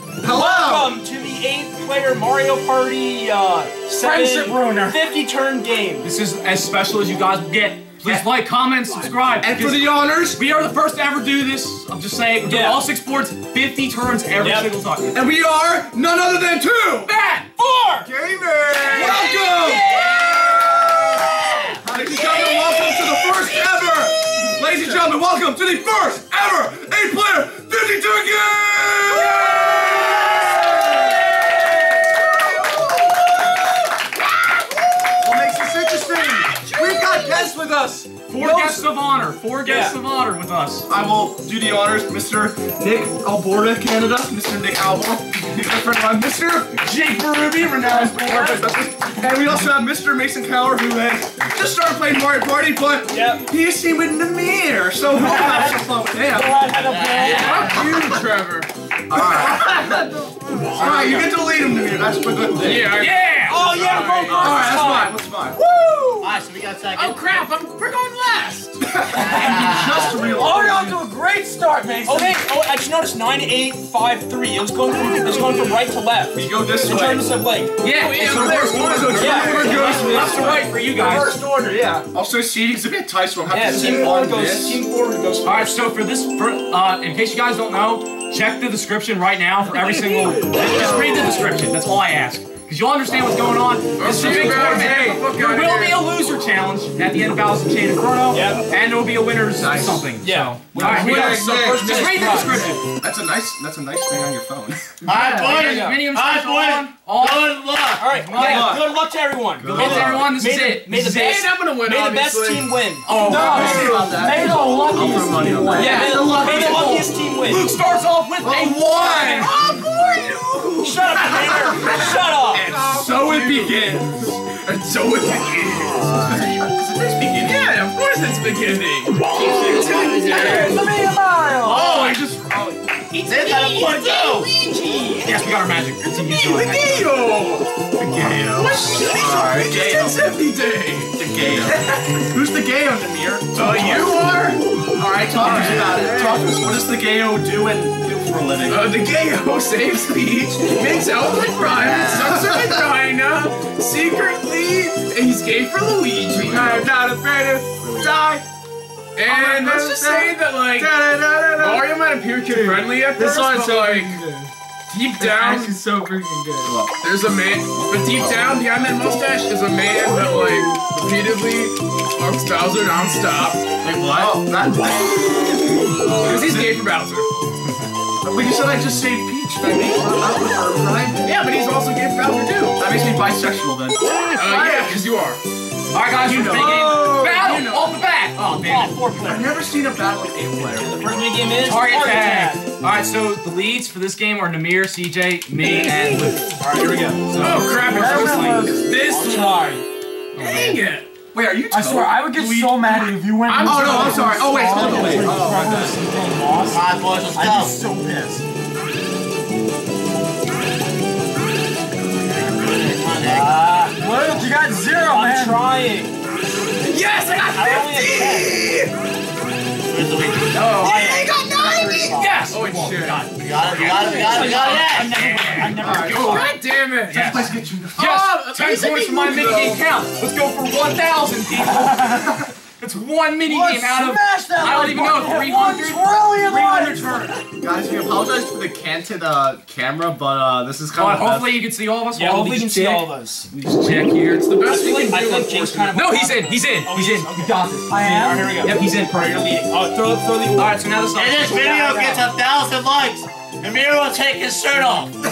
Hello! Welcome to the eighth player Mario Party uh, Friendship ruiner. 50 turn game. This is as special as you guys will get. Please like, comment, subscribe. And for the honors, we are the first to ever do this. I'm just saying, we're doing Yeah. all six boards, 50 turns every Yep. single time. and we are none other than two! Matt! Four! Welcome! Ladies and gentlemen, welcome to the first ever! Ladies and gentlemen, welcome to the first ever 8-player 52 What guests with us. Four guests of honor. Four guests Yeah. of honor with us. I will do the honors, Mr. Nick Alborda, Canada, Mr. Nick Albor, good friend of mine, Mr. Jake Berube, renowned board. And we also have Mr. Mason Cower, who has just started playing Mario Party, but Yep. he is seen with the mirror, so we'll have some fun with him. Fuck you, Trevor. Alright, you get to lead him to me, that's a good thing. Yeah. Yeah! Oh yeah, go first. Alright, that's fine, that's fine. Woo! Alright, so we got second. Oh crap! I'm, we're going last. Just to realize. Oh, you're off to a great start, Mason. Okay. Oh, I just noticed nine, eight, five, three. It was going from it was going from right to left. We go this way. In way. terms of like, Yeah, yeah, so there's we're, one. we're, Yeah. we're. Left to right for you guys. first order, yeah. Also, seating's a bit tight, so I'm Yeah, to team sit on goes. this. Team four goes. first. All right, so for this, for, uh, in case you guys don't know, check the description right now for every single. Just read the description. That's all I ask, because you'll understand what's going on. This is a big you tournament. Hey, There will here. be a loser challenge at the end of Bowser's Enchanted Inferno, Yep. and there will be a winner's Nice. something. Yeah. So, all right, we got. Nice, So first, just read the description. That's a nice, that's a nice thing on your phone. Alright, boys. Yeah. Medium Alright, special boys. on. All. Good luck. All right. Yeah. luck. Good luck to everyone. Good Luck to everyone. This may is the, it. May the best. it. I'm gonna win, May the best team win. Oh, no. May the luckiest team win. Yeah, may the, luckiest team win. Luke starts off with a one. Shut up, Peter. Shut up. And so it begins. And so it begins. Yeah, of course it's beginning. Oh, I just. He's in that one go. Yes, we got our magic. Good team. You doing it. Alright, It's empty day. the Gayo. Who's the Gayo, Nameer? Oh, you are? Alright, talk to us about it. Talk to us. What does the Gayo do and do for a living? Uh, the gayo saves Peach, makes out with crime, sucks her vagina, secretly, and he's gay for Luigi. I'm not afraid to die. And let's just say that, like, Mario might appear kid-friendly at first, but, like, deep down, This is so freaking good. there's a man, but deep down, behind that mustache is a man that, like, repeatedly fucks Bowser nonstop. Wait, what? Oh. Because he's gay for Bowser. But you said I just saved Peach. That makes right? Yeah, but he's also gay for Bowser, too. That makes me bisexual then. Uh, yeah, because you are. All right, guys, You first know. mini game. Battle You know. off the bat. Oh, damn it. four player. I've never seen a battle with eight player. First mini game is Target tag. All right, so the leads for this game are Nameer, CJ, me, and Luke. All right, here we go. So, Oh, crap, it's First this one. Dang it. Wait, are you? I swear, I would get so mad if you went. I'm- Oh no, I'm sorry. Oh wait, hold on, wait. Oh, my bad. Boys, let's I'd go. so pissed. Ah, Luke, you got zero, I'm man. trying. Yes, I got I only have 10. Where's the week? yes. Oh, shit. We got it, we got it, we got it, we got it. I'm never, I'm never. Alright, oh, God damn it. Yes. Let's get you. Yes. Oh, Ten amazing points for my move, mini game count. Let's go for 1,000 people. It's one mini game out of. Smash that I don't like even know, button. 300? 300 turns. Guys, we apologize for the canted uh, camera, but uh, this is kind But of the hopefully you can see all of us. Yeah, hopefully you can just see all of us. We just check here. It's the best we can do. like kind of. No, he's in. He's in. Oh, He's he in. is? Okay. You got this. I am. Alright, here we go. Yep, he's in. Alright, you're leading. Oh, throw, throw the. All right, so now this. If this video gets a thousand likes, Amir will take his shirt off. He's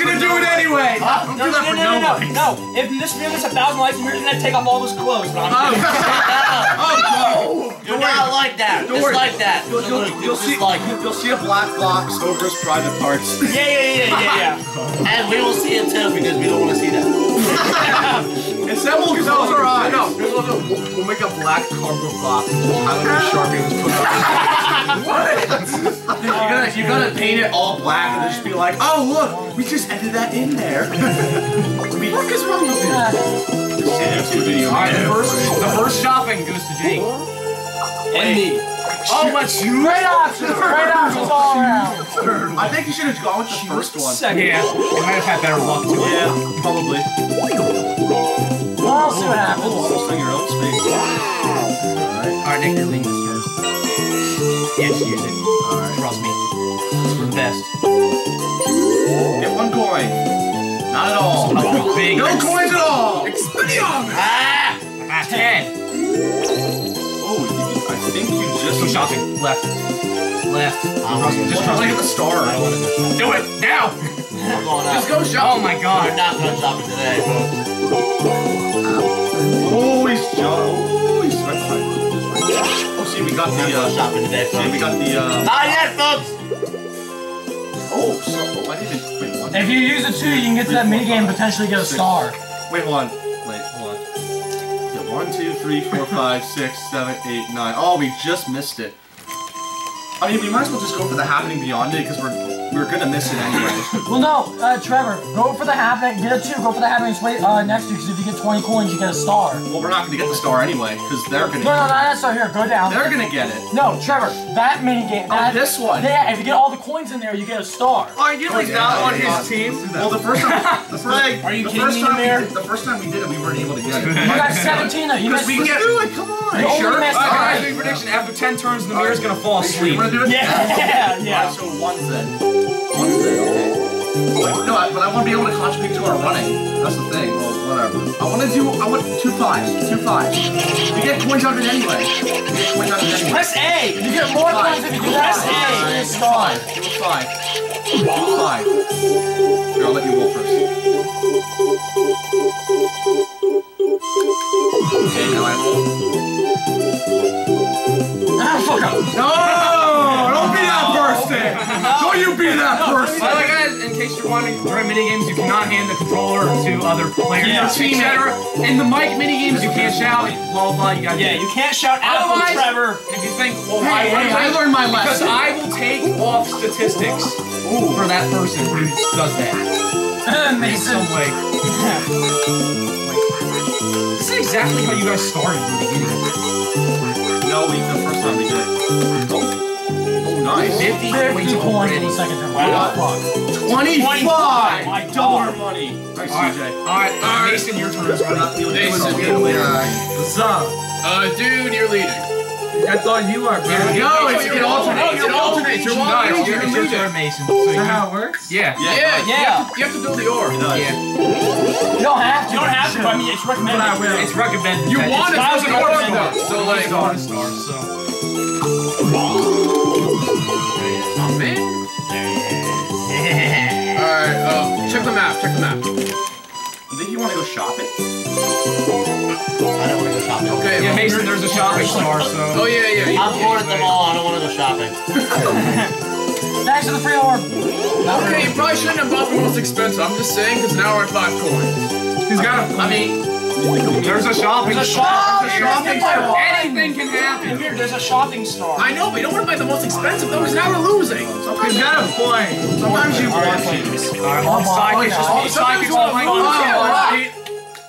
gonna do it anyway. No, no, no, no, no, no. If this video gets a thousand likes, we're gonna take off all his clothes. But I'm kidding. Oh, oh You're not like that. Just worry. like that. You'll, you'll, you'll see. like You'll see a black box over his private parts. Yeah, yeah, yeah, yeah, yeah. And we will see it too because we don't want to see that. And then we'll close our eyes. No. We'll, we'll make a black cardboard box. We'll highlight a sharpie and just put it on. You're gonna, you're gonna paint it all black and then just be like, Oh look, we just edited that in there. what is wrong with you? All right, the first, the first shopping goes to Jake. And me. Oh, let's shoot. Great options. Great options all around. I think you should have gone with the first one. Yeah, you might have had better luck too. Yeah, probably. Well, I'll see what happens. Almost on your own space. Alright, Nick, you're leading this turn. Yeah, just use it. Trust me. It's for the best. Get one coin. Not at all. Oh, big. No coins at all. Expelliarmus! Ah! Ah, 10. Oh, you- I think you just Go shopping. Left. Left. Trust me, Just just trust trying to get the star. I don't want to go. Do it now! We're going Just go shop. Oh my god. We're not going shopping today, folks. Oh, he's just. Oh, right behind. Oh, see, we got We're not the. going Uh, shopping today, see, we got the. Uh, Not yet, folks! oh, so oh, I didn't. Wait, one. If you use a two, you can get to that minigame and potentially get a star. Wait, hold on. Wait, hold on. One, two, three, four, five, six, seven, eight, nine. Oh, we just missed it. I mean, we might as well just go for the happening beyond it because we're we're gonna miss it anyway. Well, no, uh, Trevor, go for the happening. Get a two. Go for the half happening. Wait, uh, next year, because if you get 20 coins, you get a star. well, we're not gonna get the star anyway because they're No, no, gonna no, no, no, that's not here. Go down. they're gonna get it. No, Trevor, that minigame. Oh, That, this one. Yeah, if you get all the coins in there, you get a star. Oh, you like that on yeah. his team? Well, the first time, the first, Are you the kidding first me, time we did, the first time we did it, we weren't able to get it. You got 17 though. You Because missed. we can do it. Come on. You only missed Alright, prediction. After 10 turns, the mirror's gonna fall You asleep. wanna do it? Yeah, Alright, yeah. so one's then. One's. Okay. No, I- but I want to be able to contribute to our running. That's the thing. Well, whatever. I want to do. I want two fives. Two fives. We get coins out of it anyway. We get coins out of it anyway. Press A! You get more coins if you do that. Press A. You get a star. Do a five. Do a five. Here, I'll let you roll first. Okay, now I roll. Ah, fuck up. No! Don't be that person! Don't you be that person! By the way, guys, in case you're wondering, during minigames, you cannot hand the controller to other players, Yeah. etc. In the mic minigames, you can't shout, blah, blah, blah, you gotta Yeah, you can't shout Apple Otherwise- Trevor. If you think, well, why Hey, would hey, I learned my lesson. Because. I will take off statistics for that person who does that. In Mason. some way. this is exactly how you guys started in the beginning. No, we the first time we did. it. Nice. 50 50 points coins in the second turn. Wow. Fuck. 25! My Double God. money. Nice, Alright, CJ. alright, uh, Mason, your turn is We're ready. not dealing with Mason, this. you're What's up? Uh, dude, you're leading. I thought you were. Yeah, No, it's you're it alternates. alternates. It alternates. You're No, it's your, You're it's your turn, Mason. So you, how it works? yeah. Yeah. Yeah, you have to- You have to build the ore. Yeah. You don't have to. You don't have to, but I mean, it's recommended. But I will. It's recommended. You want it's it not as an an ore ore star. star. So, like- it's not a star, so. Check the map. Check the map. I think you want to go shopping. I don't want to go shopping. Okay. Yeah, Mason, there's a shopping star, So. Oh, so. yeah, yeah. you- I'm bored at the mall. I don't want to go shopping. Thanks for the free orb. Okay, you probably shouldn't have bought the most expensive. I'm just saying, because now we're at five coins. He's got a. I mean, there's a shopping There's a star. shop. shopping star. Anything can happen. Here, there's a shopping star. I know, but you don't want to buy the most expensive, though, because now we're losing. He's got a point. Sometimes you want to. please. Alright, one side, it's just one side, it's all Oh, my alright.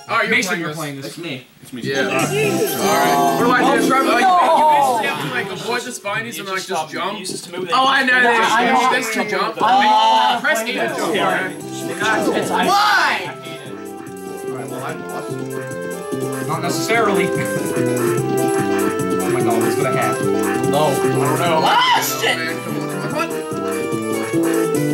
Alright, you're Mason, playing you're this. playing this. It's me. It's me. Yeah. Alright. What do I do? Trevor? Like, no. you basically have to like avoid the spinies and like stop. just You jump. use this to move Oh, I know. Yeah, I know. This to jump. Uh, Press E to jump. Yeah. It's, I, Why? Alright, well, I lost. Not necessarily. oh my god, what's gonna happen? No, I don't know. Ah, Oh, shit! man, come on, come on, come on.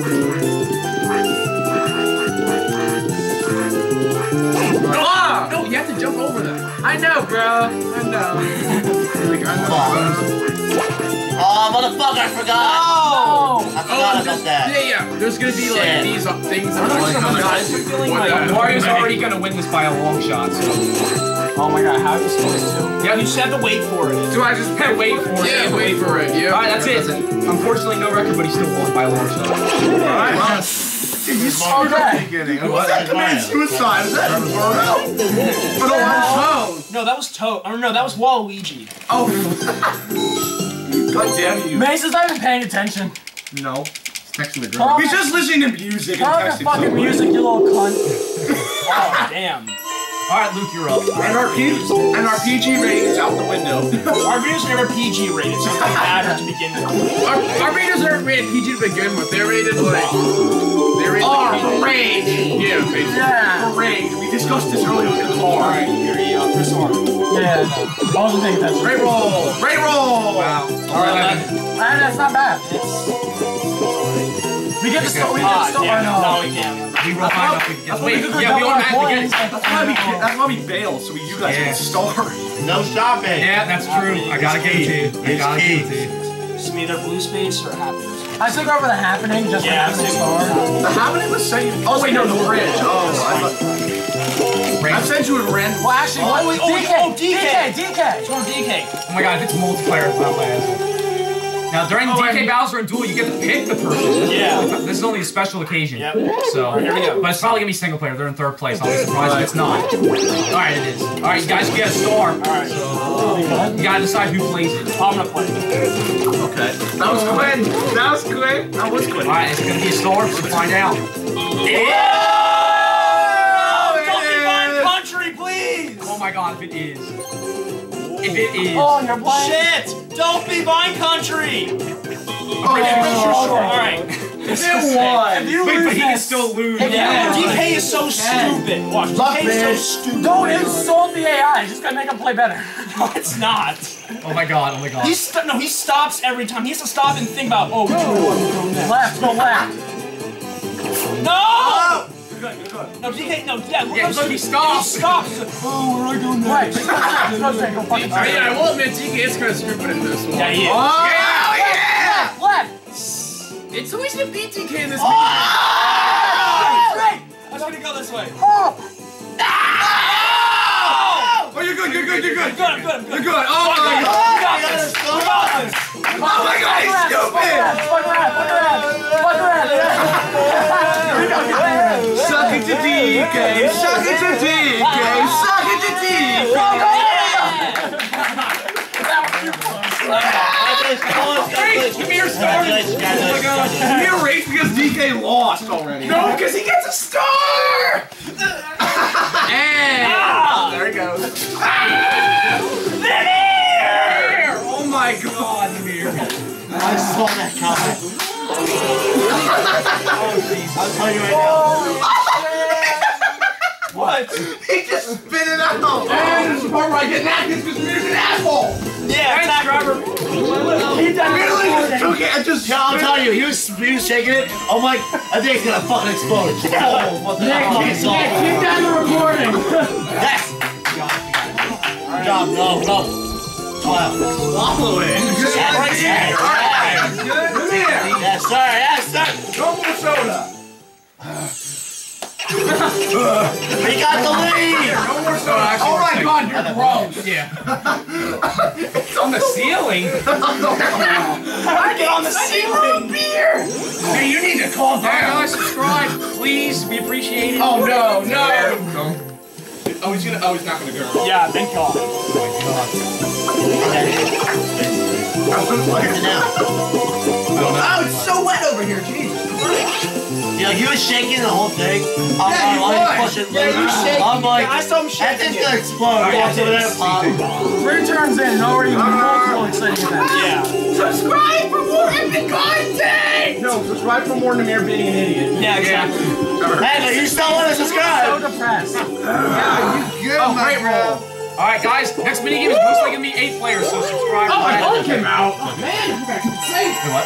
Ah! No, you have to jump over that. I know, bro. I know. Oh, motherfucker, I forgot! oh! I forgot about that. Yeah, yeah. There's gonna be like Shit. these uh, things. that are Oh like, my God, I'm feeling What like the- Mario's already gonna win this by a long shot, so. Oh my god, how are you supposed to? Yeah, you just have to wait for it. Do I just have to wait for it? Yeah, wait for it. Yeah. Alright, that's it. Unfortunately, no record, but he still won by a long shot. Alright. Dude, you screwed up at the beginning. What's that command suicide? Is that Inferno? For the last phone. No, that was Toad. I don't know, that was Waluigi. Oh. God damn you. Mason's not even paying attention. No. Texting the girl. He's just listening to music turn and off that fucking music, you little cunt. Oh, damn. Alright, Luke, you're up. And our PG, and our PG rating is out the window. Our videos are never PG rated, so it doesn't matter to begin with. Our, our raters aren't rated PG to begin with. They're rated like. They're rated R like. Oh, for rage. Yeah, basically. Yeah. Rage. We discussed this earlier with the car. Alright, here you go. Chris Hart. Yeah. I wasn't paying attention. Ray roll. Ray roll. Wow. Alright, that's not bad. We get to start. We get to Ah, start. No. No, we can't. We roll high enough That's what Wait, we yeah, we double our automatically points. get That's why we that's why we bail so you guys Yeah. can star. No stopping. Yeah, that's true. I gotta give it to you. I gotta key. give it to you. It's either blue space or happy space. I took over the happening just Yeah, for having it's star. The happening was saying. Oh wait, no, the bridge. Oh, I thought. I sent you a random. Well, actually, Oh, what? wait, oh, DK, oh, DK. DK, DK. It's on DK. Oh my god, if it's multiplayer, it's not my asshole. Now, during Oh, DK and- Bowser and Duel, you get to pick the person. Yeah. This is only a special occasion. Yep. So, Here we go. But it's probably gonna be single player. They're in third place. I'll be surprised if it's not. Alright, it is. Alright, you guys get a star. Alright, so um, You gotta decide who plays it. I'm gonna play. Okay. That was quick. That was quick. That was quick. Alright, is it gonna be a star? Let's find out. Oh, don't be Vine country, please! Oh my god, if it is. If it is. Oh, you're playing. Shit! Don't be Vine country! Oh, Alright. It won. You Wait, lose but he can still lose. If Yeah, you- DK is so stupid. Watch, DK is so stupid. Don't insult the AI. Just gonna make him play better. No, it's not. Oh my god, oh my god. He st- no, he stops every time. He has to stop and think about, oh, which one do I wanna go next? Left, go left. No! Good, good, good. No, DK, no, yeah, look Yeah, up- look, he stops. He stops. He's like, oh, where do I go Right, next? just go straight, just go straight, go fucking I mean, straight. I will admit, DK is kind of stupid in this one. Yeah, he is. Oh, yeah. Left, left. It's always the BTK in this Oh! video. Straight. I was gonna go this way. Oh. Oh, you're good. You're good. You're good. I'm good, I'm good, You're good. Oh my god. We got this. We got this. Oh my god. He's stupid. Fuck around, fuck around, fuck. Yeah. Suck it to DK. Suck it to DK. Suck it to DK. Premier started. Oh my god. You're race because DK lost already. No, because he gets a star! And ah! oh, There he goes. Oh my god. I saw that coming. I'll tell you right oh, What? He just spit it out. And this is part where I get napkins because Mir's an asshole. Yeah, attack Robert. He literally just took it and just. now. I'll tell you, he was, he was shaking it. I'm like, I think it's gonna fucking explode. Oh, what the hell? All- Keep down the recording. Yes! Job, no, no. Swallow it. Good. Right there. Alright. Good. Come here. Yes, sir, yes, sir. More soda. We got the lead! No more soda. Oh my god, you're gross. yeah. it's on the ceiling. I get on the ceiling. Beer. Hey, you need to calm Alright, down. guys, subscribe, please. We appreciate oh, it. Oh, no, no! Oh, he's gonna, oh, he's not gonna go. Yeah, thank God. Oh, it's so wet over here. Jesus Christ. Yeah, he was shaking the whole thing. I'm Yeah, he like, was. pushing Yeah, he was shaking. I'm like, Yeah, I saw him that shaking thing's it. gonna explode. yeah, Walks over and pop. Three turns in, and already multiple exciting events. Yeah. Subscribe for more epic content. No, subscribe for more Nameer being an idiot. Yeah, exactly. Hey, but you still want to subscribe? So subscribe? depressed. Uh, Good, oh, great roll. Alright, guys, next minigame is mostly gonna be eight players, so subscribe. Oh, my Alright. phone came out. Oh, man, you back in safe. What?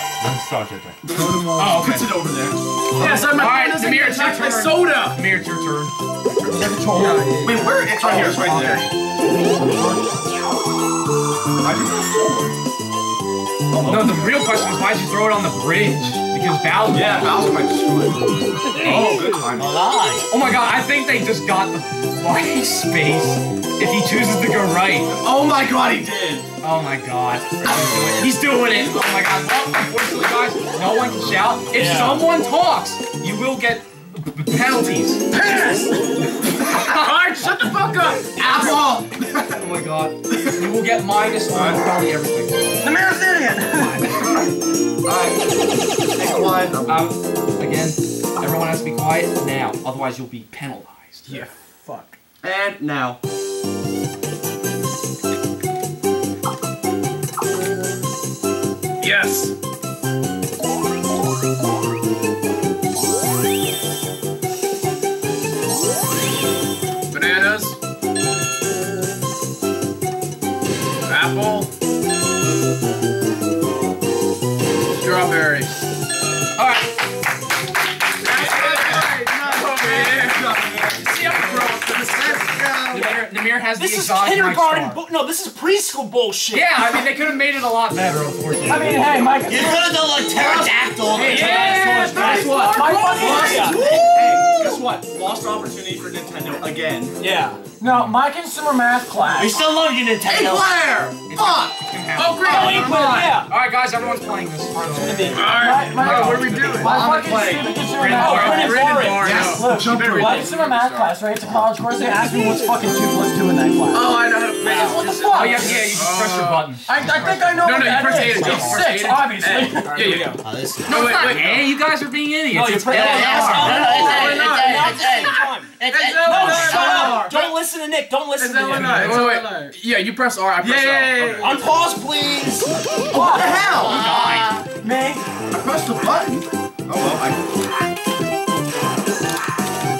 Oh, okay. Puts it over there. Yeah, so my Alright, phone doesn't Samir, get it's your attacked by turn. soda! Amir, it's your turn. Wait, where? It's right here. It's right there. No, the real question is why'd you throw it on the bridge? Because Bowser. Yeah, Bowser might destroy it. Oh, good timing. Alive. Oh my god, I think they just got the white space if he chooses to go right. Oh my god, he did. Oh my god. He's doing it. Oh my god. Oh, well, unfortunately, guys, no one can shout. If Yeah. someone talks, you will get p- p- penalties. Alright, shut the fuck up! Apple. Oh my god. You will get minus one on probably everything. The mayor's idiot. Alright. Take one. Um, again, everyone has to be quiet now, otherwise you'll be penalized. Yeah, fuck. And now. Yes. Has This the is exotic kindergarten. Mike Star. Bu- no, this is preschool bullshit. Yeah, I mean they could have made it a lot better, unfortunately. I mean, hey, Mike. You could have done like pterodactyl. yeah, Guess what? My fucking Yeah. Hey, guess what? Lost opportunity for Nintendo again. Yeah. no, my consumer math class. We still love you, Nintendo. Hey, Nintendo. Blair! Fuck! Oh, great. Oh, England, yeah. All right, guys, everyone's playing this. It's gonna be. My, Alright. Oh, what are we doing? my I'm fucking playing. stupid consumer Brandon math Barr. class. Brandon Barr. Barr, Yes. Look, my consumer math class, right? It's a college course. They asked me what's fucking two plus two in that class. Oh, I know how to play this. What the Just- fuck? Oh yeah, yeah, you just press your button. I, I think I know No, what no, you press is. A to jump. It's six, obviously. Eh, Yeah, yeah. Oh, this is. No, wait, wait. A. You guys are being idiots. No, you It's press- L. Yeah, Yes, yeah, no, no, it's Oh, A, no, it's A, Now it's it's the A. same. It's It's A. L. No, no, shut up. Don't listen to Nick. Don't listen Is to that him. Wait, wait, wait. Yeah, you press R, I press Yeah, L. yeah, yeah, Okay. Unpause, please. What? the hell? Oh, Me? I pressed the button. Oh well, I.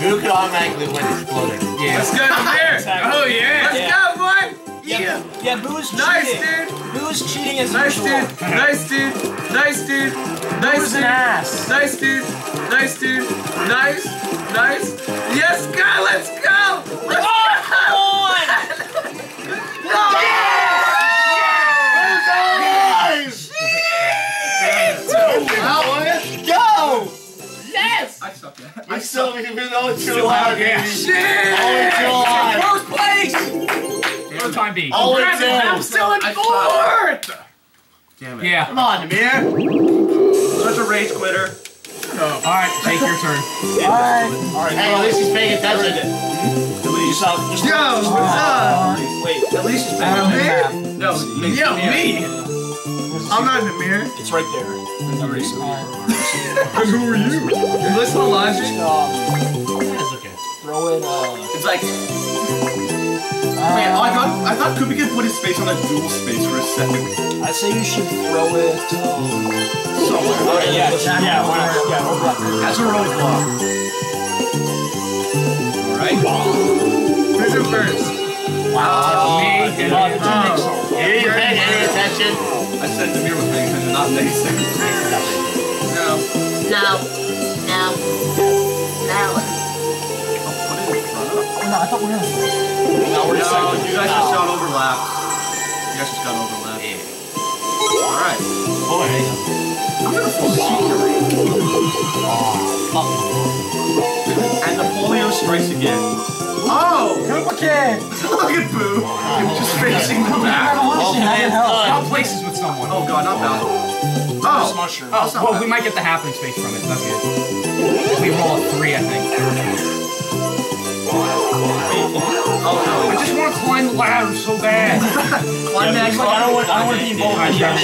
Who could automatically win exploding? Yeah. Let's go there. Exactly. Oh, yeah. Let's Yeah. go, boy. Yeah. Yeah, Boo's cheating. Nice, dude. Boo's cheating as Nice, usual. dude. Nice, dude. Nice, dude. Nice, Who's an dude. ass? Nice, dude. Nice, dude. Nice. Nice. Yes, go. Let's go. Let's Come on! Go! Yes! I suck at. I still even though it's too loud. Yeah. Only too loud. First place. For the time being. Only I'm still in fourth. Damn it. Yeah. Come on, Nameer. Such a rage quitter. All right, take your turn. Alright. Hey, at least he's paying attention. Just out, just Yo, what's up? Wait, At least it's I don't better. think math. No, me. Yo, me. I'm not in the mirror. it's right there. Who are you? You listen to logic? Um, That's okay. throw it. Uh, It's like. Wait, I thought I thought Kubi could put his space on a dual space for a second. I say you should throw it. Um, Somewhere. yeah, yeah, yeah, why not? yeah, over left. As a roadblock. Alright. Who's in first? Me. Uh, and- the two You didn't pay any attention. I said the mirror was paying attention, not Mason. No. No. No. No. No, I thought we were. Now we're No, second. you guys just got overlapped. You guys just got overlapped. Alright. Boy, there you. I'm gonna scenery. Fuck. And the polio strikes again. Oh! Koopa Kid! Look at Boo! Just facing the back. The places with someone. Oh god, not. This Oh! mushroom. Oh, well, we might get the happening space from it. That's good. We roll a three, I think. Oh I just want to climb the ladder so bad. Climb Yeah, that I don't want, I don't want to be involved in that.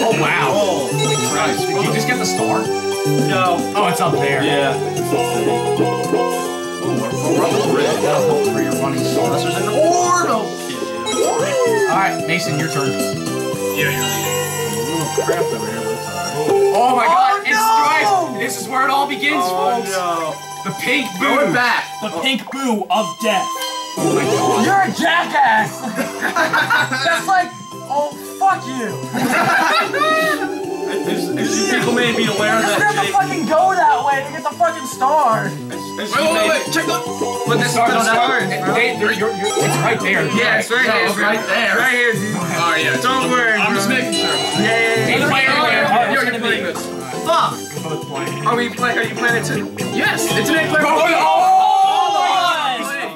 Oh wow. Oh, Christ. Did you just get the star? no. Oh, it's up there. Yeah. Oh, we're, we're up the bridge. That'll hold for your running star. Unless there's an orb! Oh, All right, Mason, your turn. Yeah, you're yeah. crap over here, but. Oh my oh, God! It's no! strikes. This is where it all begins, Oh folks. no. The pink Throw it boom. back. The pink boo of death. Oh my God. You're a jackass! That's like, oh, fuck you! As, as you people may be aware You just that have to Jake, fucking go that way to get the fucking star! as, as Wait, wait, wait. Check the. But this is Stars, the stars, It- bro. they- they're- you're- you're- it's right there. Yeah, it's right Yeah, here. it's right there. Right here, dude. Oh yeah. Don't worry. I'm just making sure. yeah, yeah, Hey, yeah. play it, Oh, play it, you're, play it. you're, you're playing. Fuck! Are we play? Are you playing it too? Yes. It's an eight player. Go, go, oh!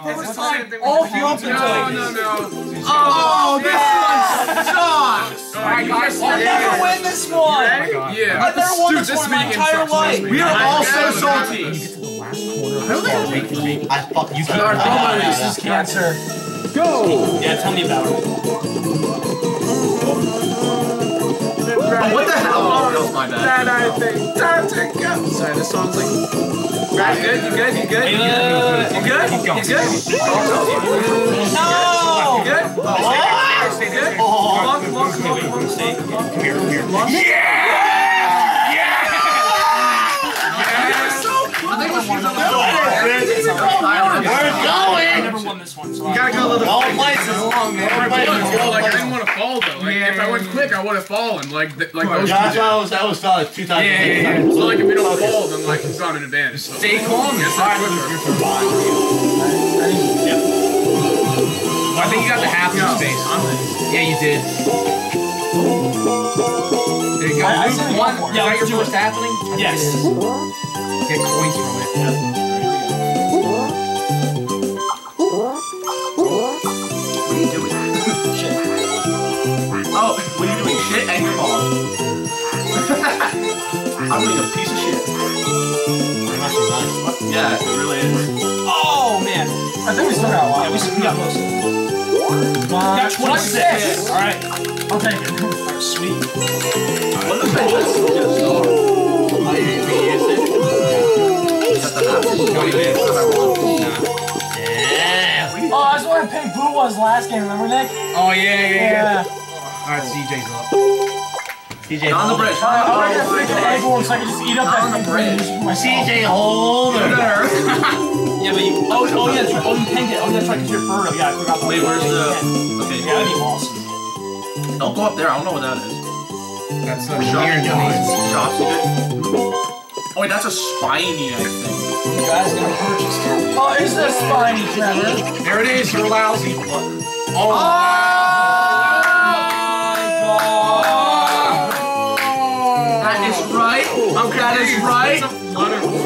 It's the same thing. All with- humans No, are no, no. Oh, oh, oh this one sucks! All right, guys. I'll never win this one! Yeah. I've never won Dude, this one in my entire life. We are all so Yeah, salty. Wait for me. I fucking you Our promo is Cancer. Go. Yeah, tell me about it. Oh, what the hell? Oh, that was my bad. That I think time to go. Sorry, this song's like. Brad, you good? You good? You good? You good? You good? Keep going. You good? No! You good? What? Stay good? Come on, come on, come on, come on. Stay. Come here, come here. I think we're supposed to Where it's I one, so You gotta go a little. All places along, man. Everybody Well, go like, I didn't want to fall though. Like, if I went quick, I would have fallen. Like, th- like those two That's I was, that was felt like 2008. Yeah, yeah, yeah. So like, if we don't fall, then like it's not an advantage. So. Stay calm. Yes, All I right, would. Luke. I think you got the half of space. Yeah, you did. There you go. I- I Luke, said one. go for it. Is Yeah, that let's your do first it. happening? Yes. Get coins from it. What I'm doing a piece of shit. Yeah, it really is. Oh, man. I think we still got a lot. Yeah, we, we got most of it. Got 26. All right. I'll take it. Sweet. What the fuck? Let's get a star. Oh, you used it? Got the. No, you did. Yeah. Oh, that's where Pink Boo was last game, remember, Nick? Oh, yeah, yeah, yeah. Yeah. All right, CJ's up. CJ On the bridge. Uh, I'm gonna get Oh, freaking egg one so I can just eat up On that the bridge. and just myself. CJ Holder. Yeah, but you. Oh, oh yeah. Oh, you can get. Oh, that's right, because you're Birdo. Yeah, I forgot about Wait, that. where's the? Yeah, Okay. that'd be awesome. Don't go up there. I don't know what that is. That's the Shop. weird noise. Shops? Oh wait, that's a spiny, I think. You guys gonna purchase too. Oh, it's the spiny, Trevor. There it is. You're lousy. Oh. That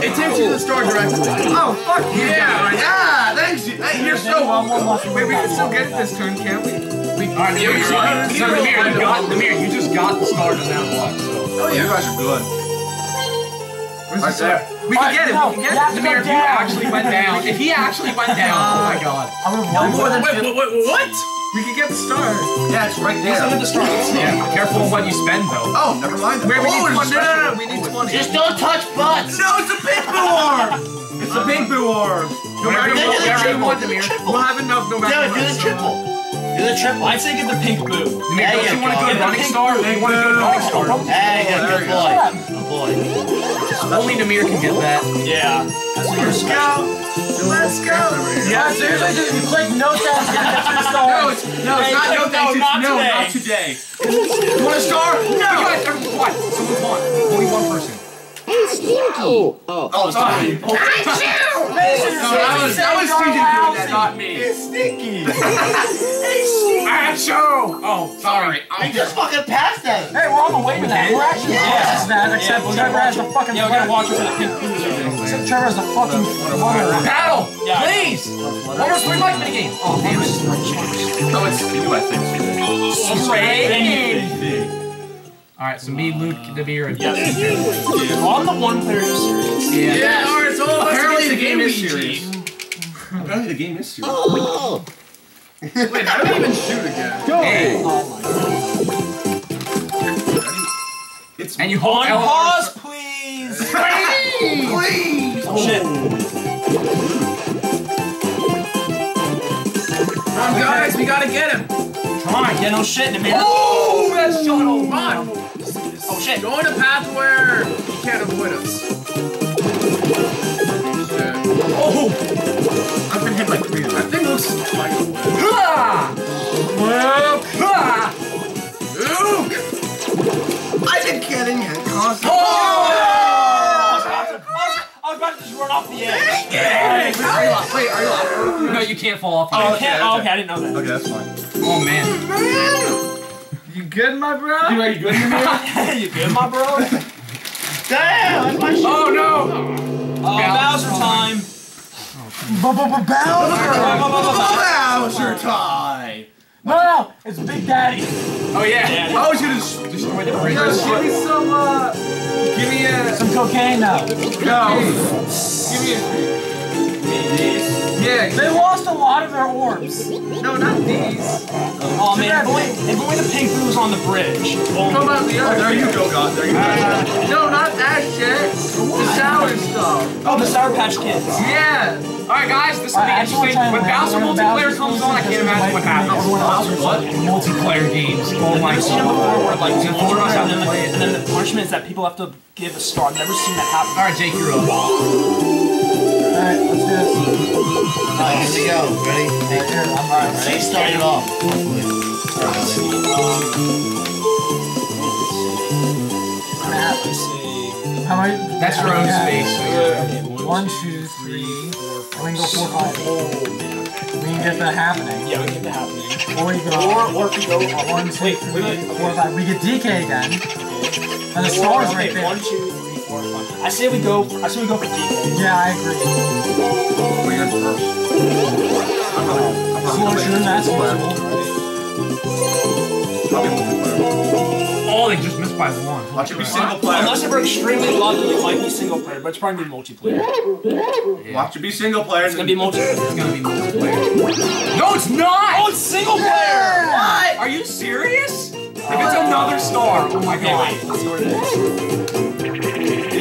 It takes you to the store directly. Oh, fuck Yeah. Yeah, thanks. Hey, you're so. One more. Wait, we can still get it this turn, can't we? All right, Nameer, you're right. So, Nameer, you got Nameer. You just got the star to that luck. So. Oh, you guys are good. Where's Right the star? there. We can get it. No, We can get have it. to go if you actually went down, if he actually went down, oh my god. Uh, I'm gonna No more than Wait, wait, wait, what? We can get the star. Yeah, it's right Send there. it to Star. Yeah, careful of what you spend though. Oh, never mind. Wait, we oh, need it's 20. No, no, no, we need 20. Just don't touch butts. No, it's a pink boo orb. It's the pink boo orb. No matter Whatever Then you do what, the whatever you triple. want, Do the Nameer. triple. we'll have enough no matter Yeah, what. do the triple. Do the triple. I'd say get the pink boo. Nameer, There don't you you want to go. go to running star? Or you want to go to running star? Hey, good boy. Good boy. Only Nameer can get that. Yeah. That's what you're Let's go. Let's go. Yeah, seriously, just you click no thanks, get the two stars. No, it's, no, it's not. No, no, thanks. No, not today. You want a star? You guys, everyone, what? Someone won. Only one person. Oh, oh. oh sorry. Mason, No, that was that was you're CJ doing that, lousy. not me. Achoo! Oh, sorry. We just fucking passed that. Hey, we're on the way to that. We're actually close to that, except we're Trevor has the fucking Yeah, we gotta watch it for the pink boo. Except Trevor has the fucking runner. Battle! Yeah. Please! One more three mic minigame. Oh, damn it. No, it's you, I think. Alright, so me, Luke, uh, Nameer, and Yes. On the one player series. Yeah. Yeah, alright, it's all Apparently the the game is Luigi. serious. Apparently the game is serious. Wait, how do we even shoot again? Go. Hey, oh It's and you hold On L- pause, please. please. Oh shit. Come on, guys, we gotta get him. Come on, yeah, no shit, Nameer. Oh, that shuttle! Come on. Oh shit. Go on a path where he can't avoid us. Oh! I've been hit by three of That them. thing looks like a whip. Ha! Ha! Luke! I've been getting hit constantly. I was about to just run off the edge. Wait, are you off? Wait, are you off? No, you can't fall off. Oh, you can't? Oh, okay, I didn't know that. Okay, that's fine. oh man. You good, my bro? You ready good, Nameer? you good, my bro? Damn, my. Oh no! Oh, Bowser time. Bowser! Bowser time. No, no, it's Big Daddy. Oh yeah. Yeah. I was gonna s- destroy the bridge. Yo, give me some, uh, give me a, Some cocaine now. no. Give me a, Yeah. They lost a lot of their orbs. No, not these. Oh man, if only, if only the pink boo was on the bridge. Oh, What about the other? There you go, God. There you go. No, not that shit. The sour stuff. oh, the Sour Patch Kids. Yeah. Alright, guys, this will be I actually interesting. When trying to Bowser land multiplayer comes on, I can't imagine what happens. What? Multiplayer games. Oh my I've seen it before where like So four of us have and, then, the, and then the punishment is that people have to give a star. I've never seen that happen. Alright, Jake, you're up. Alright, let's do this. Alright, here we go. Ready? Hey, Here, I'm alright. Jake started off. Hopefully. Let's. How many? That's your own space. One, two, three. We can go four, five. We can get that happening. Yeah, we get that happening. Or we go. Or, or if we go one, two, wait, three, wait, wait, four, five. We get DK again. And the Or- stars right there. One, two, three, four, five. I say we go. For, I say we go for DK. Yeah, I agree. Slow shooting, that's possible. Oh, they just missed by one. Watch it be single player. Unless if we're extremely lucky, it might be single player, but it's probably gonna be multiplayer. Watch it be single player. It's gonna be multiplayer. It's gonna be multiplayer. No, it's not! Oh, it's single player! What? Are you serious? If it's another star, oh my Okay, god. wait. Let's see what it is.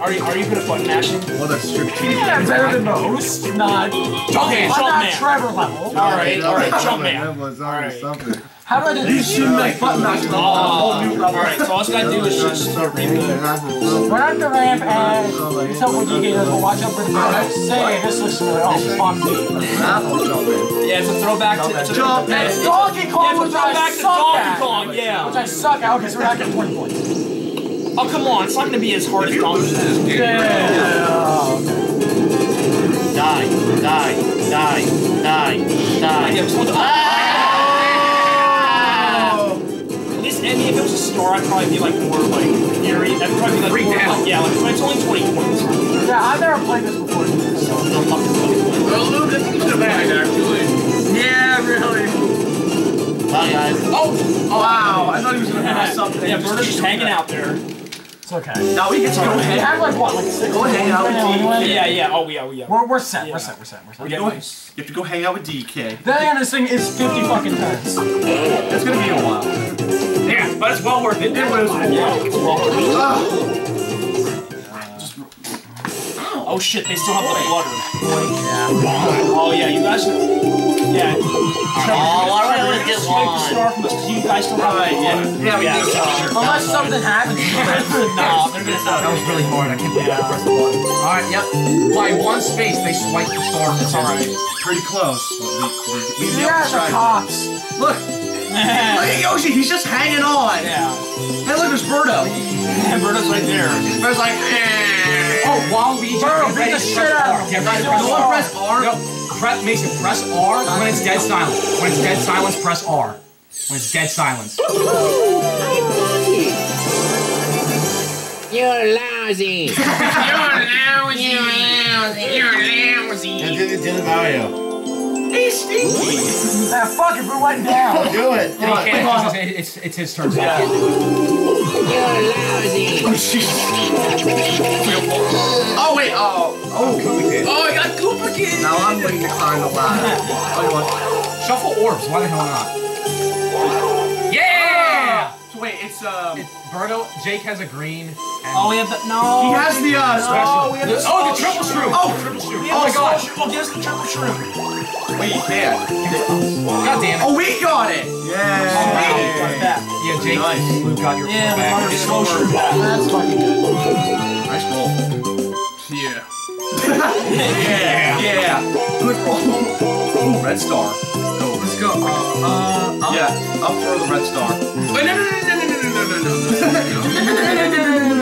Are you are you good at button mashing? What a strategic. Yeah, better than most. Not. Okay, I'm not man. Trevor level. All right, all right, jump man. That was already something. How do I do this? You like button mash Oh, all right. So all I gotta do is just read the. We're at the ramp and you tell what DK does, but watch out for the bird. Say, this looks really oh, fuck me. Yeah, it's a throwback to. It's a Jump man. it's- Donkey Yeah, Kong, it's a which I throwback to suck Donkey at. Kong. Which I suck at. Okay, so we're not getting 20 points. Oh come on, it's not gonna be as hard as Donkey Kong. Die, die, die, die, die. Yeah, it's one- At least, I mean, if it was a star, I'd probably be like more like eerie. That'd probably be like Freak more out. like yeah, like but it's only 20 points. Yeah, I've never played this before. So no fucking 20 points. Well, Luke, this is bad, actually. Yeah, really. Bye, guys. Oh, wow. I thought he was going to have something. Yeah, Birdo's just hanging out there. It's okay. Now we get to go We ahead. have like what, like six Go hang out with DK. Yeah, yeah. Oh yeah, oh yeah. We're, we're set, Yeah. we're set, we're set, we're set. We're You getting go- nice. you have to go hang out with DK. Then again, this thing is 50 fucking turns. It's going to be a while. Yeah, but it's well worth it. It was. Yeah. it's well- Ah. Oh shit, they still have the flutter. Oh yeah, you guys. Yeah. Oh, why do I always get Take the one? star from us 'cause you guys still have Right, the yeah. flutter. Yeah, we Yeah, do. so- Unless something happens. No, they're gonna That was really hard. I can't believe I pressed the button. Alright, yep. By one space, they swipe the star. It's alright. Pretty close. but We, we, we, You guys are cops. Look. Look at Yoshi. He's just hanging on. Yeah. Hey, look, there's Birdo. And Birdo's right there. Bird's like, eh. Oh, while we Bro, get beat ready the shit press out R. of him. To Don't press R. press R. No, press, Mason, press R when it's dead silence. When it's dead silence, press R. When it's dead silence. You're lousy. You're lousy. You're lousy. Yeah, do, do the Mario. Ah, fuck it, we went down. Do it. He can't because it's, it's, it's his turn. So I can't do it. You're lousy. Oh, wait. Oh. Oh. Oh, I got Koopa Kid. Now I'm waiting to climb the ladder. Oh, you want? Shuffle orbs. Why the hell not? Yeah! So wait, it's um. It, Birdo, Jake has a green. And Oh, we have the no. He has the uh. special. Oh, we have the. oh, the triple shroom. Oh. triple shroom. We Oh my the god. special- Oh, give us the triple shroom. Wait, you can't. God damn it. Oh, we got it. Oh, wow. Got it. Yeah, Jake, Nice. Luke got your Yeah, we back. got our slow shroom. That's fucking good. Nice roll. Yeah. Yeah. Yeah. Good roll. Ooh, red star. Go. Uh, uh, uh. Yeah, up for the red star. Wait, no, no, no, no, no, no, no, no,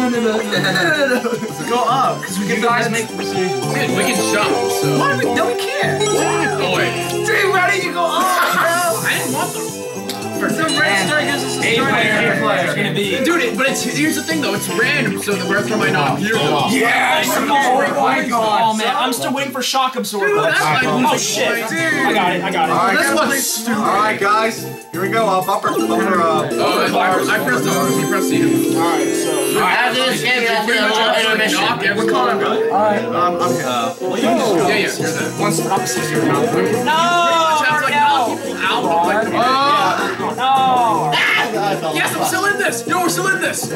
no, no. Go up, because we get guys make. Dude, we can jump, so. What? No, we can't. Oh, wait. Dude, ready you go up. I didn't want. The red star gives us a A player. Player. It's gonna be. Dude, it, but it's here's the thing though, it's random, so the red star might not appear. Yes! Oh my god! Oh man, I'm still waiting for shock absorber. Dude, that's like oh losing shit! points. I got it. I got it. Alright, This guys. one's stupid. Alright, guys. Here we go. Uh, bumper, bumper, uh. Oh, I, I pressed the you pressed the Alright, so. After this game, you have to have a little intermission. We're calling Alright. Um, I'm, uh, Yeah, yeah, here's that. One stop sixty now. Pretty much have to like knock No! Out of Oh no! Yes, I'm still in this! Yo, we're still in this!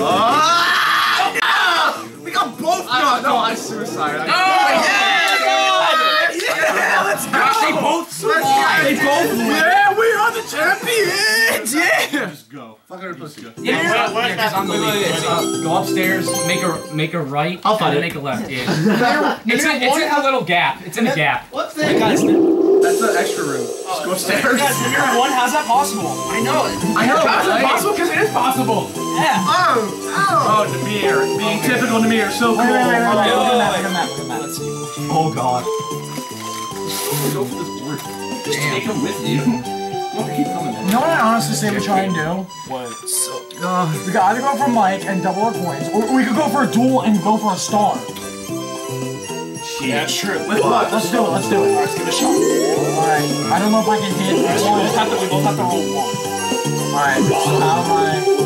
Ah! Ah! We got both. No, no, I suicide. I, Yeah, Yeah, let's go! They both survived! They both. Yeah, we are the champions! Yeah! Just go. Fuck her, let's go. Yeah, Where- yeah, where's 'cause that- I'm gonna wait, be- wait, it's, uh, Go upstairs, make a make a right, I'll find and it. make a left. Yeah. it's, in, it's in a little gap. It's in a gap. What's Hey, that? guys, That's the extra room. Just go upstairs. guys, Nameer one, how's that possible? I know. I know. How's it possible? Because it is possible. Yeah. Oh, oh, Nameer, being typical Nameer, so cool. Wait, wait, wait, wait, wait. Oh. Let's see. Oh god. Go for this board. Just take him with you. Keep coming. You know what I honestly say we try and do? What? Uh, we could either go for Mike and double our points, or we could go for a duel and go for a star. Yeah, true. Let's do it, let's do it. Let's give it a shot. Alright, I don't know if I can hit We both have to. We both have to roll one. Alright, so how am I?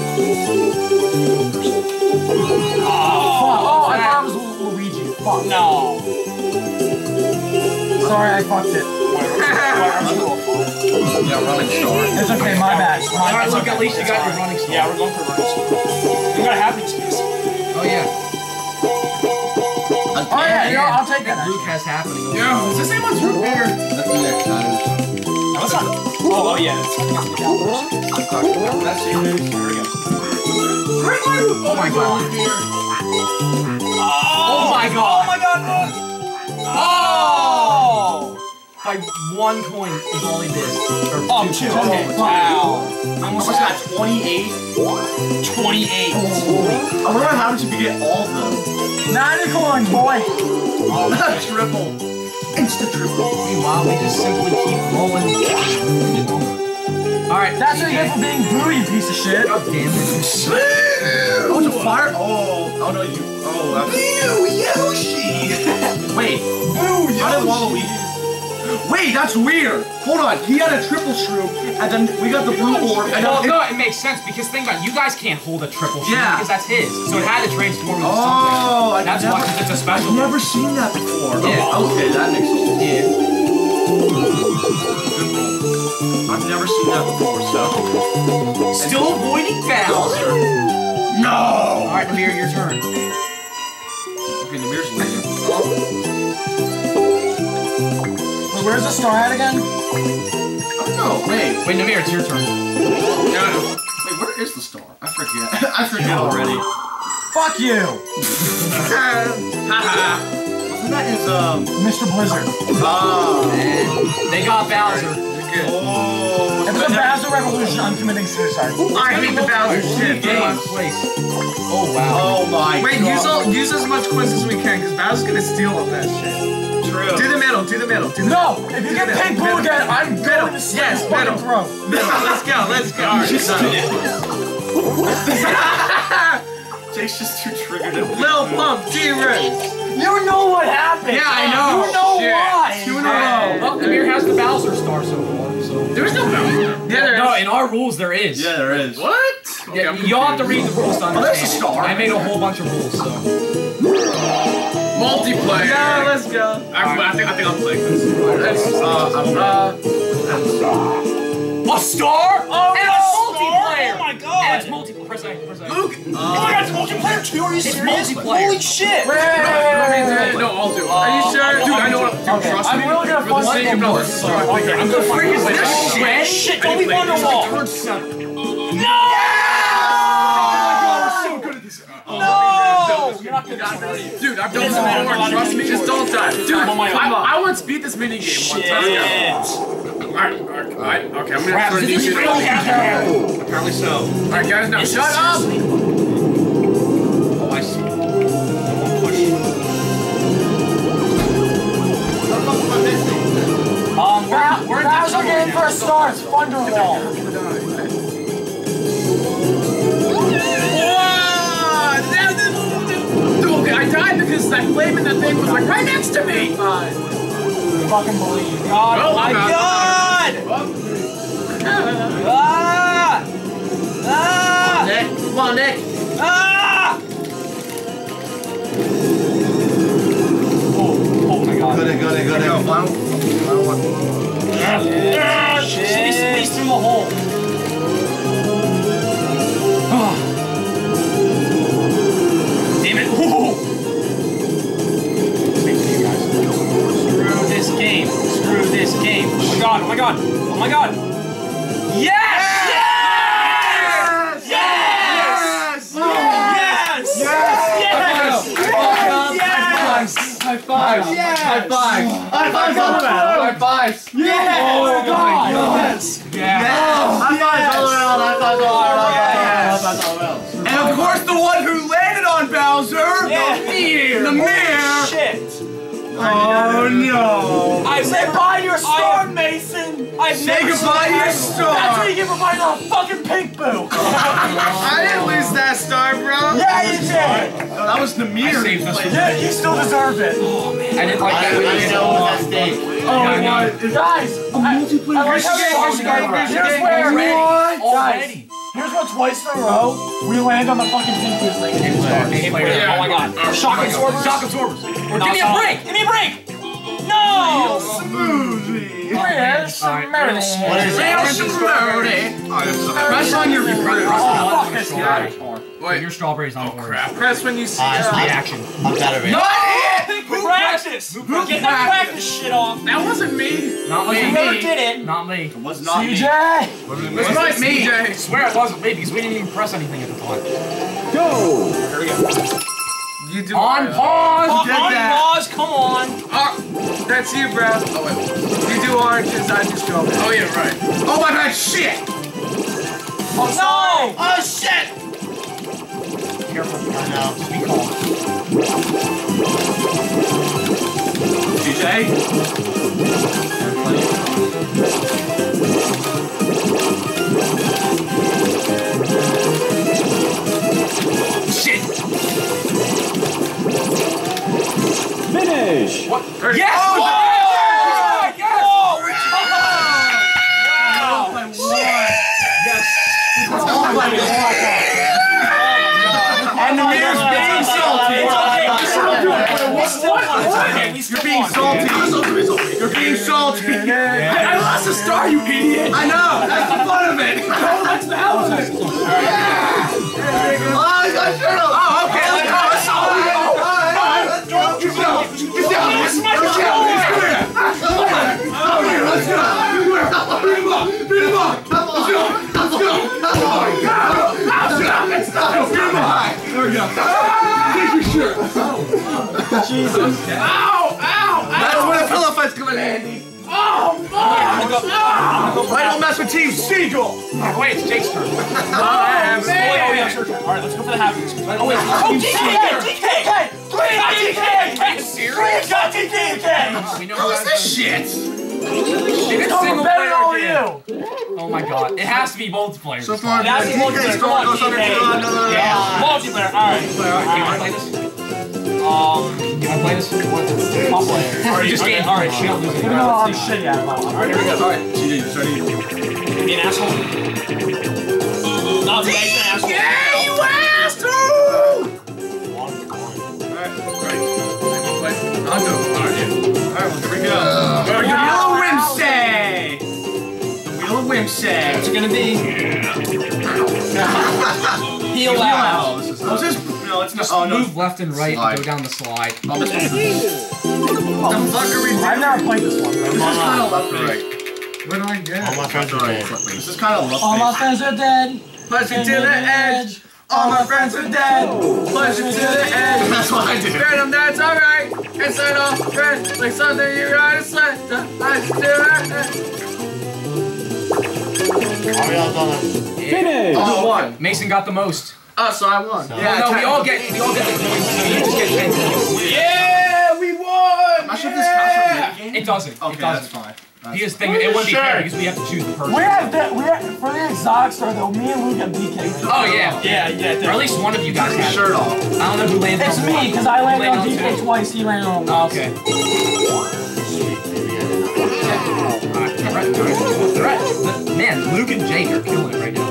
Oh, fuck, oh, I thought it was Luigi. Fuck. No. Sorry, I fucked it. Wait, wait, I'm just roll five. Yeah, running star. It's okay, my bad. My Alright, look, at least you got your running Yeah, we're going for running speed. We got a happening space. Oh yeah. Oh yeah, you know, I'll take that. Luke has happening. Yo, is this anyone's root beer? That's the next time. No, it's not. Oh, oh yeah, it's it's the down person. That's you. Here we go. Oh my god. Oh, my God. Oh my god! Oh! By one point is all he missed. Or Oh, two. two. Okay. Wow. Much was that? 28? 28. I wonder how if you get all of them. Nine coins, boy. triple. Insta triple. Meanwhile, we just simply keep rolling. Alright. That's what you get for being booty, you piece of shit. God damn it. Oh, it's a fire. Oh, oh no, you. Oh, that's. Boo Yoshi! Wait. Boo Yoshi! How did Waluigi? Wait, that's weird. Hold on. He had a triple shroom, and then we got the blue orb, and Well, no, it makes sense because think about it, you guys can't hold a triple shot Yeah. because that's his. So it had to transform into Oh, something. I've That's never, why it's a special. I've never seen that before. Yeah. Oh, okay, that makes sense. Yeah. I've never seen that before, so. Still avoiding Bowser. No! Alright, Nameer, your turn. Okay, the mirror's leaving. Wait, where's the star at again? I don't know. Wait, Wait, Nameer, it's your turn. No. wait, where is the star? I forget. I forget already. Fuck you, Wasn't that his, um. Mr. Blizzard. Ah. They got Bowser. Oh. If it's a Bowser Revolution, I'm committing suicide. I hate the Bowser shit. Game Oh wow. Oh my Wait, god. use all, use as much coins as we can, because Bowser's gonna steal all that shit. True. Do the middle, do the middle, do the No, if you get pink boo again, I'm going to slit Yes, his fucking middle. throat. middle. Let's go, let's go. Just Jake's just too triggered. at- Lil Pump, T-Rex. You know what happened. Yeah, I know. You know Shit. why. Two in a row. Well, Nameer has the Bowser star so far. So. There's no Bowser. Yeah, there is. No, in our rules there is. Yeah, there is. What? Okay, Yeah, I'm you all have to read the rules to Oh, there's a understand. star. I made a whole bunch of rules, so. Multiplayer. Yeah, let's go. Actually, I think, I think I'll play this. Uh, I'm Uh, A star? Oh, and no, it's multiplayer! Oh my God. And it's multiplayer. Press A, press A. Luke. Oh my god, it's multiplayer too? Are you serious? multiplayer. Holy shit! No, I'll do it. Are you sure? Dude, I know what. Dude, Okay, trust I'm me. really gonna For the fuck sake with of you. knowledge. Okay, I'm gonna fuck Freak is with this this shit? Shit, don't be Wonderwall! Turn seven. No! You're not good at this Dude, I've done It this before. Trust me. Just don't die. Dude, Oh my I, God. I want beat this mini game one time. Alright, alright, alright, okay, I'm gonna Crap, to this is really Alright, Apparently so. Alright guys, now shut up! Oh, I see. Um, we're in Bowser trouble game now. first starts. Thunderwall. Whoa! Now this- Okay, I died because that flame in the thing was like right next to me. Fine. Fucking believe. God, Well, my God! Ah! Ah! Nick, come on, Nick. Ah! Oh, oh my god. Got it, got it, got Go, it. final. Final one. Ah, Squeeze, squeeze through the hole. Ah. Damn it. Ooh. This game. Oh my god, oh my god. Oh my god. Yes! Yes! Yes! Yes! Yes! Yes! Yes! High five! High five. High five, High fives! Oh my God. Yes. Yeah. High fives all around. High fives all around. High fives all around. And of course, the one who landed on Bowser, Yeah. the mirror. The mirror. Shit! Oh no! I've Say never, your star, I've- Mason. I've Say never goodbye to your That's what you give a bite on a fucking pink boo. I didn't lose that star, bro. yeah, you did. No, that was the mirror. saved this. Yeah, you still deserve it. Oh man. I didn't like I that. I didn't oh, know it was. Oh my god. Guys, I, I like how Here's the game, here's the game, here's the Here's game. where, Already. guys, Already. Here's what twice in a row we land on the fucking pink boo thing. Oh my god. Shock absorbers. Shock absorbers. Or give me a break. Give me a break! No! Smoothie. Where's Alright, Meredith? What is it? Real smoothie. Press on your Oh, fuck this guy. Wait. Your strawberries on orange. Crap. Press when you see. Uh, Reaction. I'm better at it. Not it. Practice! Get that practice shit off! that wasn't me. Not You me. never did it! Not me. It was not me. CJ. was not me. I swear it wasn't me because we didn't even press anything at the time. Go! Here we go. You do. On Mario. pause. Oh, did on that. pause, come on! Oh, that's you, bro. Oh wait. You do oranges. I do strawberries. Oh yeah, right. Oh my god, shit. Oh no! Oh shit! Careful. I know. Just be calm. DJ. Shit. Finish! What? Yes. Oh, Yes. Yes. And the mirror's being salty. You're being salty. You're being salty. I lost a star, you idiot. I know. That's the fun of it. Let's Bowser. Oh, I got shirt on. Oh, okay. Let's go. Let's go. Let's go. Get down. Get down. Come here. Let's go. Beat him up. Beat him up. Let's go. Let's go. Oh my God. Let's go. Let's go. Beat him up. There we go. Take your shirt. Jesus. Ow! Ow! That's where the pillow fight's coming handy. Oh, fuck! I don't mess with Team Seagull. Oh, wait, it's Jake's turn. Oh, yeah, it's your turn. Alright, let's go for the happiness. Oh, wait. Oh, DK! DK! DK! Are you serious? Got DK again! We know What was who this shit? It's single player on again. you. Oh my god. It has to be multiplayer. So this far, time. That's DK multiplayer. score Come on, goes under DK. two. No, no, no. Yeah, multiplayer. Alright. Alright, you wanna play this? Um, You wanna play this? What? I'll play it. Alright, just game. Alright, shit. Even though I'm shitty at it. Alright, here we go. Alright, TJ, you starting. Be an asshole. No, be an asshole. Yeah, you asshole! I'll do it. Alright, yeah. Alright, well, here we go. The Wheel of Whimsy! The Wheel of Whimsy. It's gonna be. Heal out. This is oh, this is, no, it's not. Just Oh, no. move left and right Slide. and go down the slide. Oh, this one. What the fuck are we doing? I've never played this one. This is kind of left to right. What did I get? All my friends are dead. This is kind of left All my friends are dead. Push it to the edge. All my friends are dead. Push it to the edge. That's what I did. Venom, that's alright. It's an old friend, like something you gotta sled. I just do it. Are we all done? Oh, Finish! Oh, one. Mason got the most. Oh, so I won. Yeah, oh, no, we all get we all get the points. So you just get ten points. Yeah, we won! Am I sure this counts for minigame? It doesn't. Okay, it doesn't. fine. Because thing, it wouldn't be fair because we have to choose the person. We have the, we have, for the exotic store though, me and Luke have DK. Oh yeah. Yeah, yeah. Or at least one of you guys has. Shirt off. I don't know who landed It's on me, because I landed on Landed DK two. twice, he landed on Oh, okay. Sweet, baby. Threat. Man, Luke and Jake are killing it right now.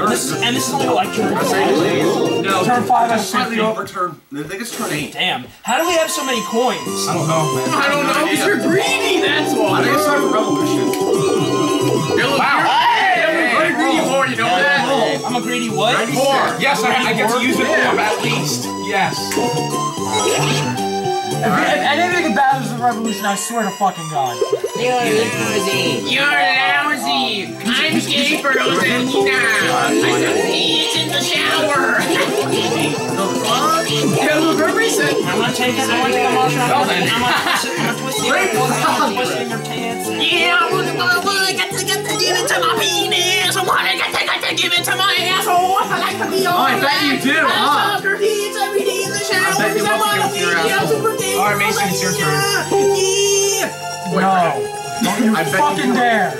Wow. This is, and this is only like turn five. No. Turn five and Slightly 50. over turn. I think it's turn eight. Damn. How do we have so many coins? I don't know, man. I don't know, because you're greedy, that's why. I why. think it's time for revolution. You're, look, Wow. you're, you're greedy more, you know that? I'm a greedy what? Four. Yes, I, I get to use it more, at least. Yes. If, if anything can battle the revolution, I swear to fucking God. You're lousy. You're lousy. I'm gay for those that you know. I said, it's in the shower. Yeah, look, everybody said, I'm gonna take it. Oh, I'm gonna take a marshal. Well then. I'm gonna twist it. I'm gonna twist it. I'm gonna twist it in your pants. yeah, well, well, well, I got to, got to give it to my penis. I want to, got to, to give it to my asshole. I like to be on Oh, I bet you do, I huh? suck her every day in the shower. bet you I want to wanna give it to your be asshole. super gay. All right, Mason, it's your turn. Yeah. No. Don't you I bet you fucking dare.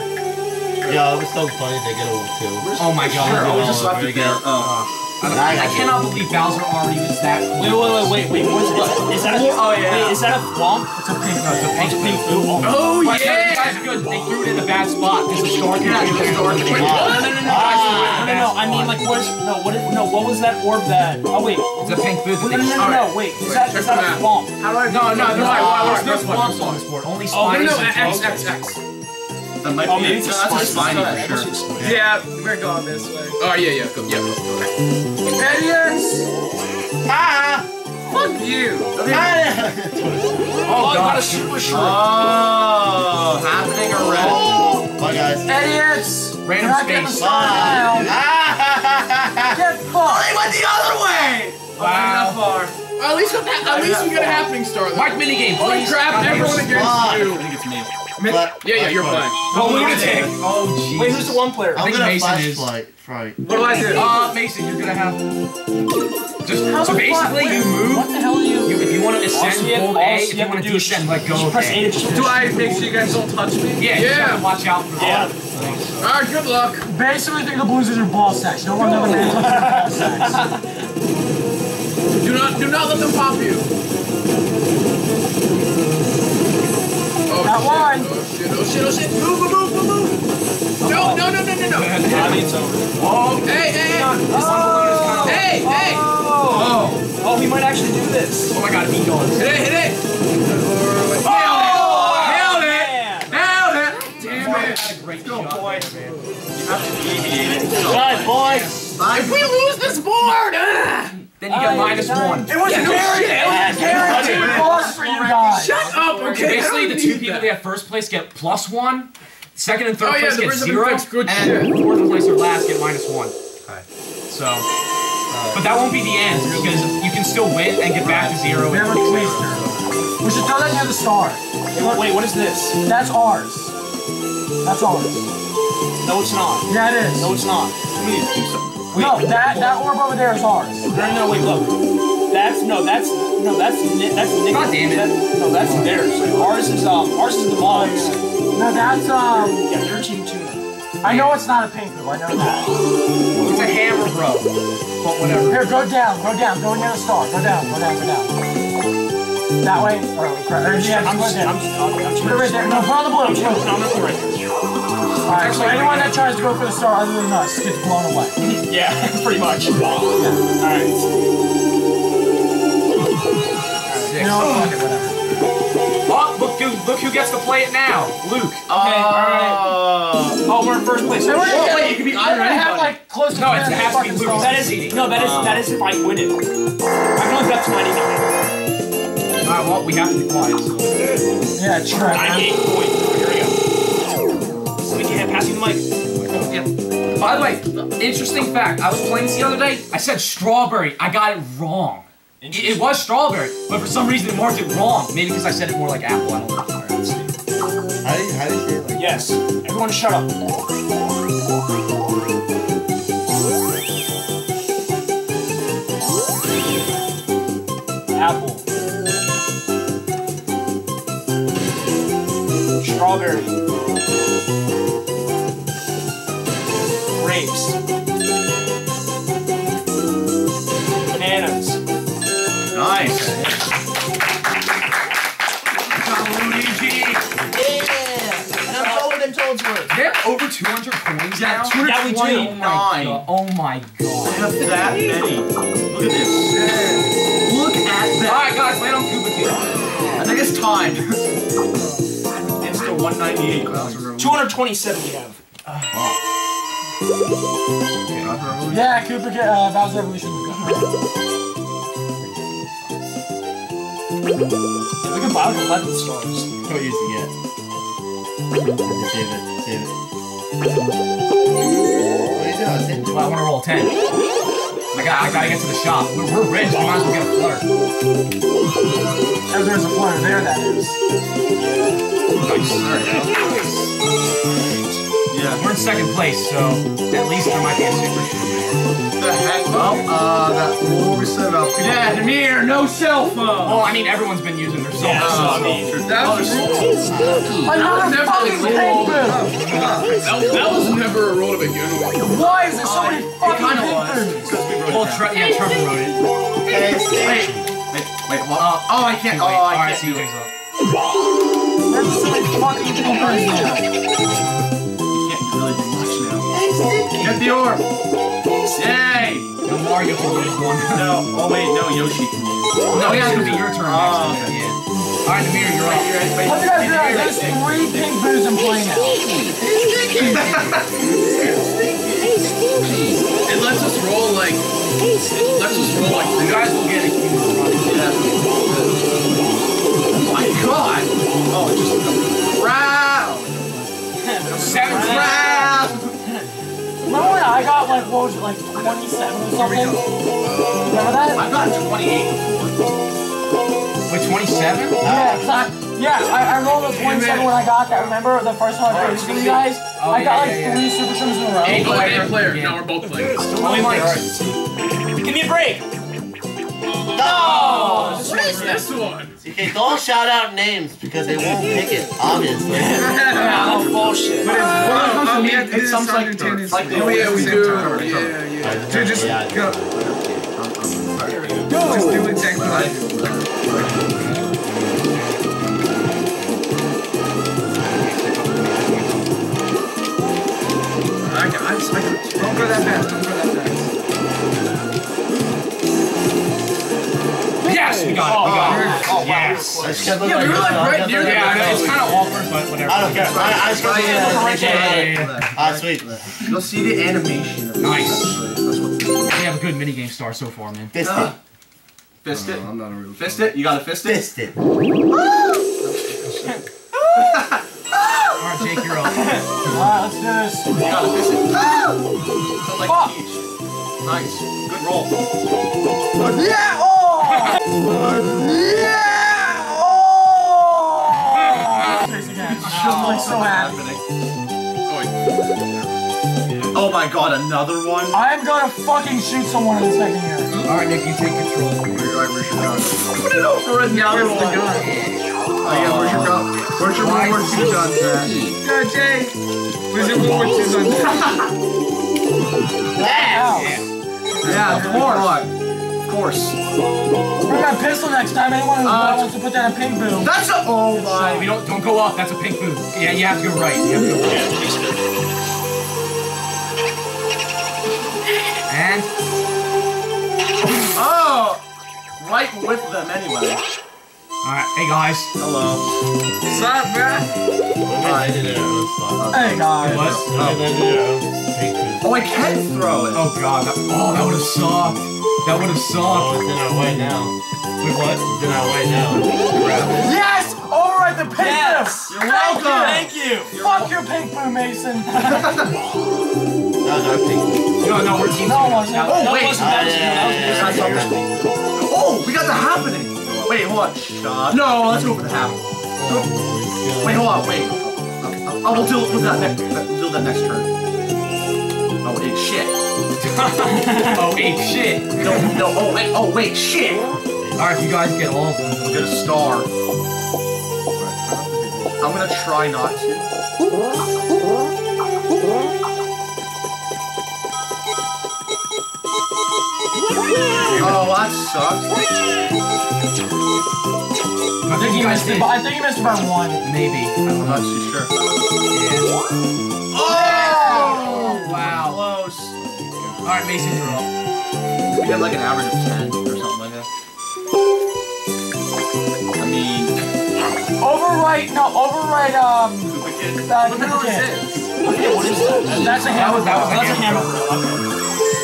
Yo, it was so funny they get a too. Oh my god. Sure, we just left very it there. Oh. I, I cannot believe Bowser already was that Wait, wait, wait, wait, wait. What is it? Is that a? Oh, yeah. Wait, is that a flump? It's a pink. No, it's a pink. It's pink. Ooh. Oh, But yeah. you yeah. guys good. They threw it in a bad spot. There's a star Yeah, container. there's a star. No, no, no, no, no. guys threw it in a No, no, no. I mean, like, what is? No, what is? No, what was that orb that? Oh wait. It's a pink food. No, no, no, no, no. Wait, is that is that a flump? How do I No, no, there's, Alright, there's no alright, swamps on this board. Only Oh, no, spiders no, and X, trolls. X, X. That might Oh, be maybe it's a that's a spiny spiny for sure. Yeah, we're going this way. Oh, yeah, yeah, go, yeah, okay. Idiots! Ah! Fuck you! Oh, Ah! you got a super short. Oh, happening already. Bye guys. Idiots! Random You're space. the. Ah! Get fucked. They went the other way! Not far. At least, with that, at least we got a happening star. though. Mark minigame, Holy please. crap, everyone against you. I think it's me. But- Yeah, yeah, you're playing. The lunatic. Oh, jeez. Wait, who's the one player? I I'm think gonna Mason flash is- flight. Fright. What do I do? Uh, Mason, you're gonna have. Just How so basically, you move. What the hell are you? You, if you want to ascend, All you hold A. you If you want to to do is descend, let go. of press A. A do I make sure you guys don't touch me? Yeah, you Yeah. have to watch out for Yeah. that. Alright, good luck. Basically, think the blues as your ball sacks. Don't want another man touching your ball sacks. Do not, do not let them pop you. Oh, Got shit. one. Oh shit, oh shit, oh shit. Move, move, move, move, move. No, no, no, no, no, no. I mean, it's. Oh, Hey, hey, hey. this one balloon is kind of. Hey, hey. Oh, oh, we might actually do this. Oh my god, he goes. Hit it, hit it. Oh, Nailed it. man. Nailed it. Damn it. Had a great shot, man. Alright, boys. If we lose this board, ah. Then you get oh, minus one. It was Yeah, a no guaranteed, shit. it was a guaranteed loss for you guys. shut up, okay? Basically, the two people that. that have first place get plus one. Second and third Oh, yeah, place the get zero, Fix, good and shit. fourth place or last get minus one. So, uh, but that won't be the end because you can still win and get back to zero. Never pleased her. We should throw that near the star. Wait, what is this? That's ours. That's ours. No, it's not. Yeah, it is. No, it's not. No, that that orb over there is ours. No, no, no, wait, look. That's no, that's no, that's That's Nick. God damn it. That- no, that's theirs. Ours is um, ours is the box. No, that's um. Yeah, your team tuna. I know it's not a pink boo. I know that. It's a hammer, bro. But whatever. Here, go down, go down, go near the star. Go down, go down, go down. That way. Or, or, yeah, I'm just, I'm just, I'm just. Put it right there. No, put on the blue. I'm just, I'm gonna put it right there. Alright, so anyone that tries to go for the star other than us gets blown away. yeah, pretty much. Alright. You know, what, fuck it, whatever. Oh, look who look who gets to play it now. Luke. Okay, alright. Oh. Uh, oh, we're in first place. So we're wait, you could be we're either gonna have like close to No, it's- it fifty has to be fucking Luke. stars. That is- no, that is that is if I win it. I can only bet twenty minutes. Alright, well, we have to be quiet. So. Yeah, true. 98 points. Passing the mic. Yep. By the way, interesting fact. I was playing this the other day. I said strawberry. I got it wrong. It, it was strawberry, but for some reason it marked it wrong. Maybe because I said it more like apple. I don't know. Alright, let's see. How do you, how do you say it? Like, Yes. Everyone shut up. Apple. Strawberry. Grapes. Bananas. Nice. And I'm told them told words. They have over 200 coins Yeah, now. 229. Oh my god. Oh I have that many. Look at this. Look at that. Alright guys, land on Koopa Kid. I think it's time. it's still 198. 227 we have. Oh. Yeah, Cooper, uh, Bowser Evolution. We can buy like 11 stars. Don't use it yet. Save it. Save it. What are you doing? Well, I want to roll 10. I got, I gotta get to the shop. We're, we're rich. We might as well get a flirt. Oh, there's a flutter there, that is. Yeah. We're in second place, so at least there might be a super shoe. The heck? Well, uh, that what we said about people. Yeah, Demir, no cell phone. Well, I mean, everyone's been using their cell Yeah, phones. so I mean, That was Another never fucking really pink that, that was never a roll to begin with. Why is there so many fucking kind of was. boos? Because we wrote Well, it Tre- yeah, Trevor wrote it. Hey. Wait, wait, wait, what? oh, I can't. Oh, Wait, I can't do it. CJ's up. There's so many fucking pink Get the orb. Yay! No, Mario can use one. No. Oh wait, no. Yoshi can use. No, oh, yeah, it's gonna be your turn next. Oh, time, Yeah. Alright, Nameer, you're up. What do you guys realize? There's three pink boos in play now. It lets us roll like. It lets us roll like. You guys will get a huge run. Oh my god! Oh, it just round, Seven round. Remember when I got like, what was it, like 27 or something? Remember that? I've gotten 28 before. Wait, 27? Yeah, 'cause I, yeah, I, I rolled a 27 when I got that. Remember the first time I played with you guys? Oh, I got yeah, like yeah, yeah. three super shrooms in a row. Eight Oh, player. eight player. Yeah. Now we're both playing. Only like Give me a break. No! What is this one? Okay, don't shout out names because they won't pick it, obviously. Oh, bullshit. But it's, when it comes to oh, I it sounds like like it's like Oh yeah, we do. turn. Yeah, yeah. Dude, just Yeah. go. Just do exactly what I do. I got, I just, I got, don't go that fast. Don't go that fast. Yes, we got it. We got it. Oh, wow. Yes. Let's Yeah, we were like right near Yeah, I know, it's kind of awkward, but whatever. I don't care. I, I just got Oh, the Yeah, yeah, yeah. Ah, sweet. You'll see the animation. Of Nice. actually. We have a good minigame star so far, man. Fist it. Ah. Fist it. I'm not a real Fist it. You gotta fist it. Fist it. Alright, Jake, you're up. Alright, let's do this. You gotta fist it. Sounds like Fuck. Nice. Good roll. Yeah! Oh! yeah! Oh! This again. I'm like so happy. Oh my god, another one. I'm gonna fucking shoot someone in a second here. Alright, Nick, you take control. Put it over another one. Oh yeah, where's your gun? Where's your World War II guns at? Uh, Go, Jay. Where's your World War II's on Ow. Yeah, of course. Of course. Bring my pistol next time. Anyone who Uh, wants to put down a pink boo. That's a. Oh Uh, we don't don't go up. That's a pink boo. Yeah, you have to go right. You have to go right. And Oh! Right with them anyway. All right, hey guys. Hello. What's up, man? Hey guys. What? Oh. oh, I can throw it. Oh god. That, oh, that would have sucked. That would have sucked. but in our way now Wait, what? Yes! Override the pink Yes! boom. You're welcome. Thank you. Fuck your pink boo, Mason. No, no, we're team. No, it oh, wasn't. Oh, that wait. wasn't- that was- that was- That's something. Oh, we got the happening wait, hold on. Uh, no, let's go for the half. Oh, wait, hold on, wait. I, I, I will deal with that next. We'll deal that next turn. Oh wait, shit. oh wait, shit. No, no. Oh wait, oh wait, shit. All right, you guys get all of them. We'll get a star. I'm gonna try not to. Oh, that sucks. I think he missed it. I think he missed it by one. Maybe. I'm not too sure. Oh, wow. Close. All right, Mason, you're up. We had like an average of 10 or something like that. I mean, Overwrite, no, overwrite, um, uh, what the hell is this? Okay, what is that? That's a hammer. that was- That's a hammer. Okay.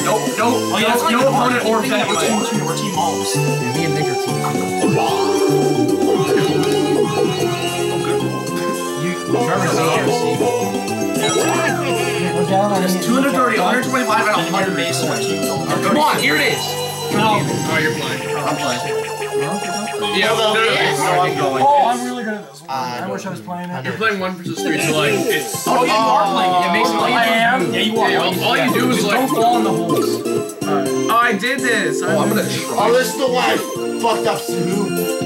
Nope, nope, Oh yeah, that's no, like no opponent or thing that we're team anyway. two, we're team moms. You, Trevor's We're down on It's it. 230, 125, and And 100. Mason, we're team Oh, come on, here it is. No. Oh, you're playing. I'm playing. Yeah, no, no, no. No, I'm going. Oh, I'm really good at this one. I I wish I was playing it. You're playing one versus three, so like, it's. Oh, yeah, you are playing it. Yeah, Mason, all you I am. Yeah, you are. Yeah, all, all you do is like. don't fall in the holes. Oh, I did this. Oh, I'm gonna try. Oh, this is the one I fucked up Sue.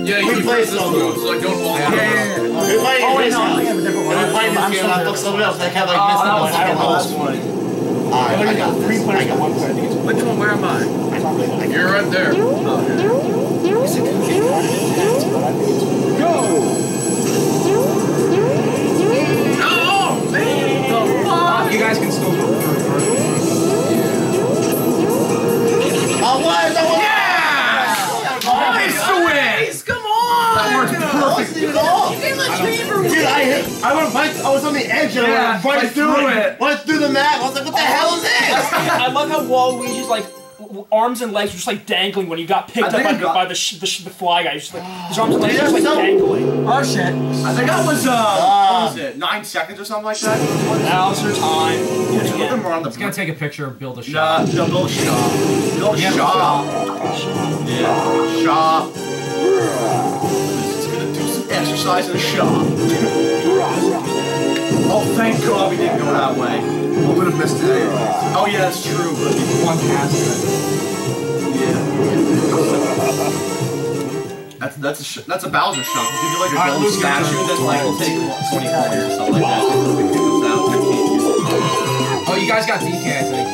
Yeah, you play press this some. move, so like don't fall. Yeah, yeah, yeah. We played Oh, wait, this no, I one. have a different one. When we played this game, still I there. fucked somebody else. They kept like Oh, missing that the was- fucking that was holes. one. Alright, I got Three this. I got one this. point. I think it's Which one? Where am I? You're right there. Oh, man. You guys can still go through. I was, I was. Nice to win! Come on! That worked I wasn't perfect. even. Dude, I hit. I went right. I was on the edge and Yeah, I went right right through through it. it. Went through the map. I was like, what the hell is this? I love how Waluigi's like w- arms and legs were just like dangling when you got picked up by, got- by the, sh- the, sh- the fly guy. Just like his arms and legs were just like dangling. Oh shit. I think that was, uh, what was it, 9 seconds or something like that? Now's your time. Two of them were on the It's gonna take a picture, build a shot. Nah, no, build a shop. Build a Yeah, shop. Yeah, shop. This is gonna do some exercise in the shop. oh, thank God we didn't go that way. I would have missed it. Oh, yeah, that's true. But One pass. yeah. That's that's a sh- that's a Bowser shop. If you do like a Alright, gold Luke, statue, then like it'll take what, 20 coins or something like that. If it comes out, I can't. Oh, you guys got DK, I think.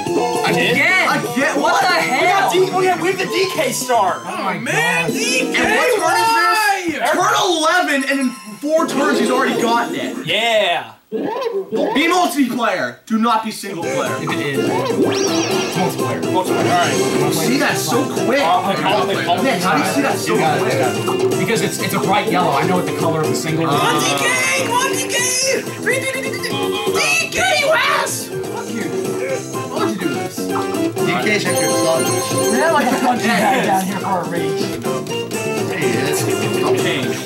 Again! Again? What the We hell? got D- we have we have the DK star. Oh my Man, god. DK, And what turn is this? why? Turn 11, and in four turns he's already gotten it. Yeah. Be multiplayer. Do not be single player. If it is. It's multiplayer. Alright. See that so quick. I'll play- I'll play- Nick, how do you see that so You got it, you quick? it. Because it's it's a bright yellow. I know what the color of the single is. Come on, DK! Come on, DK! DK, you ass! Fuck you. Why would you do this? DK, check your son. We had like a punching bag down here for a rage. Hey, it's change.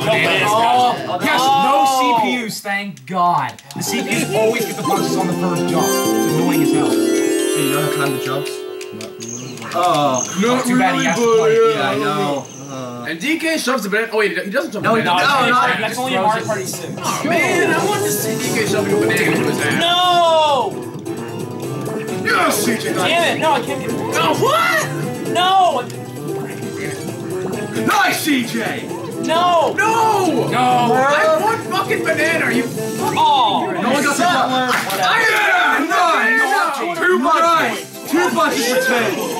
Oh, yes, no CPUs, thank God. The CPUs always get the punches on the first jump. It's annoying as hell. So you know how to time the jumps? Oh. Not Too bad he has to play. but Yeah, I yeah. know. And DK shoves the banana. Oh wait, he doesn't shove No, the he banana. doesn't. No, that's, no, that's only in Mario Party 6. Oh man, I want to see DK shoving a banana into his ass. No! Yes, CJ. Damn it! No, I can't get. No, what? No! Nice, CJ. No! No! No! I want fucking banana. Are you? Oh! No one got the Yeah, Nice. Two bunches. Two bunches for ten.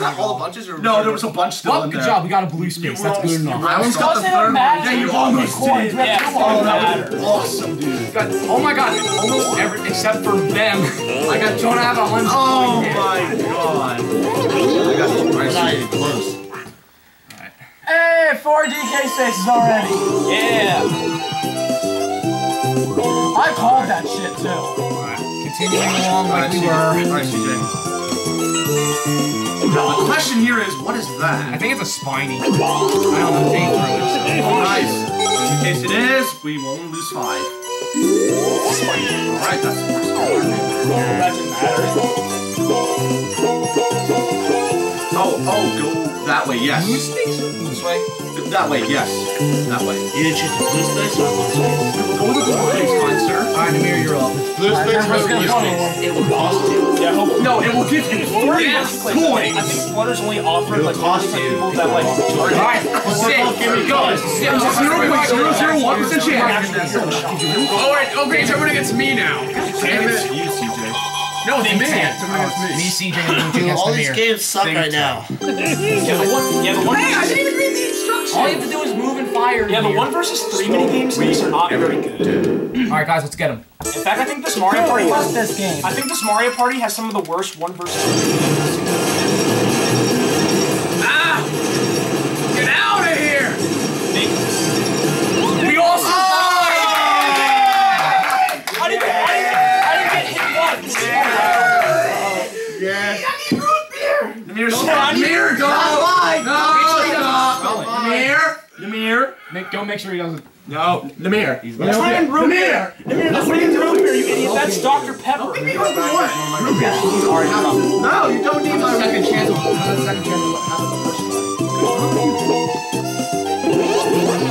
Not all the bunches or no? There was a bunch still Well, in good there. job. We got a blue space. That's good enough. I almost got the Doesn't third one. Yeah, you almost did. We Yeah, two it more. Oh, that was awesome, dude. Got, oh my god, almost every except for them. I got don't have a hundred. Oh my god. I got two. We're close. Hey, four DK spaces already. Yeah! I called that shit too. Alright, Continuing along like we were. Alright, CJ. The question here is, what is that? I that? think it's a spiny. I don't know. Think through it. Nice. In case it is, we won't lose five. Alright, that's the first one. That didn't matter. Oh, oh, go that way, yes. This way. That way, yes. That way. You didn't choose the blue space or the blue space? Go with the blue space, fine, sir. Alright, Amir, you're up. Blue space or blue space? It will cost you. Yeah, hopefully. No, it will give you three Yes. coins. I think Flutter's only offered It'll like cost you. people that like are Alright, sick. Here we go. There's a zero point zero zero one percent chance. Oh wait, okay, it's everyone against me now. Damn it. You, CJ. No, it's Think me. tank. It's me. Me, CJ, and Luke Dude, against all these games suck Think right now. Yeah, the one. Yeah, the one. Hey, I didn't even read the instructions. All you have to do is move and fire. Yeah, the here. one versus three mini games in these are not very good. All right, guys, let's get them. In fact, I think this Mario Party. Fuck this game. I think this Mario Party has some of the worst one versus three games. Ah! Get out of here! We all survived. Mirror, Mirror, go! no, Lemire, Lemire, Nick, don't make sure he doesn't. no, Lemire. That's not even root beer. That's not even root beer, you idiot. That's Dr. Pepper. No, you don't need my second chance. Second chance.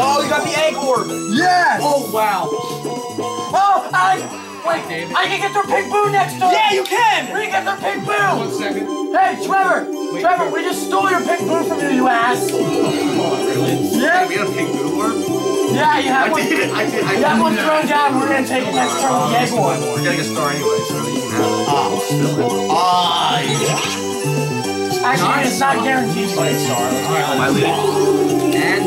Oh, you got the egg orb. Yes! Oh wow. Oh, I. Wait, David. I can get their pink boo next door. Yeah, you can. We can get their pink boo! One second. Hey, Trevor! Trevor, we just stole your pink boo from you, you ass! Really? Yeah, We had a pink boo orb. yeah, you have I one. did. I did. I You have one did. thrown down, we're gonna take it next turn with the egg one. We're getting a star anyway, so you can have it. Ah. Spill it. Ah, Actually, it's not guaranteed. I lead it. And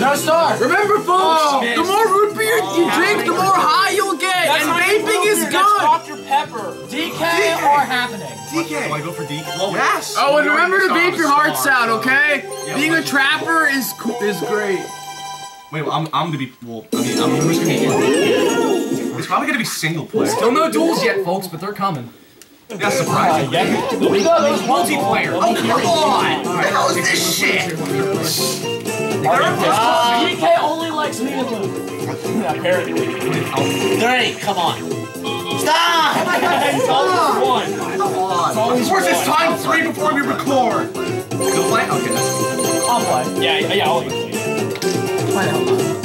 No star! Remember, folks, the more root beer you drink, the more high you'll get. That's and vaping is beer, good. That's Dr. Pepper. DK or happening? DK. Do I go for DK? Yes. Oh, and You remember to saw vape your hearts star, out, okay? Yeah, Being a trapper is co- is great. Wait, well, I'm, I'm gonna be. Well, I mean, I'm just gonna be. It's probably gonna be single player. Still no duels yet, folks, but they're coming. That's surprising. We got those multiplayer. Oh, come on! What the hell is this shit? DK only likes me and Luke. Yeah, apparently. Three, come on. Stop! oh It's always one. Come on. Of course, it's time three before we record. Go play? Okay, I'll play. Yeah, yeah, yeah, I'll play.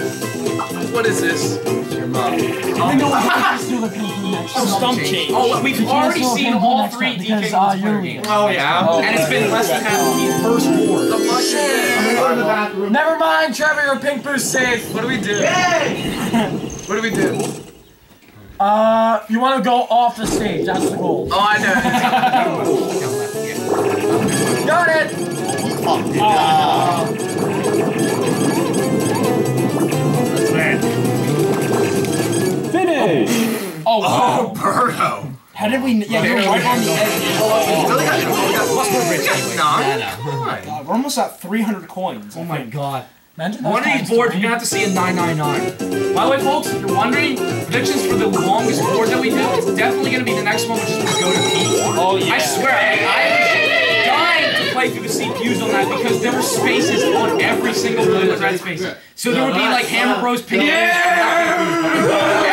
What is this? your mom. I think we'll just do the pink boo next turn. Stump change. Oh, we've You already seen all three turn DK uh, multiplayer games. Oh, yeah. And it's been less than half the first four. Never mind, Trevor, your pink boo's safe. What do we do? What do we do? Uh, you want to go off the stage. That's the goal. Oh, I know. Got it. Fuck, dude. Oh. Oh, oh, wow. Birdo. How did we? Yeah, you're right on the edge. Really really got, Plus we're anyway. nine? I know. Come on. God, we're almost at 300 coins. Oh my god. Imagine One of those these boards, you're gonna have to see a 999. By the way, folks, if you're wondering, predictions for the longest board that we do, it's definitely gonna be the next one, which is the Pagoda Peak. Oh yeah. I swear, I, I was dying to play through the CPUs on that because there were spaces on every single one of the red spaces. So there would be like Hammer Bros, Pig everywhere.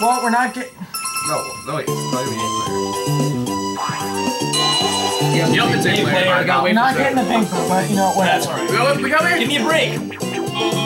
Well, we're not getting. No, no, wait. It's probably the eight Yup, it's eight player. I gotta We're not getting the pink boo, but you know what? That's alright. Go, we come here. Give me a break.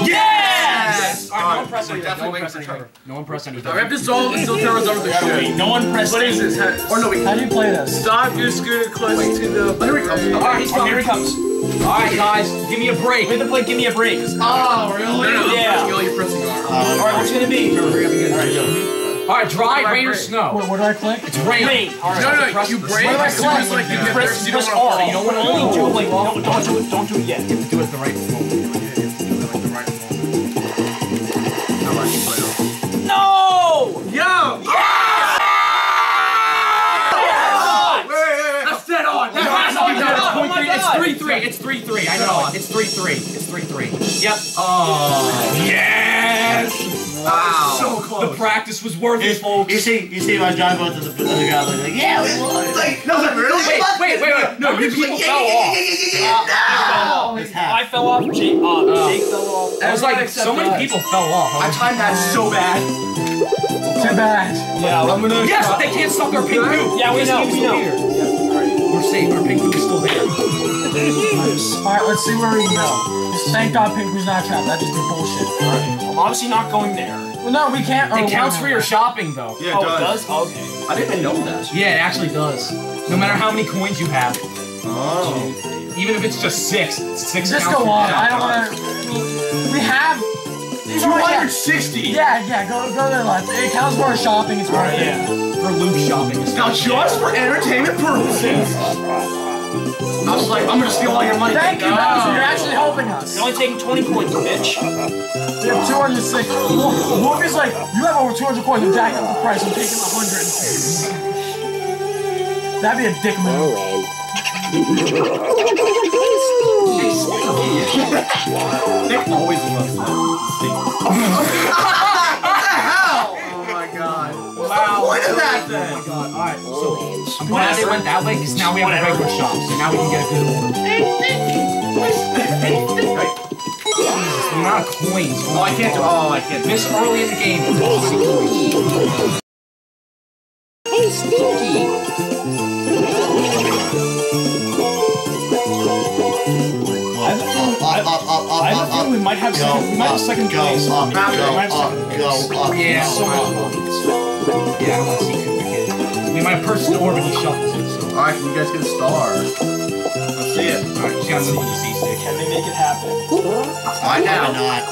Yes! Alright, Alright, no one press anything. definitely No one waiting press for anything. Trevor. No one press anything. We have to solve until Trevor's over the Wait, shit. no one pressed What is anything. this? Or no, wait. How do you play this? Stop your scooter close to the. Here he comes. Alright, he's Oh, here he comes. Alright, guys, give me a break. We have to play Give Me a Break. Oh, really? No, no, I'm Yeah. pressing L, you're pressing R. Alright, what's it gonna be? Alright, dry, rain, or snow. Wait, what do I click? It's rain. Rain. Alright. No, no, press you the- break What do I as soon as click? like you get Press, thirsty. press You don't R. want You don't want to only do it like no, don't do it. Don't do it yet. Do it the right moment. No! Yo! That's dead on. That's all you got. Point my three. It's three three. It's three three. I know it. It's three three. It's three three. Yep. Oh, Yes. Wow. So close. The practice was worth it, folks. You see, you see my John going to the, to the ground like, yeah, we won. Like, no, that really? Wait, wait, wait, wait. No, you people fell off. I fell off. Jake, uh, Jake fell off. I was like, so many people fell off. I timed that so bad. Too bad. Yeah, I'm gonna. Yes, but they can't stop our pink boo. Yeah, we know, We know. We're safe. Our pink boo is still there. Alright, let's see where we can go. Thank God pink boo's not trapped. That'd just be bullshit. I'm obviously not going there. Well, no, we can't. It oh, counts for your shopping, though. Yeah, oh, it does? Okay. I didn't even know that. Yeah, it actually does. No matter how many coins you have. Oh. Even if it's just six, six Just go on. that. I don't want to. We have. these are like- 260. Yeah, yeah. Go, go to the left. It counts for our shopping. It's worth it. Yeah, for loot shopping. is- Now, just for entertainment purposes. I was like, I'm gonna steal all your money. Thank you, No. Bowser. You're actually helping us. You're only taking 20 coins, bitch. We have 206. Wolf- Wolf is like, you have over 200 coins. I'm jacking up the price. I'm taking 100. That'd be a dick move. Nick always loves that. god. What's the point of that then? Oh God, alright, so I'm glad they went that way because now we have a regular shop, so now we can get a good order. The amount of coins. Oh, I can't do. Oh, I can't. do This early in the game. it's easy. Hey, Stinky! I have a feeling, Up, up, up, up, I have a up, feeling we might have Go second, we might have up, second go place. up, We go might have up, second place. go up. Yeah, So much coins. Yeah, I want to see Koopa Kid. We might have purchased an orb and he shuffles it, so. Alright, can you guys get a star? Let's see it. Alright, just gotta move the C stick. Can they make it happen? Find Why out. not?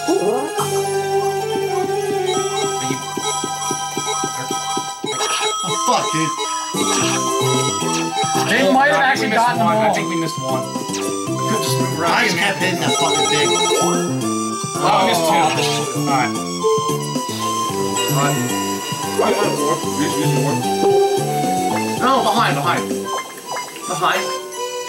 Oh, fuck, dude. They might have I actually think we gotten them one. I think we missed one. Could just move around. I just kept hitting that fucking thing. Oh, we missed two. Oh. Alright. No, behind, behind. Behind.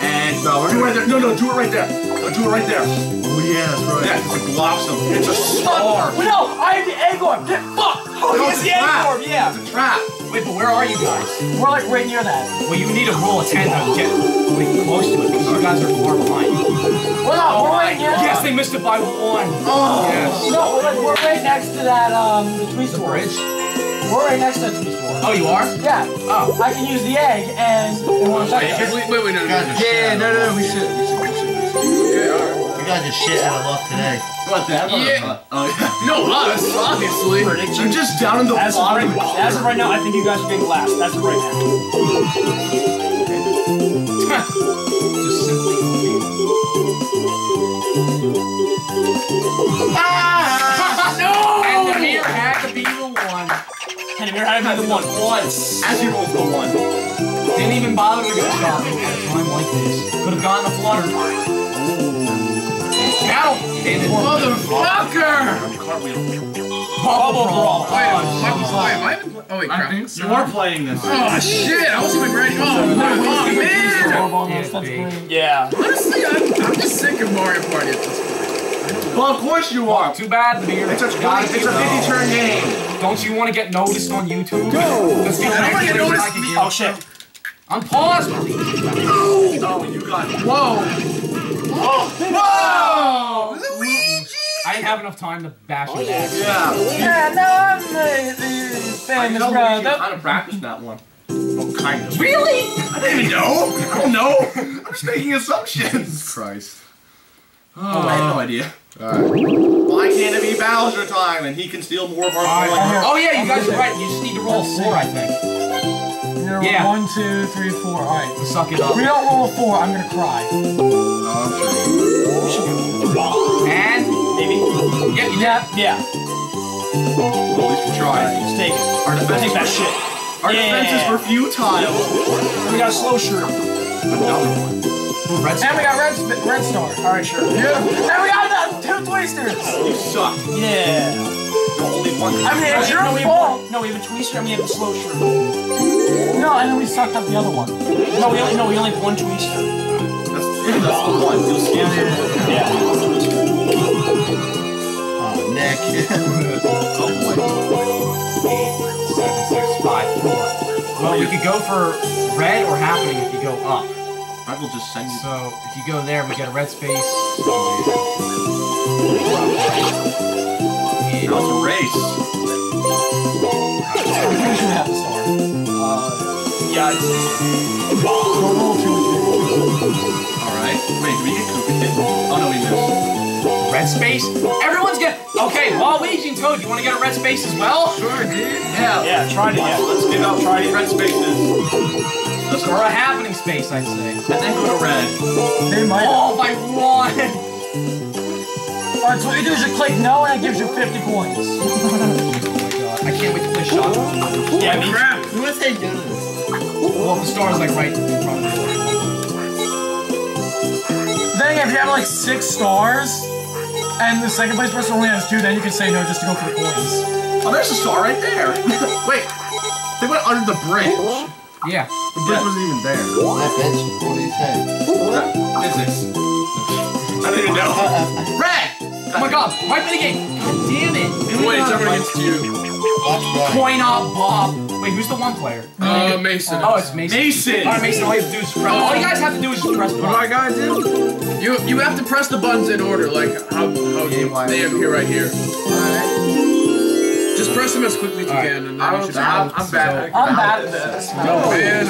And no, we're doing it right there. No, no, do it right there. No, do it right there. Oh, yeah, that's right. Yeah, 'cause it blocks them. It's a star. No, I have the egg orb. Get fucked. Oh, No, it's the egg orb, yeah. It's a trap. Wait, but where are you guys? We're like right near that. Well, you need a roll of 10 to get like, close to it because you guys are far behind. We're not. we're right near. Yes, they missed it by one. Oh. Yes. No, we're, like, we're right next to that um the tweet The bridge? We're right next to the tweet store. Oh, you are? Yeah. Oh. I can use the egg and it won't affect Wait, us. wait, wait, wait, no, no, You guys no. no, no, we should. We should. We should. Okay, alright. You guys are shit out of luck today. What that? Yeah. Oh, yeah. No, us, obviously. They're just down in the As of, bottom. right, as of right now, I think you guys are getting last. That's of right now. Just simply. no! And if you're having the one once. As he rolls the one. Didn't even bother to go shopping at a time like this. Could have gotten a flutter. Now, damn it. Motherfucker! Bubble brawl. Wait, Oh, am I, wait, am I even, oh wait, crap. You are playing this. Oh shit, I wasn't even ready. Oh, oh Orb man! Yeah, this, that's big. great. Yeah. Honestly, I'm, I'm just sick of Mario Party at this point. Well, of course you are. Too bad, the mirror. It's a 20, it's a do 50 turn game. Don't you want to get noticed on YouTube? Let's get I don't wanna get noticed. Oh shit. I'm paused, please. Oh, you got it. Whoa. Whoa! Luigi! I didn't have enough time to bash oh, his ass. Yeah. Yeah, no, I'm the, the I famous know bro. Luigi The- kind of practiced that one. Oh, kind of. Really? I didn't even know. I don't know. I'm just making assumptions. Christ. Oh, I had no idea. Alright. Why can't it be Bowser time and he can steal more of our Alright. coins? Oh yeah, you guys are right. You just need to roll a four, I think. You're Yeah. One, two, three, four. All right. To suck it up. If we don't roll a four, I'm gonna cry. And Maybe. yeah, you Yeah. Yeah. At least we tried. Just take it. Our Take defenses, that were, shit. our Yeah. defenses were futile. And we got a slow shroom. Another one. Red And we got red, sp- red star. All right, sure. Yeah. And we got the two twisters. You suck. Yeah. The only one. I mean, it's your no, we fault. have, no, we have a twister and we have a slow shroom. No, and then we sucked up the other one. No, we only no, we only have one twister. That's, that's the one. You'll see it. Yeah. Oh, Nick. Oh boy. Eight, seven, six, five, four. Well, we could go for red or happening if you go up. I will just send you. So if you go there, we get a red space. Now it's a race. I'm pretty sure we have. Yeah. It's, We'll roll two and Alright. Wait, did we get Koopa Kid? Oh no, we missed. Red space? Everyone's get. Okay, Waluigi and Toad, you want to get a red space as well? Sure, dude. Yeah. yeah. try it. Yeah. Let's give out Try red spaces. Or a happening space, I'd say. And then go to red. They might. Oh, by one! Alright, so what you do is you click no and it gives you 50 coins. Oh my god. I can't wait to play shot. Yeah, me. Crap. Who would say no this? Well, the star's like right in front of me. Then if you have like six stars, and the second place person only has two, then you can say no just to go for the coins. Oh, there's a star right there. Wait. They went under the bridge. Yeah. The bridge wasn't even there. That bitch. What do you say? Physics. I don't even know. Red! Oh my god, right for the game! God damn it! Wait, it's over against you. Watch right. Coin up, Bob! Wait, who's the one player? Uh, Mason. Oh, it's Mason. Mason. Alright, Mason, all you have to do is press. All you guys have to do is just press What do I gotta do? You you have to press the buttons in order, like how how they appear right here. Just press them as quickly as you can, and then you should. I'm, I'm bad. I'm bad at this. No man,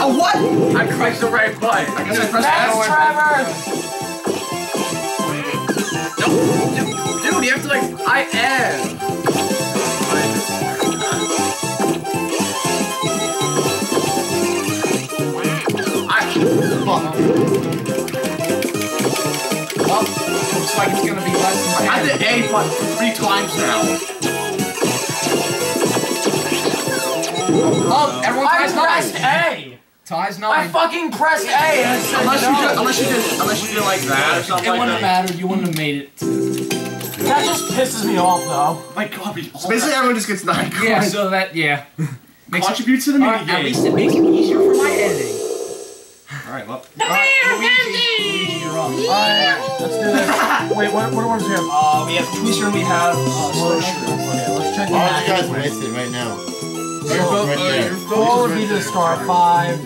Oh, what? I clicked the right button. I guess I pressed That's F. Trevor! Dude, you have to like I am. Well, looks like it's gonna be less than I did A button three times now. Oh, everyone I pressed nine. A! Ties I fucking pressed A and it said Unless you no. did, unless you did, unless you did like that or something It like wouldn't have that. mattered. You wouldn't have made it. That just pisses me off though. My God, we- so basically everyone just gets nine Yeah, so that, yeah. Makes it, Contribute to the Alright, mini at least it makes it easier for my editing. Alright, well. Alright, Luigi, Luigi, you're up. Alright, let's do this. Wait, what, what ones do we have? Uh, we have Twister and we have uh, Slow Shroom. Okay, let's check the Why don't you guys matches. waste right now? You're both, right uh, there. you're Four both would be the star, five.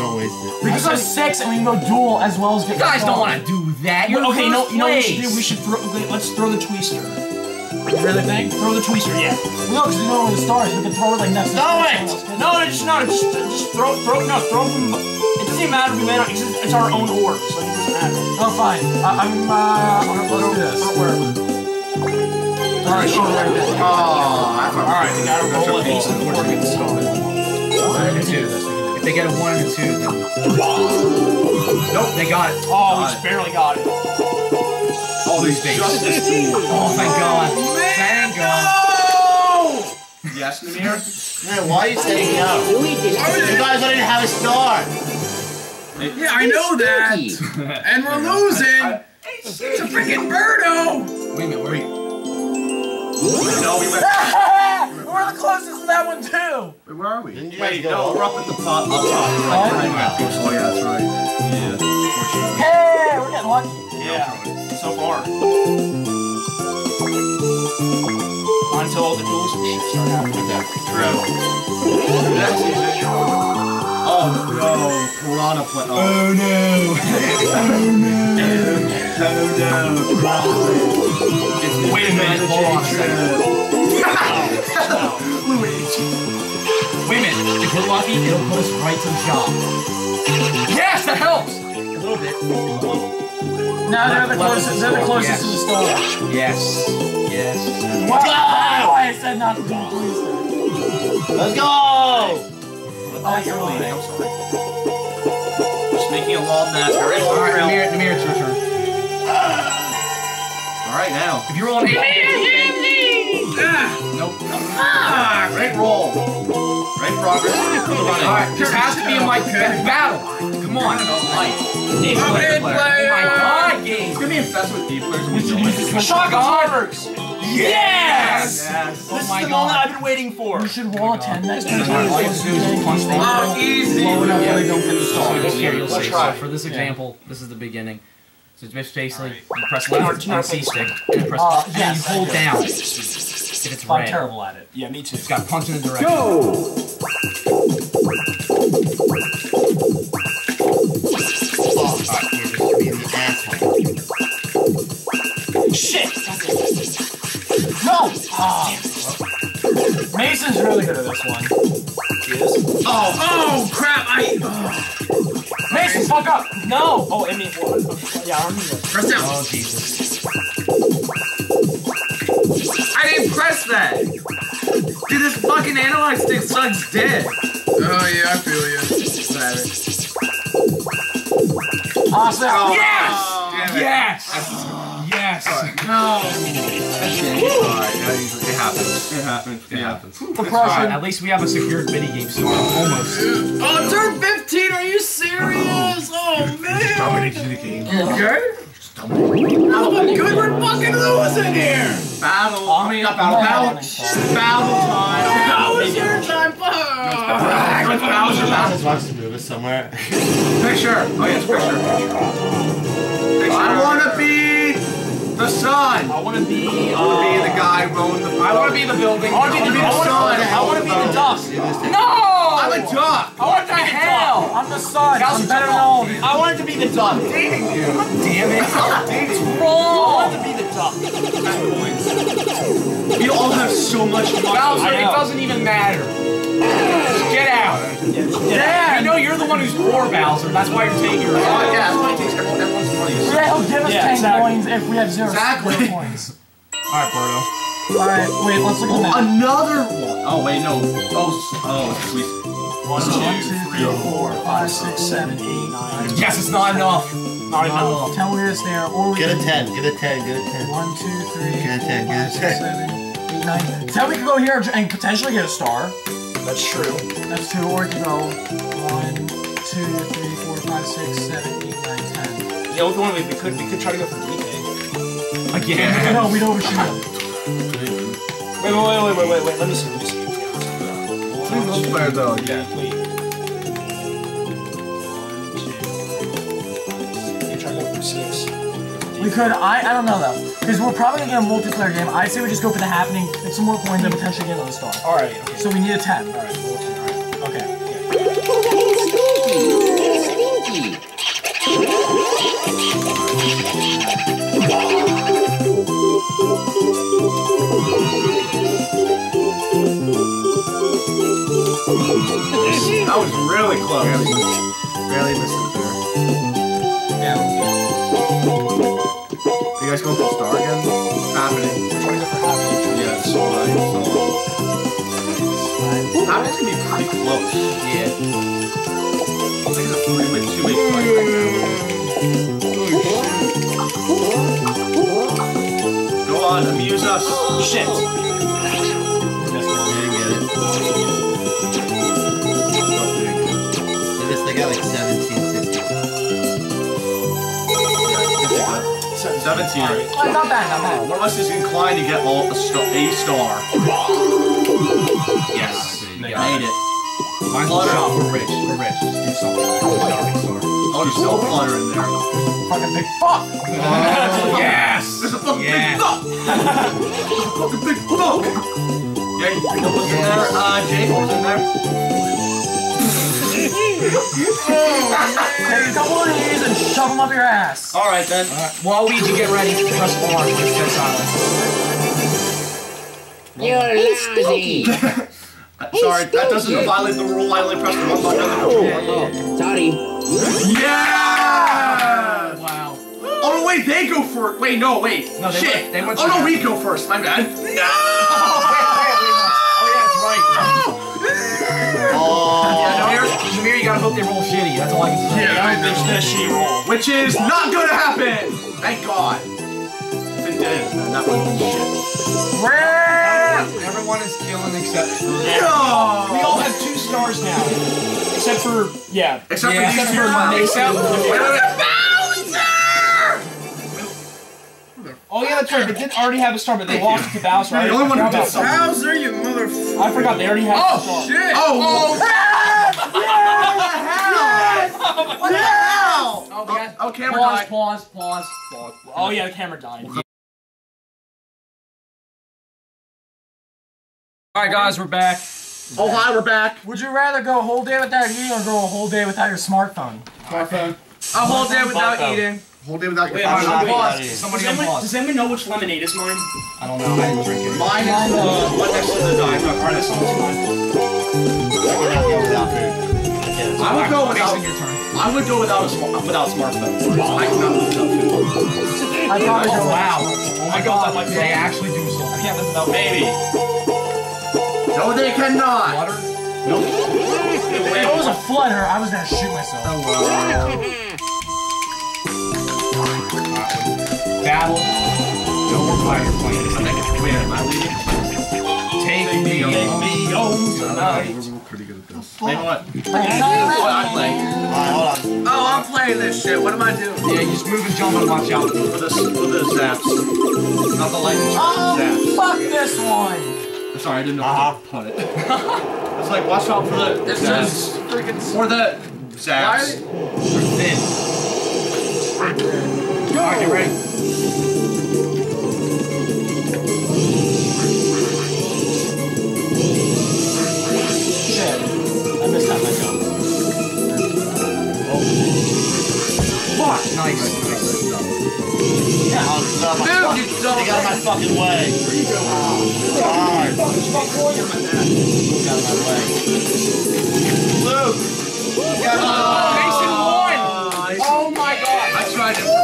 Don't waste it. We can go six and we can go dual as well as get You guys don't want to do that. You're okay, you know, first you know we should do? We should throw. Let's throw the Twister. You really think? Throw the Twister, yeah. No, because we know where the stars. We can throw it like next to No, the wait! No, no, just no, just, just throw, throw, no, throw from. It doesn't even matter if we land on. It's, it's our own orb, so it doesn't matter. Oh, fine. Uh, I'm, uh, let's do this. Alright, sure, right there. Oh, that's All right, we got to roll an ace and four to get the star. One and two. If they get a one and a two, then. Nope, they got it. Oh, we just barely got it. all these things. Justice tool. Oh, oh thank God. Thank God. Yes, Nameer? Man, why are you saying no? You guys don't even have a star. Yeah, I know that. and we're losing. It's a freaking birdo. Wait a minute, where are you? No, we went. We're the closest to that one, too! Wait, where are we? Didn't you guys Wait, no, up? we're up at the top. Up top. Right, right, right. Oh, yeah, that's right. Yeah. Hey, we're getting lucky. Yeah, so far. Until all the duels and shit start happening. true. Oh, no. Piranha play. Oh, no! Oh no. Oh no! Wait a minute, hold on a second. Wait a minute, if we're lucky, it'll put us right to the shop. Yes, that helps! A little bit. No, they're the closest, they're the closest to the star. Yes. Yes. Wow, why I said not to do the. Let's go! Oh, you're I'm sorry. Just making a long nap. Alright, Alright, Nameer, Nameer, it's your turn. Alright, now. If you roll an eight. Nope. Ah, great roll. Great progress. Alright, this has to be a Mike battle. Come on. Mike. Hey, player. Oh my god, game. It's gonna be infested with D players we join. Shotgun. Yes! Yes. Oh This my is the God. moment I've been waiting for. You should roll a 10 next time. All you have to do is just punch them. Oh, easy. Low enough where they don't get the So Here, you'll let's see. try. So for this example, this is the beginning. So it's basically Alright. you press left on C stick and press Uh, and yes, you hold down if it's I'm red. terrible at it. Yeah, me too. It's got punch in the direction. Alright, you're just being the asshole. Shit! No! Ah. Mason's really good at this one. He is? Oh, oh crap! I Mason, fuck up! No! Oh, I mean, what? Yeah, I don't need that. press down. Oh Jesus. I didn't press that. Dude, this fucking analog stick sucks dead. Oh yeah, I feel you. Awesome. Oh, Yes! damn it. Yes! Yes! No. Alright, it happens. It happens. It happens. For Alright, crushing. at least we have a secured minigame so almost. Oh, turn 15. Are you serious? Oh, oh man. Dominating the game. Okay. Oh, but good, we're fucking losing here. Battle. I mean, not battle. Battle. Battle time. That was your time. Fuck. Bowser battle. Just wants to move us somewhere. Picture. Oh, yes, picture. Picture. I wanna be the sun. I want to be. be Uh, the guy rolling the. I want to be the building. I wanna be the sun. I want to be the dust. No! I'm a duck. I want to be the hell. I'm the sun. I'm better than all of you. I want to be the duck. Dating you. Damn it! Dating you. I want to be the duck. We all have so much money. Bowser, it doesn't even matter. Just get out. Yeah. You know you're the one who's poor, Bowser. That's why you're taking your Oh, yeah, that's why he takes everyone- everyone's money. Yeah, he'll give us Yeah, 10 exactly. coins if we have zero, Exactly. zero coins. Alright, Birdo. Alright, wait, let's look at the. Another one. Oh wait, no. Oh, oh, sweet. One, two, One, two, three, four, five, six, seven, eight, nine. Yes, it's not enough. Not enough. Ten weirds there, or we Get a 10, get a 10, get a 10. one, two, three, Get a 10, four, get a five, six, 10. seven, eight, nine. Then we could go here and potentially get a star. That's true. That's two, or we could go one, two, three, four, five, six, seven, eight, nine, ten. Yeah, if we want, we we could we could try to go for DK. Again. No, we'd overshoot him. Wait, wait, wait, wait, wait, wait, wait. Let me see. Let me see. Single player though. Yeah, wait. Try to go for six. We could, I, I don't know though. Because we're probably gonna get a multiplayer game. I'd say we just go for the happening, get some more coins, and potentially get another star. All right. Okay. So we need a 10. All That was really close. Barely missed it there. Yeah. You guys going for the star again? It's happening. Yeah, it's so right. So Happening's gonna be pretty close. Yeah. I think it's a three-way, two-way fight right now. Go on, amuse us. Shit. Didn't get it. They just, they got like 1760. 17. Oh, not bad, not bad. One of us is inclined to get all a star. A star. Yes. I made it. Mine's Flutter. shop. We're rich. We're rich. Just do something. Oh, there's still a flutter in there. Fucking big fuck! Yes! There's a fucking Yeah. big fuck! There's a fucking big fuck! Yeah, you know what's in there? Uh, Jake, what's in there? Take a couple of these and shove them up your ass. Alright then. All right. While Luigi, get ready. Press R. Let's get silent. You're lousy! Uh, Sorry, that doesn't violate the rule. I only pressed the one button on the controller. Oh, sorry. Yeah! Wow. Oh no, wait, they go first. Wait, no, wait. No, they Shit. went- they went oh no, we go first. My bad. No! You gotta hope they roll shitty. That's all I can say. Yeah, I There's know. that she roll. Which is not gonna happen. Thank God. If it did, then that would be shit. Everyone is killing except for. No! We all have two stars now, except for yeah. Except Yeah, for these except two for clowns. except- Wait, wait, wait. Oh yeah, that's right. They did already have a star, but they lost it to Bowser. I You're the only one who forgot did about that. Bowser, you motherfucker. I forgot they already had a oh, star. Shit. Oh! oh, oh. What the hell? Oh, we got- Oh, camera Pause, died. pause, pause, pause. Oh yeah, the camera died. Alright, guys, we're back. Oh, hi, we're back. Would you rather go a whole day without eating or go a whole day without your smartphone? Smartphone. A whole day without Fuck, eating. Whole day without your Wait, phone. I'm- Pause. Somebody Does anyone, unpause. does anyone know which lemonade is mine? I don't know. I didn't drink it. Mine is uh, the uh, one next to the dime. Alright, this one's mine. I would go without. Mason, your turn. I would go without a smart without smartphone. I cannot live without food. I'd probably Oh, go wow. Oh my god, like they actually do something. I can't live without maybe. No, they cannot. Water? Nope. If it was a flutter, I was gonna shoot myself. Oh, Battle. No more fire planes. Wait, am I leading? Take me home tonight. We're pretty good at this. You know what? Hey, What I'm playing. Alright, hold on. Oh, I'm playing this shit. What am I doing? Yeah, you just move and jump and watch out. For the, for the zaps. Not the lightning Oh, zaps. fuck this one! Sorry, I didn't know Uh-huh. how to put it. it's like, watch out for the It's zaps. just freaking. Or the Why? zaps. Thin. Alright, get ready. Fuck. Nice. Yeah. Oh, get out of my Dude, fucking- you don't- Get out of my fucking way. Alright. Get out of my way. Luke! Mason won! Oh my god. I tried to improvise. I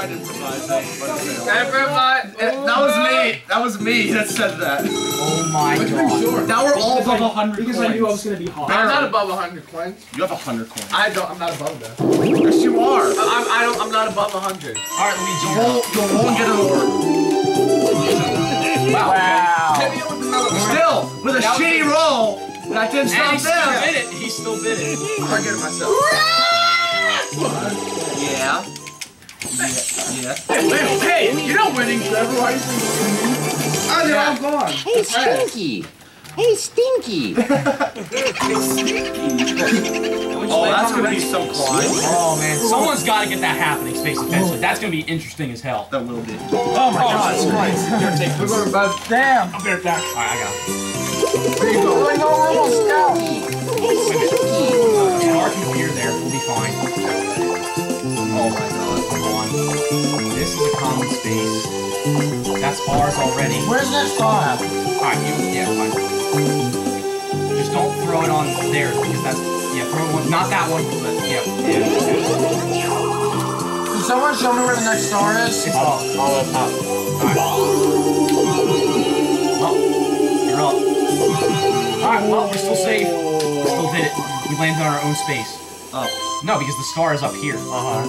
tried to improvise that, but it failed. Everybody. Eh, That was me. That was me that said that. Oh my god. Now we're all above 100 Because coins. I knew I was gonna be hot. I'm not above 100 coins. You have 100 coins. I don't. I'm not above that. Yes, you are. I'm. I don't. I'm not above 100. Alright, Luigi. You'll roll, you'll roll and get an orb. Wow. Wow. Hit me with another one. Still, with a shitty roll, that didn't And he stop still them. did it. He still did it. I get it myself. Yeah. Yeah. Hey, wait, hey, you're not winning, Trevor. Why are you saying Oh, they're all gone. Hey, Stinky! Hey, Stinky! Oh, that's oh, gonna be so fun. Oh man, someone's got to get that happening, Space eventually. That's gonna be interesting as hell. That will be. Oh my oh, god. We're going to bed. Damn. I'll be right back. Alright, I got him. There you go. Really no room on scout. Hey, Stinky! Star can clear there. We'll be fine. Oh my god. Come on. This is a common space. That's ours already. Where's that star at? Alright, you, yeah, fine. Just don't throw it on there because that's, yeah, throw one, not that one, but yeah. Can someone show me where the next star is? It's up. Oh, oh, All up top. Oh, well, you're up. Alright, well, we're still safe. We still did it. We landed on our own space. Oh. No, because the star is up here. Uh-huh.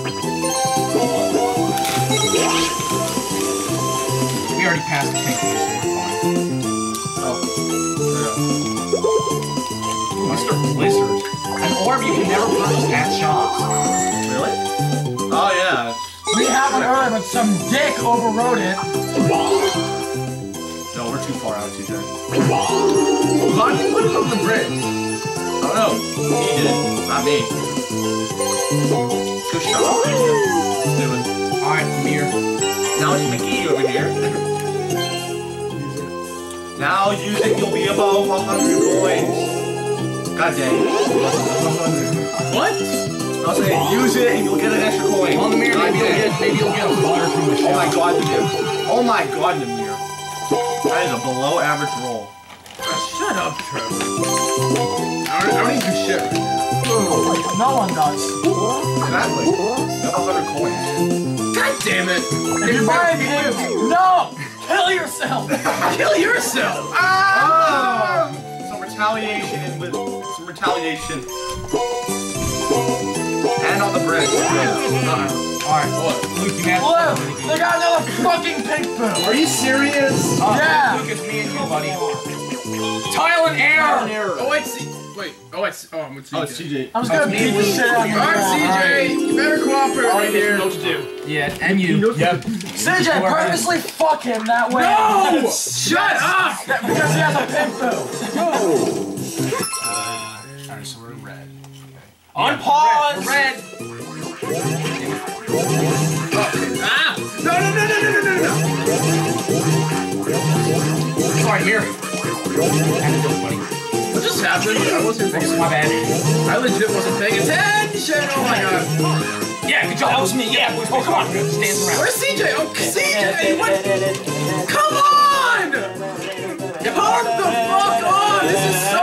We already passed the pink one, so we're fine. Oh. Mr. Blizzard. An orb you can never purchase at shops. Really? Oh yeah. We have an earlier, but some dick overrode it. No, we're too far out, TJ. Why did you put it on the bridge? I don't know. He did, not me. Good shot. Let's do it. Alright, Mir. Now it's McGee over here. now use it, you'll be above 100 coins. God dang it. What? I was saying, use it and you'll get an extra coin. On the mirror, maybe you'll get maybe you'll get a flutter from the Oh my god, Nameer. Oh my god, Nameer. That is a below average roll. Shut up, Trevor. I don't, I don't even shit right now. No one does. Exactly. You have 100 coins. God damn it. If you buy a pig, no! Kill yourself! Kill yourself. Ah! Some retaliation in with some retaliation. And on the bridge. Alright, Luke, you have Blue! They got another fucking pink boo! Are you serious? Oh, Yeah. Luke, it's me and you, buddy. Tile and air! Oh, wait, see. Wait. Oh, it's. Oh, I'm with CJ. Oh, it's CJ. I was gonna beat the shit out of you. All right, CJ. You better cooperate right here. what to do. Yeah, and you. Yep. CJ, purposely fuck him that way. No! Shut up! That- because he has a pink boo. Alright, so we're red. On pause! Red! Ah! No, no, no, no, no, no, no, no. Sorry, Mir. What just happened? I wasn't paying my bad. I legit wasn't paying attention. Oh my god. Yeah, good job. That was me. Yeah. Oh, come on. Stand around. Where's CJ? Oh, CJ! What? Come on! Park the fuck on! This is so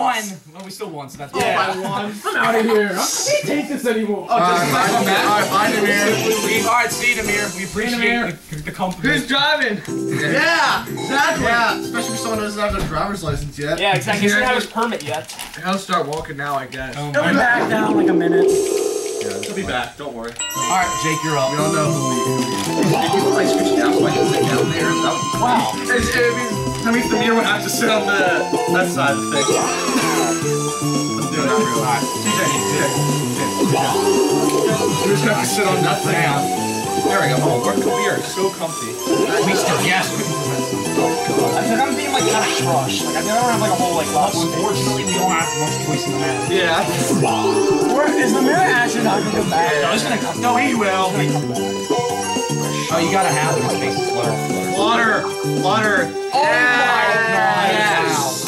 won. Well, we still won, so that's oh, Yeah. bad. I'm out of here. I can't take this anymore. Oh, just like on that. Alright, bye, Nameer. We, all right, see you, Nameer. We appreciate the, the company. Who's driving? Yeah, exactly. Yeah, especially if someone doesn't have their driver's license yet. Yeah, exactly. He doesn't have his permit yet. I'll start walking now, I guess. Oh, he'll be back down in like a minute. He'll be back. Don't worry. All right, Jake, you're up. We don't know who we. Did you like switch down so I can sit down there? Wow. It, it means, that means the mirror would have to sit on the left side of the thing. Let's do it. Alright, TJ, TJ. We're just gonna have to sit on that thing. There we go. Oh, we're, we are so comfy. We still, yes. I think I'm being like kind of crushed. Like I don't have like a whole like lot. Unfortunately, we don't have much choice in the matter. Yeah. Is the mirror actually not gonna come back? No, it's gonna come. No, he will. Oh, you gotta have it. Space is flutter. Water. Water. Oh Yes.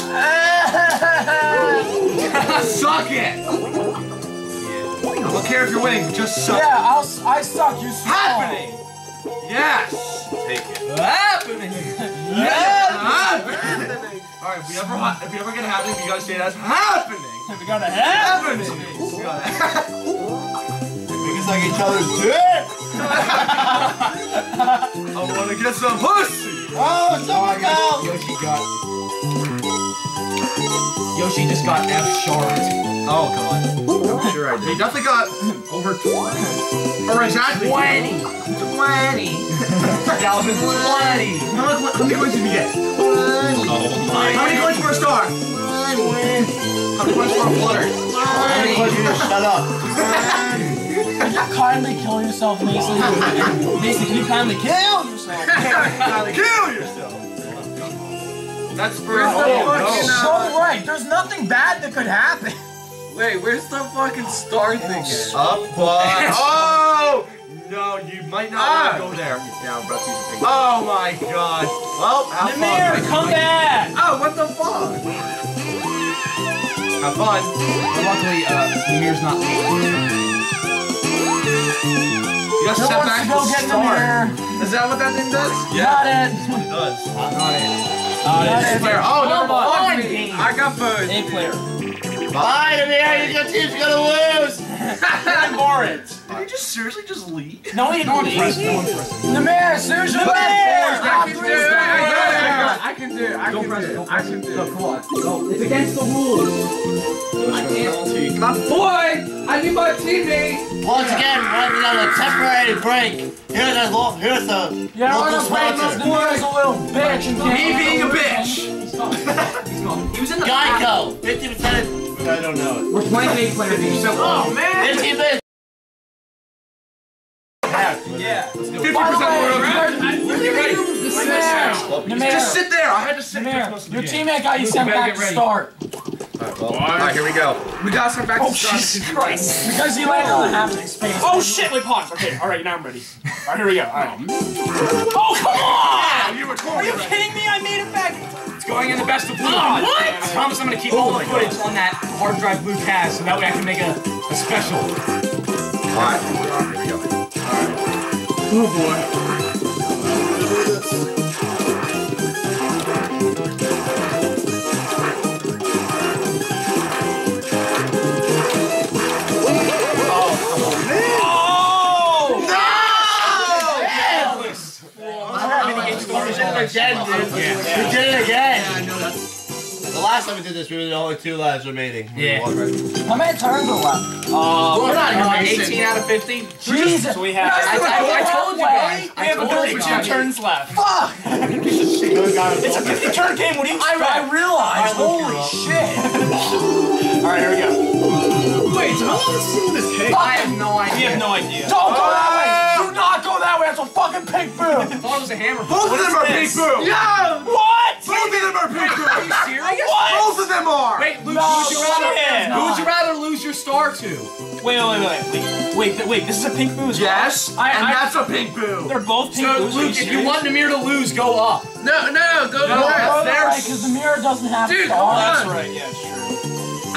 Yes. Suck it. I don't care if you're winning. Just suck. Yeah, I'll, s- I suck. You small. Happening. Yes. Take it. Happening. yes! Happening. All right. If we ever ha- if we ever get happening, we gotta say that's happening. We gotta have. Happening. We gotta- We can suck each other's dick! I wanna get some pussy. Oh, someone go! Yoshi got. Yoshi just got F sharped. Oh god. Sure, I did. He definitely got over 20. Or exactly 20. 20. Galvin, 20. How many coins did we get? 20! Oh my. How many coins for a star? 20! How many coins for a flutter? 20! Shut up. Can you kindly kill yourself, Mason. Mason, can you kindly kill yourself? Kill yourself. That's for Where's oh, fucking, no. uh, So right, there's nothing bad that could happen. Wait, where's the fucking star thing? Up, but. Oh! No, you might not Ah. want to go there. Yeah, I'm about to use the. Oh my god. Well, have Nameer, fun. come back! Oh, what the fuck? Have fun. But luckily, uh, Nameer's not. You got Who set back to to go get in the start. mirror? Is that what that thing does? Not it. It does. Not it. Not Player. it. Oh, never Come on. mind. Fuck me. I got food. A player. Bye, Nameer, your team's gonna lose! I'm bored. Did he just seriously just leave? No, he didn't leave. Nameer, seriously. Nameer! I can do it. I can do it. I Don't can press do it, it. I can do it. come on. Go. It's against the rules. I can't. My boy, I need my teammate. Once again, running on a temporary break. Here's a lo- here's the Yeah, I'm local gonna play sponsor. Nameer's a little bitch and Me being a bitch. He's gone. He's gone. He was in the Geico, 50%. I don't know it. We're playing an eight player game. So, Oh man. 15 minutes. Yeah. 50% By the more. you're ready. Just sit there. I had to sit there. Your teammate got you sent back to start Alright, here we go. We got some back to Oh, start. Jesus Christ. because he landed on the happening space. Oh, shit, wait, pause. Okay, alright, now I'm ready. Alright, here we go. Alright. Oh, come on! You were Are you kidding me? I made it back. It's going in the best of blue. Oh, what? I promise I'm gonna keep oh all the footage on that hard drive blue cast, so that way I can make a, a special. Alright, here we go. Alright. Oh boy. Again, dude. We did it again. The last time we did this, we were the only two lives remaining. Yeah. How many turns are left? Uh, We're not Uh, 18 out of 50. Jesus. so we have. I, I, I told you guys. We have I told you 32 guys. turns left. Fuck! It's a 50 turn game. What do you I, expect? I realized. Holy shit! Alright, here we go. Wait, so how long is this this take? I have no idea. We have no idea. Don't go that way! Do not go that way! That's a fucking pink boo! I thought it was a hammer. Both of them are big this? boo! Yeah. What? Both of them are pink boo! Are you serious? What? Both of them are! Wait, Luke, No, who would you rather? Who would you rather lose your star to? Wait, wait, wait, wait, wait, wait, wait. This is a pink boo. Yes, I- and I- that's a pink boo! They're both pink So, boos. Are Luke, if you want Nameer to lose, go up. No, no, go to No, the that's right. their- because the mirror doesn't have Dude, stars. hold on. That's right. Yeah, it's true.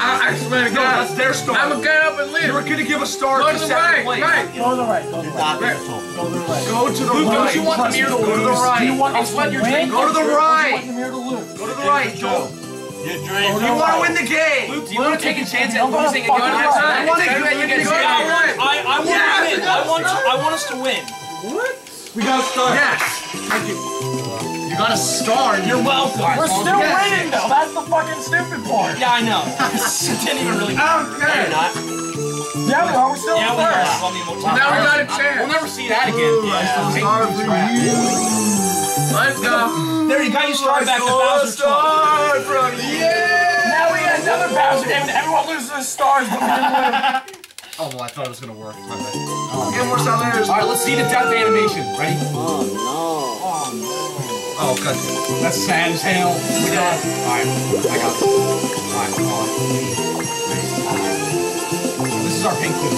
I, I swear to No, God. that's their star. I'm gonna get up and You were leave. gonna give a star Go to to the second right, place. right. Go to the right, go to the right. Stop it. Go to the right. Go to the Luke, right. don't you want Nameer to Go to the lose? right. Do you want It's us what to you're win? drinking. Go to the or do you right. want Nameer to lose? Go to the right, Joel. You oh, dream. You want to win the game. Luke, do you want to take a chance at I'm gonna losing and fucking going lie. outside? I wanna It's better get that you get winning to game. go. I, I want Yes, to win. I want, I want us to win. What? We got started. Yes. Thank you. You got a star. and You're welcome. We're still Yes. winning though. That's the fucking stupid part. Yeah, I know. Didn't even really. Okay. You're not. Yeah, we are. We're still Yeah, we first. are. Well, I we'll Now we got a it. We'll never see that again. Yeah. Pink Star Boo's for crap. Let's go. There you go. You started back to Bowser's Club. Now we got another Bowser game and everyone loses their stars, but we. Oh, well, I thought it was gonna work. My bad. Get more Salamanders. All right, let's see the death animation. Ready? Oh, oh Oh, good. That's sad as hell. We got it. All right, I got this. All right, come on. This is our pink food.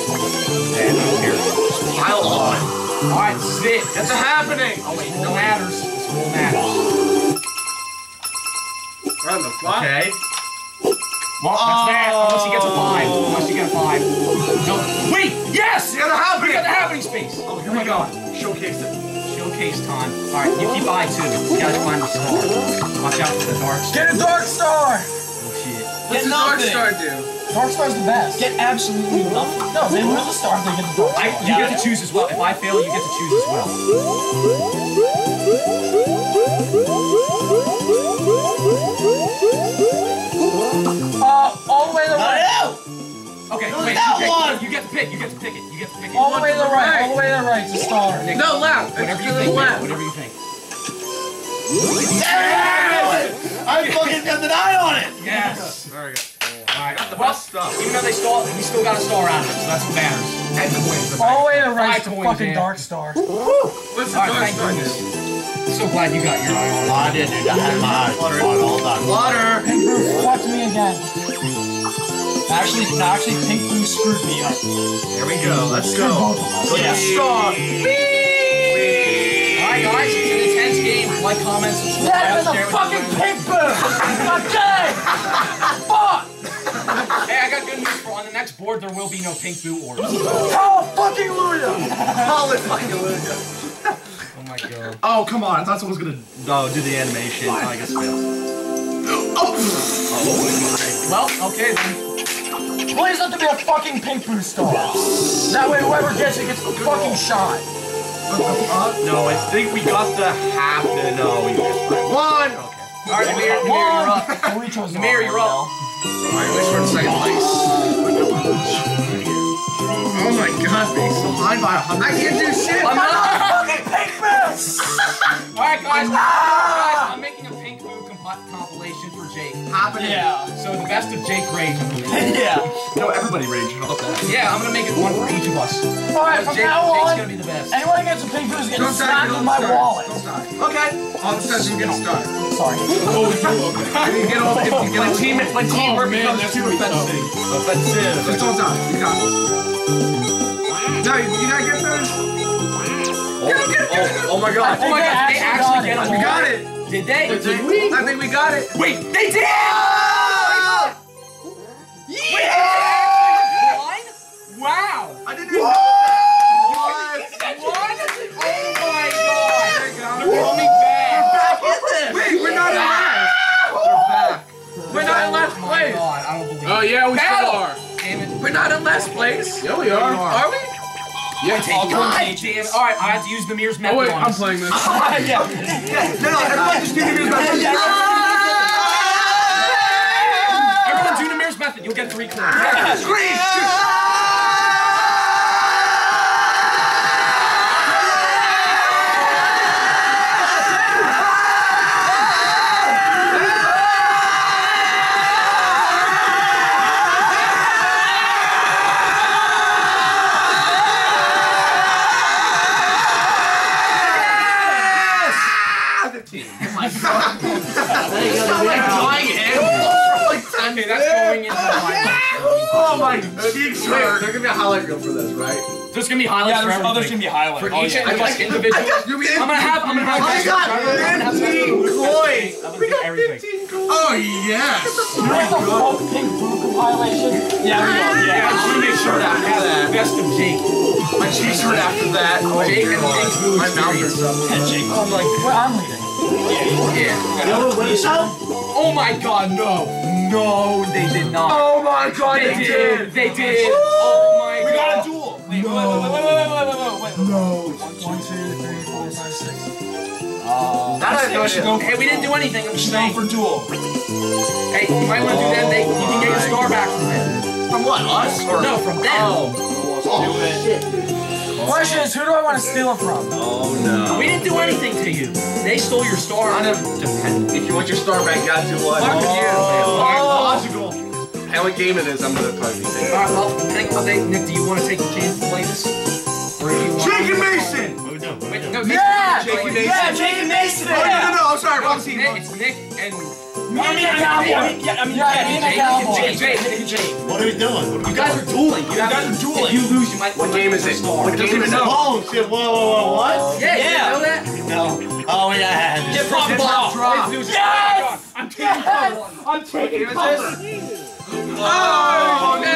Yeah, I don't care. Just pile on. All right, this is it. It's happening. Oh wait, no matters. This rule matters. Run the fuck. Okay. Well, that's oh. that. Unless he gets a five. Unless you get a five. No. Wait. Yes. You got a happening. We got the happening space. Oh, here we go. Showcase it. Showcase time. All right, you keep eye too. You gotta find the star. Watch out for the dark star. Get a Dark Star. Oh shit. What's the Dark Star do? Dark Star's the best. Get absolutely nothing. No, they lose the star if they get the Dark I, Star. you get to choose as well. If I fail, you get to choose as well. Uh, all the way to the right. Okay, No, wait. that you, one! pick, you get to pick. You get to pick it. You get to pick it. All the way to the right. All the way to the right. It's a star. No, left. Whatever It's you to the think. left. Whatever you think. I fucking got the eye on it. Yes. There we go. Alright. the Well, best stuff. even though they stole, it, we still got a star out of it, so that's what matters. And the wins. All the way to the right. to It's fucking man. Dark Star. What's the Alright, Dark thank Star goodness. So glad you got your eye on it. I did, dude. I had my eyes on all time. Water. Pink Bruce, watch me again. Actually, no, actually, Pink Blue screwed me up. Here we go. Let's go. Both of us. Go to. Alright, guys, it's an intense game. Like, comment, subscribe, That is share a fucking your pink booth. okay. Fuck. Hey, I got good news for on the next board. There will be no pink boo orbs. Oh fucking Luda. Holy fucking hallelujah. Oh my god. Oh, come on. I thought someone was gonna uh, do the animation. Oh, I guess failed. Well, okay then. Please let to be a fucking pink booth star. That way whoever gets it gets the fucking shot. No, I think we got the half. Uh, no, we missed. One. Okay. Alright, Nameer, Nameer, you're up. We chose the Nameer, you're one, up. Alright, let's start in second place. Oh my god. So behind by a hundred. I can't do shit. I'm not. Fucking pink booth. Alright, guys. Ah! Happening. Yeah. So the best of Jake Rage, Yeah. No, everybody rage. How about that? Yeah, I'm gonna make it one for each of us. All right, from Jake, now Jake's on, gonna be the best. anyone who gets a pink booth is getting Don't die, slapped don't in my start. wallet. Don't die. Okay. All of a sudden you get a star. Sorry. Oh, if you get all, if you get a team, when teamwork becomes too offensive. Offensive. Just don't die. You got it. No, you, you gotta get those. Oh, oh, oh my god. Oh my god, they actually actually get got it. them We got it. Did they? Did we? I think we got it. Wait, they did! One? Wow! I didn't even What? What? Oh my god! They're coming back! Wait, we're not in last. We're back. We're not in last Oh my place. god, I don't believe Oh yeah, we Battle! still are. Damn it. We're not in last place. Yeah, we are. Are we? Yeah. God damn it. Alright, I have to use the mirror's method Oh wait, on I'm this. playing this. yeah. No, no, everyone just do the news message. Everyone do Nameer's method, you'll get three coins. Scream! Oh my god. There's gonna be a highlight reel for this, right? There's gonna be highlights yeah, there's, for everything. Oh, there's gonna be highlights. For oh, each oh, yeah. like individual. I got, I'm gonna have. I'm gonna have. I got 15 coins. We got 15 coins. Oh yes. You want the whole pink boo compilation? Yeah, we will. Yeah. My cheese shirt after that. Best of Jake. My cheese shirt after that. Oh Jake and Jake's blue experience. I'm like, well, I'm leaving. Yeah. Yeah. You know what? Oh my God, no. No, they did not. Oh my god, they, they did. did. They did. Oh my god. We got a duel. Wait, no. wait, wait, wait, wait, wait, wait, wait. No. One, two, three, four, five, six. Ah. Uh, That's it. We should go hey, we didn't do anything. I'm just saying. for duel. Hey, you might want to do that. They, you can get your score back from it. From what? Us? Or? No, from them. Oh. oh, oh shit. Question is, who do I want to steal it from? Oh no. We didn't do anything to you. They stole your star. Kind of depends. If you want your star back, you gotta do what? Fuck you. Oh. oh. Logical. How what game it is, I'm gonna probably be All thinking. well, depending on they, Nick, do you want to take the chance to play this? Or do you want Jake and Mason! What are we doing? What are we doing? no, oh, Yeah! Jake Mason. Yeah, Jake and Mason! Oh, no, no, no, I'm sorry, wrong It's team. Nick, it's Nick and Me and the cowboy! Yeah, I mean, Yeah, yeah, me and the Jake, cowboy! Jake, Jake, Jake, Jake. What are we doing? What are we You guys are dueling. You, guys have are to- dueling. If you lose, you might. What game is it? Star. What game is it? Oh shit! Whoa, whoa, whoa! What? Yeah, Yeah. you know that? No. Oh yeah, I had Get it. pop ball. Drop. Yes! I'm taking cover. I'm taking Game is cover. this? Oh, oh no!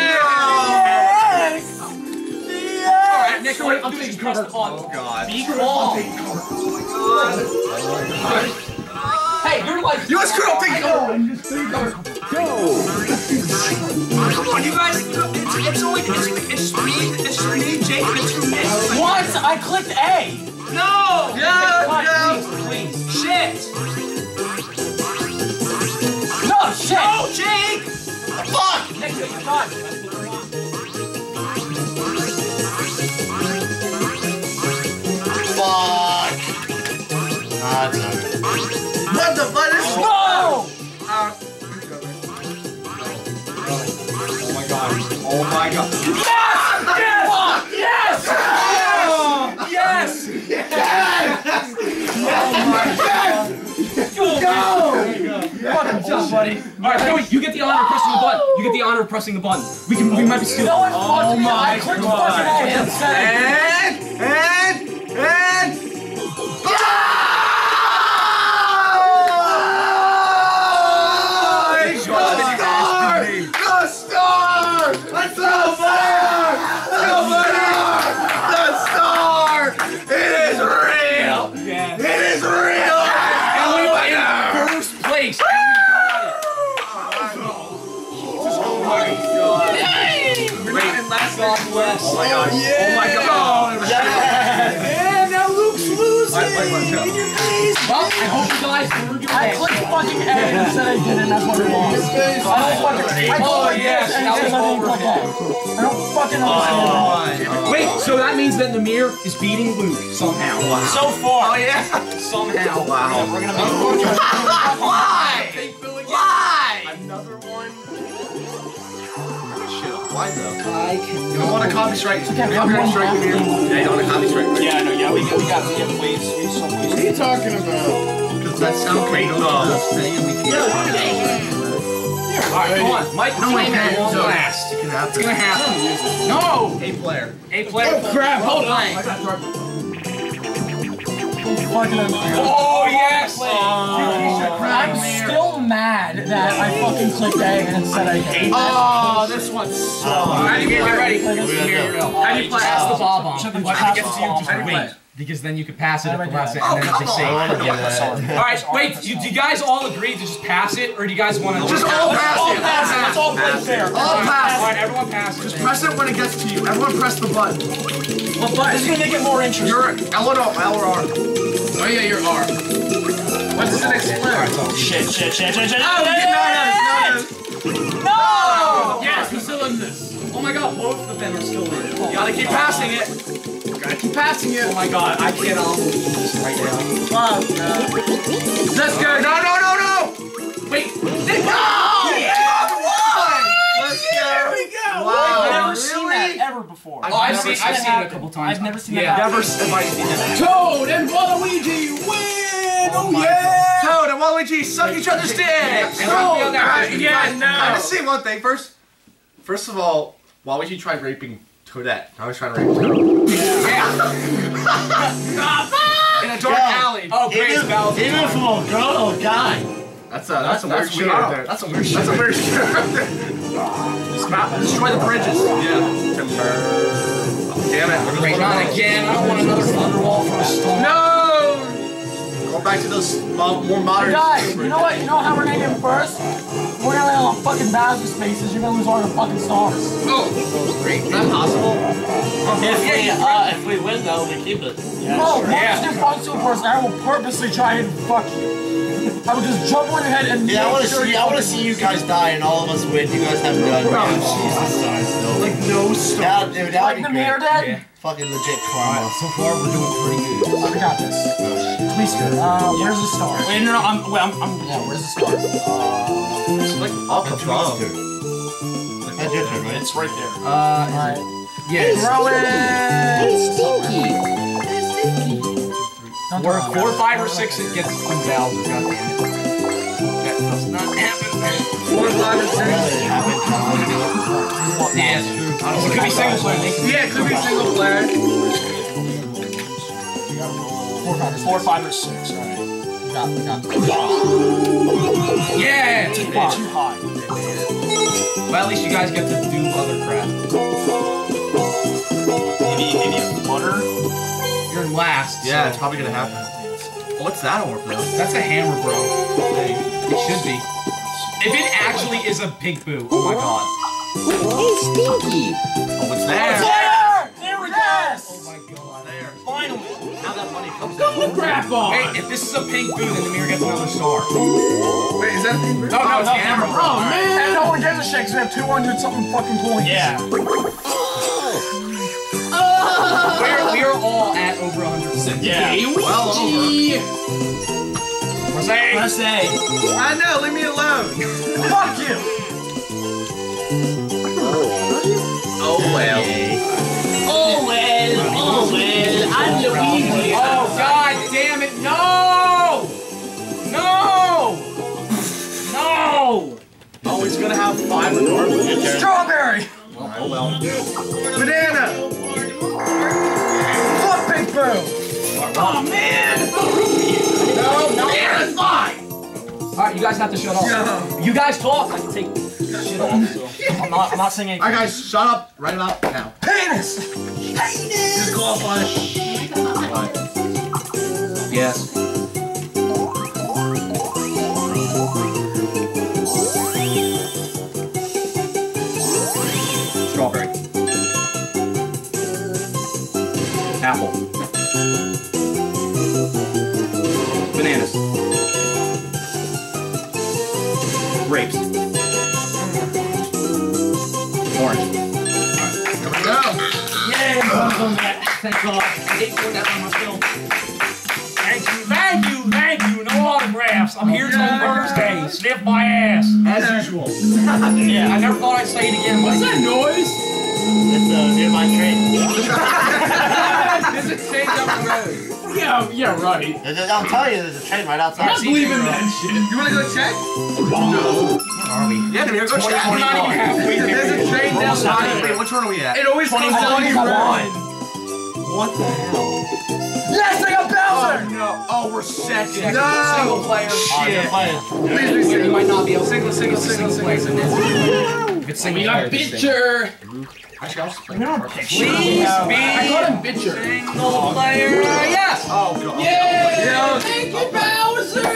Yes! All right, Nick, wait, oh, I'm taking cover. Oh, God. Be calm. Hey, you're like. You was cool, take cover. Come on, you guys. It's, it's only it's, it's me, it's me, Jake, and it's Nick. What? I clicked A! No. Yeah, Come on, yeah. please, please. Shit. No, shit! Oh, Jake. Fuck! Nick, take. Fuck. Ah, it's over. What the fuck? This is No! Oh my god. Oh my god. Yes! Yes. Yes! Yes! Yes! Yes! Yes! Oh my god. Go! Fucking job, buddy. All right, Joey, you get the honor of pressing the button. You get the honor of pressing the button. We can. We might be stealing. No one fucked me. I clicked fucking A instead And, and, my god. Oh, oh my god. And now Luke's losing. Well, I hope you guys learned your I clicked fucking A and said I didn't. That's what it was. Oh, I don't fucking. I Oh, clicked yes, that was said I didn't over. click A. I don't fucking understand. Wait, so that means that Nameer is beating Luke somehow. So far. Oh yeah. Somehow. Wow. We're gonna be. Why? Why? Shit. Why though? I can. You don't want a copy strike. You can't want a have copy strike one here. Yeah, you don't want a copy strike. right? Yeah, no, yeah, we, we got, we have ways, we have some ways. What are you talking about? Because that sound um, great Alright, come on. Mike, No, no, I game can't. won't No. last. It can happen. It's gonna happen. No! A player. A player. Oh crap! Hold on. Fucking Oh, yes! I'm still mad that I fucking clicked A and it said I didn't. Oh, this one sucks. How do you get ready? What are we gonna Here do? you go. How do you play? Pass the ball bomb. Should What we happens pass to the you? ball Just bomb? wait. Because then you can pass it How at do the last second, and then Oh, if they come on. say. Forget that. Alright, wait, you, do you guys all agree to just pass it, or do you guys want to Just all pass All it. pass it. Let's all play fair. All pass. Alright, everyone pass it. Just press it when it gets to you. Everyone press the button. What button? This is gonna make it more interesting. You're L or L or R. Oh yeah, you're R. What's the next player? Shit, shit, shit, shit, shit. Oh, get none No! Yes, we're still in this. Oh my god, both of them are still in. You gotta keep passing it. Gotta keep passing it. Oh my god, I cannot believe um, this right now. Let's go. No, no, no, no. Wait, They go. Yeah, one. Let's go. There we go. Wow. I've never really? seen that ever before. Oh, I've never seen, I've seen it a couple times. I've never seen Yeah. that. Never have I seen it. Toad and Waluigi win! Oh, oh yeah! Toad and Waluigi suck each other's dicks. And No. right there, Alright, there. Yeah, no. I just say one thing first. First of all, Waluigi tried raping Toadette. I was trying to rape Toad. In a dark Yeah. alley. Oh, great, Even, Val. even from a girl guy. That's a that's, a weird That's shit. weird. right there. That's a weird shit. That's a weird shit. Right. Destroy the bridges. Yeah. Timber. Damn it. Wait, not again. I don't want another Thunderwall from a storm. No! Or back to those mo- more modern. Guys, you know what? You know how we're gonna get first? We're gonna land on fucking Bowser spaces. You're gonna lose all your fucking stars. Oh, great. Is that possible? If we, uh, if we win though, we keep it. No, we'll just do fun super person. I will purposely try and fuck you. I will just jump on your head and Yeah, I want to sure see. you I want to see you guys die and all of us win. You guys have done. Oh, Jesus Christ, no. Like no stop. Yeah, dude, that Like would the be mirror great. dead? Fucking legit karma. So far, we're doing pretty good. I got this. Twister, uh, where's the star? Wait, no, no, I'm, wait, I'm, I'm, Yeah, where's the star? It's like up above. That's your turn, right? it's right there. Uh, Alright. yeah. Throw it! Hey, Stinky. Don't Or throw four, five, or six, it gets one Bowser. God damn it. That does not happen. Four, five, and six. It. Yeah, it's true. It could be single player. Yeah, it could be single player. Four, five, or Four, six. five, or six, alright. Got, got. Yeah. Too high. Too high. Well, at least you guys get to do other crap. Maybe, maybe a flutter? You're in last. Yeah, so- it's probably gonna happen. What's that orb though? That's a hammer, bro. It should be. If it actually is a big boo, oh my god. Hey, Stinky. Oh, what's there? There! There we go! Yes! Oh my god. There. Finally! Now that money comes out. Crap on! Hey, if this is a pink boo, then the mirror gets another star. Wait, is that a thing? No, no, it's oh, the hammer. Oh, man! And no one gives a shit because we have 200 something fucking coins. Yeah. We're, we're all at over 100%. Yeah. Well over. We're saying. Press A. I know, leave me alone. Fuck you! Oh well. Oh, well. He's gonna have five regardless. Strawberry! Oh well. Banana! Fuck Big Boo! Oh, man! No, no! Banana's fine! Alright, you guys have to shut up. Yeah. You guys talk, I can take shit off, so. I'm not, I'm not saying. Alright guys, shut up. Write it out now. Penis! Disqualify. Yes. Apple. Bananas. Grapes. Orange. Here we go. Yay! Thank God. I didn't put that on my film. Thank you, thank you, thank you. No autographs. I'm here till Thursday. Sniff my ass. As usual. Yeah, I never thought I'd say it again. What's that noise? It's uh, near my train. There's a change up the road. Yeah, yeah, right. There's a- I'm telling you, there's a train right outside. I believe in that shit. You wanna go check? Where are we? Yeah, come here, go check. We're not even halfway there. There's a train down the halfway. Wait, which one are we at? It always comes down to One. What the hell? Yes, I got Bowser! Oh no. Oh, we're second. Single player. Oh, you're playing. Please be You single. might not be able to Single, single, single, single, single. If it's single We got player, just Bitcher. Actually, I'll just play. Please I be called him Bitcher. single player. Yes. Oh god. Yeah! Thank you, Bowser!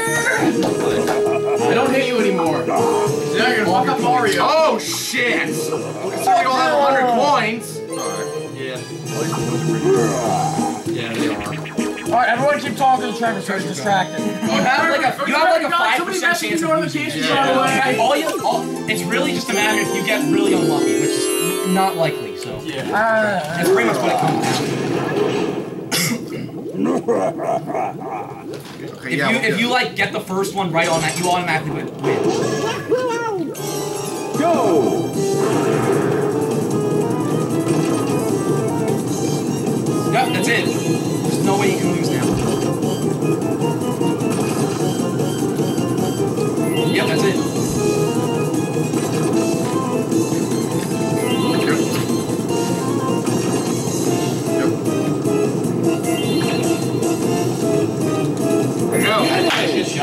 I don't hate you anymore. Now you're gonna fuck up Mario. Oh shit! Considering all that 100 coins. Yeah. Yeah, they are. Alright, everyone keep talking to Trevor so he's distracted. Oh, you have like a you have like a 5% chance of notifications losing. right away. All you, all, it's really just a matter if you get really unlucky, which is not likely. So Yeah. Uh, that's pretty much what it comes down. to. If you if you like get the first one right on that, you automatically win. win. Yep, that's it. There's no way you can lose now. Yep, that's it.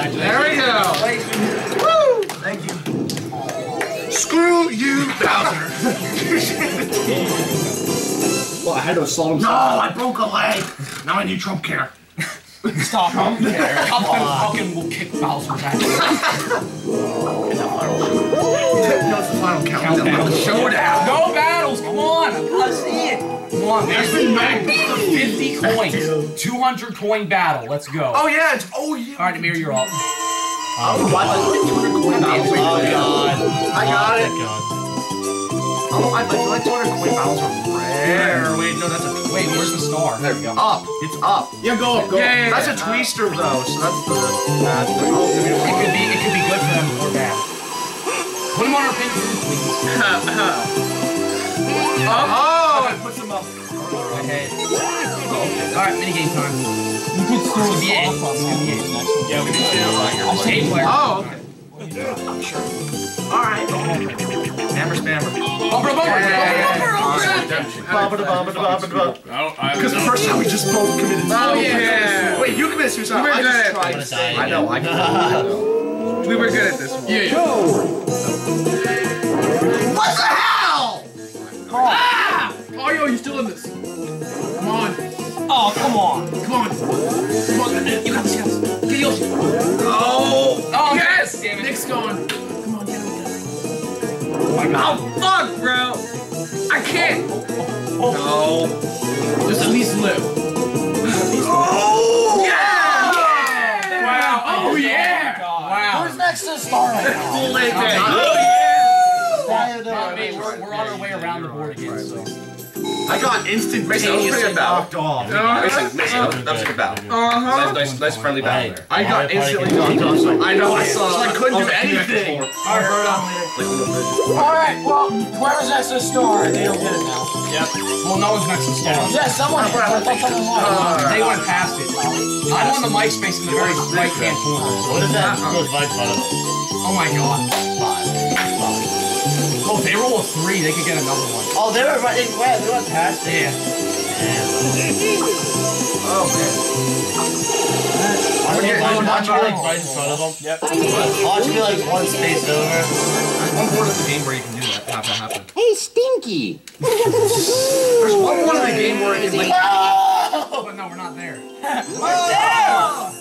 There we go. Woo! Thank you. Screw you, Bowser. Well, I had to assault him. No, I broke a leg. Now I need Trump care. Stop. I don't care. Cuphead fucking will kick Bowser's ass. No, it's the final countdown. Countdown. The showdown. No battles, come on. Let's see it. Come on, there's the 50 coins. 200 coin battle. Let's go. Oh yeah, it's oh yeah. All right, Amir, you're up. Oh, why like 200 coin battles? Oh god. I got oh, it. God. Oh, I feel like 200 coin battles are rare. Wait, no, that's a Wait, where's the star? There we go. up. It's up. Yeah, go up, go Yeah, yeah, That's yeah. a twister though, so that's the bad thing. Oh, give me a It could be, it could be good for them or bad. Put him on our pin, please. Oh, it puts him up. Go. All right, minigame time. You could still This could be it. stop This could be it. Yeah, we can do Game player. Oh, okay. Alright. Hammer spammer. Bumper, bumper, Bumper, bumper, bumper, bumper. Oh, Because the first time we just both committed Oh, yeah. Wait, you committed suicide. You were I good just at it. tried I'm to say. I know, I again. know. We were good at this one. Yeah, yeah. What the hell? Oh, yo, you still in this? Come on. Oh, come on. Come on. Come on. You got this, you. Get Yoshi. Oh, Oh, yes! damn it. Nick's gone. Come on, get him, get him. Oh, fuck, bro. I can't. No. Just at least live. Oh! Yeah! Wow. Oh, oh yeah. Wow. Who's next to the star right now? Full leg day. I mean, we're, we're on our way around the board again, so. I got instantaneously knocked off. Uh-huh. That was a good battle. Uh-huh. Nice, nice friendly battle Right. there. I got Mario Party instantly can knocked do off. I know, I saw. So I couldn't do anything. Alright, Alright, well, whoever's next to the star, they don't get it now. Yep. Well, no one's next to the star. Yeah, someone did. I thought someone won. They went past it. I'm on the mic space in the very right hand corner. What is that? Goes right in front of us. Oh my god. Five. Five. Oh, they roll a three, they could get another one. Oh, they were right. They went, they went past it. Yeah. Oh, man. Aren't you, aren't like right in front of them? Yep. Oh, aren't you like one space over? One board of the game where you can do that. Have that happen. Hey, Stinky. There's one board of the game where it can like. But no, we're not there.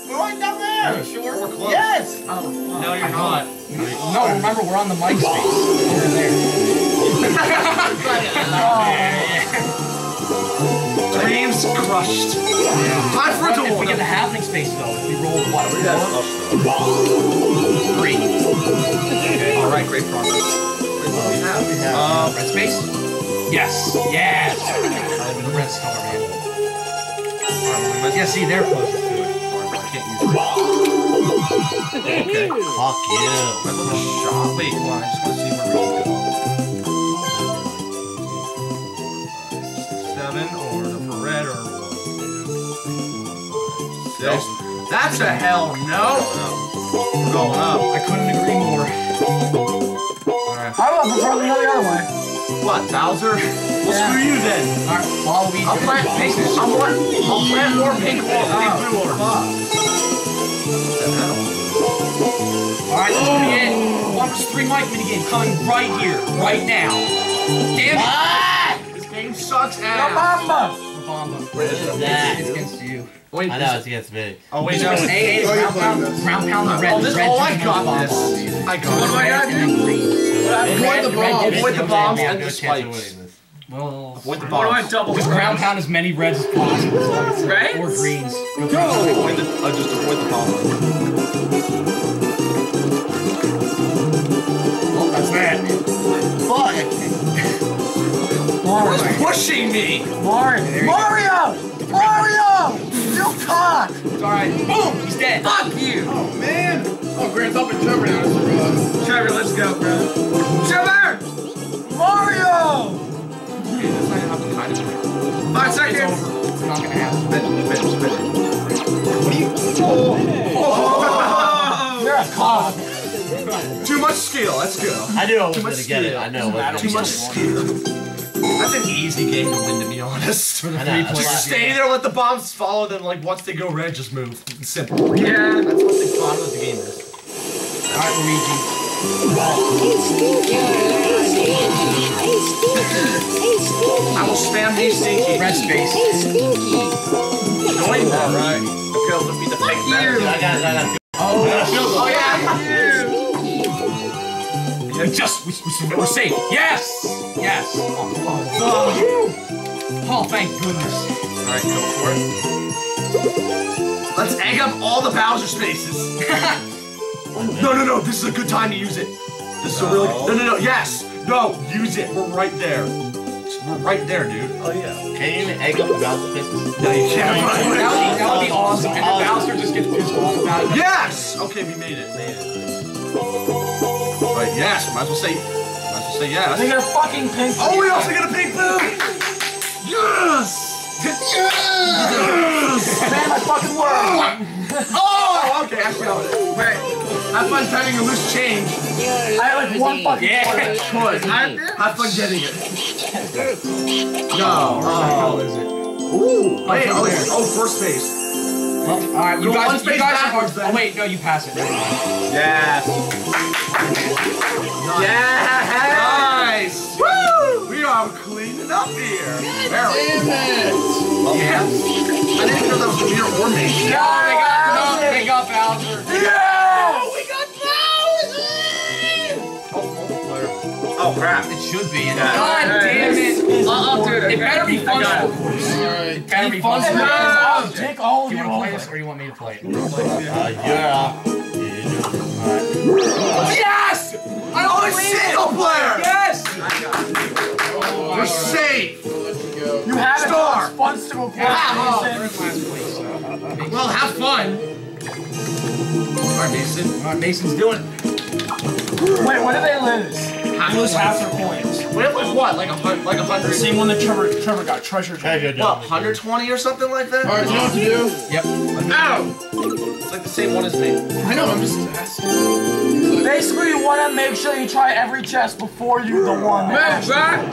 We're right down there. Sure, we're close. Yes. No, you're not. No, remember, we're on the mic space. Over there. Dreams crushed. Time for a If we get the happening space, though, if we roll what? Three. Okay. All right, great progress. Uh, red space? Yes. Yes. I'm The red star, man. Yeah, see, they're closest to it. Okay. Fuck you. My little shot. Wait, hold on. I just want to see where we can go. Seven or the red or six. That's a hell no. We're going up. I couldn't agree more. Alright. I would prefer the other way. What, Bowser? Well, Yeah. screw you then. Alright, Waluigi. I'll plant pink. I'll plant, I'll plant more pink or pink blue orbs. Alright, this could be it. One versus three mic minigame coming right here, right now. Damn it! Ah! This game sucks The ass. Mamba! Bomba. What is that? It's against you. Wait, I know it's against me. Oh wait, no. Hey, hey, ground pound, ground pound the red. Oh, this. red Oh, I chicken got bomb. this. I got What do I it. gotta And then green. Avoid the bomb. Avoid the bombs and the spikes. Well, Avoid the What do I bombs. double? just ground pound as many reds as possible. so it's, Reds? Or greens. Go. Avoid the. Uh, just avoid the bombs. Well, that's that. Mario! Pushing me. Mario! Mario! Mario! You cock! It's alright. Boom! He's dead. Fuck you. Oh, man! Oh, Grant's up and Trevor now. Uh, Trevor, let's go, bro. Trevor! Mario! Okay, this might happen kind of. Five It's seconds. over. It's not gonna happen. Spin, spin, spin. You're a cock. Too much skill. Let's go. I knew I was much gonna get it. skill. I know. Too much skill. That's an easy game to win, to be honest. For the three know, players. Just stay there, let the bombs follow them. Like once they go red, just move. It's simple. Yeah. That's what the fun of the game is. Alright, Luigi. I will spam these stinky. Red space. Hey, Stinky. annoying that, right? Okay, let's be the fake I got it, I got it. Oh, Oh yeah. We just we, we, we're safe. Yes, yes. Oh, oh, thank goodness. All right, go for it. Let's egg up all the Bowser spaces. no, no, no. This is a good time to use it. This is a really no, no, no. Yes, no. Use it. We're right there. We're right there, dude. Oh yeah. Can you egg up the Bowser faces? No, you can't. That would, be, that would be awesome. And then Bowser just gets pissed off about it. Yes. Okay, we made it. Made it. Right. Yes. Might as well say. Might as well say They yes. get a fucking pink. Oh, we also get a pink boo. Yes. Yes. Man, my fucking word. Oh, okay. I feel it. Wait. Have fun finding a loose change. I had like one fucking Yeah. quarter. Good. Have fun getting it. No. Oh. Ooh. Wait. Oh, it's, oh, first base. All right, you Go one guys, you guys are. backwards. Oh wait, no, you pass it. Never mind. Yes. Nice. Woo! We are cleaning up here. Damn it. Yeah. I didn't know that was Peter or me. Yeah, they got, no, they got Bowser. Oh crap. It should be. Yeah. God damn it! I'll do It better be fun got it. It better be fun Hey, school. I'll take all of Do you you want to play over. this, or you want me to play it? Uh, yeah. Yes! I Oh, don't it's it! single player. Yes! We're safe. You have. Star. It's fun to go Oh, Mason. we're in last place. Well, have fun. All right, Mason. All right, Mason's doing it. Wait, what did they lose? They lose half their coins. We have like what? Like a hun- like a The hundred. same one that Trevor Trevor got. Treasure. Treasure What? 120 or something like that? Alright, you know what to do? Yep. No. It's like the same one as me. I know, I'm just asking. Basically, you want to make sure you try every chest before you the one. Man, that back!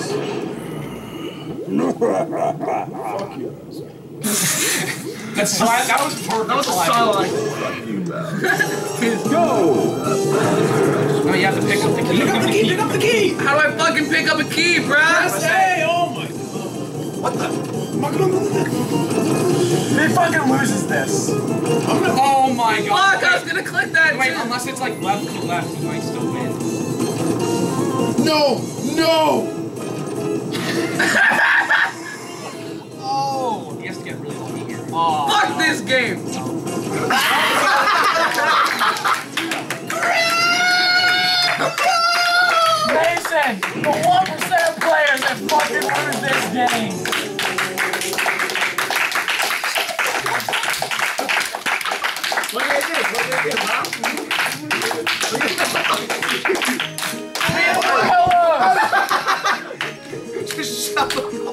That's that was perfect. That was a timing. solid. No, you have to pick up the key. Pick up the key. Pick up the key. How do I fucking pick up a key, bruh? Hey, oh my. What the? He fucking loses this. Oh my god. Fuck, I was gonna click that Wait, too. unless it's like left to left, you might still win. No! No! Oh, he has to get really lucky here. Oh, Fuck this game! Mason, the one percent of players that fucking lose this game. Just shut the Oh my god. And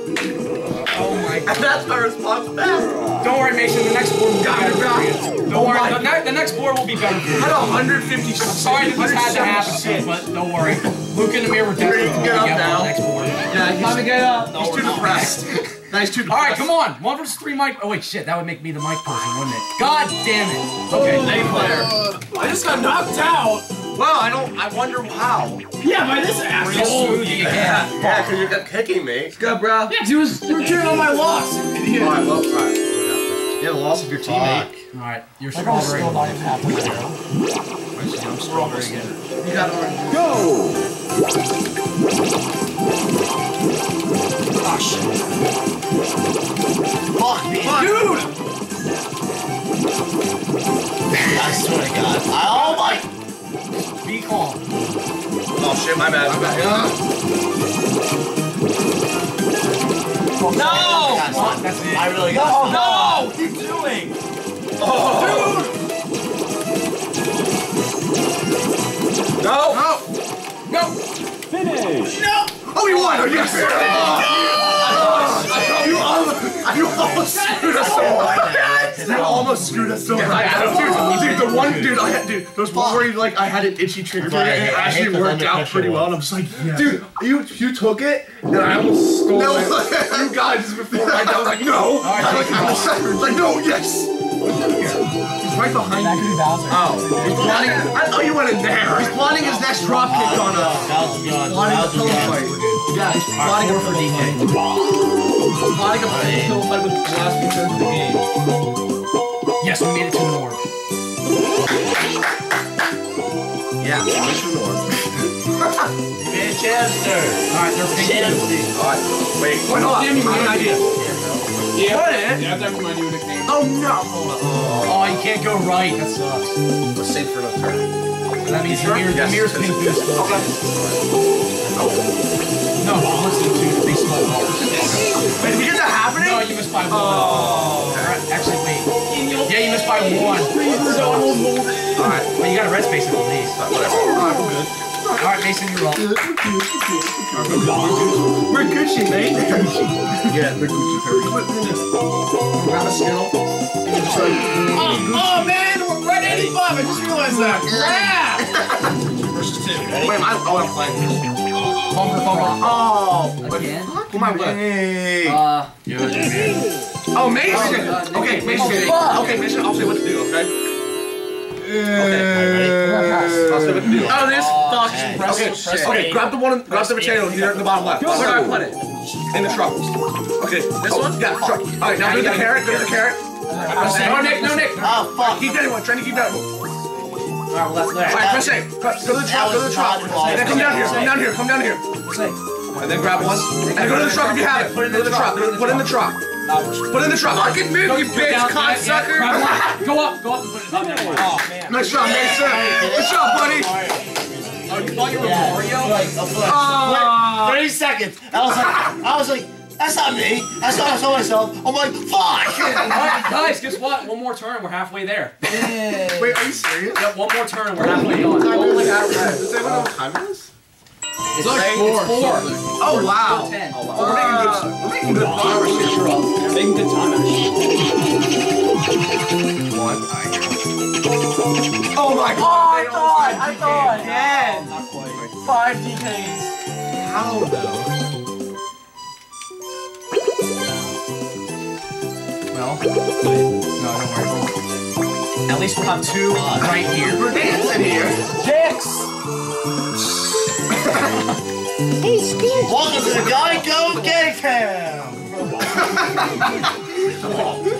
that's my response back. Don't worry, Mason. The next board will be better it, for you. Don't worry. Oh the, ne- the next board will be better for you. I had 150. Sorry that this had to happen, but don't worry. Luke and Amir were definitely Ready to get up now? the next board. Yeah, he's, Time to get up. he's too depressed. Nice, too depressed. All right, come on. One versus three mic. Oh wait, shit. That would make me the mic person, wouldn't it? God damn it. Okay. Day player. I just got knocked out. Well, I don't. I wonder how. Yeah, by this asshole. just smoothie again. Yeah, because you kept kicking me. Good, bro. Yeah, 'cause he was you were cheering on my loss. Oh, you idiot. All right, well, all right. Yeah, the loss of your teammate. All right, you're Like, I'm strawberry. still not even halfway there. I'm strawberry again. You got orange. Go! Fuck me. Dude! I swear to God. I, oh my. Be calm. Oh shit, my bad. Oh, my bad. No! That's, not, That's it. I really got No! What are you doing? Oh, dude! No! No! No! Finish! Oh, you won! Oh, yes! You almost, you almost screwed us over. You almost screwed us over. Dude, dude, the one, dude, I had, dude, those one where like, I had an itchy trigger for it, and it actually worked out pretty well, and I'm ones. just like, dude, you, you took it, and I almost stole No. it. You guys before I, I was like, no. I was like, it I was like, no, yes. He's right behind That you. Bowser. Oh, he's plotting. I thought you went in there. He's plotting his next drop kick on us. That was good. Plotting That the pillow fight. Yeah, he's plotting a for pillow fight. Monica played kill fight with the last few turns of the game. Yes, we made it to the north. Yeah, Mr. North. Manchester. Alright, they're pink. Chelsea. Alright, wait. Wait, hold on. I have an idea. Yeah. What? You have to my new nickname. Oh no! Hold on. Oh. Oh, you can't go right. That sucks. Let's save for another turn. That means the Sure? mirror, the Yes. mirror's pink boost. Okay. No, listen to the big small bars. Wait, did we get that happening? No, you missed by one. Oh. Actually, wait. Yeah, you missed by one. Alright. Well, you got a red space at least. Whatever. Alright, we're good. Alright, Mason, you're up. We're Gucci, mate. yeah, they're Gucci Perry. Grab a skill. Oh, oh man, we're right 85. I just realized that. Crap! Versus two. Wait, I, oh, I'm playing. Bumper, bumper. Oh, Again? who am I with? Hey. Uh, Oh, Mason. Oh, Okay, Mason. fuck. Okay, Mason, I'll say what to do, okay? What. Oh, this fucking Okay, press okay, okay, grab the one, grab the potato here at the bottom left. Where do I put it? In the truck. Okay, this one? Yeah, truck. Alright, now do the carrot, do the carrot. no, Nick, no, Nick. Oh, fuck. Keep that one, trying to keep that one. Alright, well, that's there. Alright, press A. Press- Go to the truck, go to the truck. And then come down here, come down here, come down here. And then grab one. And go to the truck if you have it. Put it in the truck. Put it in the truck. Put in the truck. I can move, you bitch, Down, yeah, yeah, cocksucker. Go up, go up and put it up there. Oh, man. Nice job, Mason. Good job, buddy. Oh, you thought you were Mario? Like, a foot. Ah. 30 seconds. I was like, I was like, that's not me. That's not I saw myself. I'm like, fuck. Alright, guys, guess what? One more turn, we're halfway there. Wait, are you serious? Yep, one more turn, we're halfway on. Holy crap. Does anyone know what time it is? It's like four. four. Oh, wow. Ten. Oh, wow. We're making good, we're making good progress here. You're making good time. One. Oh my Oh, god. I thought, I thought, DK. man. Not quite. Five DKs. How though? Well, no, don't worry. At least we'll have two uh, right here. We're dancing here. Dicks. Welcome to the Geico Gay Cam.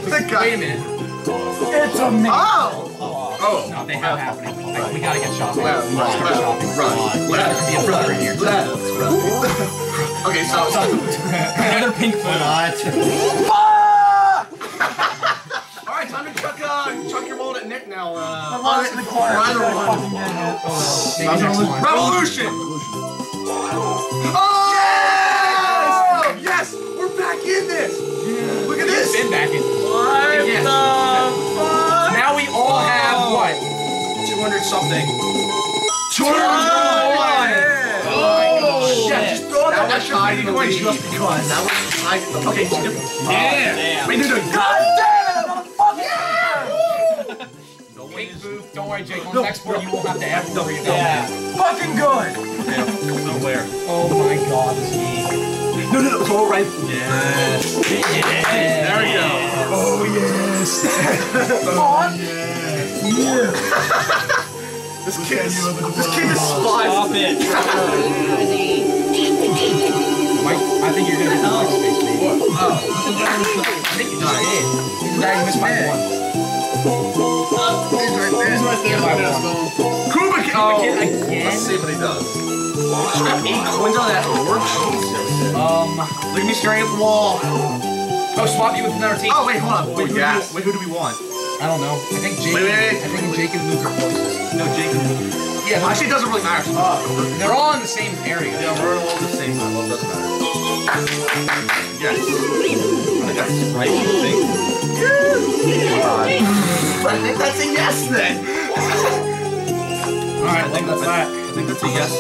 The guy. Wait a minute. It's a me. Oh. Oh. No, they have happening. Like, we gotta get shopping. Well, We gotta get shopping. Run. Yeah, there could be a foot right here. Okay, so, so Another pink foot. all now. Uh, Lost in the corner. Fucking get hit. Maybe. Revolution! Oh! Yes! We're back in this! Look at this! Been back in. What Yes. the Now we all have what? 200 something. 201. Oh! Yeah, just throw that That extra was 80 tied coins just because. That was tied in the Okay, Yeah. Wait, no, no, God damn it, motherfucker! Wait, Booth, don't worry, Jake. On the next board, you won't have to ever worry about that. Fucking good. Nowhere. Oh my god, this game. No, no, no, throw it right. Yes. There we go. Oh, yes. On. Oh, yeah! This kid is, this kid is spy. Stop it. Mike, I think you're gonna get the white space, maybe. Oh. I think you just did. Now you missed by one. He's right there. He's right there. By one. Koopa Kid. Oh. Again? Let's see what he does. Eight coins on that board. Um, Look at me staring at the wall. oh, swap you with another team. Oh, wait, hold on. Wait, who, do we, wait, who do we want? I don't know. I think Jake. Wait, wait, wait. I think Jake and Luke are closest. No, Jacob. Yeah, Actually, it doesn't really matter. they're all in the same area. Yeah, we're all the same. Well, it doesn't matter. Yes. I think that's right. I think. I think that's a yes then. All right, I think that's that. I think that's a yes.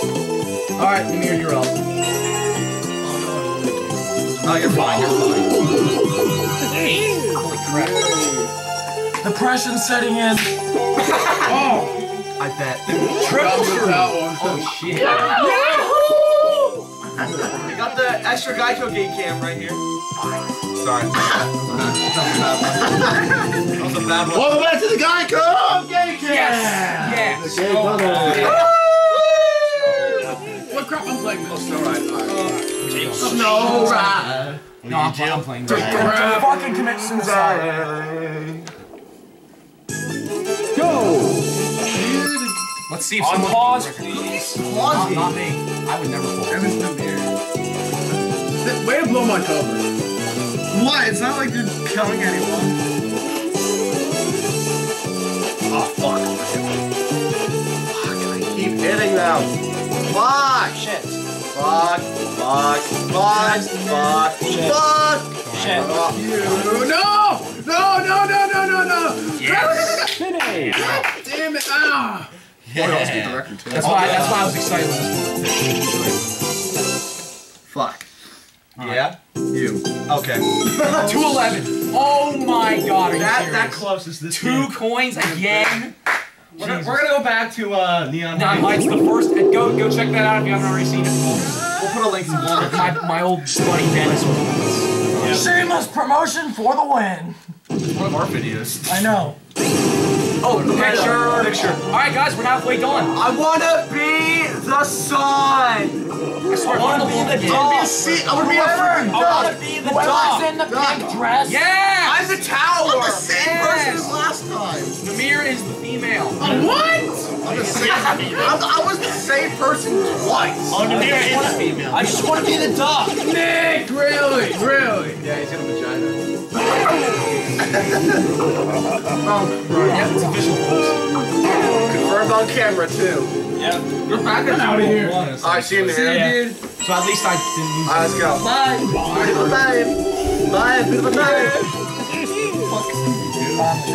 All right, Amir, you're up. Oh, you're fine. You're fine. Holy crap. Depression setting in. Oh, I bet. Triple one. Oh shit. Yeah. We got the extra Geico gate cam right here. Sorry. that was a bad one. Welcome back to the Geico Gay Cam. Yes. Yes. Okay, Oh, bye-bye. What crap I'm playing this? Alright, alright. uh, Snow ride. No, I'm, I'm playing. To Right. fucking commit suicide. Go! Let's see if On someone pause, please. Not, not me. I would never fall. Evan's not here. Way to blow my cover. What? It's not like you're killing anyone. Oh, fuck. Fuck, I keep hitting them. Fuck. Shit. Fuck. Fuck. Fuck. Fuck. shit. Fuck. Shit. Oh, You- No! No, no, no, no, no, no! Finish! Damn it! Ah! That's why. That's why I was excited with this Fuck. Yeah? You. Okay. Two eleven. Oh my god, are That, serious? that close is this Two coins again. We're gonna, we're gonna go back to uh, Neon Nine Heights. Lights, the first. and Go go check that out if you haven't already seen it. We'll put a link in the My, my old buddy Dennis was. Shameless promotion for the win. One of our videos. I know. Oh, picture. Picture. All right, guys, we're halfway done. I wanna be the sun! I swear, I wanna be the see, I wanna be a freaking I duck! wanna be the Whoever's in the pink dress. Yeah. I'm the tower! I'm the same Yes. person as last time! Nameer is the female. What? I'm the same I'm, I was the same person twice! Oh, Nameer is female. I just want to be the dog. Nick, really? Really? Yeah, he's got a vagina. Yeah, it's official. folks. Confirmed on camera, too. Yeah. You're back out of here. Alright, see you in the See you, air. dude. So at least I didn't lose. Alright, let's go. Bye! Beautiful time! Bye, beautiful time!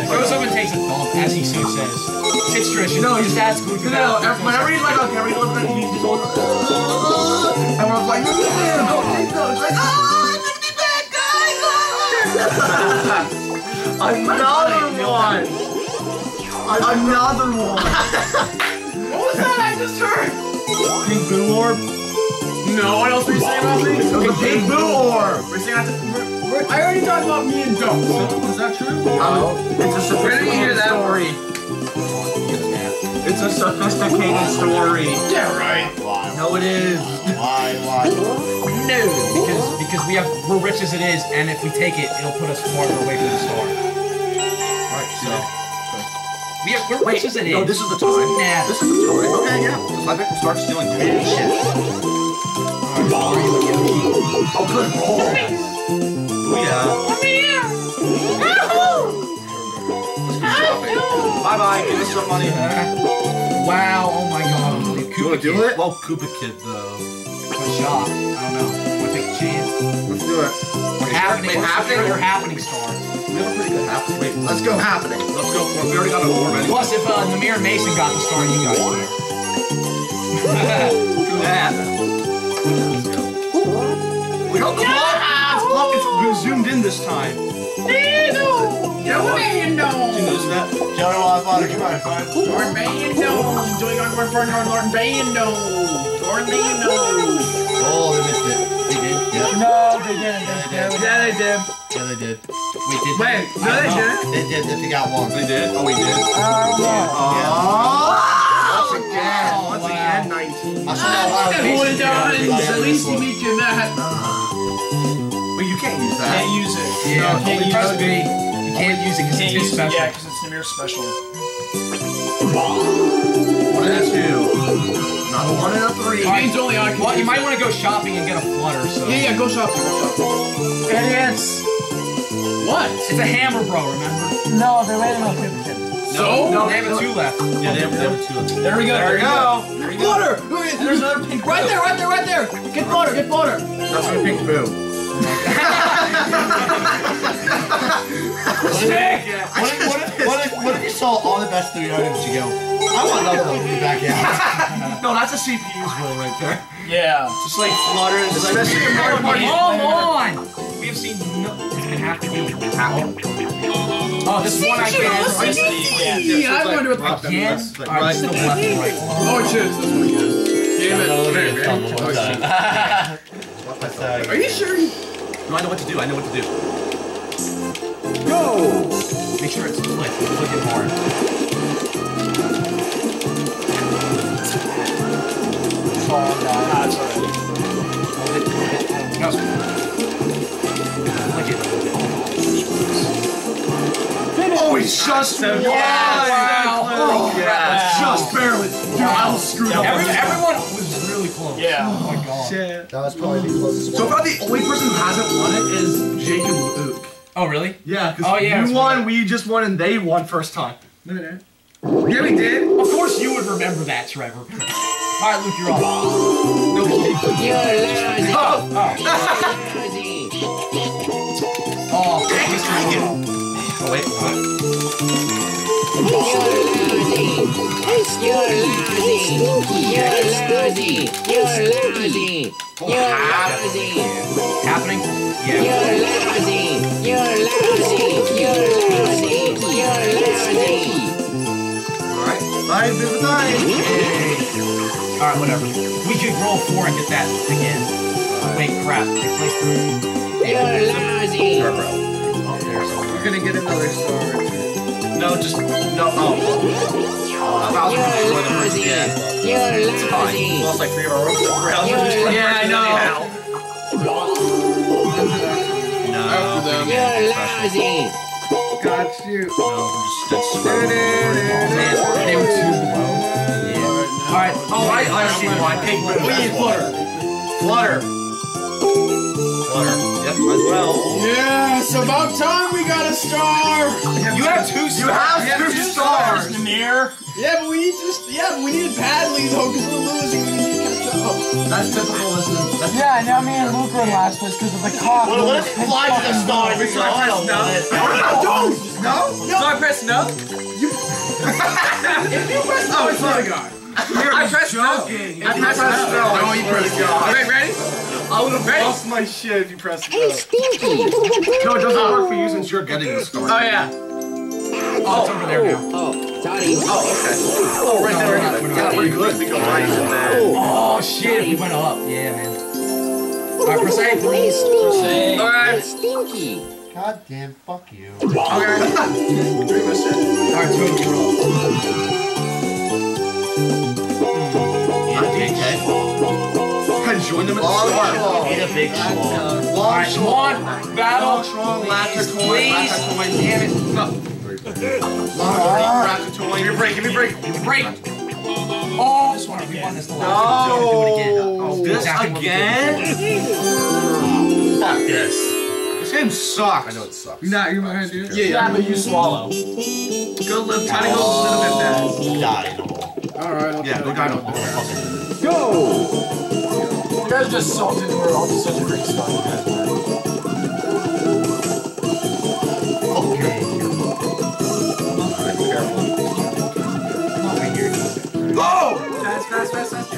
Goes up and takes a dump, as he so says. It's tradition. No, just ask who No, no, no. Whenever he's like on camera, he looks like he's just going. And we're like, Another one! Another one. What was that I just heard? Pink boo orb. No, what else were you saying about me? A pink boo orb. We're saying we're, I already talked about me and Dope. Oh. Is that true? Oh, it's a hear sophisticated that? story. It's a sophisticated story. Yeah, right. No, it is. Why, why? No, because because we have we're rich as it is, and if we take it, it'll put us farther away from the star. Alright, so. We have, we're rich as it is. No, this is the time. Nah. This is the story. Okay, yeah. So I think we'll start stealing cool shit. Oh, good roll. Oh, yeah. Bye bye. Give us some money. Wow! Oh my God! You wanna do it? Well, Koopa Kid, though. Good shot. I don't know. Want to take a chance? Let's do it. We're happening. Wait, What's happening? Your happening star. We have a pretty good happening. Wait, let's go happening. Let's go for it. We already got an orb anyway. Plus, if uh, Nameer and Mason got the star, you guys would. Yeah. We got the block. It's block. It's zoomed in this time. Yeah, what man dome? Did you notice that? Johnny, well, I thought it. Come on, fine. Lord Bando. Doing our work for Lord Lord Bando. Lord Bando. Oh, they missed it. They did. Yeah. No, they didn't. They didn't. Yeah, they did. Yeah, they did. Wait, did Wait, no, they didn't. They did. They got one. They did. Oh, we did. Uh, yeah. Oh, once again. Oh, Once wow. again, 19. I saw that one. Hold it down. At least you meet your that. Wait, you can't use that. Can't use it. Yeah, can't use trust it. Me. Can't use it because it's use too it. special. Yeah, because it's Nameer special. One and a two. Not a one and a three. All right. Means only I can. Well, you might want to go shopping and get a flutter. So Yeah, yeah, go shopping. Go shopping. Idiots. What? it's a hammer, bro. Remember? No, they're waiting on Koopa Kid. So? No, they have a two left. Yeah, they have, they have two. There we go. There we go. There we go. Water! There's another pink. Right there, right there, right there. Get water, get water. That's my pink boo. What if, what, if, what, if, what if you saw all the best three items you go, I want another one in the backyard. No, that's a CPU's will right there. Yeah. Just like flutter, especially in Mario Party. Come on! We have seen no. It have to be Oh, this one I can. Yeah, I wonder what the Again? Like, Alright, still left and right. Oh, it should. This one again. Damn it. Very, very. Oh, shit. Are you sure? you- No, I know what to do. I know what to do. Go! Make sure it's flipped. Flick it hard. Ah, it's alright. Hold it, hold it. No, Trust me. It. Oh, he just won! Wow. Oh, Yeah. Just barely. Dude, I was screwed up. Every, everyone was really close. Yeah. Oh my god. That was probably the closest So one. far, the only person who hasn't won it is Jake and Luke. Oh really? Yeah, because Oh, yeah, it's you won, we just won, and they won first time. Yeah, we did. Of course you would remember that, Trevor. Alright, Luke, you're up. Oh, oh. Mr. Oh, wait. Happening? Yeah. You're lousy. You're lousy. You're lousy. You're lousy. Alright. Bye, good time. Alright, whatever. We could roll four and get that again. Wait, crap. It placed We're gonna get another star. No, just, no, oh. I was gonna destroy the first again. It's fine. We lost like three of our ropes to the ground. Yeah, I know. No. After them. Got you. No, we're just, that's Man, they were too low. Yeah. Alright. Oh, I, I see why. Pink Boo. We need Flutter. Flutter. Flutter. Yep, as well. Yeah, it's about time we got a star. You have two stars. You have two stars. Nameer. Yeah, but we need just yeah, but we need it badly though because we're losing. We need to catch up. That's typical, listen. That's Yeah, now me and Luke are in last place because of the cock. Well, let's fly to the stars. Wait, so I don't no. want it. No? So I press no. You. if you press oh, no, it's not a god. I press no. I press no. No, you press no. Okay, ready? I would have lost my shit if you pressed no. Stinky. No, it doesn't work for you since you're getting the star. Oh yeah. Oh, it's over there now. Oh, sorry. Oh, oh, right there. Yeah, pretty good. We go right. Oh shit, we went up. Yeah, man. Alright, press A, please. Stinky. Alright. Stinky. God damn, fuck you. Okay. Pretty much it. Alright, two of you Can join them at the Long start. strong. Need a big schlong. Long Alright, come on. Long Battle. strong, Lactoid, Please. Lactoid. Damn it. Long strong, Lactoid. Give me a break, give me a break. Break. Oh, this one. We won this the last time. Do it again. Oh, this Exactly what we again? Fuck this. This game sucks. I know it sucks. You're not. You're behind, dude. Yeah, Yeah, but you swallow. Go live, tiny go a little bit bad. Die in a hole. All right. I'll Yeah, do go it. dino. You guys just salted we're all just such a great start. you guys. Go! Fast, fast, fast, fast.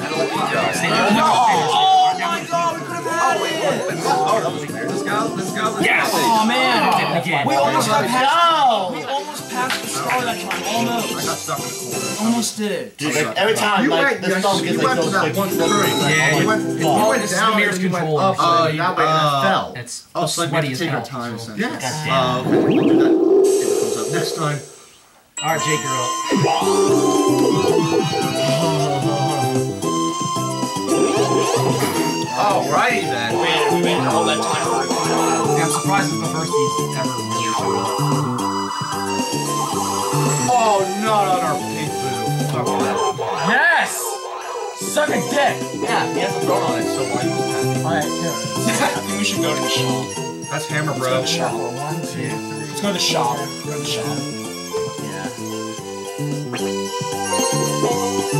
Oh go, let's go, let's Yes! go. Oh man! Again. We almost got past. No! We almost passed the star that time. I Almost. got stuck in the corner. Almost did. Dude, like, every time, You like, went- the yes, song you gets, like, went to those, that like, one slippery. turn. like, Yeah, you like, went- you Oh, went this down and you went control. up, so uh, you- that way and uh, fell. It's Oh, so sweaty as hell. our time, so- Yes. Uh, okay, we'll do that. It comes up next time. Alright, Jake, you're up. Alrighty then. We waited all that time surprised it's the first he's ever really showed up. Oh, not on our pink boo. Yes. Suck a dick. Yeah, he has a throat on it, so why use that? All right, here. I think we should go to the shop. That's hammer, Let's go bro. to the shop. One, two, three. Let's go to the shop. Go to the shop.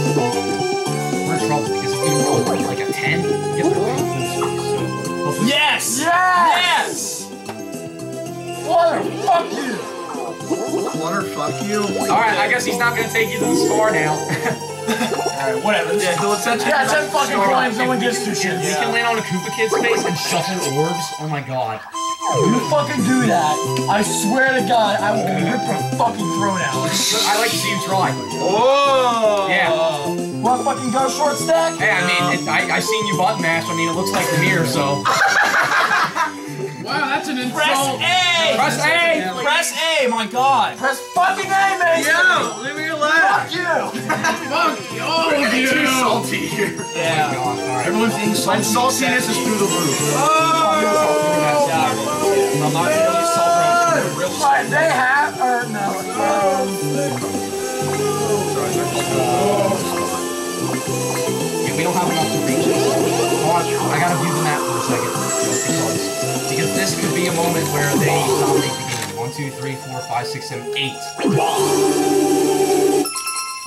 We're in trouble because if we roll like a 10, we get the pink boost. So hopefully. Yes! Yes. Flutter, fuck you. Flutter, fuck you. Alright, I guess he's not gonna take you to the store now. Alright, whatever. This Yeah, he'll essentially. Yeah, ten fucking coins. No one gives two You shits. can land on a Koopa Kid's face and shuffle orbs. Oh my god. You fucking do that. I swear to God, I will rip your fucking throat out. I like to see you try. Oh! Yeah. Want fucking go short stack? Hey, I mean, it, I, I seen you button mash. I mean, it looks like the mirror, so. Wow, that's an Press. A! Press A! Press Press A, my god. Press fucking A, man. Yo, leave me alone. Fuck you. Fuck all of Too salty here. Yeah. Everyone's being salty. My saltiness is through the roof. I'm not really salt real Alright, they have, or no. Yeah, we don't have enough to reach it. Hold on, I gotta view the map for a second. Because. This could be a moment where they dominate the game. One, two, three, four, five, six, seven, eight.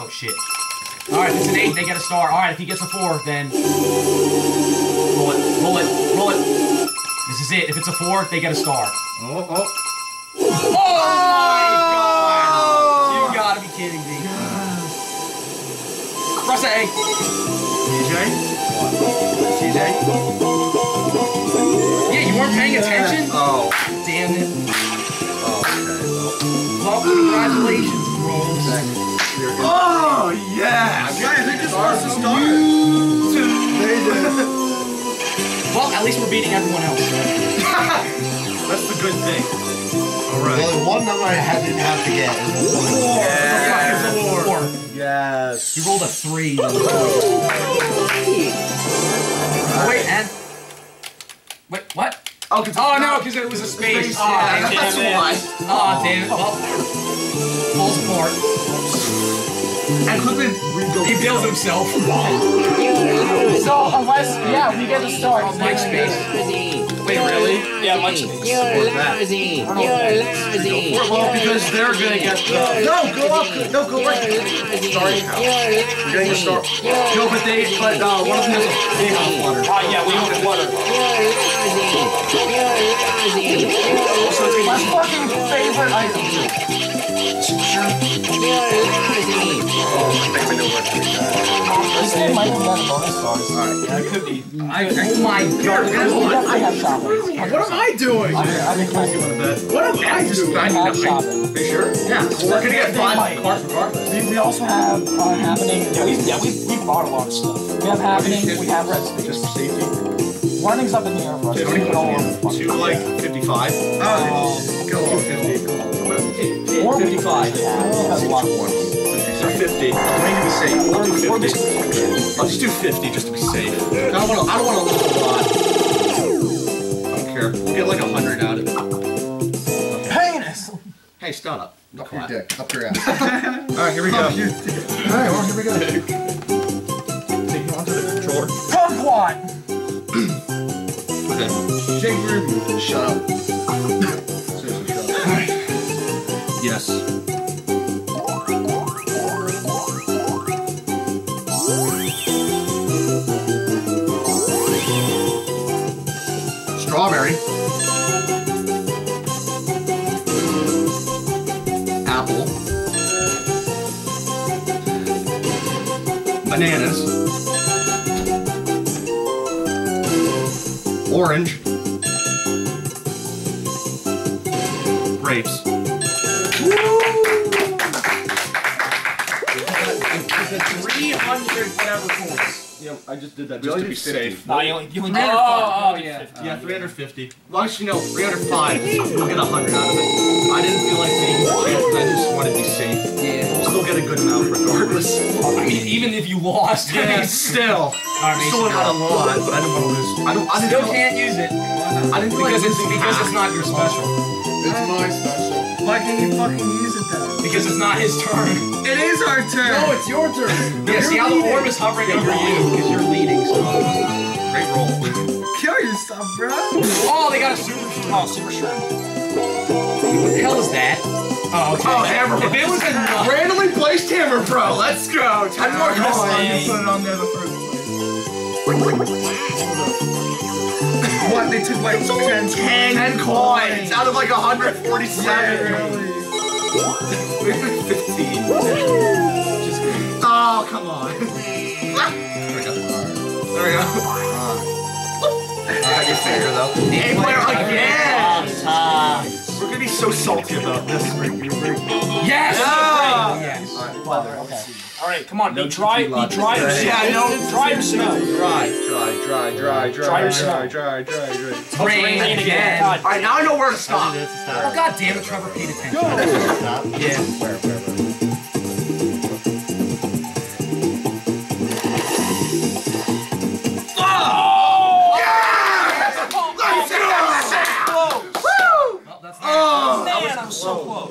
Oh shit. Alright, if it's an eight, they get a star. Alright, if he gets a four, then. Roll it, roll it, roll it. This is it. If it's a four, they get a star. Oh, oh. Oh my god! You gotta be kidding me. Press A. TJ? TJ? Yeah, you weren't paying attention? Oh. Damn it. Oh, okay. Well, congratulations, bros. Oh, yeah! Guys, they just lost a star. They did. Well, at least we're beating everyone else. That's the good thing. The Alright. only one number I had- didn't have to get. Yeah. Four. Yes. You rolled a three. Oh, wait, and. Wait, what? Oh, 'cause- Oh no, because it was a space. Space, Oh, yeah, damn that's it. why. Oh, damn it. Well, falls apart. And quickly, He builds himself. So, unless, yeah, we get a star. Oh, Mike Space. Wait, really? Yeah, much space. You're lousy. You're lousy. well, because they're gonna get the. No, go up. No, go right. Sorry. You're getting the star. No, but they. But uh, one of them has a big hot water. Ah, yeah, we own water. My fucking favorite item. This game might be better bonus stars. Yeah, it could be. Oh my god. Definitely have shopping. What am I doing? I mean, I give it What am I doing? We have shopping. Are you sure? Yeah. We're gonna get five regardless. We, we also have uh, happening. Yeah, we yeah we we bought a lot of stuff. We have happening. We have red space. Just for safety. Running's up in the air for us. We many can all points? Two like 55. Oh, go 250. Or we 55. Yeah, a lot of. So 50. I'm going to be safe. I'll do 50. I'll just do 50 just to be safe. I don't want to. I don't want to lose a lot. I don't care. We'll get like 100 out of it. Penis. Hey, stop up. Up your dick. Up your ass. All right, here we go. Alright, well, here we go. Take you onto the controller. Kumquat. Okay. Shake Ruby. Shut up. Yes. Strawberry. Apple. Bananas. Orange. I just did that just to be safe. Nah, you only you only Oh, oh, yeah. Yeah, 350. Well, actually, no, 305. We'll get 100 out of it. I didn't feel like taking a chance, I just wanted to be safe. Yeah. We'll still get a good amount regardless. I mean, even if you lost, I Yeah, mean, still. Alright, Still got a lot, but I didn't want to lose. I don't. I didn't Still feel, can't use it. I didn't feel Because like it's because it's not your special. It's my special. Why can't you fucking use it though? Because it's not his turn. It is our turn. No, it's your turn. Yeah, see how the orb is hovering over you because you're leading. So. Great roll. Kill yourself, bro. Oh, they got a super. Oh, super shroom. What the hell is that? Oh, okay. Oh, hammer. If it was a nut, Randomly placed hammer, bro. Let's go. 10 more Oh, you coins. put it on there the first place. What? They took like 10 10 coins out of like 147. Yeah, really. 15. Oh, come on. there we go. There we go. Alright, you figure though. The A player again! We're gonna be so salty about this. yes. Yeah. Yes. Okay. All right, come on. Be dry. Be dry. Yeah, I know. Dry or snow. Dry, dry, dry, dry, dry, Dry or dry, snow? dry, dry, dry. Rain Rain again. God. All right, now I know where to stop. Oh god damn it, Trevor paid attention. Stop. Yeah. Where, where, where?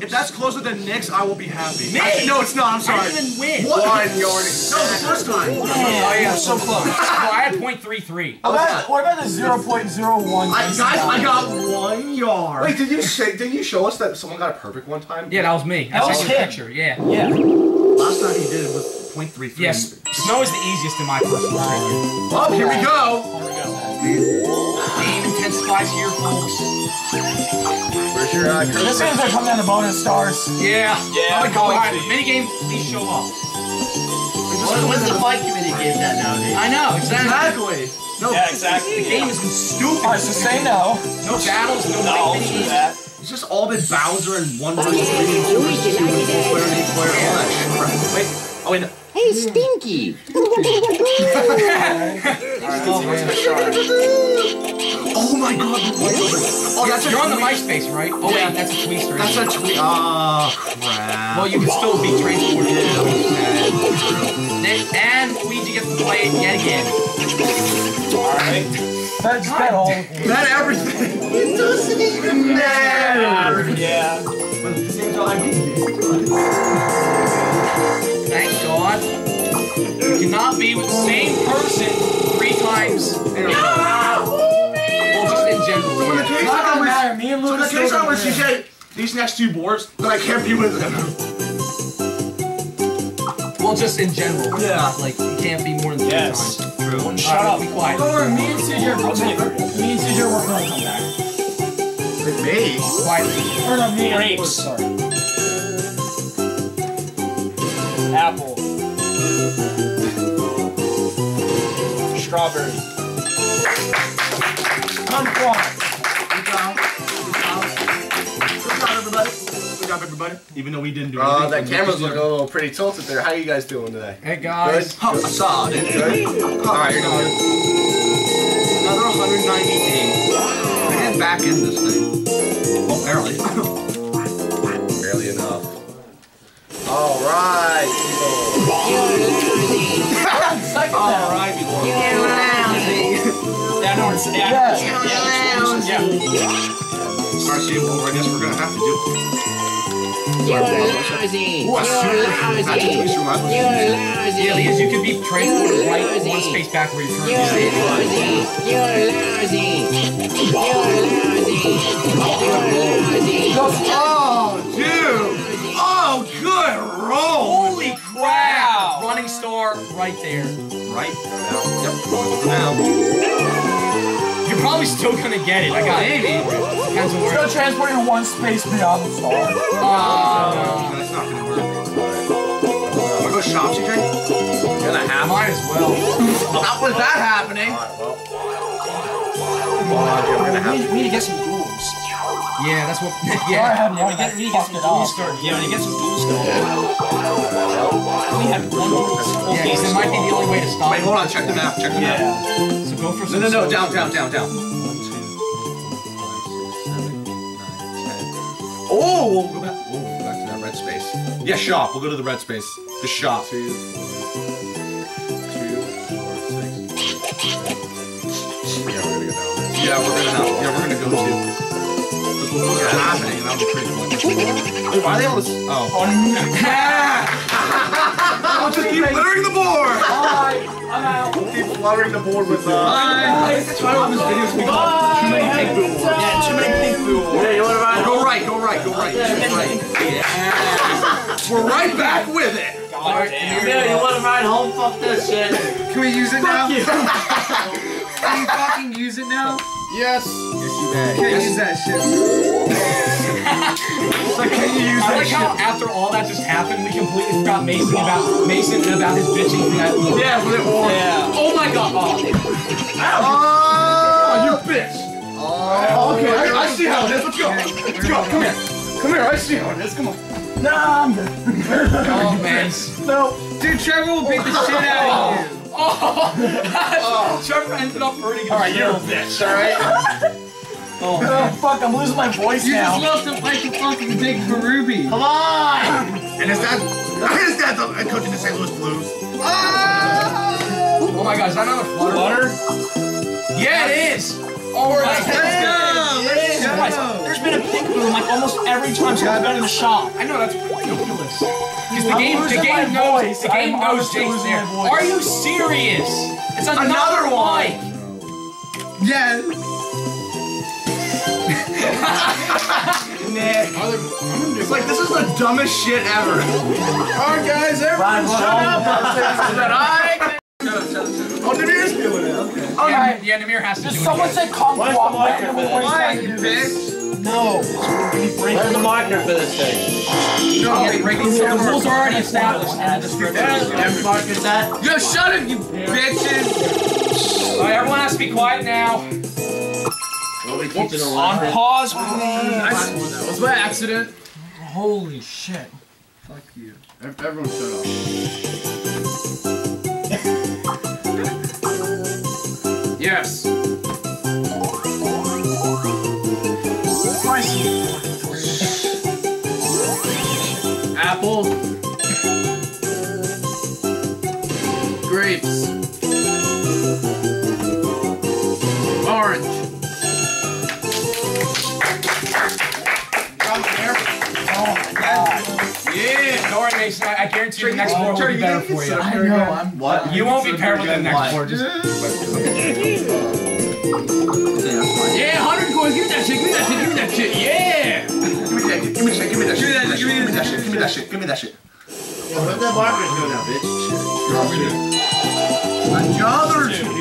If that's closer than Nick's, I will be happy. Me? Actually, no, it's not. I'm sorry. I sorry. didn't even win. One yard. No, the first time. Oh, oh yeah, I'm so oh, close. well, I had .33. What about, what about the 0.01? I, guys, I got one yard. Wait, did you say? Did you show us that someone got a perfect one time? Yeah, that was me. I That was sent you a him. picture. Yeah. Yeah. Last time he did it was .33. Yes. Snow is the easiest in my personal opinion. Well, here we go. Game intensifies here, folks. Where's your uh, This game's gonna come down to bonus stars. Yeah. Yeah, Oh, I'm All going to. minigame, please show up. What, what's the fight committee game that nowadays? I know, exactly. Exactly. No, Yeah, exactly. The game has been stupid. Alright, so say no. No battles, no, No, like that. it's just all been Bowser and one versus three and two versus two and four player and player and all that shit. crap. Wait. Oh wait. No. Hey, Stinky. Oh my god. Oh, that's You're on the tweet. MySpace, right? Oh Yeah. wait, that's a tweeter. That's a tweet. Ah, crap. Well, you can still be transported. Yeah. Nick and Luigi gets to play it yet again. All right. That's bet all. That everything. It doesn't even matter. Yeah. But at the same time, Thank God. You cannot be with the same person three times in a row. Well, just in general. So in the case Not I gonna matter. Me and so the case I was. CJ, these next two boards, then I can't be with them. Well, just in general. Yeah. Like, you can't be more than three Yes. times. True. Shut Alright, up. Be quiet. Don't worry, me and CJ are I'll take working. Me and CJ are working on a comeback. With me? Quiet. Or no, me Grapes. Sorry. Apple. Strawberry. Kumquat. Good job. Good job. Everybody. Good job, everybody. Even though we didn't do Uh, anything. that camera's looking a little pretty tilted there. How you guys doing today? Hey, guys. Huh, I saw it. Good? Alright, you're doing Another 190 days. We're back in this thing. Oh, barely. barely Alright, people. Second down. Alright, people. Yeah, no, it's yeah. Yeah. Yeah. Yeah. yeah. Alright, see, well, I guess we're gonna have to do. You're lousy. Ooh, a You're super. That's at lousy. least reminds me. You're lousy. Yeah, because you could be transported right one space back where you You're currently stand. lousy. You're lousy. You're lousy. You're lousy. Oh, dude! Oh, good roll! Holy crap! Running star right there. Right now. Yep, going now. You're probably still gonna get it. I got it. Depends on It's where. gonna transport you one space beyond the star. Uh, That's not gonna work. Wanna go shop, CJ? Gonna have might as well. Not with that happening. Alright, well. Well, we're gonna have We need, we need to get some duels. Yeah, that's what. I Yeah. had Yeah, we get, we get some it up. Yeah, we need get some duels started. We have one duel. Yeah, because it might be the only way to stop. Wait, hold on, check the map, check the map. Yeah. So go for some. no, no, slow- down, down, down, down. One, two, three, four, five, six, seven, eight, nine, ten. Oh, we'll go back. Oh, we'll go back to that red space. Yeah, shop. We'll go to the red space. The shop. two, two, four, six. Yeah, we're gonna go down. Yeah, we're gonna have, yeah, we're gonna go to. Because we'll look at it happening, and that'll pretty cool. Wait, why are they all this? Oh. I'll just keep littering the board. Bye. I'm out. Keep fluttering the board with uh. Bye. The title of this video is gonna be Too Many Pink Boo Awards. Yeah, too many pink food. Yeah, you wanna ride? Go right, go right, go right. Go right. Yeah. We're right back with it. God damn. Yeah, you wanna ride home? Fuck this shit. Can we use it now? you. Can you fucking use it now? Yes. Yes, you may. Can't use that shit. Like, can you use I that like how after all that just happened, we completely forgot Mason about Mason and about his bitching from. Yeah, for the or. Yeah. Oh my god! Oh. Oh, you oh. bitch. Oh, okay, I, I see how it is. Let's go. Let's go. Come here. Come here. I see how it is. Come on. Nah, I'm good. Oh man. Nope. Dude, Trevor will beat the shit out of you. Oh, Trevor ended up hurting All right, you're a bitch. All right. Oh, fuck, I'm losing my voice You now. You just lost to fight the fucking big Barubi. Come on! And is that is that the head coach in the St. Louis Blues? Oh my god, is that another flutter? Water. Yeah, it is! Oh my Let's god. go! Let's Guys, go! there's been a pink boom like almost every time someone's been in the shop. I know, that's ridiculous. Because the game, the game my knows, voice. the game I'm knows Jake's losing there. voice. Are you serious? It's another, Another one. mic. Yes! Nick. It's like this is the dumbest shit ever. Alright, guys, everyone shut up! Oh, Nameer's feeling it. Okay. Oh, yeah, yeah, Nameer has to Does do it. someone again. say Kung Where's Fu? the marker for this? Why, bitch? No. Where's the marker for this thing? No, yeah, breaking the rules are already established in the description. Every marker's that. Yo, shut up, you bitches! Alright, everyone has to be quiet now. Nobody On pause with me. That was by accident. Holy shit. Fuck you. Everyone shut up. Yes. Apple. Yeah, don't worry, Mason. I, I guarantee you the next board will be better for you. I know, I'm What? You won't be paired with the next board. Just Yeah, 100 coins. Give me that shit. Give me that shit. Give me that shit. Yeah. Give me that, give me that shit, give me that shit, give me that shit, give me that shit, give me that shit, give me that shit. Yeah, let that marker go now, bitch. Another two.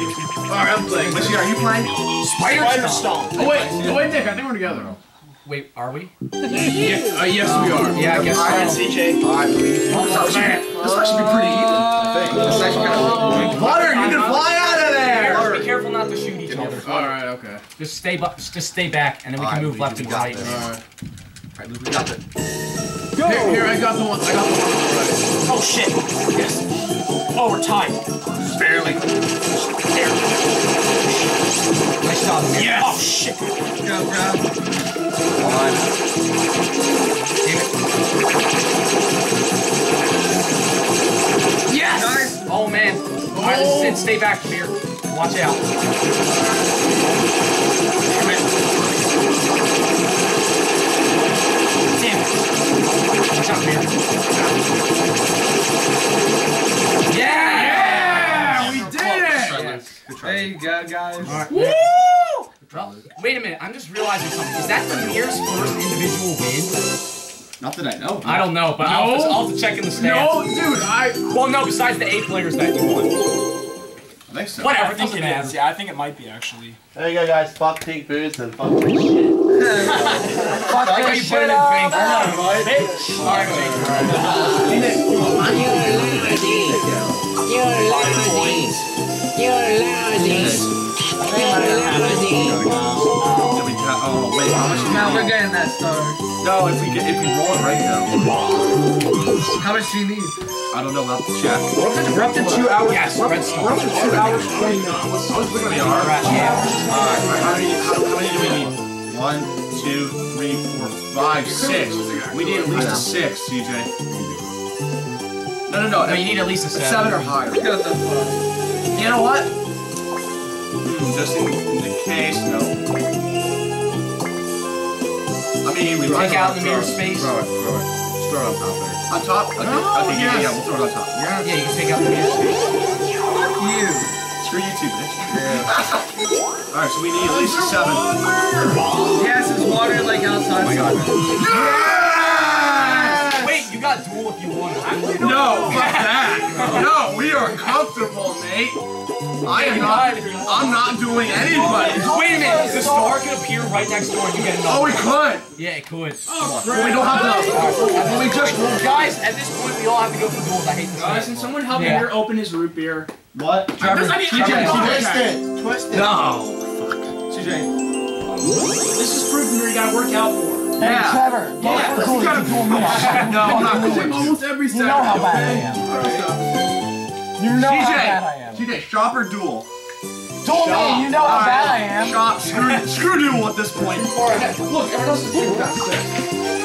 Alright, I'm playing. Let's see, are you playing? Spider Stomp. Oh, wait. Oh, wait, Nick. I think we're together. Wait, are we? Yeah, uh, yes, we are. Yeah, I guess Alright, so. CJ. I believe. This actually, this actually be pretty even. I think. This actually kind of. Butter, you can fly out of there. Be careful not to shoot each other. Alright, okay. Just stay, bu- just stay back, and then we can Alright, move left and right. Alright. Alright, Luke, we got it. Here, here, I got the one. I got the one. Alright. Oh shit. Yes. Oh, we're tied. Barely. Barely. Nice job, Amir. Yes. Oh shit. Go, bro. Yes! Oh man. Alright, this. Stay back, here. Watch out. Damn it. Watch out, Amir. Yeah! Yeah, we did it. There you go, guys. Woo! Well, wait a minute. I'm just realizing something. Is that the Mir's first individual win? Not that I know. I don't know, but I'll, No. I'll have to check in the stats. No, dude, I. Well, no, besides the eight players that you won. I think so. Whatever, I think doesn't it matter. is. Yeah, I think it might be actually. There you go, guys. Fuck pink boots and fuck pink shit. Fuck I thought you put it in vain. Bitch. Alright, Jake. You're lousy. You're lousy. You're lousy. Then we got- Oh, wait, how much? Now we're getting that star. No, if we get, if we roll it right though. How much do you need? I don't know. We'll have to check. We're up to two hours. Yes. We're up to two hours playing now. We are. Right, yeah. Alright, how many, how, many do we need? One, two, three, four, five, six. We need at least a six, CJ. No, no, no. No, you need at least a seven. seven or higher. The? You know what? Just in, in the case, no. I mean, we Take might out the throw mirror it. space. Throw it, throw it. Just throw it on top there. On top? Okay, okay, oh, yeah, yeah, we'll throw it on top. Yeah, yeah you can take out the mirror space. Fuck You. Screw you too, bitch. Alright, so we need at least a seven. Yes, it's water like outside. Oh my god. Wait, you got duel if you want. No, fuck that. No, we are comfortable, mate. I am not. I'm not doing anybody. Wait a minute. The star could appear right next door and you get another. Oh, we could. Yeah, it could. Oh, But we don't have to. We just. Guys, at this point, we all have to go for duels. I hate this. Guys, can someone help Yeah. me here open his root beer? What? Trevor, I need- Trevor, TJ, Trevor. Twist it. Twist it. No. Fuck. CJ. This is proof you gotta work out for. Hey, Yeah. Trevor, don't Yeah. yeah. cool. You're doing me. No, I'm not cool. Almost every Saturday. know how bad I okay? am. You know how bad I am. TJ, TJ, shop or duel? Duel me. You know how bad I am. Shop, screw, screw duel at this point. Alright, look, everyone else is doing that.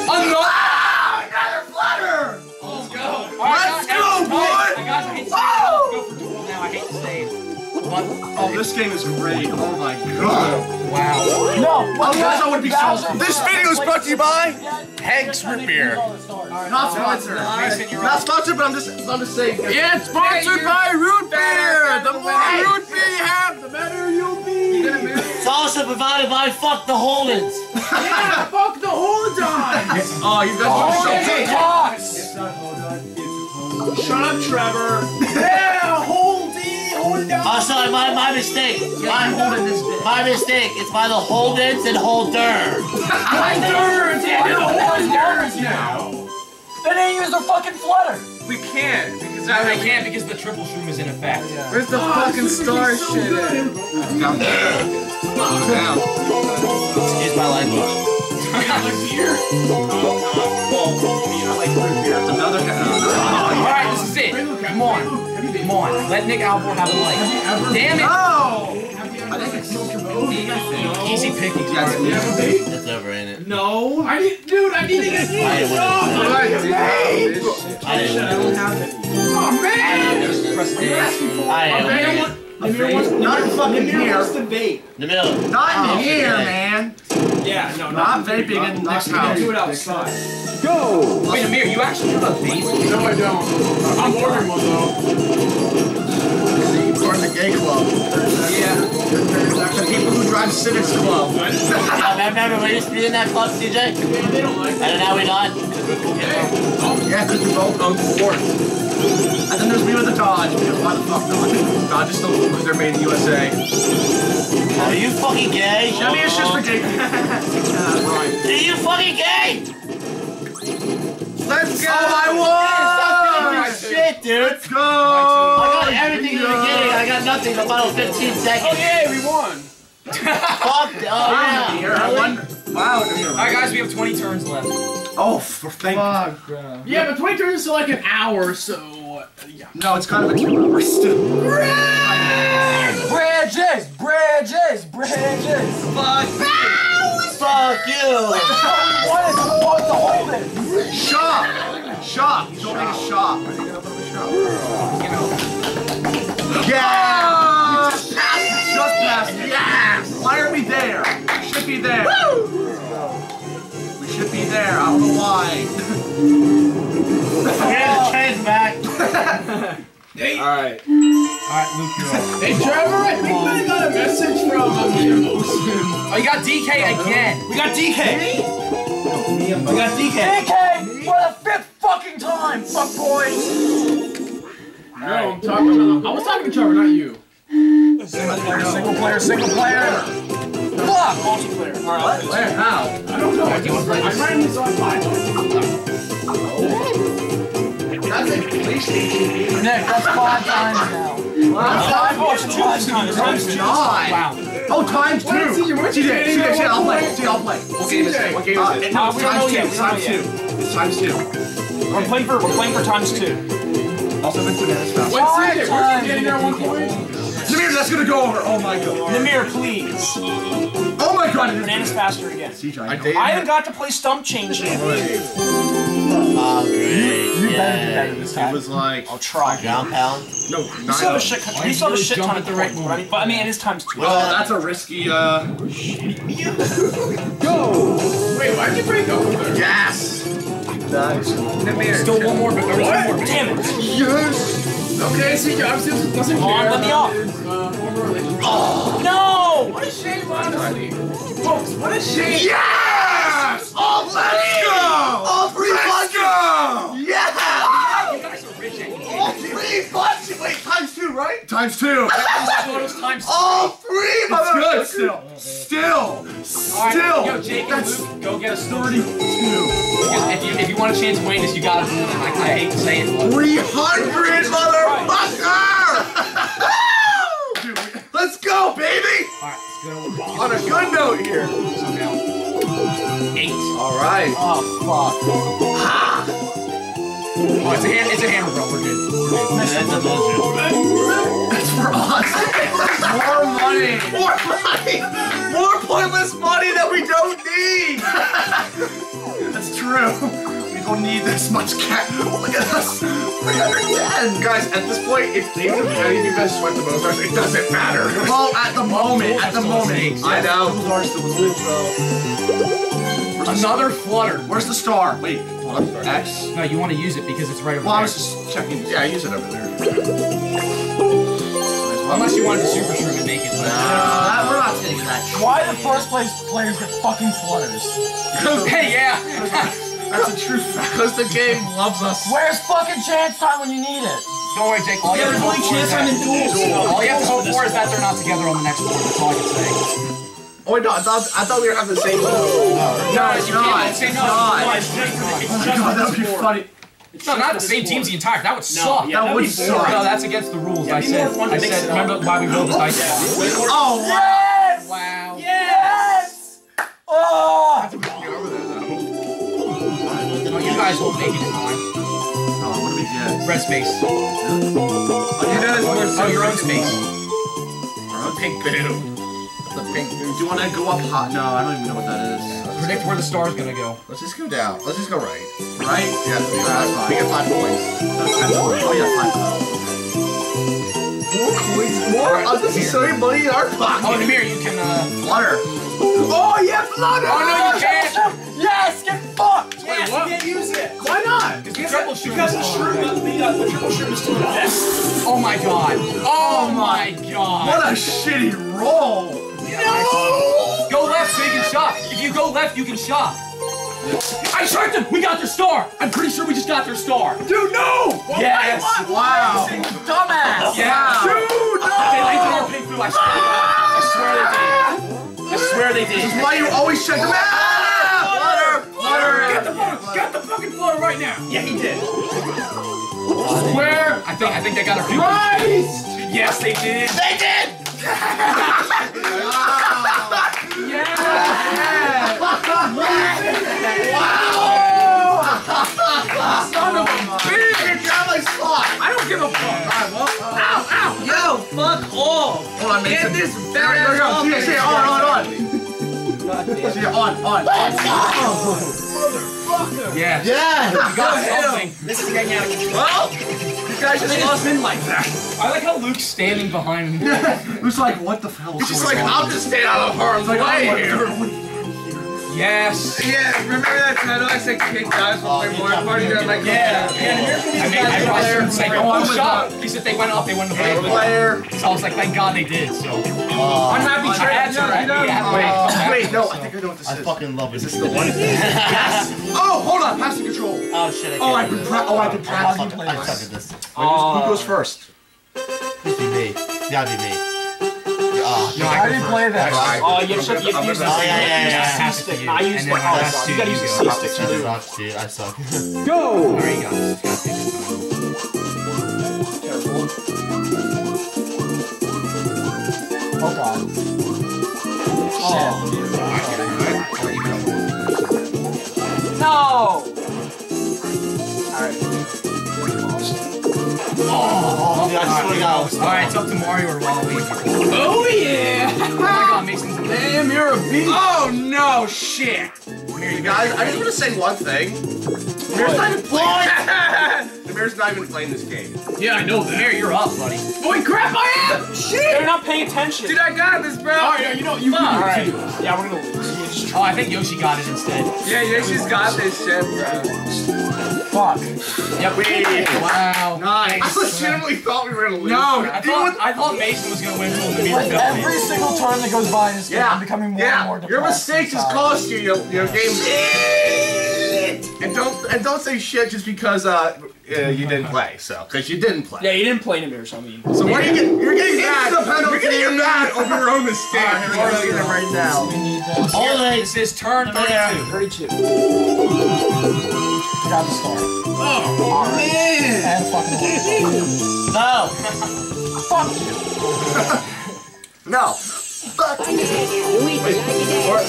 Another. Ah, another flutter! Let's go. Let's go, boy! I got I hate to say it. Let's go for duel now. I hate to say it. But, Oh, this game is great. Oh my god. wow. No. Oh, gosh, I would be so- This video is brought to you by Hank's Root Beer. Not sponsored. Mason, Not sponsored, but I'm just, I'm just saying. Yeah, it's sponsored by Root Beer. The more root beer you have, the better you'll be. It's also provided by Fuck the Holdens. Yeah, fuck the whole time. Oh, you guys are want to it's show a toss. Shut up, Trevor. Yeah, hold D, hold down. Oh, sorry, my, my mistake. My, holding this dick. my mistake. It's by the Holdens and Holder. Holders, yeah, the holders now. They didn't use their fucking flutter. We can't because No, I can't because the triple shroom is in effect. Where's the oh, fucking star shit at? Down there. Down. Excuse my language. Another guy. Alright, this is it. Come on. Come on. Let Nick Albor have a life. Damn it. No! I think it's Easy pickings. Yeah, it's It's over, ain't it? No, I need, dude, I need to get I didn't win it. I didn't win it. Oh man! I didn't win it. Not in fucking here. In the middle. Not in oh, here, okay. man. Yeah, no, Not vaping in Nick's We can house. do it outside. Go. Wait, Amir, you actually have a vape? No, I don't. I'm ordering one though. Join the gay club. Yeah. The people who drive Civics Club. Yeah, remember we used to be in that club, CJ? They don't like And now we're not. Oh. Yeah, because we both own sports. And then there's me with the Dodge. Why the fuck not? Dodge is still cool because they're made in the USA. Are you fucking gay? Chevy is just ridiculous. Are you fucking gay? Let's go! Oh, I won! Shit, dude. Let's go! I got everything in the beginning. I got nothing in the final 15 seconds. Oh yeah, we won. Fuck. Oh yeah. Here, I won. Wow. Alright, guys, we have 20 turns left. Oh, for thank you. Yeah, but 20 turns is like an hour, so yeah. No, it's kind of a two hour still. Bridges, bridges, bridges. Fuck. you! Fuck you. What is what the hold it? Shop! Shop! He's opening a shop. Are you gonna open a shop? Yeah! Ah! We just passed! Just passed it! Yes! Why are we there? We should be there. We should be there. I don't know why. Here's the train's back. All right. All right, Luke, you're up. Hey Trevor, I think I got a message from Amir Oh, you got DK again. We got DK. We got DK. DK for the fifth fucking time, fuck boys. No, I'm talking about. I was talking to Trevor, not you. Single player, single player. Fuck. Multiplayer. Alright. Where? How? I don't know. I I randomly saw it five That's a PlayStation. Nick, that's five times now. Five plus two times. Times nine. Wow. Oh, times two. Wait, CJ, weren't CJ, CJ, CJ, I'll play. CJ, I'll play. What game is it? What game Uh, is it? no, Uh, it's we don't times know two. yet, It's times two. It's times two. We're playing for we're playing for times two. Also, been bananas fast. Wait, CJ, weren't you dating her at one point? Samir, that's gonna go over. Oh my god. Nameer, please. Oh my god. it is- Bananas faster again. CJ, I I I haven't got to play stump change yet. Oh, great. You better do better this It time. was like I'll try. Ground pound. no You still have a nine. shit. You still have a shit ton of the right but I mean, but I mean, it is times two. Well, that's a risky, uh. Go. Wait, why'd you break up with her? Yes! Still one more, but there's one more. Damn it! Yes! Okay, CJ, obviously this doesn't Come on, care let me off. his, uh, former relationship. No! What a shame, honestly. Folks, what a shame. Yes! All let's go! All three let's go! Yeah! You guys are rich and All three bunches! Wait, times two, right? Times two! bonus times All three! Good, still. Still! Alright, Still! Yo, Jake and That's Luke, go get a thirty-two. If you if you want a chance to win this, you gotta. I, I hate to say it, but 300, motherfucker! Dude, Let's go, baby! alright, let's go. On a good note here. Eight. All right. right. Oh, fuck. Oh, it's a hand, it's a hammer, bro. We're good. That's for us. More money. More money! More pointless money that we don't need! That's true. We don't need this much cash. Oh, look at us! 310! Guys, at this point, if even if any of you guys sweat the most, it doesn't matter. Well, at the moment, at the moment. I know. Those are still snakes, Another flutter. Where's the star? Wait, hold up. X. No, you want to use it because it's right over Well, I there. was just checking. Yeah, I use it over there. Unless you wanted to super shroom and make it. But... Uh, we're not taking that. Why the first place players get fucking flutters? hey, yeah. That's a true fact. Because the game loves us. Where's fucking chance time when you need it? Don't worry, Jake. All you have to hope for is that, all you have to hope for is that they're not together on the next board. That's all I can say. Oh wait, no, I thought I thought we were having the same. No, it's you not. can't It's no. not. No, it's just, it's Oh my just god, that for would be this board. funny. No, not the same teams the entire. That would suck. that would suck. No, that's against the rules. I it'd be more said. fun I mix said. it. Remember why we rolled the dice? Oh, Yes! Wow. Yes! Oh! No, you guys won't make it in time. Oh, what do we get? Red space. Oh, Oh, your own space. pink boo. The pink. Do you want to go up hot? No, I don't even know what that is. Predict where the star's gonna go. Let's just go down. Let's just go right. Right? Yeah, that's fine. we get five points. Oh yeah, five. More coins, more unnecessary money in our Oh, pocket. Nameer, you can. uh... Flutter. Oh yeah, flutter. Oh no, you can't. Yes! Get fucked! Yes, you can't use it. Why not? Because triple shroom Because the shroom, the, uh, the triple shroom is to the vest. Oh my god. Oh my god. What a shitty roll. No! Go left so you can shop. If you go left, you can shop. I tricked him! We got their star! I'm pretty sure we just got their star. Dude, no! Yes! Wow. Dumbass! Yeah! Dude, They linked no! it on pink boo, I swear. I swear they did. I swear they This is why you always check them out. Flutter. Flutter. Get the fucking, get the fucking flutter right now. Yeah, he did. Where? I think I think they got a few. Christ! Yes, they did. They did! Son of a bitch. You're down slot. I don't give a fuck. Alright, well, ow, ow! Yo, fuck off! Hold on, Get Mason. this There we fat go. ass See, see, on, on, on. See, on, on. Yeah. Yeah! You got something. This is getting out of control. Well, you guys just lost been like that. I like how Luke's standing behind him. Who's like, what the hell He's just like, on? I'll just stay out of harm's Like, way oh, here. What- Yes. Yeah, remember that time I said kick guys will play Mario Party? They're like, Yeah, and here's what I these I guys probably are shouldn't say Oh, go I'm on with shop. He said they went up, they went up. Hey, player. So I was like, thank God they did. So uh, I'm happy I had to, right? Yeah, uh, wait, come. Wait, no, I think I know what this I is. fucking love it. Is this the one? yes. Oh, hold on, pass the control. Oh shit, I Oh, I've can't. been pra- oh, I've been I practicing. suck, I suck at this. Who goes uh, first? It'd be me. That'd be me. Ah, No, I didn't play that. Oh, you have to you have to use the Oh, yeah, yeah, yeah, yeah. C stick. I use And my then oh, that's God, you gotta use the go. C stick That too. is not shit. I suck. There you go. Oh god. No! Oh, dude, I swear to God. All right, it's up to Mario or Waluigi. Oh yeah! Oh my God, Mason's in the Damn, you're a beast. Oh no, shit. Here, Guys, I just want to say one thing. Nameer's not even playing. Nameer's not even playing this game. Yeah, I know that. Here, you're up, buddy. Boy, crap, I am. Shit! They're not paying attention. Dude, I got this, bro. Oh, yeah, you know, you All right. Yeah, we're gonna lose. You just Oh, I think Yoshi got it instead. Yeah, yeah, she's got this shit, bro. Fuck. Yep. we. Wow. Nice. I Nice. legitimately thought we were gonna lose. No, I thought I thought Mason was gonna win until Nameer Like fell in. every single turn that goes by in this game, Yeah, I'm becoming more yeah. and more Your depressed mistakes just inside. cost you your, your game. And don't and don't say shit just because uh, uh you didn't play. So because you didn't play. Yeah, you didn't play Nameer, so I mean. So what are you getting? You're getting mad. the penalty. You're getting mad over your own mistake. Alright, here we go. Get them right now. We need this. All day. This is turn 32. 32. Got the star. Oh man. And fucking No. Fuck you. No. Wait, or,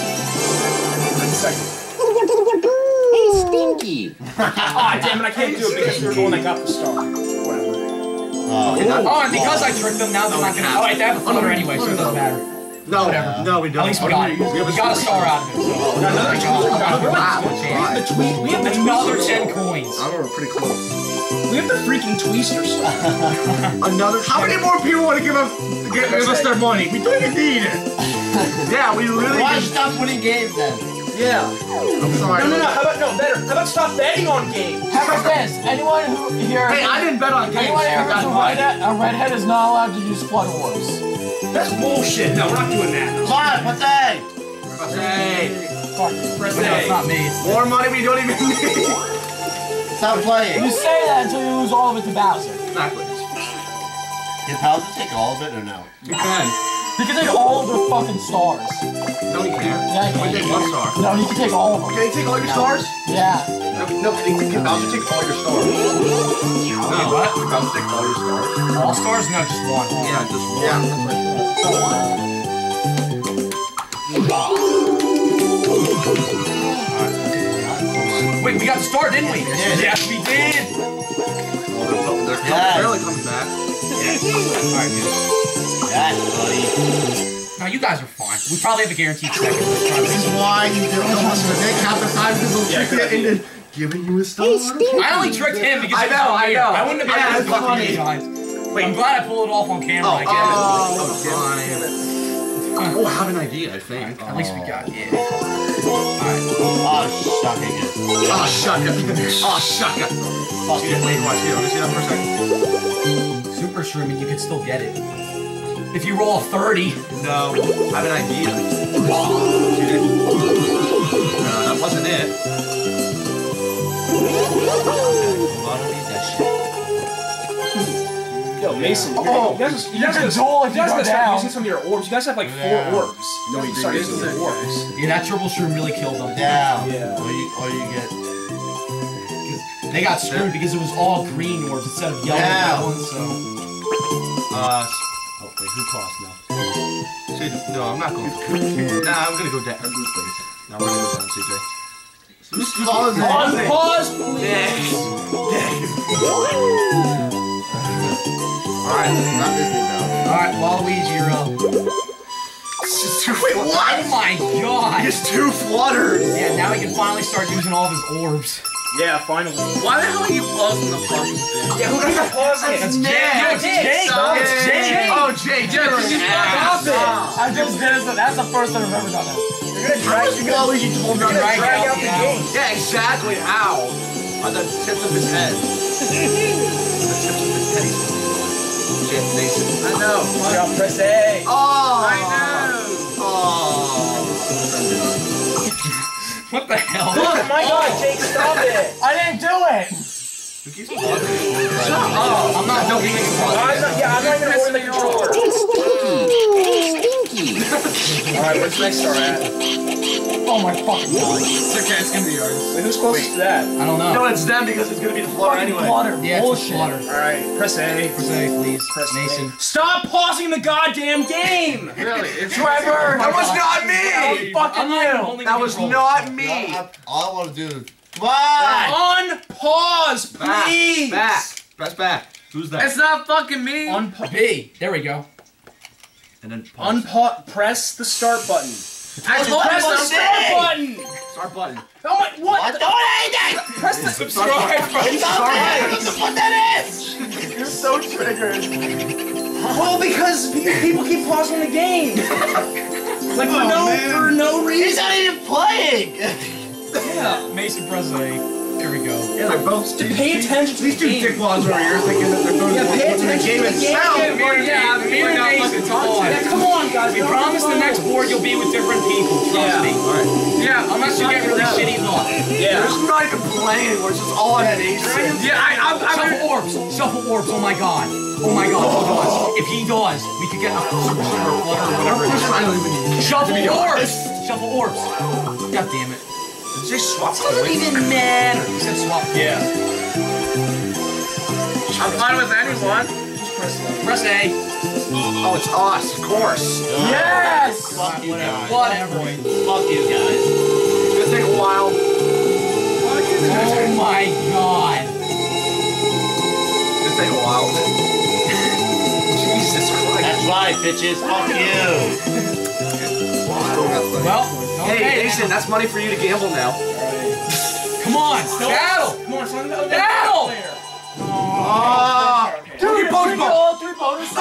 second. Stinky. Ah, damn it, I can't do it because you're the one that got the star. Whatever. Oh, and because I tricked them, now they're not gonna. Oh, wait, they have a flutter anyway, so it doesn't matter. No, Whatever. no, we don't. At least we got it. We got a star out of it. So. Another Wow, the tweet. We have the Another ten coins. I don't know, we're pretty close. We have the freaking tweeter stuff. Another. How many more people want to give us give, give us their money? We don't even need it. Yeah, we really. Why stop winning games then? Yeah. I'm sorry. No, no, no. How about no better? How about stop betting on games? How about this? Anyone who here, Hey, I didn't bet on games. anyone here I who's a redhead, a redhead is not allowed to use flood orbs. That's bullshit. No, we're not doing that. Come on, what's that? Hey, Fuck you. Press No, it's not me. More money we don't even need. Stop playing. You say that until you lose all of it to Bowser. Exactly. Can Bowser take all of it or no? You can. You can take all of the fucking stars. No, you can't. Yeah, you We can. take one star. No, you can take all of them. Can you take all your stars? Yeah. No, no. Can, you, can Bowser take all your stars? No. what? Can Bowser take all your stars? all stars? No, just one. Yeah, just one. Yeah. Wait, we got the star, didn't we? Yes, we did. Oh, they're, they're Yes. barely coming back. Yes. Alright, good. Yes, buddy. No, you guys are fine. We probably have a guaranteed second. This is why you don't come to Nick half the time because he'll Yeah, trick you into giving you a star. I only tricked him because I know, on I know. I wouldn't have been Yeah, able to it's fucking funny. you guys. Wait, I'm glad I pulled it off on camera. I guess. Oh, fine. Oh, oh I have an idea, I think. At least we got it. Alright. Oh, oh sucking it. Oh, shuck it. Oh, shuck it. See that? Wait, watch here. Let me see that for a second. Super Shroom, and you could still get it. If you roll a 30. No, I have an idea. No, that wasn't it. Yo, Mason. you're- Oh, you guys, you you guys can gotta- if you guys you go gotta start using some of your orbs. You guys have like Yeah. four orbs. No, you you start didn't. using your orbs. Yeah, that Triple Shroom really killed them. Down. Yeah. Or you, or you get. They got screwed because it was all green orbs instead of yellow Yeah. ones, so. Uh, wait, who tossed now? See, no, I'm not going to. Nah, I'm gonna go down. I'm Bruce, baby. Now we're gonna go down, CJ. Who's calling On it? pause, please. Alright, not listening now. Alright, Waluigi, you're up. It's just too Wait, what? Oh my god! He's too fluttered. Yeah, now he can finally start using all of his orbs. Yeah, finally. Why the hell are you pausing the fucking thing? Yeah, who got pausing it? That's Jake. No, it's Jake. No, it's Jake. Oh, Jay, Jay, can you Stop it! I just did it, that's the first time I've ever done it. You're gonna drag, you're gonna, Waluigi told me you're gonna drag drag out out the the game. Yeah, exactly. How? On the tips of his head. On the tips of his head. he's Jim Mason. I know. Watch press A. Oh, I know. Oh. What the hell? Oh my god, Jake, stop it! I didn't do it! Who keeps pausing? Shut up. I'm not joking. I'm not, yeah, I'm not even holding the controller. Alright, where's the next star at? Oh my fucking god. It's okay. It's gonna be yours. Wait, who's closest to that? I don't know. No, it's them because it's gonna be the floor Fucking anyway. water. Yeah, it's Bullshit. water. Alright, press A. Press A, please. Press Mason. A. Stop pausing the goddamn game! Really? It's Trevor! Oh that was not me. Fucking I'm not even you! That was not me. All I want to do is. Come on! Unpause, please! Back. Press back. Who's that? It's not fucking me. Unpa- B. There we go. And then pause. unpa- press the start button. I told Press the start say. button! Start button. Oh my, what? the- don't Press the Subscribe. What that is? You're so triggered. Well, because people keep pausing the game. like oh, for no for no reason. He's reason. not even playing. Yeah. Mason press A. Here we go. Yeah, they're both. To pay attention to These the two dickwads over here thinking that they're going Yeah, to pay the attention game to the game. itself. Yeah, We're- yeah, me we're and not fucking talking. Yeah, come on, guys. We promise the next board you'll be with different people. Trust Yeah. me. Yeah, Unless you get really shitty luck. Yeah. There's not even playing anymore. It's just all on Mason. Yeah, I, I'm, I'm Shuffle orbs. Shuffle orbs. Oh my god. Oh my god. If he does, if he does, we could get a super super flutter or whatever. it is. I don't even. Shuffle orbs. Shuffle orbs. God damn it. Did they swap it doesn't even matter. You said swap coins. Yeah. I'm fine with anyone. Just press A. Press A. Oh, it's us, of course. Yes! Fuck you guys. Whatever. Fuck you guys. It's gonna take a while. Oh my god. It's gonna take a while. Jesus Christ. That's right, bitches. Fuck you. well. Hey, okay. Jason, that's money for you to gamble now. Come on, battle! Come on, son. Oh, Battle! Ah, Dude, Pokeball. all three bonus.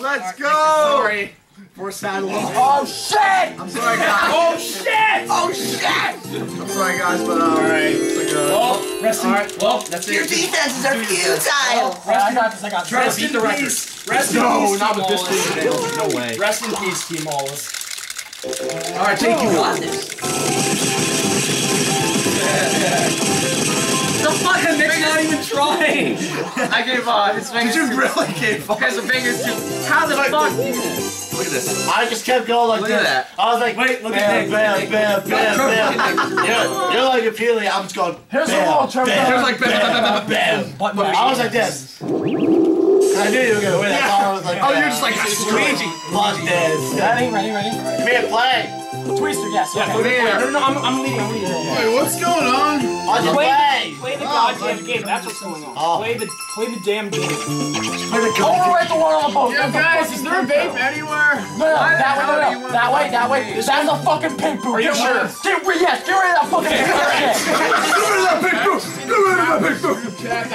let's go. Sorry. For a sad loss. Oh shit! I'm sorry, guys. Oh shit! Oh shit! I'm sorry, guys, but uh, alright. Like, uh, Well, rest in, well, that's Your it. defenses are futile. I got this. I got this. Try to beat the record. Rest in no, not with this Wallace. thing. No way. Rest in peace, Team Wallace. Alright, Jake, you got this. The fucking Nick's not even trying. I gave up. His fingers. You really gave up. Because the fingers too. How the fuck? Look at this. I just kept going like Look this. at that. I was like, Wait, look at bam, Nick, look at bam, Nick. bam, bam, bam. You're, you're like a peely. I'm just going. Here's the bam, wall, Trevor. bam, There's like bam, bam, bam, bam, Button bam. mash. I was like this. I knew you were gonna win. That's all I was like. Oh, you're just like squeegee. Fuck this. Ready, ready, ready. Give me a play. Twister, yes. Yeah, okay. no, no, no, I'm, I'm leading, I'm leading. Wait, what's going on? On play. Play the goddamn game, that's what's going on. Oh. Play the, play the damn game. Overwrite the one on the boat. Yo, guys, is there a vape boot. anywhere? No, no, Why that way, hell do no, you no, want that way, that way. this? That's a fucking pink boo. Are you sure? Get rid- yes, get rid of that fucking pink boo. Get rid of that pink boo, you cat.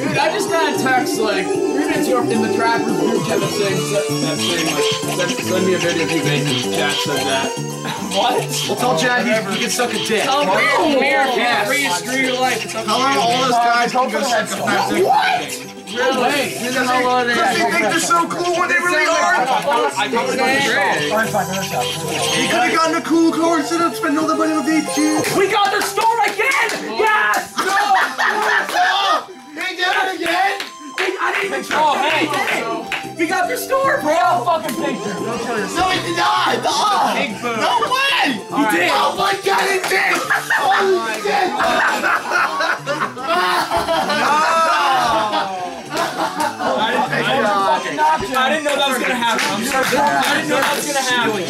Dude, I just got a text like three minutes ago in the trapper's group chat that saying that saying like send, send me a video of you vaping. Chat said that. What? Well, tell Chad he, he can suck a dick. Oh, Mark. Mirror, Yes. free to screw your life. It's up Tell her all those guys can go suck a fat dick. What? Really? Because they, because they think they're so cool when they really aren't. I covered the game. Alright, fine, no shot. You could have gotten a cool car instead of spending all the money on vape shit. We got their store again! Yes! He did it again. I didn't even Oh, hey! We got their store, Bro, bro! fucking pink boo. Go kill yourself. No, he did not. Oh, no way. He did. Oh my god, he did. Holy oh shit. Fucking knocked him. I didn't know that was gonna happen. I'm sorry. I didn't know that was gonna happen.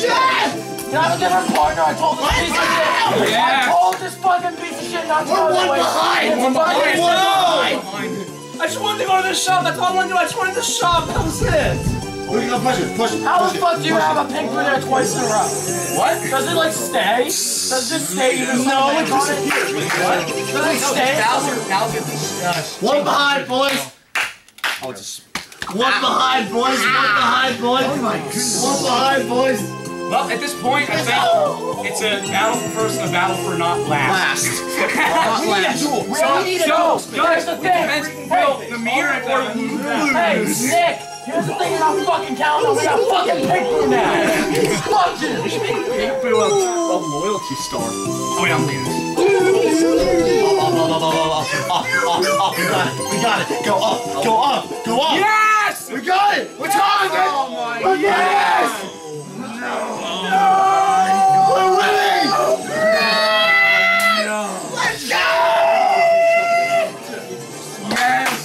You have a different partner. I told this piece of shit. Yeah. I told this fucking piece of shit not to We're go one behind. It's We're fucking- one I just wanted to go to the shop. That's all I wanted to do. I just wanted to shop. That was it. We're gonna push it. Push it. How the fuck do you have it. a pink boo there twice in a row? What? Does it like stay? Does it stay even no, it disappears. What? Does it stay? Bowser, Bowser. One behind, boys. Oh, just. One behind, boys. One behind, boys. Oh my goodness. One behind, boys. Well, at this point, I think it's a battle for first and a battle for not last. Last. we need a duel. We So, need a so, duel. Here's the we thing. commence Hey, the mirror or lose. Hey, Nick, here's the thing you're not fucking counting on. We got fucking pink now. Fuck you. Pink Boo, a, a loyalty star. Oh, yeah, I'm leaving. We got it. We got it. Go up. Go up. Go up. Yes! We got it. We're talking. Oh my Yes. We're winning. Let's go. Yes. Oh We winning! Oh man!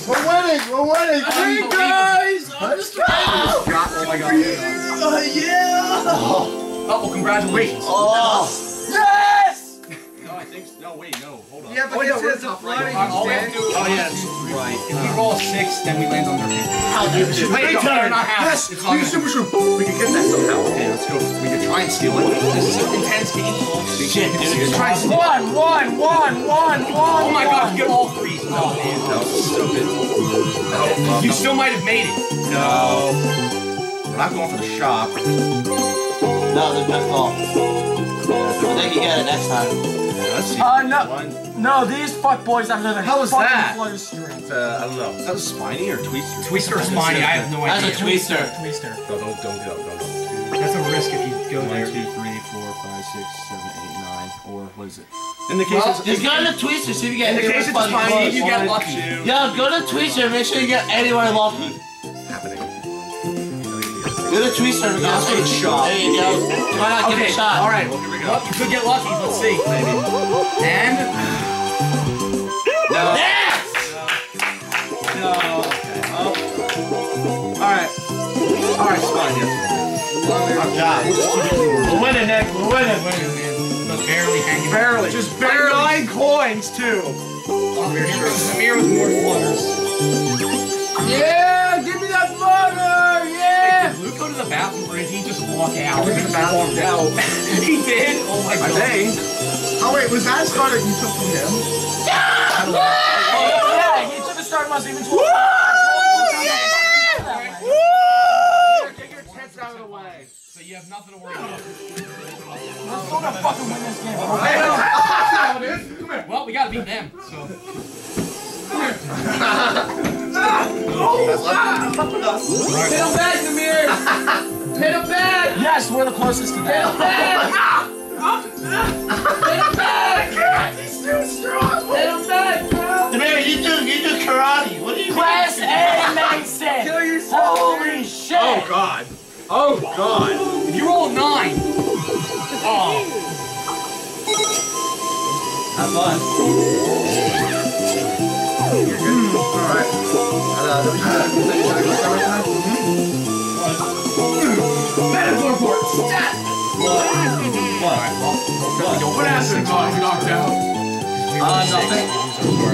We won! Winning! We winning! Hey guys! Let's try! Oh my god. Yeah. Oh, well, congratulations. Oh. Yes! No, I. No, wait, no. Hold on. Yeah, but Oh, no, this is a top right. flooding. All we have to do. Oh, yes. Right. If we roll a six, then we land on their hand. How do you Wait, no, turn? Yes, It's not use super shroom. We can get that somehow. Okay, let's go. We can try and steal it. This is an intense game. Shit, dude. Let's try and steal it. One, one, one, one, one. Oh my god, you get all three. Oh, man. No, stupid. No, You still might have made it. no. We're not going for the shop. No, the best call. I think you get it next time. Let's see. Uh, no. One. No, these fuck boys have another How was that? flutter string. Uh, I don't know. Is that a spiny or twister? Twister or spiny, I have no idea. That's a twister. Twister. No, don't, don't go. Don't go. That's a risk if you go One, there. two, three, four, five, six, seven, eight, nine. Or what is it? In the case Well, of Just go to Twister, see if you get In the case it's a fucking spiny. You get lucky. Yo, go to Twister, make sure you get anywhere lucky. Happening. Go to Twister and Let's go to the shop. There you go. Why not give it a shot? All right. Well, here we go. Well, you could get lucky. Let's see. And No. Yes! No. Okay. Oh. All right. All right. Spine. Yes. Oh, God. We're winning, Nick. We're winning. but barely hanging. Barely. Just barely. Nine coins too. Amir with more flutters. Would go to the bathroom and he'd just walk out. He walked out. he did? Oh my god. think. Oh wait, was that a star that you took from him? Yeah, Yeah. Oh, he took a start must even told Get your tits out of the way. So you have nothing to worry about. We're still gonna fucking win this game. Well, we gotta beat them, so. Hit him back, Nameer! Hit him back! Yes, we're the closest to that. He's too strong! Hit him back, bro! Demir, you do you do karate. What do you Class A Mason. Kill yourself! Holy shit. Oh god! Oh god! If you roll a nine, Have fun. Metaphor port! Stat! What happened? Oh, he knocked out. Uh, nothing.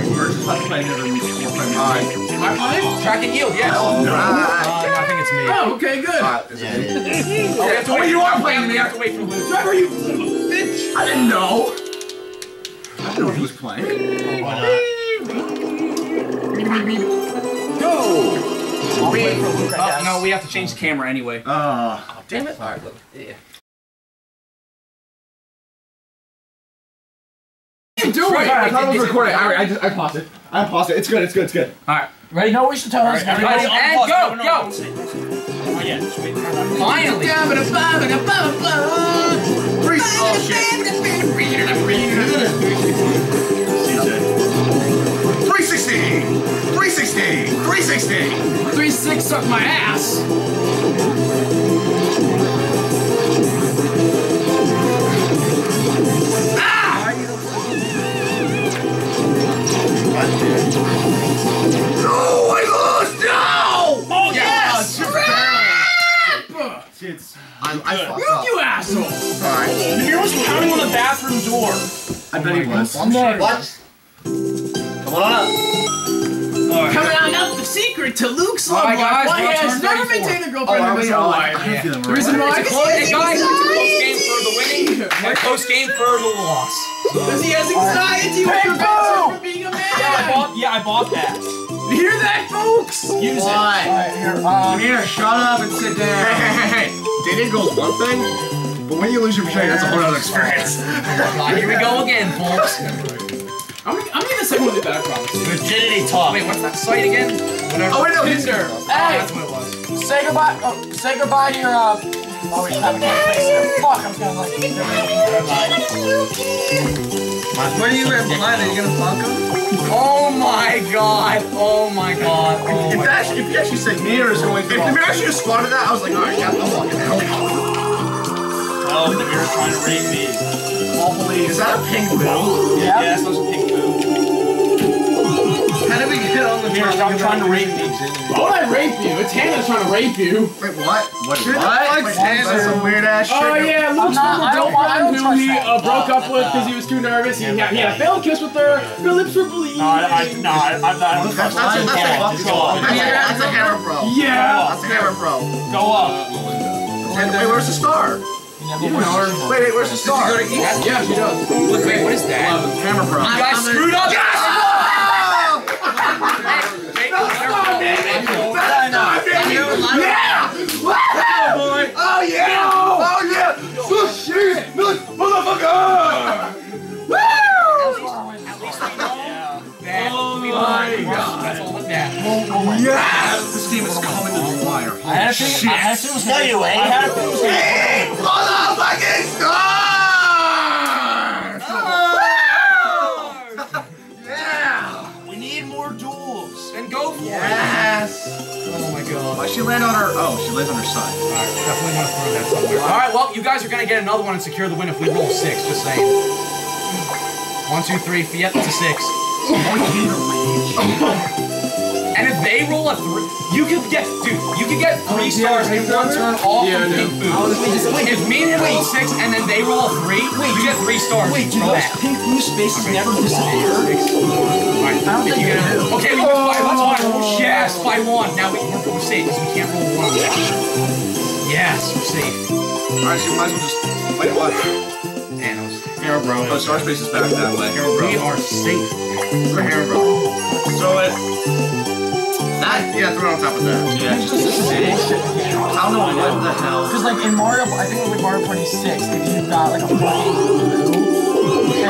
We're just about to play another music. Alright. Am I track and yield, yes. Alright. Uh, I think it's me. Oh, okay, good. Alright, is it? Oh, have to wait. You are playing. We have to wait for Luke. Trevor, you bitch! I didn't know. I didn't know if he was playing. I'll wait for Luke, I Oh, no, we have to change the camera anyway. Uh, Damn it. alright, look. You do it! Right, I thought it was is recording. Alright, I just I paused it. I paused it. It's good. It's good. It's good. Alright, Ready? No, we should tell us. everybody, and go, go! Oh yeah, just wait. Finally! Three 360! 360! 36 up my ass! I, oh, you asshole! Sorry. Pounding on the bathroom door. I bet he oh was. What? Come on up. Coming on up the secret to Luke's love life. guys, Why he has never turn 34. maintained a Oh, girlfriend are in his whole all? life. I have a feeling The reason why It's a close, hey guys, it's a close game for the winning and a close game for the loss. Because he has anxiety what Hey, prevents him being a Yeah, I bought. Yeah, I bought that. You hear that, folks? Use it. Alright, here. Um, Here, shut up and sit down. Hey, hey, hey, hey. Dating girl's one thing, but when you lose your virginity, that's a whole other experience. Here we go again, folks. I'm gonna, I'm gonna get the second one to that, I promise. Virginity talk. Wait, what's that site again? Whatever. Oh wait, no, he's Tinder. Oh, hey, that's what it was. say goodbye. Oh, say goodbye to your. Uh, oh, we have a game face here. Fuck, I was gonna like. What are you at blind? Are you gonna fuck him? Oh my god. Oh my god. Oh If, my that, if you actually said Mir is going, if the Mir actually just spotted that, I was like, alright, yeah, I'm fucking out. Oh, Nameer's trying to rape me. Holy, is that a pink bill? Yeah. Yes, those are pink boo. How did we get on the Nameer, stop trying to rape me. Why would I rape you? It's Hannah trying to rape you. Wait, what? What? Shit, What? like That's some weird ass shit. Oh yeah, Luke's not- former I don't want- I girlfriend don't who he uh, broke up with because he was too nervous. He, had, he had a failed kiss with her. Her lips were bleeding. No, I, I, no, I, I'm not. That's, that's, that's, that's, Yeah, a just fucking go up. That's, a, that's a hammer bro. Yeah. That's a hammer bro. Go up. And, wait, where's the star? Wait, wait, where's the star? Yeah, she does. Look, wait, what is that? Hammer bro. You guys screwed up. Yeah! Oh boy! Oh, yeah! Oh yeah! Oh, Good oh, shit! Look, motherfucker! Oh my god. That's all that matters. Yes! This game is coming to the wire. I had a feeling. I had a feeling it was No, gonna. you I ain't. had a feeling it was gonna. Hey! Motherfucking star! Yeah! We need more duels. Then go for it. Yes! Oh my god. Why she land on her? Oh, she lands on her side. Alright, definitely want to throw that somewhere. Alright, well, you guys are gonna get another one and secure the win if we roll six, just saying. One, two, three, yep, it's a six. And if they roll a three, you could get, dude, you could get three stars in one turn off Yeah, of pink food. If me and him roll six and then they roll a three, you get three stars. Wait, do those that. pink blue spaces never disappear? Alright, if you get a, okay, we win by, let's by, yes, by one. Now we, we're, we're safe because we can't roll one. Yes, we're safe. Alright, so you might as well just. Wait, what? Man, I was- Hero bro. Oh, Star Space is back that way. Hero bro. we are safe. For Hero bro. Throw it. That? Yeah, throw it on top of that. Yeah, just to see. I don't know what the hell. Because like in Mario, I think with Mario Party 6, if you've got like a fucking blue, it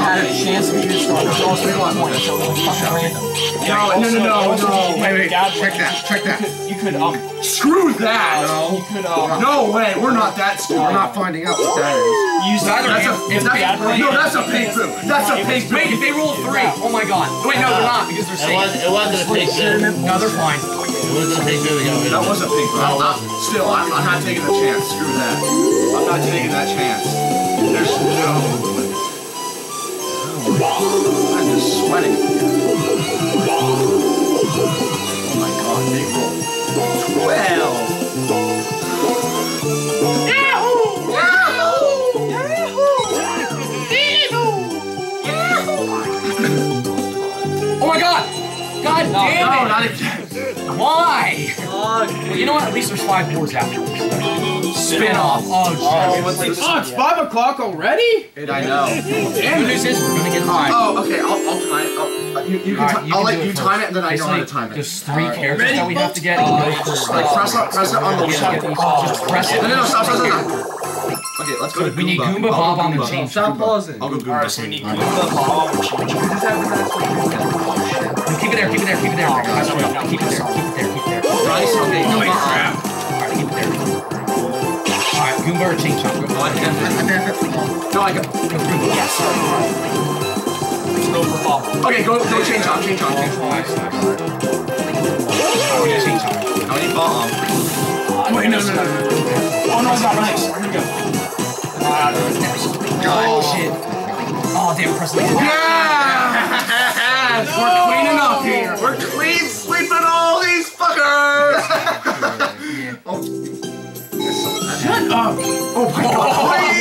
had a chance to be your star, but you also got points, so it was fucking random. No, no, no, no, no. Wait, wait. Check that. Check that. You could um. Screw that. You could um. No way. We're not that stupid. We're not finding out what that is. Use Either That's a, If that's, bad no, that's a pink poop. That's a pink poop. Wait, if they roll a three, oh my god. Wait, no, they're not because they're It was, safe. it wasn't a pink move. No, they're fine. It wasn't a pink move. That was a pink poop. I'm not, still, I'm, I'm not taking a chance. Screw that. I'm not taking that chance. There's no. I'm just sweating. Oh my god, big roll. Twelve. Oh my god! God damn No, it! not again. Why? Well, you know what? At least there's five wars afterwards. Spin off. Oh, shit. Oh, it's five o'clock already? And I know. Good news is we're gonna get time. Oh, okay. I'll, I'll time. I'll, uh, you, you can. Alright, ti- you I'll can let do it you first. time it, and then I There's know how to time it. There's three characters that we have to get. and you go first. Like press up, press it on the Yeah, Just press it. No, no, no, stop, stop, stop. stop. Okay, let's go to We need Goomba. Goomba, I'll Bob go on the Goomba. team. Stop pausing. I'll go Goomba. So we need Goomba, Bob, and Chi-Chi. Keep it there, keep it there, keep it there. Keep it there, keep it there, keep it there, keep it there. Nice, okay. Holy crap. Goomba or Ching Chong? No, I can't. No, I can. Yes. Let's go for Bob. Okay, go, go change on, change on, change on. Nice, nice. Oh, yeah, Ching Chong. How many bomb? Wait, no, no, no. Oh, no, it's not nice. Here we go. Ah, oh, shit. Oh, damn, press the Yes! We're cleaning up here. We're clean sweeping all these fuckers. Up. Oh. Oh, oh my god.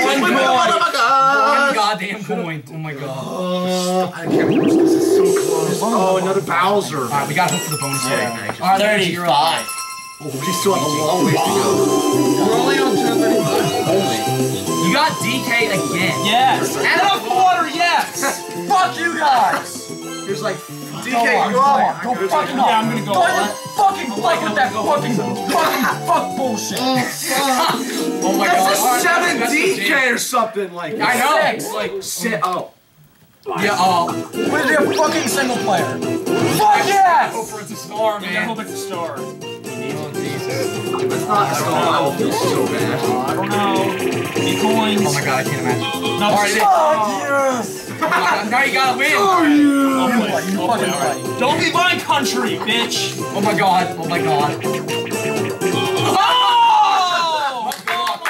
Clean one sweeping coin. all the One fuckers. goddamn coin. Oh my god. Oh oh uh, I can't believe this is so close. Oh, another Bowser. Alright, we gotta hope for the bonus Yeah. yeah. Alright, Luigi, you're up. 35. Oh, we still have a long ways to go. We're only on 1035. Holy. You got DK again. Yes. And enough water, yes. Fuck you guys! There's like Go DK, on, you go are. on, go fucking Yeah, I'm gonna go Don't even fucking play with that fucking, fucking fuck bullshit. Oh, oh my god. That's a seven that's DK or something like I know. Six. Like, Sit up. yeah, uh, oh. With your fucking single player. Fuck yes! Hope for it's a star, I man. hope it's a star. Oh, Jesus. It's not so I will feel so bad. I don't know. Any coins? Oh my god, I can't imagine. No, Alright, shit. Fuck yes! Oh my god, now you gotta win. Oh, You wait. play, you Oh, fucking play. right. Don't be my country, bitch. Oh my god, oh my god. Oh! Come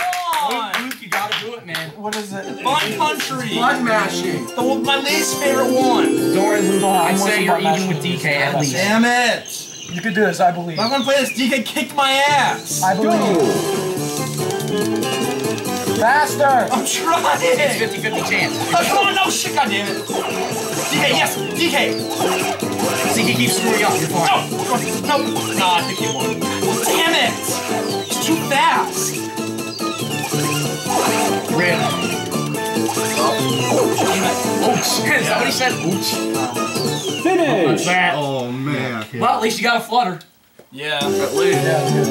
Come Luke, you gotta do it, man. What is it? My country. Blood mashing. The, my least favorite one. Don't worry, Luke. Oh, I'd I'm say you're on even with shit. DK at least. Damn it. You can do this, I believe. I'm gonna play this. DK kicked my ass. I believe. Faster! I'm trying! It's trying. 50-50 chance. Oh, come on, no shit, goddammit. DK, yes, DK. See, he keeps screwing up. You're fine. No, no, no, I think you won. Damn it. He's too fast. Rip. Oh, shit. Is what he said? Ooch. Finish! That. Oh man. Well, at least you got a flutter. Yeah. At least. Yeah, dude.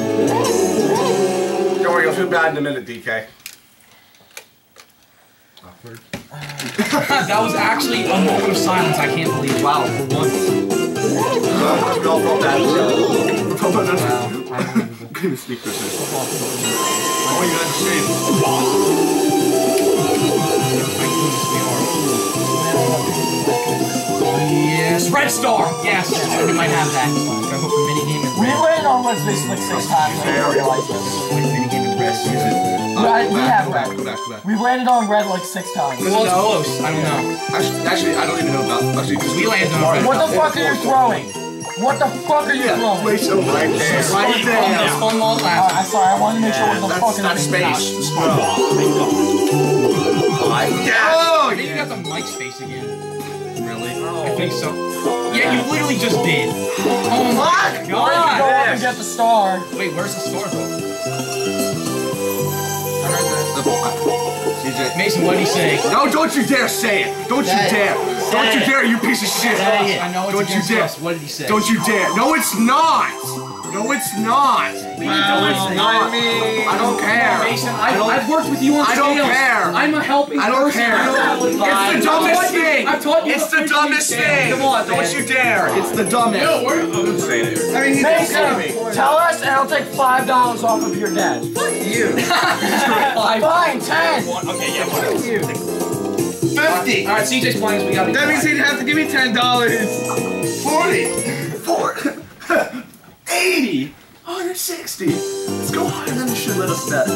Don't worry, you'll feel bad in a minute, DK. Awkward. that was actually a moment of silence. I can't believe. Wow, for once. We all felt bad. Felt bad. Wow. Couldn't speak for a second. Oh, you got shame. Yes, Red Star. Yes, we might have that. Gotta hope for minigame and We red. landed on what's basically like six times. I didn't realize this. Wait, minigame and red. Use it. Right, Go we back, have go back, red. go back, go back. We landed on red like six times. Well, it's close. I don't know. Actually, actually, I don't even know about. Actually, because We landed on red. What the fuck are you throwing? What the fuck are you Yeah, throwing? place it right there. Right Calm there. down. Fun while it Alright, I'm sorry, I wanted to make sure it was the That's, fucking that's everything space my god! Oh, oh, yeah. you got the mic space again. Really? Oh. I think so. Yeah, you literally just did. Oh my god! Go up and get the star. Wait, where's the star though? Mason, what do you say? No, don't you dare say it! Don't say you dare! It. Don't you dare, you piece of shit! I know it's Don't you dare! Us. What did he say? Don't you dare! No, it's not! No, it's not. No, it's not. I don't care. Mason, I, I've worked with you on I don't scales. care. I'm a helping I don't person. care. I know how to It's the dumbest thing. I've taught you It's the dumbest scales. thing. Come on, Don't you dare. It's the dumbest. No, we're, I'm saying it. I mean, he me. Mason, tell us and I'll take five dollars off of your dad. You. Fine, ten. Okay, yeah, whatever. Fifty. All right, CJ's playing, we gotta. That means he'd have to give me ten dollars. Forty. Four. 80. 160. Let's go higher than you should let us bet.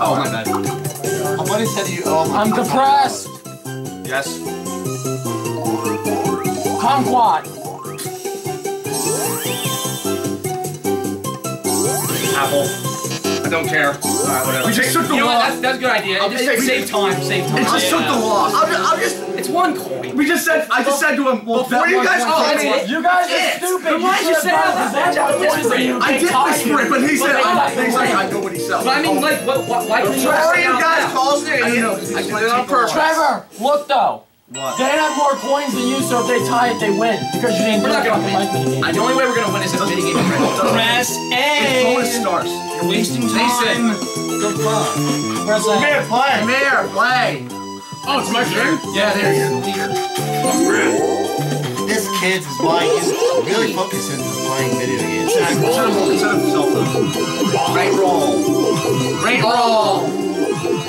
Oh, my bad. How many said you? Oh, my I'm depressed. Yes. Kumquat. Apple. I don't care. Alright, whatever. We just took the You know what? loss. That's, that's a good idea. I'll Just just save, say- save time. Save time. It just took the loss. I'm just, I'm just, It's one coin. we just said, I just said to him, well, before you guys point- call oh, me, that's You guys are Yes. stupid. Then why did you should've say that? to that That's one whisper it. I did whisper it, but he said, oh, he's like, I know what he said. But I mean, like, what? what why couldn't you Before you guys loud? calls me, I know, I played it on purpose. Trevor, look though. What? They have more coins than you, so if they tie it, they win. Because you didn't We're do not gonna win. mic mini game. The only way we're gonna win is if mitigating credit. Press It's bonus A. stars. You're wasting time. Good fun. Press A. Here, play. Come here, play. Oh, it's my turn? Yeah, there you go. This kid is buying. He's really focusing on playing video games. Instead of, instead of cell phone. Great roll. Great roll.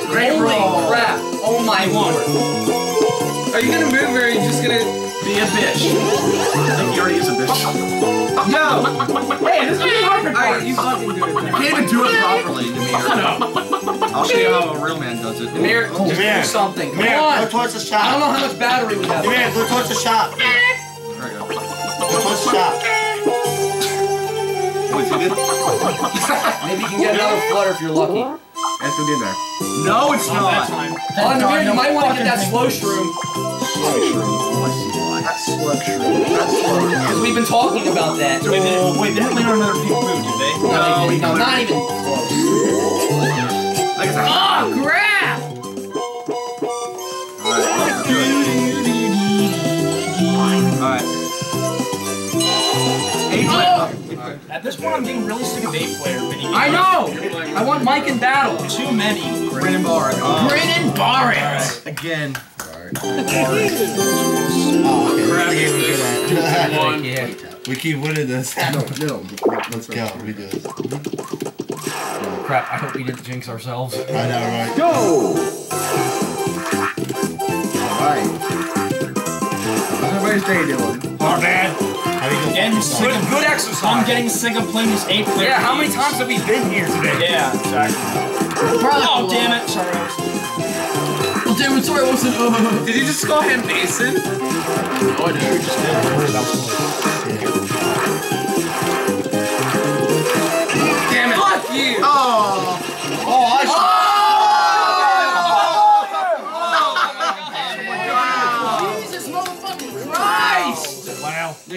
Great Holy roll. crap! Oh my lord! Are you gonna move or are you just gonna Be a bitch. I think he already is a bitch. No! Hey, this is the perfect I- part. You fucking do it. You can't even do it properly, Demir. I'll show you how a real man does it. Demir, oh. just Demir. do something. Come Come here, go on. towards the shop. I don't know how much battery we have. Come here, go towards the shop. There we go. Go towards the shop. Wait, you did? Maybe you can get another flutter if you're lucky. That's gonna be there. No, it's not. On Oh, Demir, you might want to get that slow shroom. Slow shroom. That's slug shroom. That's slug Because we've been talking about that. Wait, they, wait, they didn't leave another pink food, did they? No, no, not even close. Like it's a Oh, crap! Alright. Eight At this point, I'm getting really sick of eight player mini games. I know! I want Mike in battle. Too many. Grin and Bear. Oh. Grin and Bear It! Again. Oh, okay. We keep winning one? We keep winning this. No, no. Let's go. We do this. Oh, crap, I hope we didn't jinx ourselves. I know, right? Go! Alright. How's everybody's day doing? Not bad. How do you go? Getting sick Good, of, good exercise. I'm getting sick of playing this eight player Yeah, how many games. times have we been here today? Yeah, exactly. Oh, damn it. Sorry. I was- Oh, damn it, sorry, I wasn't. Uh, Did you just call him Mason? No, I didn't. just did. damn it. Fuck you! Oh! Oh, I Jesus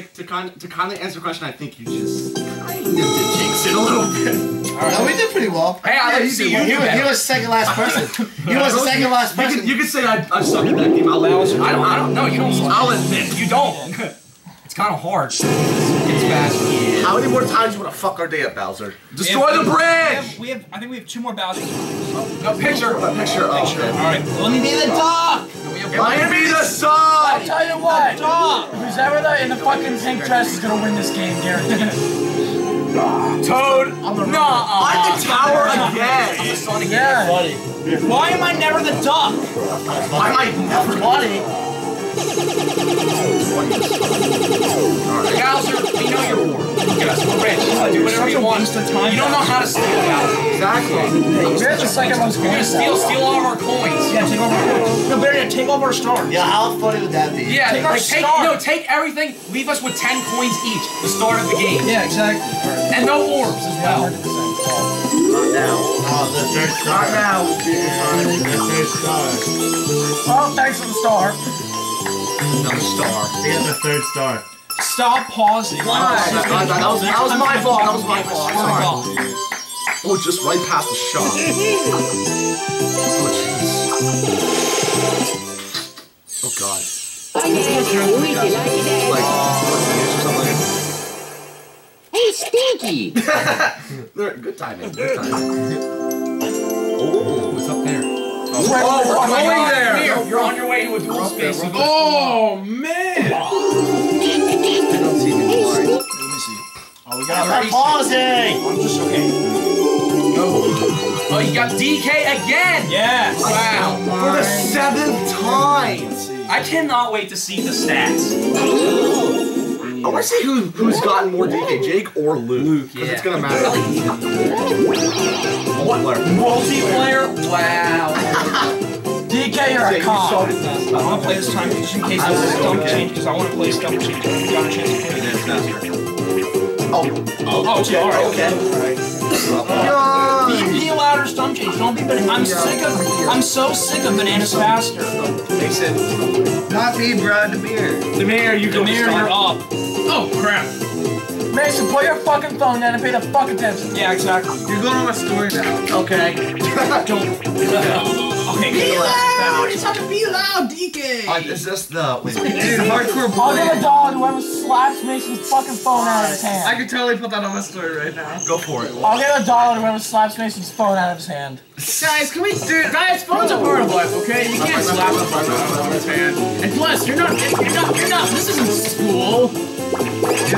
Nick, to, kind, to kindly answer the question, I think you just kind of did jinx it a little bit. No, we did pretty well. Hey, I like to you see did. you He do was, he better. was second last person. you was second last You person. can, you can say I, I suck at that game. I'll admit. I don't, I don't know, you don't. I'll admit. You don't. It's kind of hard. It's fast. How many more times you want to fuck our day up, Bowser? Destroy the We bridge! have, we have, I think we have two more Bowser. Oh, no, picture. A picture. Oh, okay. Alright, let me be the dog! be the I'll tell you what. Who's ever the, in the fucking pink dress is gonna win this game, guaranteed. Toad. No. I'm the tower again! I'm the Sonic Yeah. Why am I never the duck? Why am I might never Funny. Bowser, we know you're poor. Look at us, we're rich. Oh, Do whatever you want. Waste of time. You don't know how to steal, Bowser. Exactly. We're the second most You're gonna steal, steal all of our coins. Yeah, take over our coins. No, better yet, take over our stars. Yeah, how funny would that be? Yeah, Take our like take stars. no, take everything. Leave us with ten coins each. The start of the game, Yeah, exactly. and no orbs as well. Oh, the third star. Not now. Yeah. The third star. Oh, thanks for the star. Another star. They got the third star. Stop pausing. That, that- that was, that was my fault. That was my fault. I'm Oh sorry. Oh, just right past the shot. Oh, jeez. Oh, God. Like, what, years or something? Hey, Stinky! They're- Good timing. Good timing. Oh, What's we're my going God, there. You're, you're on your way to a dual space. Oh man! I don't see me flying. Let me see. Oh, we got I'm pausing! I'm just okay. Oh, you got DK again! Yes. Wow. For the seventh time. I cannot wait to see the stats. I want to see who, who's gotten more DK, Jake or Luke. Luke, Because it's going to matter. Multiplayer? Wow. DK, you're a con. I want to play this time just in case this stump changes. Because I want to play stump change. You got a chance to play it. Oh, oh, Oh, okay, all right, okay. Be, be allowed or stump change. Don't be. Ban- I'm sick of. I'm so sick of bananas faster. They said, Not me, bro. The beer. Demir, you Demir, you're up. Oh crap. Mason, put your fucking phone down and pay the fuck attention. Yeah, exactly. You're going on my story now. Okay. Don't. okay. Be loud. It's not to be loud, DK. Uh, is this the. Wait, Dude, hardcore I'll give a dollar to whoever slaps Mason's fucking phone out of his hand. I hand. could totally put that on my story right now. go for it. I'll give a dollar to whoever slaps Mason's phone out of his hand. Guys, can we do Guys, phones are part of life, okay? You can't slap a phone out of someone's hand. And plus, you're not, you're not, you're not, this isn't school. Yes.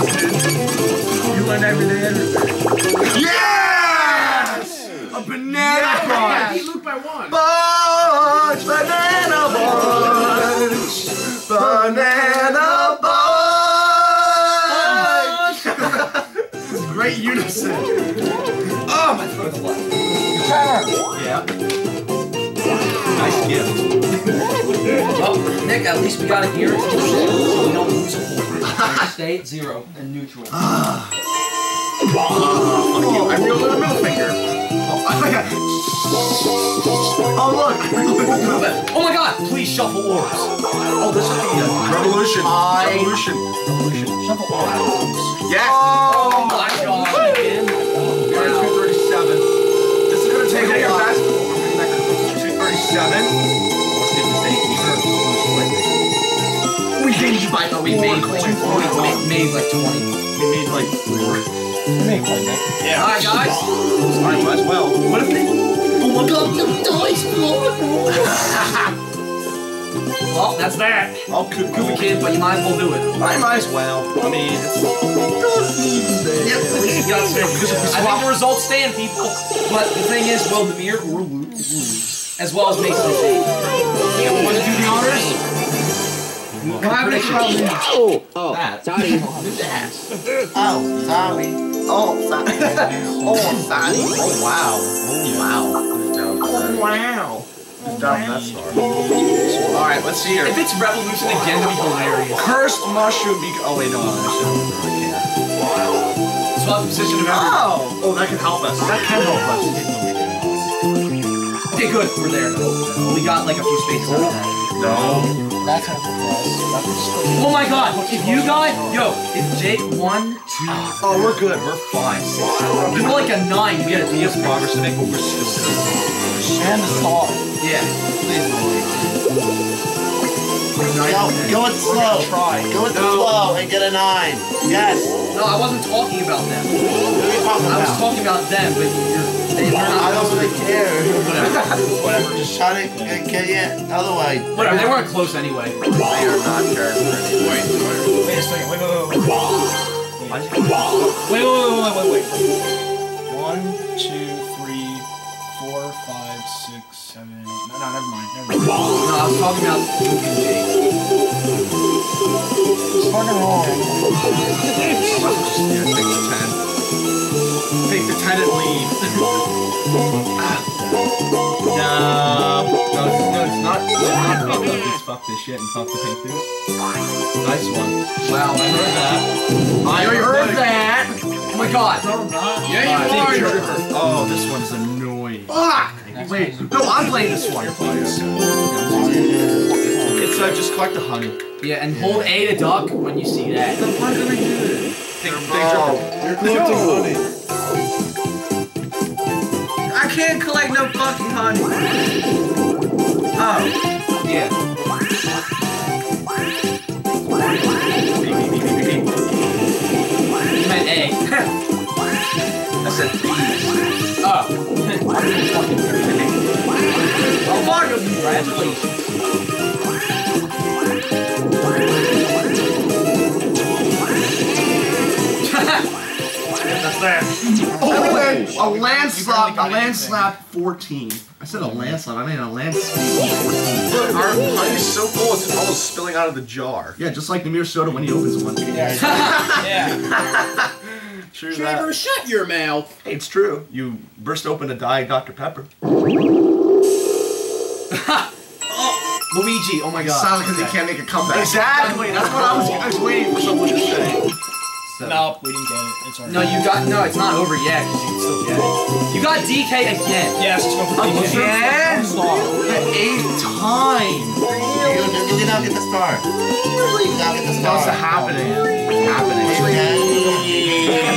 You learn every day, everything. Yes! A banana I bunch! beat Luke by one. Bunch! Banana bunch! Banana bunch! Great unison. Oh, my throat's black. Yeah. Nice gift. Well, Nick, at least we got a gear so we don't lose a point. Stay at zero and neutral. Fuck you. I'm your little middle finger. Oh, oh look! Oh my god, please shuffle orbs. Oh, this is the uh, revolution. I- Revolution. Revolution. Shuffle orbs. Yes. Oh my god, again. We're at 237. This is gonna take a while. 237. Slightly. We gained by Oh, we made, we made, made like 20. We made like four. you make one, Nick. Yeah. Alright, guys. Might as well. What if they? Oh my god, the dice floor! Well, that's that. I'll cook. Goofy kid, but you might as well do it. I might as well. I mean, it's. Yep, at least you got to I think the results stand, people. But the thing is, will Demir or Luke lose? As well as Mason and Jake. You want to do the honors? What happened to Charlie? Oh, oh, That. sorry. Oh, sorry. Oh, sorry. oh, sorry. Oh, wow. Oh, wow. Oh, wow. Down that. Alright, let's see here. If it's Revolution again, that'd be hilarious. Cursed mushroom be- Oh, wait, no, I shouldn't really care. Swap the position of everyone. Oh! Oh, that can help us. That can help us. Okay, good. We're there. We got like a few spaces left. No. That's how it was. Oh my god, if you guys, yo, if Jake one, two, Oh, we're good. We're fine. you're like a nine, We get a We have deal. progress to make, but we're still good. And the star. Yeah. Go, go with slow. Go with the flow and get a nine. Yes. No, I wasn't talking about them. Who are you talking I was talking about them, but you're, they're I don't really care. Whatever. Whatever. Just try to uh, get you other way. Whatever. They weren't close anyway. They are not character anymore. Wait a second. Wait, wait, wait, wait. Why is it- Wait, wait, wait, wait, wait, wait. One, two, three, four, five, six, seven. eight. No, no, never mind. No, I was talking about Luke and Jake. It's fucking wrong. Yeah, take the 10. Take the 10 and leave. no. No, it's, no, it's not. It's not fuck up. It's fuck this shit and fuck the pink. Nice one. Wow, I heard that. I heard that. Oh my god. Yeah, you are. Oh, this one's annoying. Fuck. Wait, no, I'm playing this one. It's uh, just collect the honey. Yeah, and hold A to duck when you see that. Big, big Oh, jump. you're collecting money. can't collect no fucking honey. Oh. Yeah. You meant A. I said bees. Oh. Oh, Mario. Congratulations. Oh, wait, a landslide, a landslap 14. I said a landslide, I mean a landslide 14. Look, our honey's so full it's almost spilling out of the jar. Yeah, just like Nameer Soda when he opens one. Yeah. True Trevor, that. shut your mouth. Hey, it's true. You burst open a Diet Dr. Pepper. Oh. Luigi, oh my god. Silent because he can't make a comeback. Exactly, that's what I was, I was waiting for someone to say. So. No, we didn't get it. It's alright. No, you got no. It's not over yet because you can still get it. You got DK again. Yes, let's go for DK. Again? The eighth time. You, you can now get the star. You can now get the star. What's happening? Happening.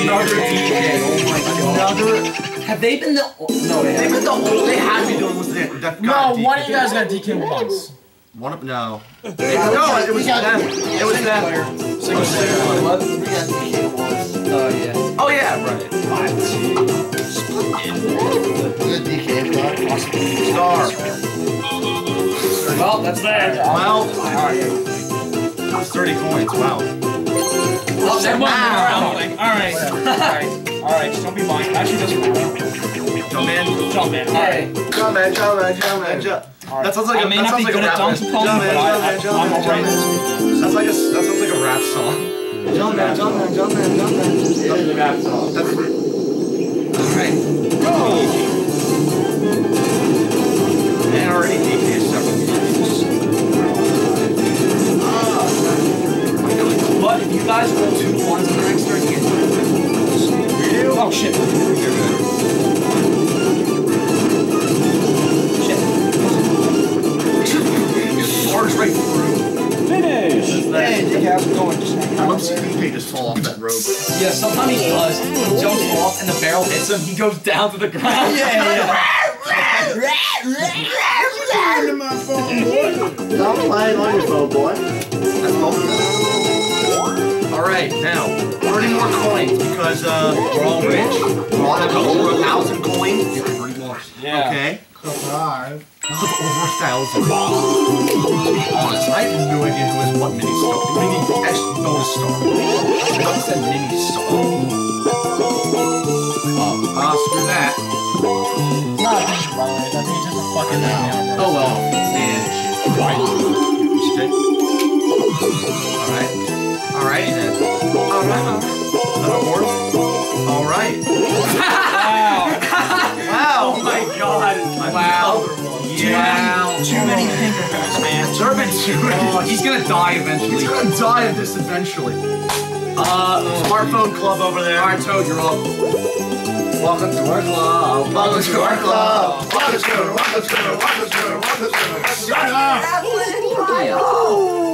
Another DK. Oh my god. Another. Have they been the? No, they They've haven't. been the whole. They had to be doing was the. the No, one of you guys got DK once. One of no. no, it was them. It was them. What? We got DK once. Oh yeah. Oh yeah, right. Got DK star. Star. Well, that's that. Well, was 30 coins. Wow. Well, that one round. Alright. Alright. Alright, just don't be mine. Actually, doesn't matter. Jump in. Jump in. Alright. Jump man, jump man, jump man. Jump. That sounds like I a, may that not sounds be like a good at rap. Donkey Kong, Jump in, but I, jump in, I, jump I'm jump alright. in. That's like a, that sounds like a rap song. Jump man, jump man, jump man, jump man. It is a rap song. That's it. Alright. And already DK is several But if you guys roll two ones on the next turn, you get Oh, shit. Charge right through. Finish! Hey, Okay, how's it going? Just hang I on. love seeing DK just fall off that rope. Yeah, sometimes he does. He jumps off and the barrel hits him. He goes down to the ground. Yeah! Stop playing on your phone, boy. That's both of them. Alright, now, 30 more coins because uh, we're all rich. We're all have over a thousand coins. Yeah, 30 more. Yeah. Okay. Five. Over a thousand. To be honest, I have no idea who is what mini star. Mini X bonus star. What said mini star? Oh, uh, screw that. Not a the way. That thing's just a fucking name. Oh well. Man, shit. Alright. Alrighty then. Alright. Another more? Alright. Wow. Wow. Oh my god. Wow. Yeah. Too many finger foods, man. Servant Oh, he's gonna die eventually. He's gonna die of this eventually. Uh, smartphone club over there. Alright, Toad, you're up. Welcome to our club. Welcome to our club. Welcome to our welcome to our welcome to our welcome to our Shut up!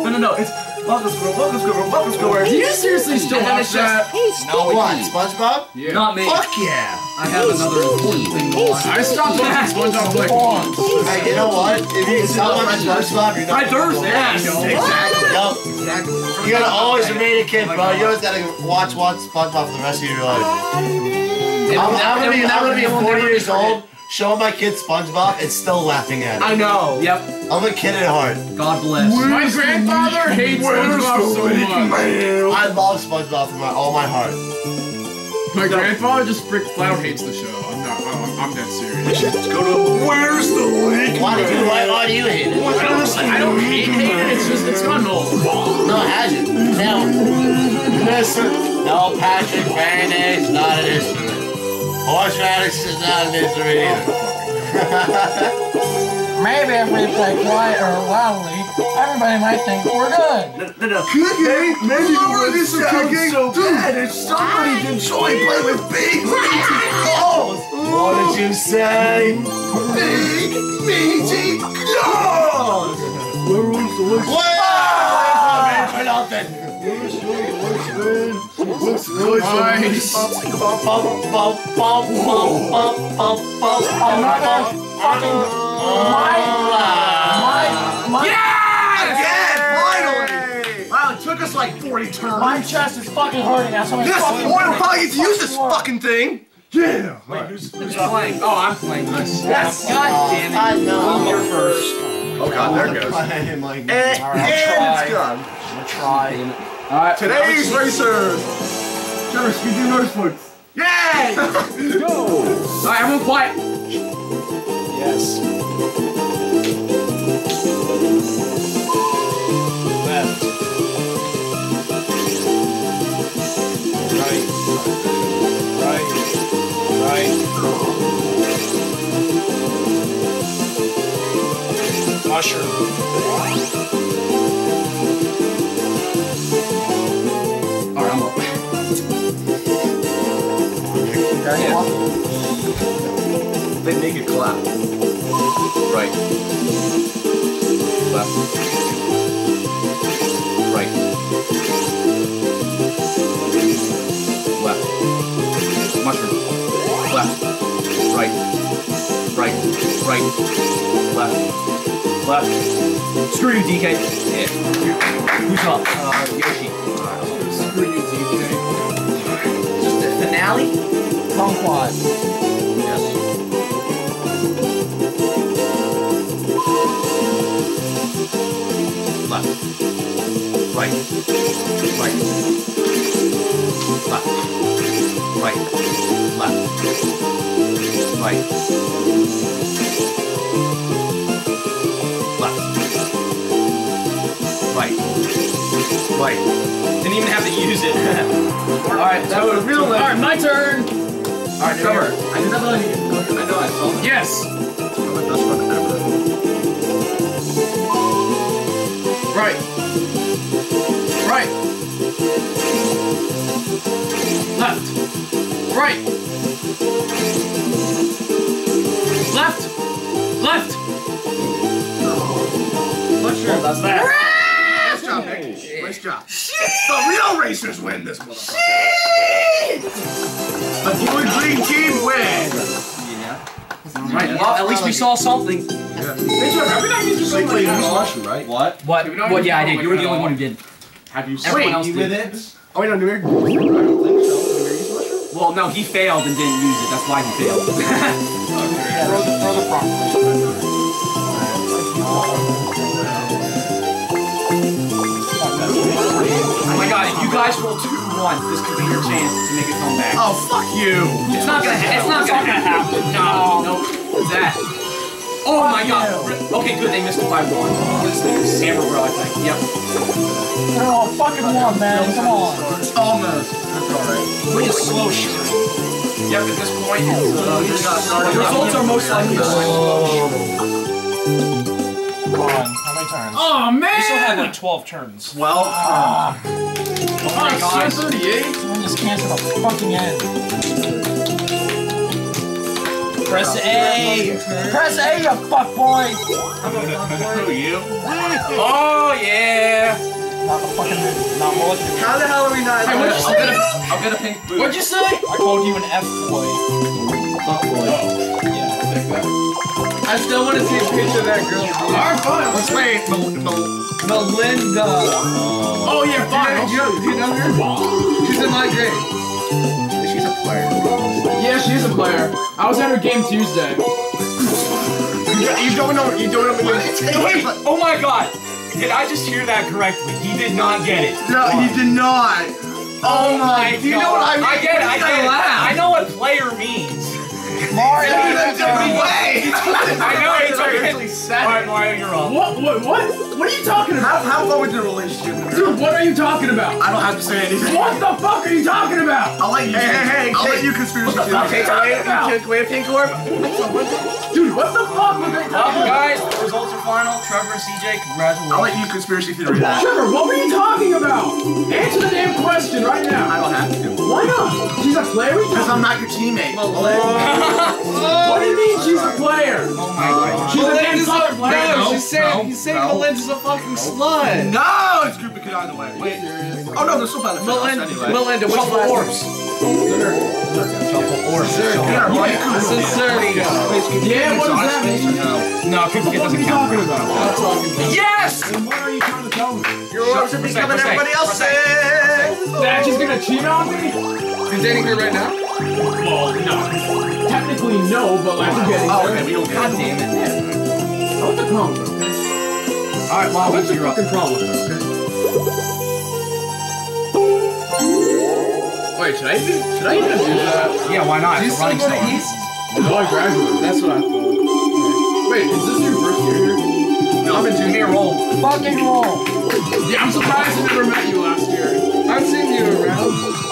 No, no, no. It's welcome to our welcome to our welcome. Do you seriously still And then watch it's just- that? No, What, SpongeBob? Yeah. Not me. Fuck yeah! I have another important thing to watch. I stopped watching SpongeBob like once. Hey, you know what? If you stop watching SpongeBob, you're not Fried Thursday. Yes, exactly. Yup. Exactly. You gotta always remain a kid, bro. You always gotta watch one SpongeBob for the rest of your life. I'm, I'm gonna be, I'm gonna be 40 years old, showing my kids SpongeBob, and still laughing at it. I know. Yep. I'm a kid at heart. God bless. My grandfather hates SpongeBob so much. I love SpongeBob from my, all my heart. My grandfather just freak flat out hates the show. I'm not. I'm, I'm dead serious. Let's go to where's the link? Why did you, why, why do you hate it? I don't, I don't hate hate it. It's just it's gotten old. No, it hasn't. Now, listen. No, Patrick, mayonnaise, not an instrument. Horseradish is not an instrument either. Maybe if we play quiet or loudly, everybody might think we're good. No, no. Cooking? Maybe the word is cooking so bad and somebody enjoy playing with big meaty claws. What did you say? Big meaty claws. Wow! For nothing. Nice. Bum, bum, bum, my finally! Like 40 turns. my chest is fucking hurting. That's how many Yes, fucking boy, we'll probably get to use this fucking thing. Yeah. Who's playing? Oh, I'm playing this. Yes. God damn it. I know. You're first. Oh god, there it goes. I'm like, And, and it's done. I'm gonna try. Alright. Today's racers. Trevor, speed your nose points. Yay! Go! Alright, everyone quiet. Yes. Left. Right. Right. Right. Mushroom. They make it clap. Right. Left. Right. Left. Mushroom. Left. Right. Right. Right. Left. Left. Screw you, DK. Yeah. Who's up? Uh, Yoshi. Finale? Kumquat. Yes. Left. Right. Right. Left. Right. Left. Right. Left. Right. Right. Didn't even have to use it. Alright, that was real Alright, my turn. Alright, Trevor. I did not know you. I know I saw that. Yes. I'm the best. Right. Right. Left. Right. Left. Left. Mushroom. That's that. Nice job, Nick. Nice job. The real racers win this motherfucker. The blue green team wins. Right. Well, at least we saw something. Wait, wait, you used mushroom, right? What? What? Well, yeah, I did. You were the only one who did. Have you Everyone Wait, else you did. with it? Oh, wait, no, New York. I don't think so. New York used mushroom? Well, no, he failed and didn't use it. That's why he failed. Throw the throw the prompt. Guys roll two ones, this could be your chance to make a comeback. Oh, fuck you. It's not gonna. It's not gonna happen. No, no. What's that? Oh my god. Okay, good. They missed it by one. What is this? Bro, I think. Yep. Oh, fucking one, man. Come on. Almost. That's alright. Look at slow shit. Yep. At this point, uh, the results are most likely. Come on. How many turns? Oh man! We still have like 12 turns. Well, Ah, Oh my god. someone just cancel the fucking end. Press A! Press A, you fuck boy. Who you? Oh yeah. Not the fucking. Not more. how the hell are we not? Hey, what'd you say? I'll get a pink boo. What'd you say? I called you an F boy. Fuck I think that. I still want to see a picture of that girl. Alright, fine. Let's wait. Mel- Mel- Melinda. Oh, yeah, fine. Do you, know, do you know her? She's in my grade. She's a player. Yeah, she's a player. I was at her game Tuesday. You going over? You doing over? Wait. Oh my god. Did I just hear that correctly? He did not get it. No, he did not. Oh my! Do you know what I mean? I get it. I get it. I know what player means. Mario. He's a different way. I know it's I okay. actually said Alright. Mario, you're up. What? What? What? What are you talking about? how how far with your relationship? with her? Dude, what are you talking about? I don't have to say anything. What the fuck are you talking about? I'll let you. Hey, hey, hey! I'll let you conspiracy theory. Okay, so wait, wait, wait, Pink Orb. Dude, what the fuck was I Well, talking about? guys, the results are final. Trevor and CJ, congratulations. I'll let you conspiracy theory that. Trevor, what were you talking about? Answer the damn question right now. I now. don't have to. Why not? She's a player? What are you Because talking I'm not your teammate. What do you mean she's a player? Oh my god. She's a damn player. No, She's saying, no, he's saying no. Melinda's a fucking slut. No, it's group could either way. Wait. Oh no, there's still benefit Melinda, anyway. Melinda, what's Couple the last orbs. Or Yeah, right. Sincerity. Yeah, what does that mean? No, Kid What doesn't count. Yes! And what are you trying to tell me? Your orbs are becoming everybody else's. That she's gonna cheat on me? You're dating her right now? Well, no. Technically, no, but like, I'm getting Oh, there. okay, we don't God get it. damn it. What's the problem with this? Alright, well, What's the you're up. fucking problem with this? Wait, should I even, should I even do that? Yeah, why not? Do you It's a still running go star. East? No, I graduated. That's what I thought. Wait, is this your first year here? No, I'm in junior roll. Fucking roll. Yeah, I'm surprised I never met you last year. I've seen you around.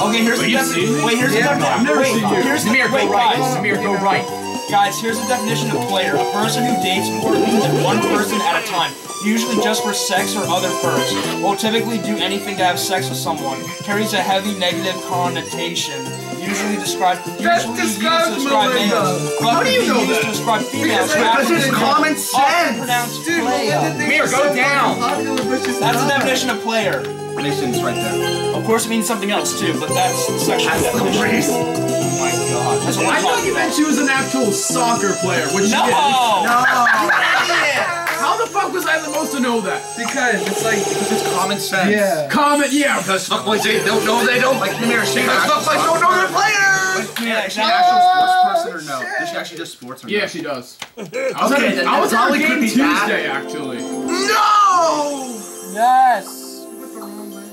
Okay, here's the definition. Wait, here's Yeah, the definition. I've never wait, seen you. Here's the, Samir, go wait, right. guys. Samir, go right. Guys, here's the definition of player. A person who dates more than one person at a time. Usually just for sex or other purpose. Will typically do anything to have sex with someone. Carries a heavy negative connotation. Usually described That usually used describes describe Melinda. males. How do you know that? describe females. Because rather Because it's common sense. pronounced Dude, player. Melinda thinks Mir, go so down. Popular, but she's That's the definition of player. Mason's right there. Of course, it means something else too, but that's the sexual definition. Oh my god. That's what I I'm thought you meant she was an actual soccer player, which she No! is. No. How the fuck was I supposed to know that? Because it's like because it's common sense. Comment, yeah. Because fuckboys they don't know they don't like Nameer. She because fuckboys don't know their players. Yeah, Is she an exactly. actual sports oh, person or no? Does she actually just sports or no? Yeah, she does. I was Okay, at, then I was that at her probably game Tuesday, that. actually. No. Yes.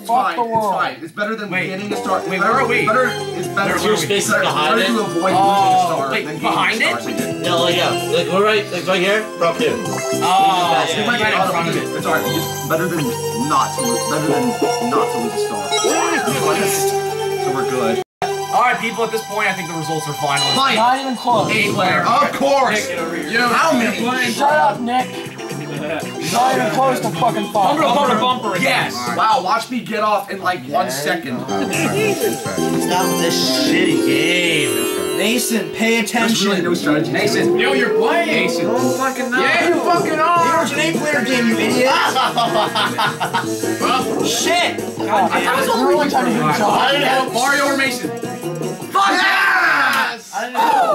It's Fuck fine. the It's fine. It's better than Wait. getting to start. Wait, better, where are we? Better, it's better. Where are we? it's Spaces better, behind better it? to avoid Oh, losing a star wait, than gaining behind stars it? again. Yeah, like, yeah. Like, go right, like, right here, from here. Oh, It yeah, might be right in out front of of it. It's alright. It's better than not to lose. Better than not to lose a star. so we're good. Alright, people, at this point, I think the results are final. Fine. Not even close. A player. Of course. Yo, How many? Shut up, Nick. Not even close to fucking Bumper, five. bumper, bumper again. Yes. Wow, watch me get off in like one second. Stop this shitty game. Mason, pay There's really no strategy. Mason. yo, you're playing. Mason. fucking know. Yeah, you fucking are. There's an eight-player game, you idiot. Shit. God damn it. You're really trying to hit each I didn't have, Mario or Mason? Yes! I didn't have,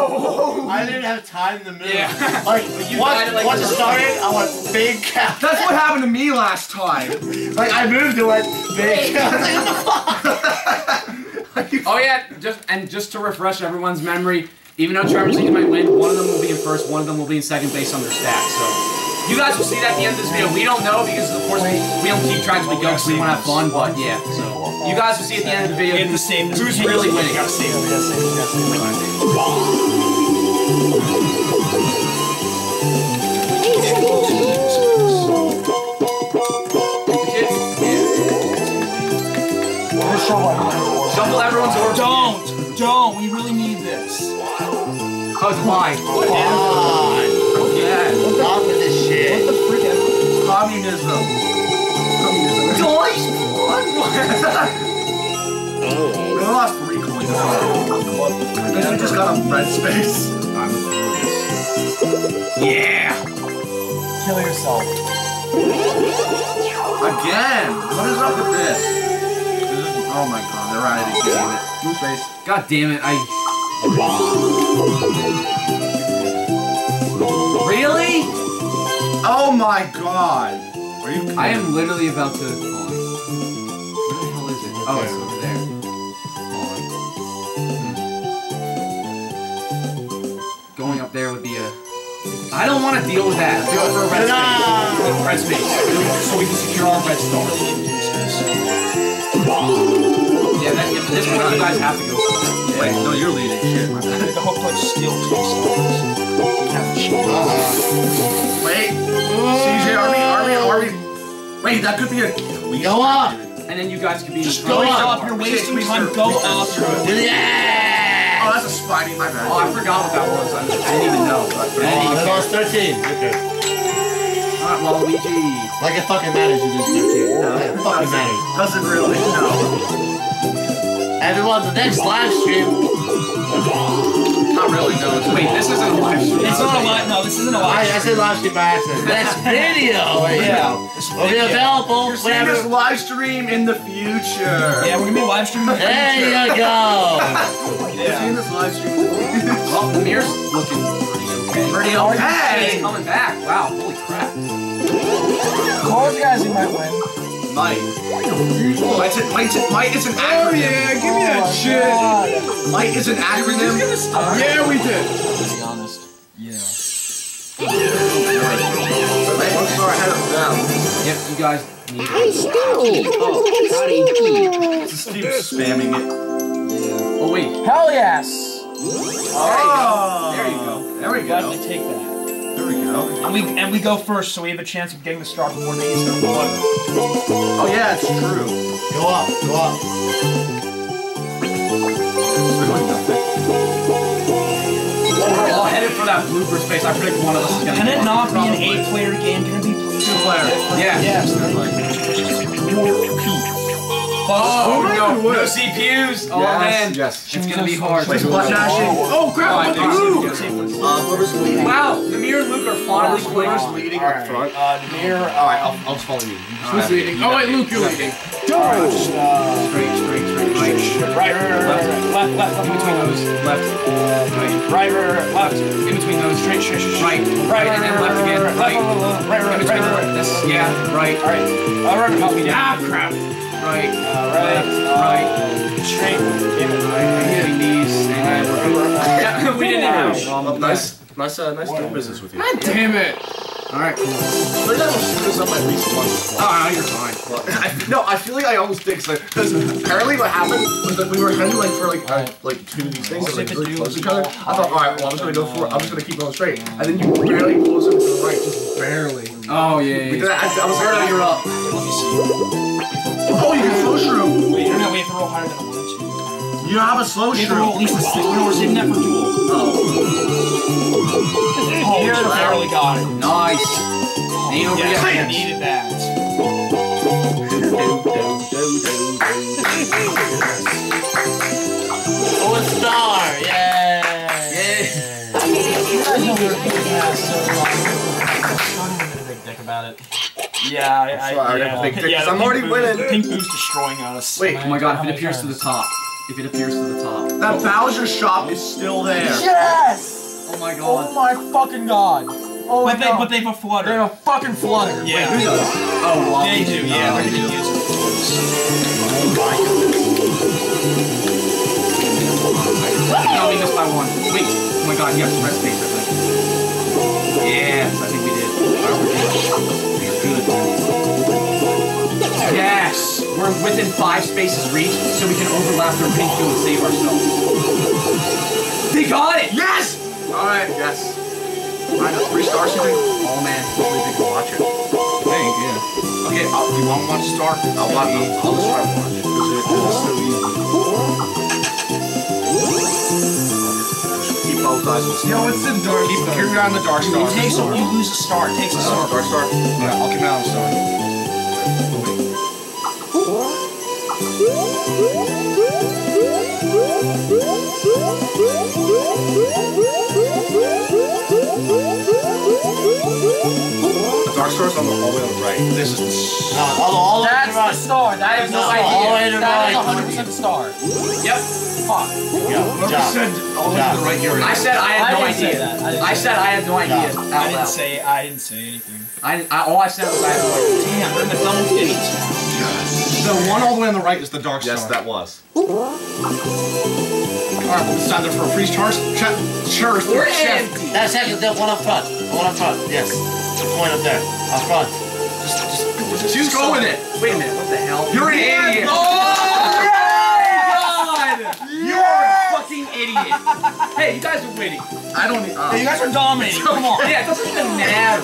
I didn't have time in the middle. Yeah. Like, you once, died, like, once it started, I went big cap. That's what happened to me last time. Like, I moved to went big Oh yeah, just and just to refresh everyone's memory, even though Trevor Seeds might win, one of them will be in first, one of them will be in second based on their stats. So you guys will see that at the end of this video. We don't know because of course we, we don't keep track as we go because we want to have fun. But yeah, so you guys will see at the end of the video We have to who's, who's really winning. Shuffle everyone's order. Don't, don't. We really need this. It's mine. God. Yeah. Stop with this shit. What the frick? Communism. Communism. Guys, We only lost three coins. Because we just got a red space. Yeah. Kill yourself. Again! What is up with this? Oh my god, they're at it again. Blue space. God damn it! I. Really? Oh my god! Are you kidding? I am literally about to. Hold on. Where the hell is it? Oh, it's over there. Hmm. Going up there would be a. I don't want to deal with that. Let's go for a red space. Red space. So we can secure our red star. Yeah, that, yeah, this one you guys have to go for. Wait, no, you're leading. Shit, my bad. The hook like steal two stars. We have to Wait! CJ, are we, are we, are we? Wait, that could be a. We Go up. And then you guys can be. Just go up. You're wasting time. Go up. Yeah. Oh, that's a Spidey, my bad. Oh, I forgot what that was. I didn't even know. I didn't Oh, that care. 13. Okay. Alright, Waluigi. Like it fucking matters you just 13. No, it it fucking matters. doesn't really, no. Everyone, the next live stream. Not really, no. It's Wait, this isn't a live stream. It's not a live. No, this isn't a live. I said live stream by accident. That's video. There you Yeah. go. Will be available You're seeing this live stream in the future. Yeah, we're gonna be live streaming. There you go. You're seeing this live stream. Well, the mirror's looking pretty okay. Pretty okay! It's okay. coming back. Wow, holy crap. Told you guys you might win. Might. Might, might, might is an acronym. Oh yeah, give me that oh, shit. God. Might is an acronym. Yeah, we did. To be honest. Yeah. Right, one star ahead of them. Yep, you guys need I still. Oh, gotta. Just keep spamming it. Oh, wait. Hell yes. Oh, there you go. There we We go. got to take that. There we go. And we and we go first, so we have a chance of getting the star before they use their blood. Oh yeah, it's true. Go up. Go up. We're all headed for that blooper space. I predict one of us is gonna Can it not be an eight-player game? Can it be Two player. Yeah. Yes. Oh, my no. No CPUs. Oh, Yes, man. yes. It's gonna be hard. Wait, what dashing? Oh crap! What the move? Uh, whoever's leading. Wow, the mirror and Luke are finally Whoever's playing. leading up front. Uh, Demir. Alright, I'll, I'll just follow you. Who's leading? Oh wait, Luke, you're leading. Uh, Straight, straight, straight, right. right, right, right, right, right, left, left, left, In between those. Left. Right. right, right, right, left, In between those. straight, straight, straight, Right. right, And then left again. right, Right. right, right, In right, between right, the- This. Yeah. Right. All right, all right, help me Ah, down. crap. Right. Uh, right, Right. uh, straight, give it I'm right. getting these. And yeah, we didn't have. Nice, nice, uh, nice doing business with you. God damn it! Alright, cool. But that was shoot us up at least once. Oh, you're fine. I, no, I feel like I almost did because apparently what happened was that we were heading like for like uh, like two of these things that were like, really close to each other. I thought, all right, well I'm just gonna go for it. I'm just gonna keep going straight, and then you barely close them to the right, just barely. Oh, yeah, yeah. Because I, I was like, oh, you're up. Let me see. Oh, you can slow shroom. Wait, you're not. We have to roll higher than a one and two. You have a slow We have to roll at least a six. No, we're saving that for duel. Oh, oh you barely got it. Nice. Ain't over Yes, yet. I needed that. Oh, a star. Yay. You guys know we're big ass, so Big dick about it. Yeah, I, I, Sorry, I yeah. got a big dick, yeah, 'cause the I'm pink already boo's- winning. The pink boo's destroying us. Wait, Oh my god, if it appears to the top. If it appears to the top. that Bowser shop is still there. Yes! Oh my oh god. Oh my fucking god. Oh my But they, god. but they have a flutter. They're a fucking flutter. yeah. Who does? Oh, well. They do, yeah. Oh, they're they gonna do. use it. No, we missed by one. Wait. Oh my god, yes, red space, I think. Yes, I think we did. Good. Yes! We're within five spaces reach, so we can overlap their pink field and save ourselves. They got it! Yes! Alright, yes. Alright, that's three stars, you think? Oh man. Hopefully they can watch it. Thank yeah. Okay, I'll, do you want one star? I'll watch I'll, I'll just try to watch it. Because it, it's so easy. Keep both eyes on it's the dark Keep, star. keep your eye on the dark star. It takes a, you lose a star. It takes a star. dark star? Yeah, I'll keep my eye on the star. The dark on the all the way on the right. This is No, all, all the That's to the star. That is No, no all the way idea. That is right. 100% the star. Yep. Fuck. Yeah, good job. said all the way to the right here. I said I had I no didn't say idea. that. I I said I had no idea. Yeah. I didn't say. I didn't say anything. I, I all I said was I had no idea. Damn, we're in the double digits. The one all the way on the right is the dark star. Yes, that was. Alright, well, it's time for a freeze charge. Check. Sure, We're chef. empty. That second, the one up front. The one up front. Yes. The point up there. Up front. Just just go with it. Wait a minute. What the hell? You're an idiot. Oh my god! You are a fucking idiot. Hey, you guys are winning. I don't need. Hey, you Uh, guys are dominating. Come on. Yeah, it doesn't even matter.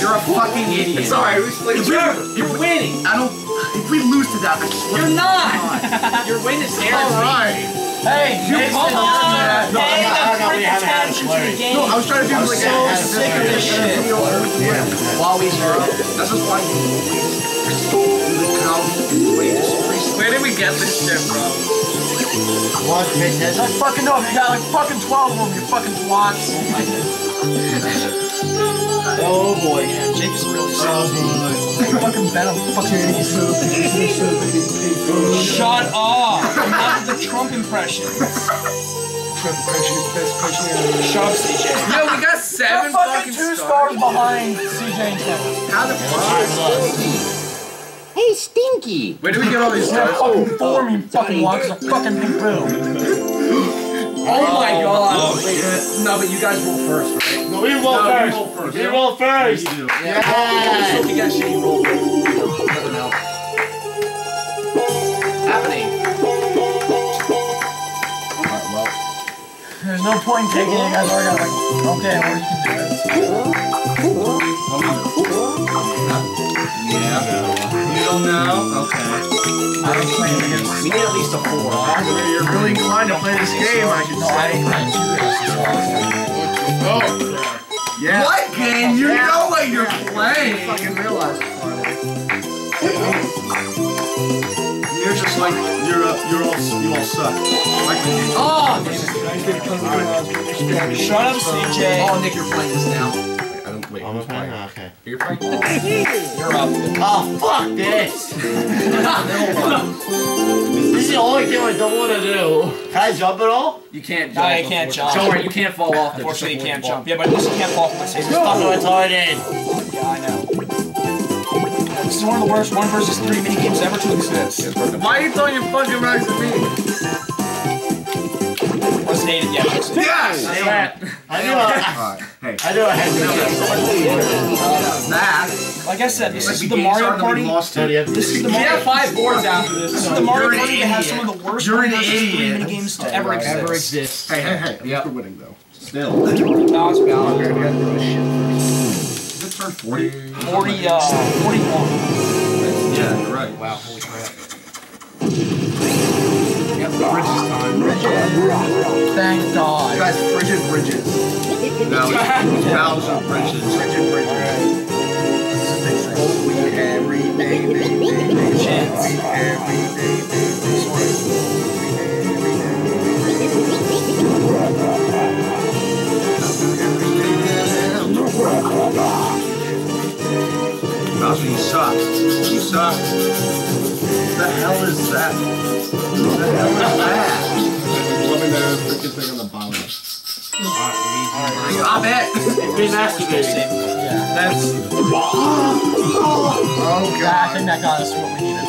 You're a fucking idiot. it's alright. We split. You're, you're winning. I don't. If we lose to that, I swear. You're not. Your win is there. Alright. Hey, You Mason, come on. that. No, Hey, I'm not- let's I'm not- bring we haven't had a attention to the game. No, I was trying to do I'm like so a- sick of this shit. Yeah. While we were That's just why you always do the count and wait. Where did we get this shit from? What, Chris? I fucking know. You got like fucking 12 of them, you fucking twats. Oh boy. Yeah, Jake is really salty. fucking Venom. Fucking Shut up! I'm not the Trump impression. Shut up, CJ. Yo, we got You're seven fucking fucking two stars. stars behind CJ and Kevin. How the fuck? Hey, Stinky! Where do we get all these You're stars? fucking four me, fucking walks a fucking big boom. Oh my god. Wait, uh, no, but you guys roll first, right? No, we roll No, you first. roll first. We roll first. You do. Yeah. If you got shitty roll, never know. Happening. There's no point in taking it. You guys already got like, okay, well, you can do this. You don't? Okay. I don't play against. We need at least a four. You're really inclined to play this game, I should say. don't play two races. Oh. Yeah. What game? You Yeah. know what you're I playing. fucking realize it. You're just like you're uh, you're all you all suck. Like Oh, Shut up, CJ. oh, Nick, you're playing this now. I don't wait. I'm who's playing. playing? Okay. You're playing. You're up. Oh, fuck this. This is the only thing I don't want to do. Can I jump at all? You can't No, jump. you can't jump. Don't worry, you can't fall off. Unfortunately, you can't jump. Yeah, but at least you can't fall from the same It's fucking retarded. Yeah, I know. This is one of the worst one versus three mini games ever to exist. Why are you throwing your fucking rocks at me? Wasn't hated yet. Yes. I knew I, Alright. Hey. I knew I had to That. Like I said, this is the the Mario Party. This is the We Mario have five boards after This this. is the Mario Party that has some of the worst You're an idiot. mini games to ever exist. Ever exist. Hey, hey, hey. Yep. You're winning though. Still. Balance, balance. Good turn 40. 40, uh, 41. Yeah, you're right. Wow, holy crap. Yep, bridges time. Thank You God. guys, frigid bridges. No, Bowser bridges. Frigid bridges. We every day, day, day, day, Chance. every day, day, Bowser, you suck. You suck. What the hell is that? What the hell is that? Let me know the freaking thing on the bottom. Stop it! Be masturbating. Yeah. That's. Oh Yeah, I think that got us what we needed.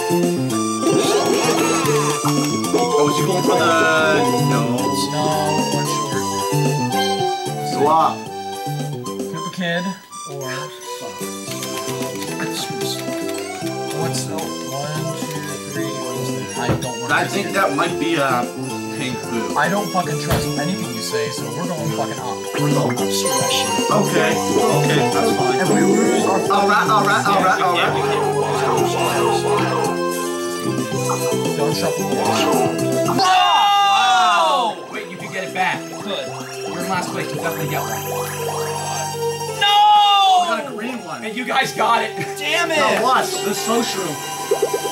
Oh, was you going for the no? No, one short. Go up. Koopa Kid or what's the one, two, I don't want I think that might be uh, a pink boo. I don't fucking trust anything you say, so we're going fucking up. We're going up. Screw that shit. Okay, okay, that's fine. If we lose our Alright, alright, alright, alright. don't shuffle the wall. Oh! Wait, you can get it back. Good. You're in last place. You definitely get one. We No! got a green one. And you guys got it. Damn it! No, what? The slow shroom.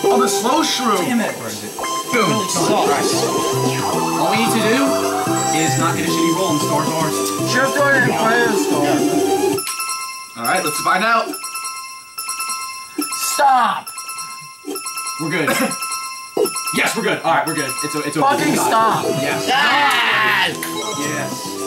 Oh, the slow shroom. Damn it! Boom. Really sucks. All we need to do is not get a shitty roll and stars ours. Shift on and play this song. Alright, let's find out. Stop! We're good. yes, we're good. All right, we're good. It's a, it's a Fucking stop! Yes. Yes! Yes.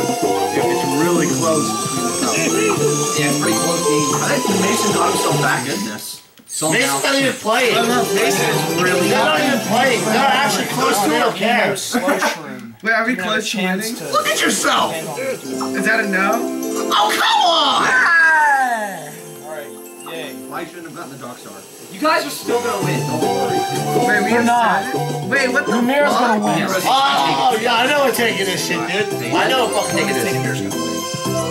It's really close between the couple. Yeah, pretty close game. I think Mason got himself back in this. Mason's not even playing. Mason is really They're not even playing. They're actually close to it. They don't care. Slow shroom. Wait, are we You have a close to chance winning? Look at yourself! hang on to it. Is that a no? Oh, come on! Alright, yay. Why shouldn't have gotten the Dark Star? You guys are still gonna win. Don't worry. Wait, we You're not. Wait, what the Lumire's fuck? gonna win. Oh, yeah, I know we're taking this shit, dude. I know we're fucking taking this.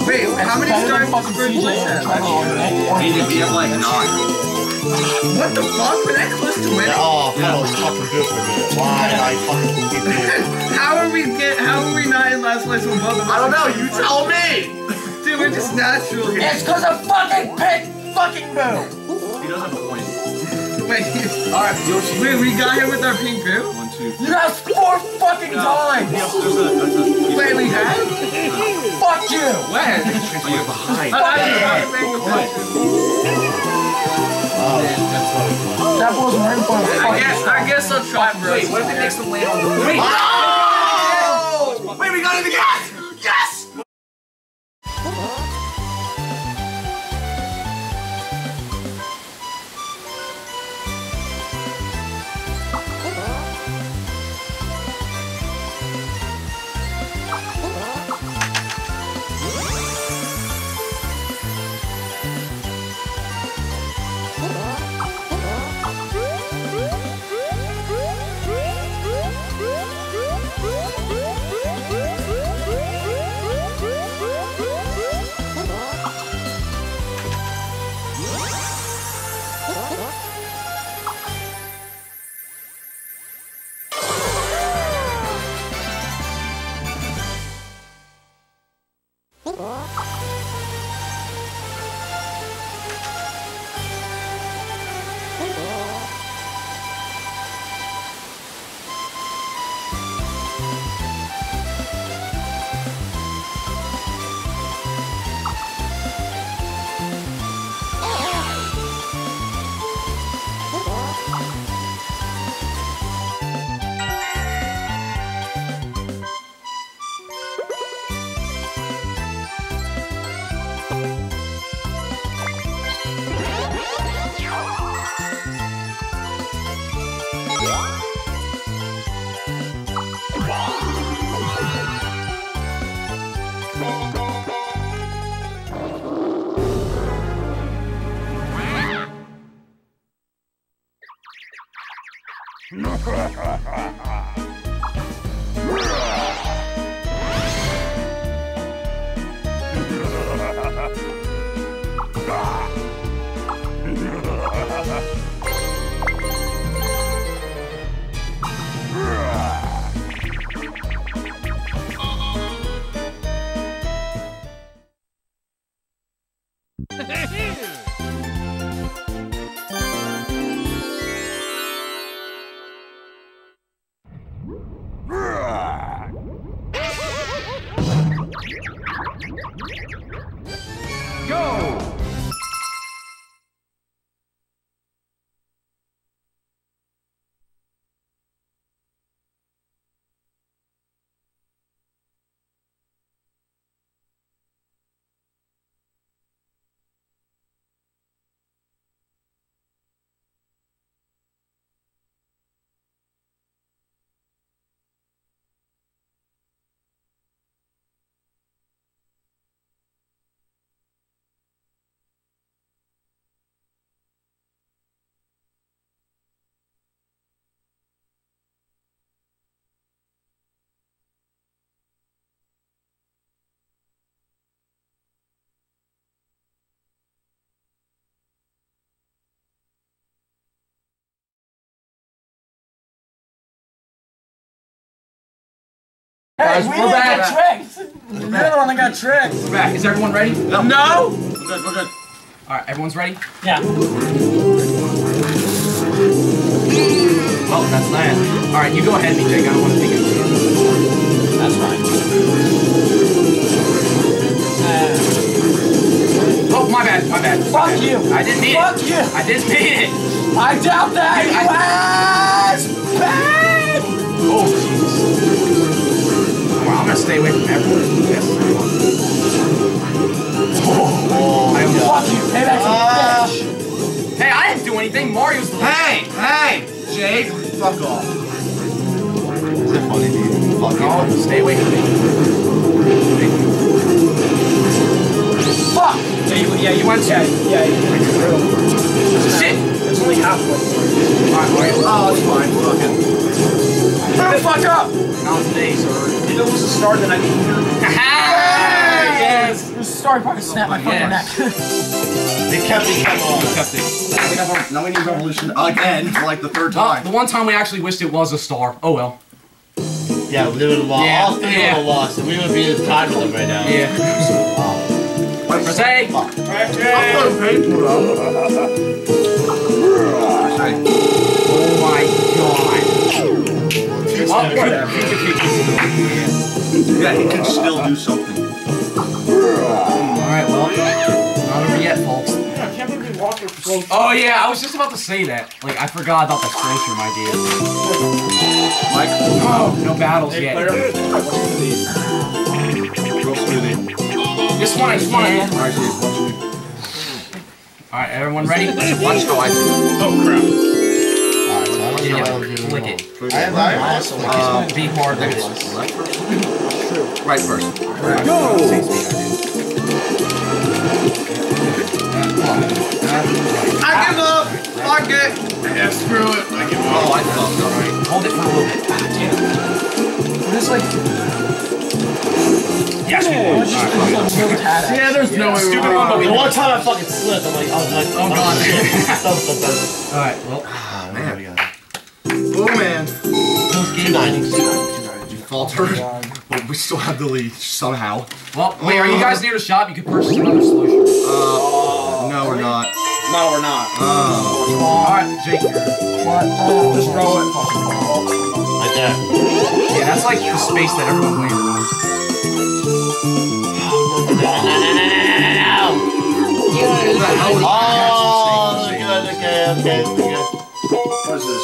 Wait, how many Better than stars fucking does Bridge CJ have? and Trevor or Nick We have like nine. What the fuck? We're that close to winning? Oh, that was fucking good for me. Why I fucking keep doing How are we get? How are we not in last place with both of us? I don't know, you tell me! Dude, we're just naturally. It's cause of fucking pit fucking boo! He doesn't have a point. Wait, Alright, Yoshi. wait, we got him with our pink boo? One, two, three. You have four fucking times! Yes, there's a, there's a, Wait, we had? Fuck you! When? Oh, you're behind. Oh, that was right in front of I guess, I guess I'll try bro. Wait, what if it makes them land on the Wait! Oh! Wait, we got it again! Yes! Guys, we we're back. get tricked! You're the one that got tricked! We're back. Is everyone ready? No! We're good, we're good. Alright, everyone's ready? Yeah. Well, that's that. Alright, you go ahead, me, Jake. I don't want to take it. That's fine. Uh, oh, my bad, my bad. my Fuck bad. you. I didn't mean Fuck it. you. I didn't mean it. I doubt that! I- You ass bag! Oh, Jesus. Well, I'm gonna stay away from everyone. Yes. Oh, I am Fuck you! Hey, that's a ah. bitch! Hey, I didn't do anything. Mario's the Hey, hey, Jake, fuck off. Is it funny, dude? Fuck No, stay away from me. Fuck! Yeah, you, yeah, you went. Yeah, yeah. You went through. Shit! It's only halfway. Alright, Mario. Oh, it's fine, fuck it. Shut the fuck up! Not today, sir. If it was a start, then I'd be here. Yes! This story probably snapped my fucking Yes. neck. They kept it kept on. Kept it. Now we, have now we need Revolution again for like the third Well, time. the one time we actually wished it was a star. Oh well. Yeah, we would have lost. Yeah, All three yeah. would have lost, and we would be tied with them right now. Yeah. Rosé! I'm so painful whatever. Yeah, he can still do something. Alright, well, not over yet, folks. Oh yeah, I was just about to say that. Like, I forgot about the Snowstorm idea. Mike, Oh, no battles yet. real smoothie. Just one. Alright, everyone ready? Watch how I do. Oh crap. Alright, so I know Yeah, what I'll do. click it. I have I also Uh, Be hard like Left this. person? Right person. I give up! Fuck it! Yeah, screw it. I give up. Oh, I fucked up. Hold it for a little bit. Damn. This like Yes, we did. so tad. Yeah, there's no way we're Stupid one, but The one time I fucking slipped, I'm like, I was like, Oh, God. Alright, well, Ah, man. Oh man. Two ninety. You faltered. But we still have the lead somehow. well, wait, are you guys near the shop? You could purchase another solution. Uh, no, we're not. No, we're not. Oh. Alright, Jake. Just throw it. Like that. Yeah, that's like the space that everyone lands Oh, good, okay, okay, we're this?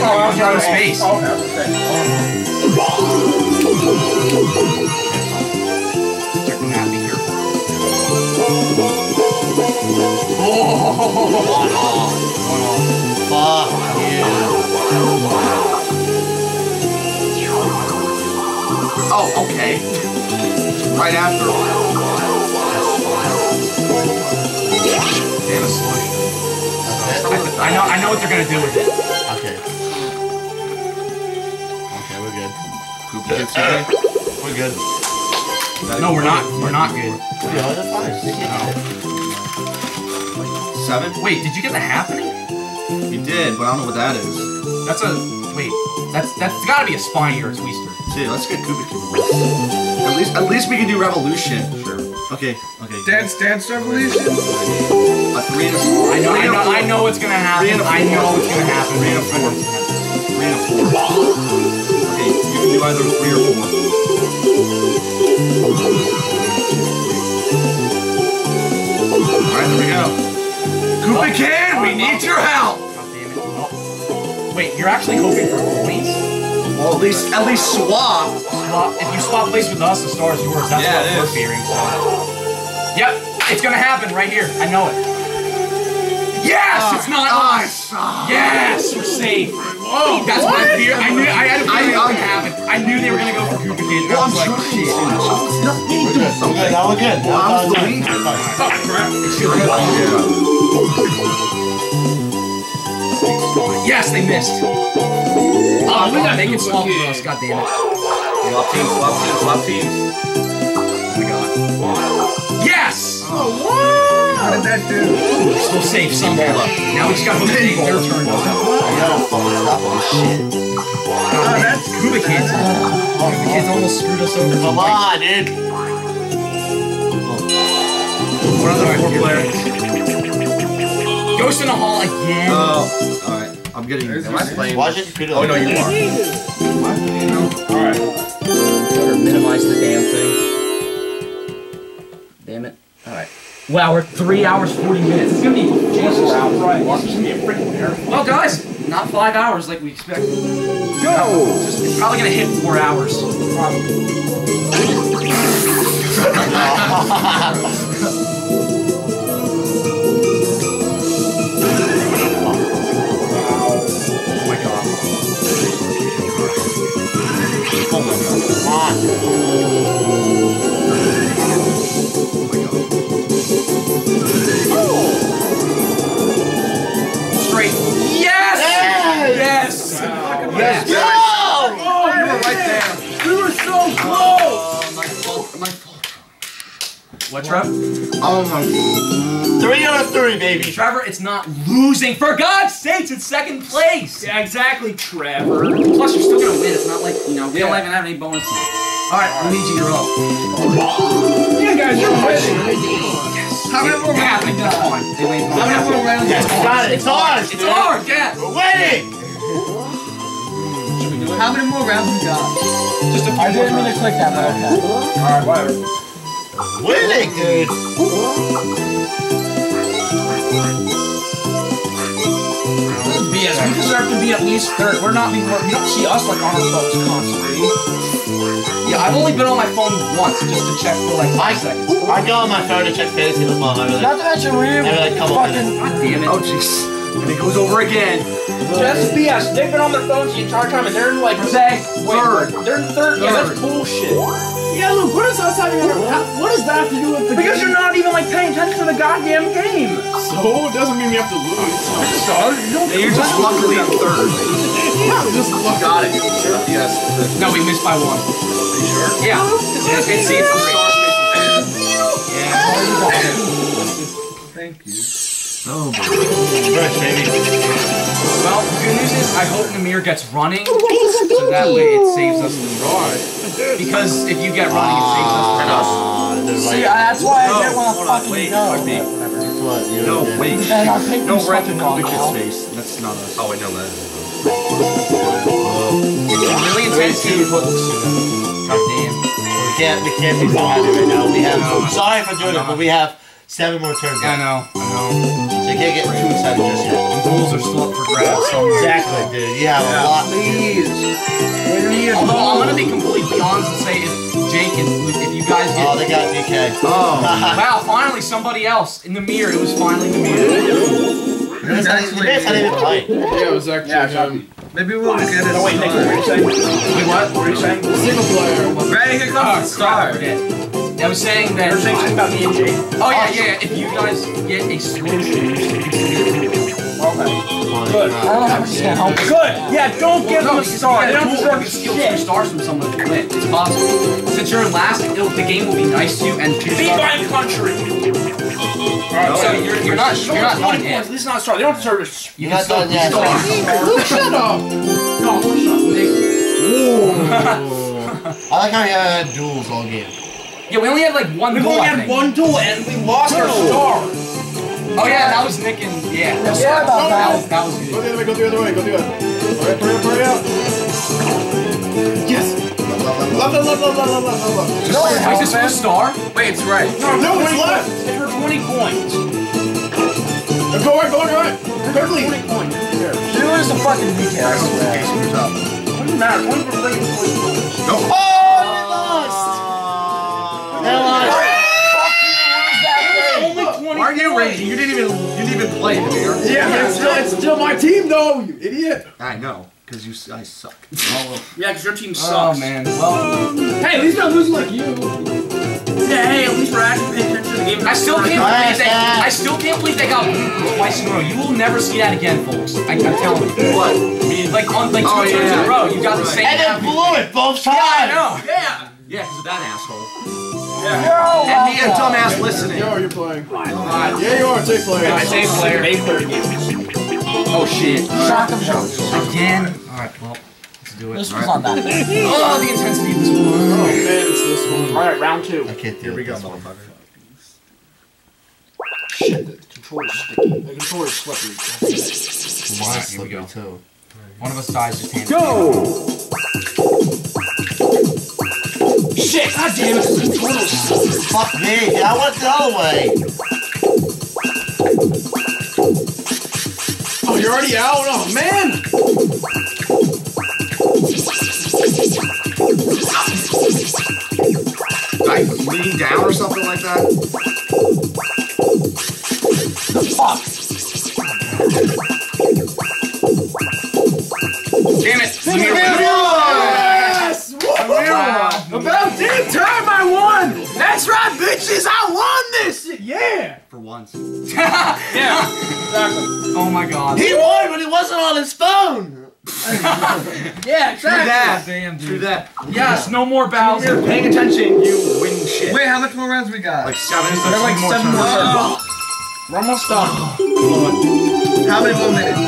Oh, out of space. Oh, off. Fuck Oh, okay. right after. Have a solution. I, I know, I know what they're gonna do with it. Okay. Okay, we're good. Poop gets you. We're good. No, we're not. We're not good. Yeah, that's fine. Seven? Wait, did you get the happening? We did, but I don't know what that is. That's a wait. That's that's gotta be a spiny or a twister. See, let's get Koopa Cube. At least, at least we can do Revolution. Sure. Okay, okay. Dance Dance Revolution? A three and a four. I know, I Three and a know. I know what's gonna happen. Three and a I know what's gonna happen. A four. Three and a four. Okay, you can do either three or four. Alright, here we go. Koopa Kid, we need oh, oh. your help! God damn it. Oh. Wait, you're actually hoping for points? Well, at least, at least swap. Swap, if you swap place with us, the star is yours. That's Yeah, what we're fearing. So. Yep, it's gonna happen right here. I know it. Yes, it's not Ah, us. Yes, we're safe. Whoa, that's what I feared. I knew. I had a feeling it was gonna happen. I knew they were gonna go for Koopa Kid. and I was like, shit. We're good. We're good. Now we're good. Now Well, I'm the lead. Oh crap! Yes, they missed. Oh, we got they can Koopa swap with Kid. us. God damn it. Swap teams, swap teams, swap teams. Oh my god. Yes! How did that do? We're still safe somehow. Now we just gotta hope they take their turn. I gotta stop all shit. Oh, that's Koopa Kids. Koopa Kids almost screwed us over. Come on, dude. What other four players? Ghost in the Hall again. Oh, alright. I'm getting. Am I playing? Watch your computer. Oh, no, you are. Alright. Better minimize the damn thing. Wow, we're three hours, 40 minutes. It's gonna be Jesus hours. Right. It's gonna be a freaking marathon. Well, guys, not five hours like we expected. Go! Just, it's probably gonna hit four hours. Probably. Oh my god. Oh Come on. What, Trev? Oh, my. Three out of three, baby. Trevor, it's not losing. For God's sakes, it's second place. Yeah, exactly, Trevor. Plus, you're still gonna win. It's not like, you know, we don't even have any bonuses. Alright, Luigi, you're up. You guys are winning! How many more Yeah, rounds we that's. They. How many more rounds? Yes, we got it. It's ours, It's dude. ours, yeah. We're winning. Should we do it? how many more rounds we got? Just a few I didn't more mean to click that, but okay. Alright, whatever. Winning, dude. BS. We deserve to be at least third. We're not being. You don't see us like on our phones constantly. Yeah, I've only been on my phone once just to check for like five seconds. I go on my phone to check fantasy football every Not like, to mention we every like couple fucking. God damn it. Oh jeez. And it goes over again. That's BS. They've been on their phones the entire time and they're like. Jose, Wait, Third. They're third. Yeah, that's bullshit. Yeah, look, what is us having on our, What does that have to do with the game? Because you're not even like paying attention to the goddamn game. So it doesn't mean we have to lose. Sorry, You're just luckily in third. yeah, Just look. Got it. Yes. No, we missed by one. Are you sure? Yeah. It's, it's, it's the star Thank you. Fresh, baby. Well, the good news is I hope Nameer gets running, so that way it saves us the draw. Because if you get running, it saves us the draw. Ah, See, that's why I No, didn't want to fucking wait, go. fuck me. That's what you No, did. wait. And No, we're at the fucking Comic now. Kid space. That's not us. Oh, I know that. It's really intense to put God damn. We can't, we can't be so happy right now. We have, sorry for doing it, but we have seven more turns Yeah, I know, I know. So you can't get too excited just yet. Goals are still up for grabs somewhere. Exactly, dude. You have a lot. Please. Although I'm gonna be completely honest and say if Jake and if you guys get Oh, they got DK. Oh. Wow, finally somebody else in the mirror. It was finally the mirror. That's not even, that's not even playing. Yeah, it was actually him. Maybe we'll get it. Oh, wait, Nick, what are you saying? Wait, what? What are you saying? Single player. Ready? Here Oh, comes the star. forget. I was saying that. You're saying something about me and Jake? Oh yeah, yeah, yeah. If you guys get a solution, Okay. Good. I don't know how much you can help. Good. Yeah, don't give them a star. They don't don't deserve steal two stars from someone to win. It's possible. Since you're in last, it'll, the game will be nice to you and two Beat my country. Alright, So you're, you're not you're not done yet. At least not a star. They don't deserve a sh- You You're can not still done yet. stars. Shut up. No, shut up, Nick. I like how you had duels all game. Yeah, we only had like one we. We only had one goal and we lost our star. Oh yeah, that was Nick and yeah. That was, yeah, about that, was, that was good. Go the other way. Go the other way. Go the other way. Hurry up! Hurry up! Hurry up! Yes. Left, left, left, left, left, left, left. No, is this for star? Wait, it's right. No, no, it's left. It's for 20 points. Go right, go right, go right. Quickly. 20 points. Here. Here is the fucking weekend. Casey, you're top. Doesn't matter. 20 points. No. Oh! You didn't even play the mirror. Yeah, but it's still, it's still my team, though, you idiot. I know, because you s- I suck. Oh, yeah, because your team oh, sucks. Oh man. Well, Hey, at least I'm losing like you. Yeah, hey, at least we're actually paying attention to the game. I still can't believe they. I still can't believe they got beat twice in a row. You will never see that again, folks. I, I'm telling you. What? Like on like oh, two Oh, turns yeah. in a row, you got the same. And then blew it both times! I know. Yeah. Yeah, because of that asshole. Yo, And the welcome. dumbass listening. Yo, you're playing. Yeah, you are. Take player. I say player. They player. Oh shit. Shock of shocks. Again. All right. Well, let's do it. This was not that. Oh, the intensity of this one. Oh, man, it's this one. Alright, round two. I can't do Here we go, one. motherfucker. Shit, the controller's sticky. The controller's slippery. Alright, here we go. Too. One of us dies just hand. Shit, god damn it, the controller's slippery. Fuck me, I went the other way. Oh, you're already out? Oh, man. Like leaning down or something like that. Fuck. Damn it. Yes! Wow. About damn time I won! That's right, bitches! I won this! Yeah! For once. Yeah, exactly. Oh my god. He won, but he wasn't on his phone. Yeah, exactly. True that. Damn, True dude. that. Yes, no more Bowser. Paying attention, you win shit. Wait, how much more rounds we got? Like seven. We have like seven more turns. We're almost done. How many more minutes?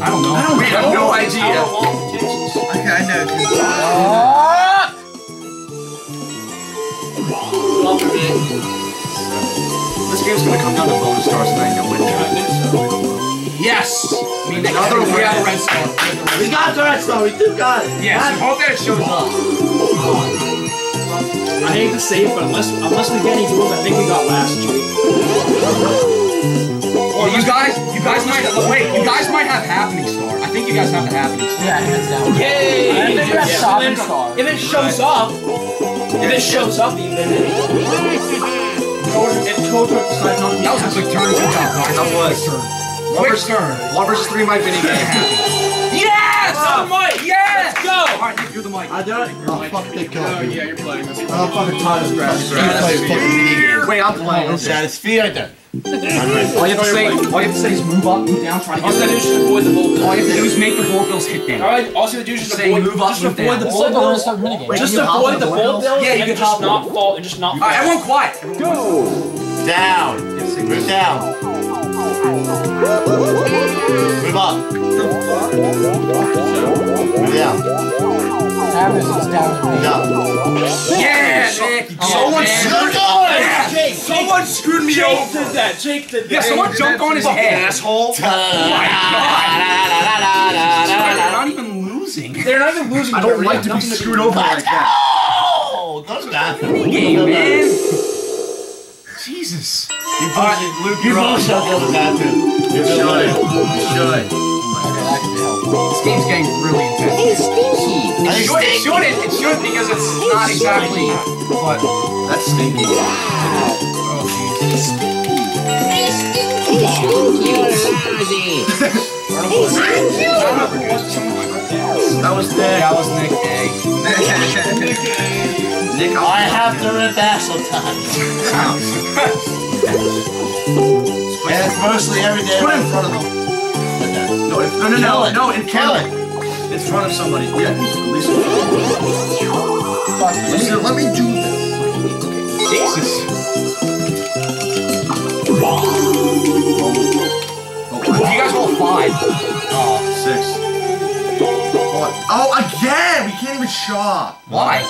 I don't know. We have no idea. How long it. Okay, I know. Oh. 'Cause- Fuck! This game's gonna come down to bonus stars and I know I it. think so. Yes! I mean, Another we have a red star. We got the red star. We do got it. Yes, I hope that it shows up. I hate to say it, but unless unless we get any duels, I think we got last, Jake. Well, you guys, you guys might wait. You guys might have happening star. I think you guys have the happening star. Yeah, hands down. Yay! I think we have Yeah. Star. If it shows up, if it shows up, even. If Toto decides not to That was a quick turn. Good job, guys. That was. One Quick turn. one versus three might mini game. Yes! Ah. Oh, Mike! Yes! Let's go! All right, Nick, you're the mic. I do it. Oh fuck, they Oh killed me. yeah, you're playing this. Oh fucking Tyler's grass. Wait, I'm playing. Stratosphere right there. All you have to say, all you have to say is move up, move down, try to get. All you get gotta do is avoid the bull All you have to do is make the bull bills hit them. Alright, all you gotta do is just Say avoid, move up, just move avoid down. the It's bull bills. rest minigame. Just avoid the the bull bull bills Yeah, you can just hop not fall and just not All right, everyone quiet. Go Down. Move down. Move up. Move down. Average is down to me. Down. Yeah, Nick. Someone man. screwed Yeah. Jake, Someone screwed me Jake over. did that. Jake did that. Yeah, someone jumped on his head. Asshole. My God. They're not even losing. They're not even losing. I don't like to be screwed over like that. Oh, that's to that. Game, man. Jesus. You both, Luke, you both should go to that too. You Should. should. You should. This game's getting really intense. It should, it shouldn't. It should because it's not exactly. But That's stinky. oh, jeez. That was Nick. That was Nick A. Nick, I have to rip ass sometimes. and it's mostly every day. Put in front of them. No, in- no, no, Kill no, no, in Kill front of In front of somebody. Oh, yeah, at least. Listen, let me do this. Jesus. Oh, You guys roll five. oh, six. Oh, oh, again! We can't even shop. Why?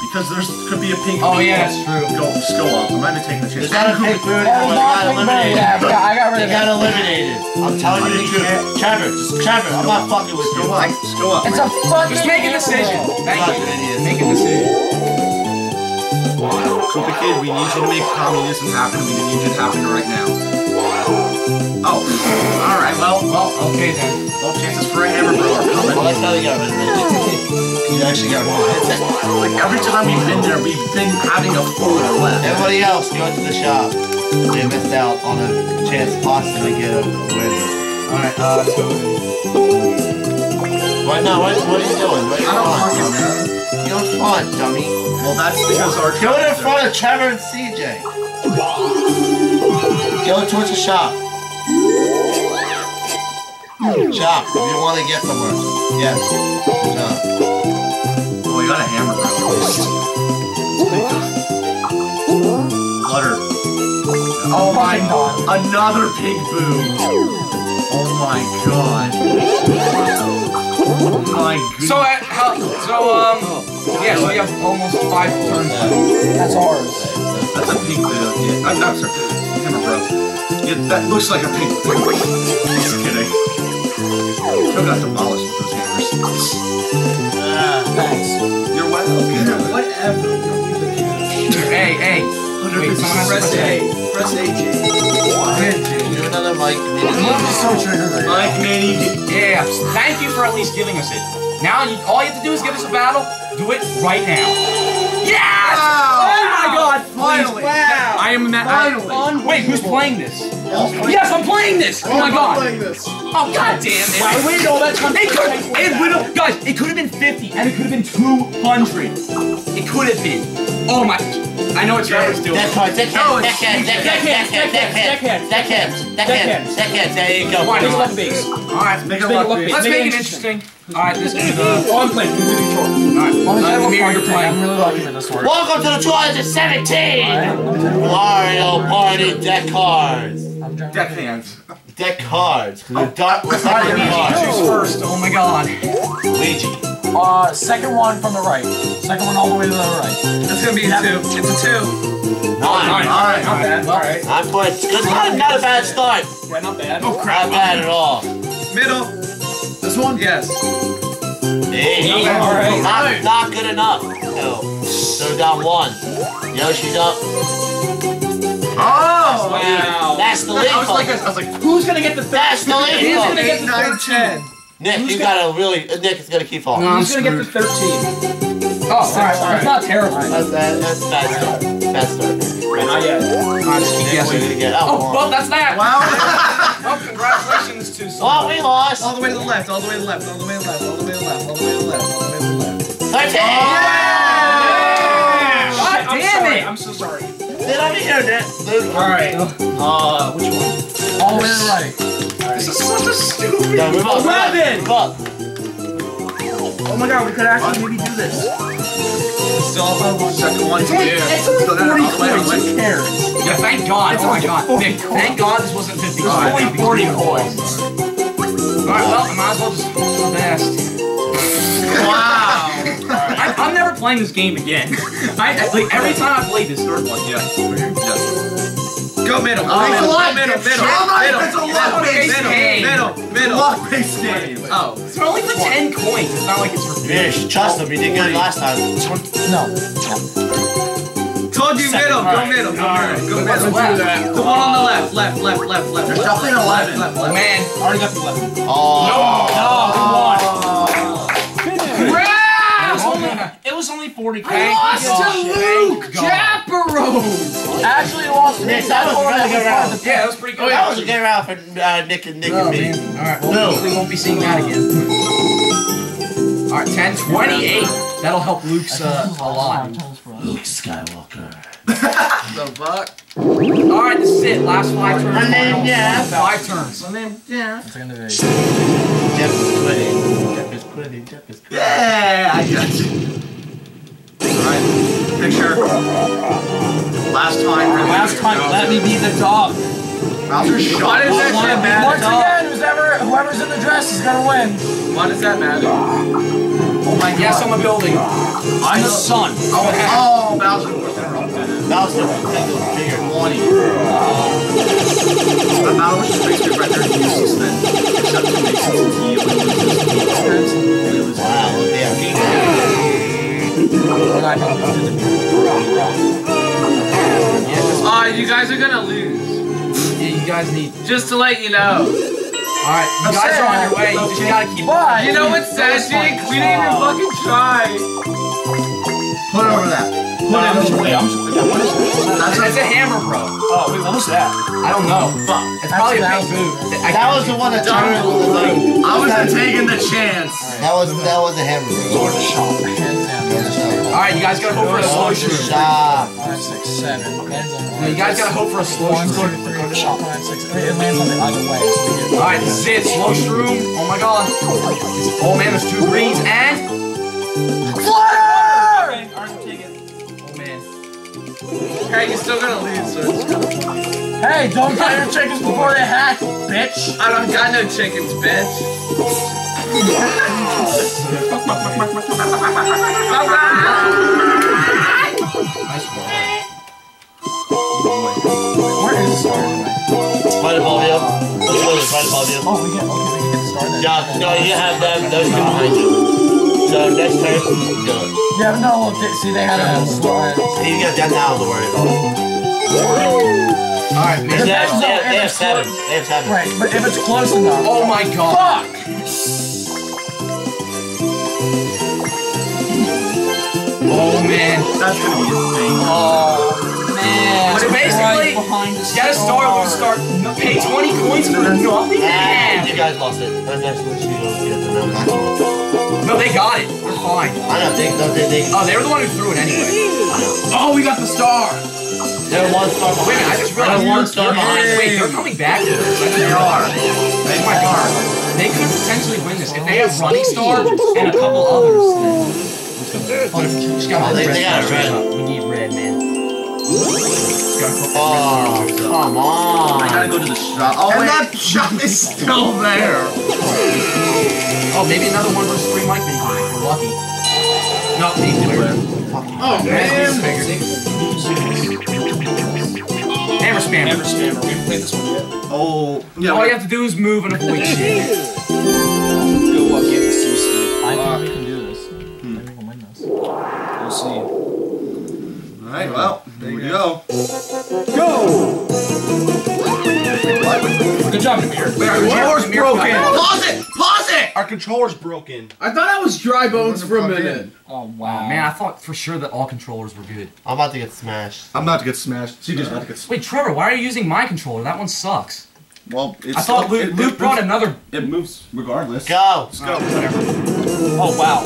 Because there's could be a pink. Oh yeah, that's true. Go, just go up. I'm not even taking the chance. There's not a pig food That anymore. was got eliminated. Yeah, I forgot- I got rid They of got eliminated. I'm telling you the truth. Trevor, just Trevor, I'm not fucking with you. Go up. Just go up. It's a fucking Just make a decision. Thank you. idiots. Make a decision. Koopa Kid, we need you to make communism happen. We need it to happen right now. Oh, alright, well, Well, okay then. well, chances for a hammer bro Well, coming. that's how they got rid of it. You actually got it. Like, every time we've been there, we've been having a four left. Everybody else go into the shop. They missed out on a chance to possibly get a win. Alright, uh, so. What? No, what, what are you doing? What are you I don't doing? fucking know. You don't front, dummy. Well, that's because our Go in front of Trevor and CJ. Go towards the shop. Shop, if you want to get somewhere. Yes. Shop. Oh, we got a hammer bro. Flutter. Oh my god. Another pink boo. Oh my god. Oh my god. So, uh, how, so, um, yeah, so we have almost five turns left. That's ours. That's a pink boo. Yeah, I'm not sorry. Hammer bro. Yeah, that looks like a pink boo. Just kidding. Still got demolished with those hammers. Ah, thanks. You're welcome. Whatever. Hey, hey. Wait, Press A. A. Press A, Jake. Do another mic. so triggered. Mike Manny. Yeah, thank you for at least giving us it. Now, you, all you have to do is give us a battle. Do it right now. Yes! Wow! Oh Finally! Wow! I am that. Finally! Wait, who's playing this? Yes, I'm playing this! Oh my god! playing this. Oh god damn it! I waited all that time. It could, it would have, guys. It could have been 50, and it could have been 200. It could have been. Oh my! I know what Trevor's doing. Deck cards, deck No, hands, it's- deck hands, deck hands, deck hands, deck hands, deck hands, deck hands, there you go. Make it luck on. base. All right, Make it luck look base. let's Make it interesting. All right, this is the. Oh, I'm playing. Give me the control. All right, Let me uh, tell you you're party I'm really lucky with this one. Welcome to the 217 Mario Party deck cards. I'm. Deck hands. Deck cards. 'cause they're dark recycled cards. Choose first. Oh my god. Luigi. Uh, second one from the right. Second one all the way to the right. That's gonna be a two. It's a two. Nine. Alright, not bad. Alright. Nine points. Good not, not a bad start. Yeah, not bad. Oh crap. Not bad at all. Middle. This one? Yes. Hey, Alright. not, not good enough. No. So down one. Yoshi's up. Oh! Wow. That's the I lead. was like, folks. I was like, who's gonna get the That's the lead. Who's gonna get the 9, 10? Nick, you gotta really. uh, Nick is gonna keep on. Who's gonna get the 13? Oh, alright, that's not terrible. That's, that, that's a bad start. Bad start. Not yet. Alright, just keep Nick, what are you guessing. gonna get? Oh, Oh, well, that's that. Wow. Oh, congratulations to well, we lost. all the way to the left, all the way to the left, all the way to the left, all the way to the left, all the way to the left, all the way to the left. 13! God I'm damn sorry. it! I'm so sorry. Did I hear that? Alright. Uh, which one? All the way to the right. This is such a stupid. No, move up. Eleven. Move up. Oh my god, we could actually maybe do this. Still up on second one. It's only, it's only Still 40 got it all the way, all the coins. way. Who cares? Yeah, thank God. Oh my God. Nick, thank God this wasn't 50 Oh, coins. it's only 40 coins. Alright, well, I might as well just do the best. Wow. I, I'm never playing this game again. I, like, every time I play this third one, Yeah. Yeah. Go middle. Go Oh, middle. it's a lot. Middle. Middle. Oh my- Middle. it's a Middle. luck-based Middle. game. Middle. Middle. Luck-based game. Oh. it's only for 10 coins. It's not like it's for Fish, trust him. He did good last time. No. Told you middle. Go middle. Go middle. Go What's middle. left? The one on the left. Left. Left. Left. Left. There's definitely an 11. Left. Oh, Left. man. Already got the 11. Oh. It was only, it was only 40 Thank coins. God. Thank God. Actually, you lost Nick, that was a really good round. Yeah, that was pretty good. That was a good round for uh, Nick and Nick Oh, and me. Alright, well, we won't be seeing that again. Alright, 10, 28. That'll help Luke's uh, a lot. Luke Skywalker. The fuck? Alright, this is it. Last five turns. My name, yeah. Five turns. My name. Yeah. It's gonna be. Jeff is quitting. Jeff is quitting. Jeff is quitting. Yeah, I got you. Alright. Picture. Last time. really. Last time, let me be the dog. Bowser shot. Why does that Wanna shit be matter? Once again, who's ever, whoever's in the dress is gonna win. Why does that matter? Oh my Yes, I'm a building. I'm the son. Oh, Bowser. That was the thing was bigger. 20. The battle was just basically rendered useless then. Except to make sense of heal. And it was Wow, Ah, you guys are gonna lose. Yeah, you guys need. Just to let you know. Alright, you guys are on your way. You just gotta keep. But You know what's sad, Jake? We didn't even fucking try. Put over that. No, I'm wait, I'm just, yeah, what is this? That's, that's a hammer, bro. Oh, wait, what was that? I don't know. Fuck. It's probably a big move. That was the one that turned into the thing. I wasn't taking the chance. That was that was a hammer. Sword to shop. Alright, you guys gotta hope for a slow shroom. Five, six, seven. Lands on No, you guys gotta hope for a slow One, two, shroom. three, four, five, six. It lands on the other way. So we get Alright, this is it. Slow shroom. Oh my god. Oh man, there's two greens and. Alright, Hey, you're still gonna lose, so it's Hey, don't buy your chickens before they hatch, bitch. I don't got no chickens, bitch. Where is the star anyway? Right above you. Which one is right above you? Oh, we get okay. We get the star. Yeah, no, you have them. Those two behind you. So next turn, go. Yeah, but no. Look, they, see, they had a star. You got that now. Don't worry about it. Alright, They man. have, they have, they have seven. They have seven. Right, but if it's close enough. Oh my god. Fuck! Oh man. That's gonna be a thing. Oh, man. So basically, Right You gotta start, lose, start. Pay 20 coins for nothing? Man. you guys lost it. But next one, you don't get the number. I No, they got it. They're fine. know. They, they, they, Oh, they were the one who threw it anyway. Oh, we got the star. they're one star behind. Wait a minute, I just They're realized one star behind. Wait, they're coming back. They are. Oh my god. They could potentially win this. If they have Running Star and a couple others, then. Oh, they- they got star red. Oh, come on. I gotta go to the shop. Oh, and that shop is still there. Oh, maybe another one of those three mic mini games. We're lucky. No, me too. Oh man. Oh, Hammer spammer. Hammer spammer. We haven't played this one yet. Oh, yeah. All you have to do is move and avoid shit. Good luck getting the C I think we can do this. Hmm. I think we'll win this. We'll see. All right, well, there you go. Go. Good job, Amir. Wait, our controller's broken. Pause it! Pause it! Our controller's broken. I thought I was dry bones for a minute. Oh wow. Oh, man, I thought for sure that all controllers were good. I'm about to get smashed. I'm about to get smashed. CJ's about to get smashed. Wait, Trevor, why are you using my controller? That one sucks. Well, it's I thought still- Luke, it- Luke it brought moves- another. It moves regardless. Go. Let's go. Oh wow.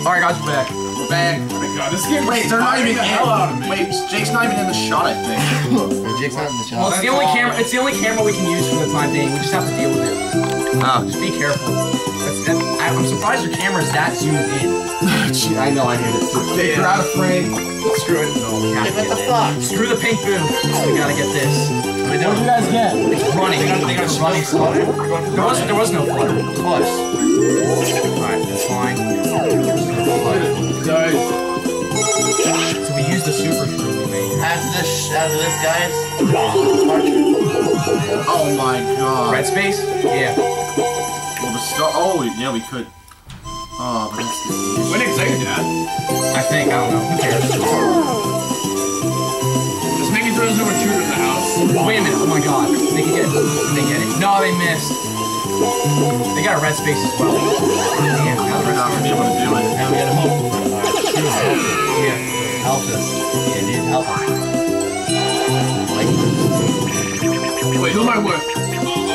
Alright, guys, we're back. We're back. Oh my god, this game Wait, they're not even the hell out of me. Wait, Jake's not even in the shot, I think. Jake's not in the shot. Well, it's the only camera. It's the only camera we can use for the time being. We just have to deal with it. Ah. Just be careful. That's, that, I, I'm surprised your camera is that zoomed in. Gee, I know, I hate it. Jake, you're out of frame. Screw it. No, we have to What get the it. fuck? Screw the pink boo. We gotta get this. What did you guys get? It's running. They got, running slow. There was there was no flutter. Close. Alright, that's fine. Died. So we used the super shroom we made. After this, after this, guys. Oh my god. Red space? Yeah. Well, the Star. Oh, yeah, we could. Oh, but that's the. When Nick, is that dad? I think, I don't know. Who cares? Just making sure there's no intruder in the house. Wait a minute, oh my god. They can get it. They get it. No, they missed. They got a red space as well. Damn, now they're not gonna be able to do it. Now we gotta hope. Here, help us. Yeah, dude, help us. Wait, who am I with?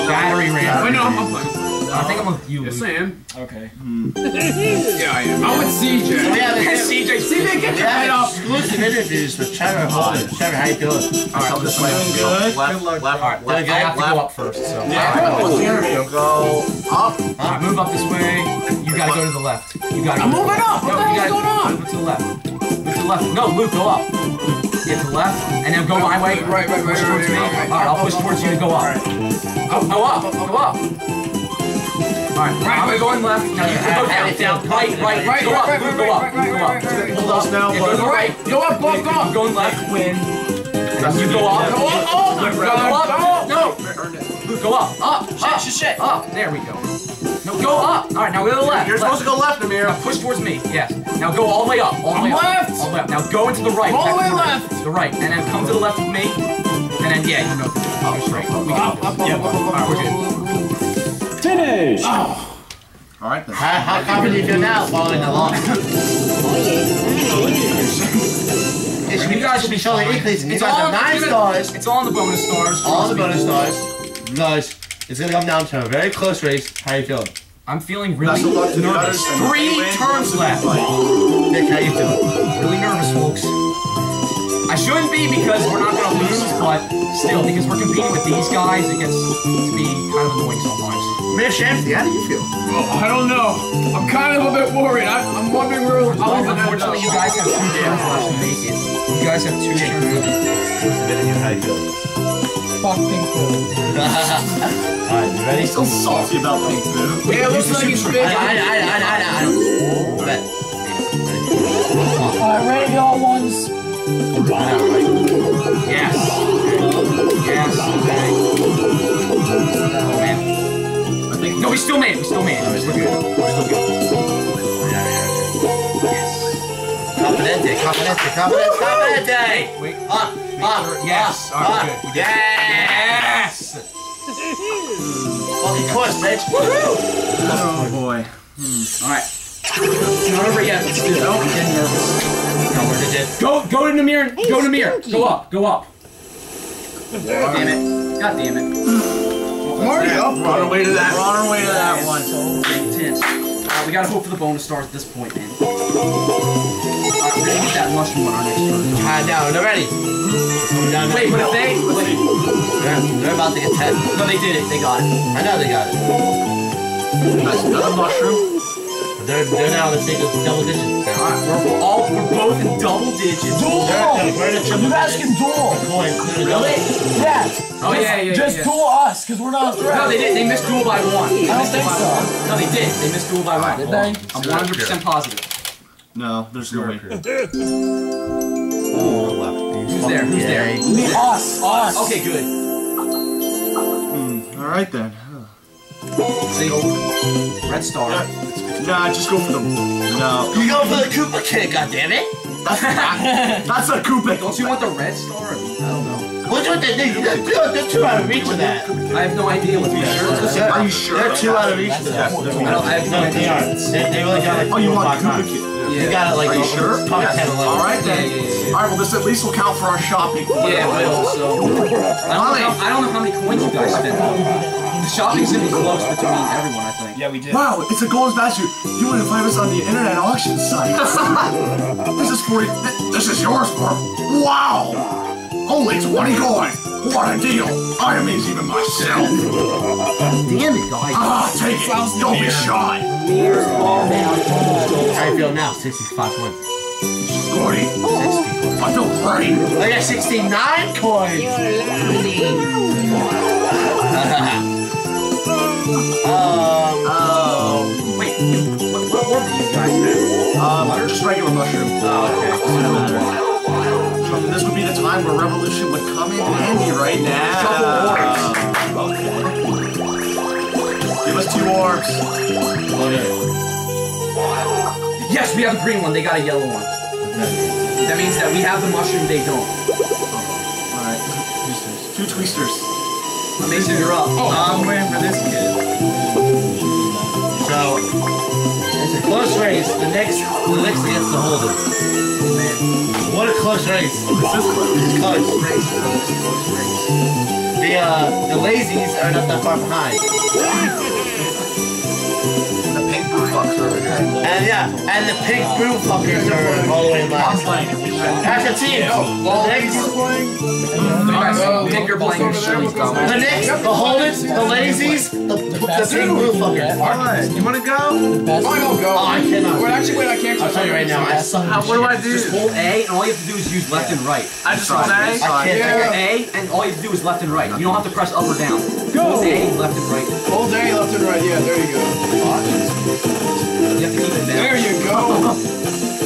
Battery ran. Wait, no, I'm, I'm fine. I think I'm with you. Yes, Luke. I am. Okay. Hmm. Yeah, I am. I'm with CJ. We have CJ, CJ, get we your head off. exclusive interviews with Trevor Holden. Trevor, how you doing? Alright, this way. good. Left, Good luck. left, Alright, left, I have to left. go up first, so. Yeah, what's the interview? Go up. Alright, move up this way. You gotta go to the left. You gotta I'm go moving up. What the you hell's going on? Move to the left. Move to the left. No, Luke, go up. Get to the left, and then go my way. Right, right, right, Push right, towards right, me. right, right. Alright, I'll push towards you to go up. Go up, go up. Alright, I'm gonna go in left. Now you go down, down, right, right, Right, go up, right, Luke, go up, right, go up. right, right, right. Hold us now, Yeah, go to the but. right. Go up, go up, go up. Go in left, win. You go up. Go up, oh my Go god. up. No. Go up. Up. Up. Shit, shit. Up. There we go. No, go up. All right, now go to the left. You're supposed to go left, Amir. Now push towards me. Yes. Now go all the way up. All the way up. left. All the way up. Now go into the right. All the Back way to left. The right, and then come to the left with me, and then yeah, you know, go straight. We got this. Yeah. All right, we're good. Finish. Oh. Alright then. How, how confident do you feel now following along? It should be, you guys should be showing increase. You It's guys all have nine stars. It's all in the bonus stars. All the bonus stars. Guys, it's gonna come down to a very close race. How you feeling? I'm feeling really Best of luck to the nervous. Three if turns left. Nick, how you feeling? Really nervous, folks. I shouldn't be because we're not gonna lose, but still, because we're competing with these guys, it gets to be kind of annoying sometimes. Mayor Shamsky, how do you feel? Well, I don't know. I'm kind of a bit worried. I, I'm wondering where I'll Oh, even unfortunately, you guys have two turns left to make it. You guys have two turns left. How you feel? Fuck pink boo. Alright, you ready? Still salty about pink boo. Yeah, it looks like it's big. I, I, I, I, I, I, I. Bet. Alright, ready, y'all ones. Yes. Yes. Okay. Oh man. I think No, we still made it. We still made it. We're still good. We're still good. Confidente, confidente, confidente, confidente! Wait. Ah, ah, Yes. ah, All right, ah. we're good. We did it. Yes! Course, bitch. Woohoo! Oh boy. All right. Not over yet, but still, I'm getting nervous. No, we're legit. Go, go to Nameer. Go to Nameer. Go up. Go up. God Damn it. God damn it. I'm up. We're on our way to that. We're on our way to that one. Intense. Uh, we gotta hope for the bonus stars at this point, man. Alright, we're gonna get that mushroom on our next turn. Alright, now, they're ready. No, no, Wait, but if they. Wait. They're, they're about to get 10. No, they did it. They got it. I know they got it. That's another mushroom. They're, they're now in the single double digits. now. Alright, we're all. We're both in double digits. Duel! They're, they're in the triple You guys can digits. duel. Coin, Really? Yeah. Oh, yeah, yeah, Just yeah. duel us, because we're not threats. No, they did. They missed duel by one. They I don't think so. one. No, they did. They missed duel by one. Did they? I'm 100% positive. No, there's no way. Who's there? Who's there? Me, us, us. Okay, good. Hmm, all right then. See? Red star. Nah, just go for the. No, You go for the Koopa Kid, goddammit! that's a Koopa. Don't you want the red star? I don't know. What's with the thing? They're, they're, they're two out of reach of that. I have no idea what the They're, Are you sure? They're two out of reach of that. I don't. I have no No, they idea. are. They, they really got like Oh, you want five Koopa times. Kid? You got it like Are you over- sure? Probably 10, 11. All right then. yeah, yeah, yeah. All right, well this at least will count for our shopping. Yeah, it will. So I don't, know how, I don't know how many coins you guys spent. The shopping's gonna be close between everyone, I think. Yeah, we did. Wow, it's a gold statue. You want to find us on the internet auction site. this is for you. this is yours for wow. Only 20 coins. What a deal. I amaze even myself. Damn it, guys. Ah, take it. Don't be shy. How do you feel now? 65 points. Gordy, 60. I feel great. I got 69 coins! um, Um, Wait, what, what order do you guys have? um, they're just regular mushroom. Oh, okay. So this would be the time where revolution would come in handy right now. Okay. Give us two orbs. Yes, we have a green one. They got a yellow one. That means that we have the mushroom. They don't. Alright. Two twisters. Mason, you're up. Oh, I'm waiting for this kid. So, it's a close race. The next, the next gets to hold it. What a close race. This is close. It's close. The, uh, the lazies are not that far behind. The pink blue fucks over there. And yeah, and the pink brew fuckers are all the way last. That's a team. The Knicks, Pick your blank. the Knicks, the Holdens, the Lazies, the, the pink brew fuckers. Alright, you wanna go? Best Fine, I'll go. Oh, I cannot. Wait, actually, wait, I can't. I'll tell you right now, I suck. How, what do I do? Just hold A, and all you have to do is use left and right. I just hold A? I can't. Yeah. A, and all you have to do is left and right. You don't have to press up or down. Go! Hold A, left and right. Hold A left and right. Yeah, there you go. You have to keep it down. There you go.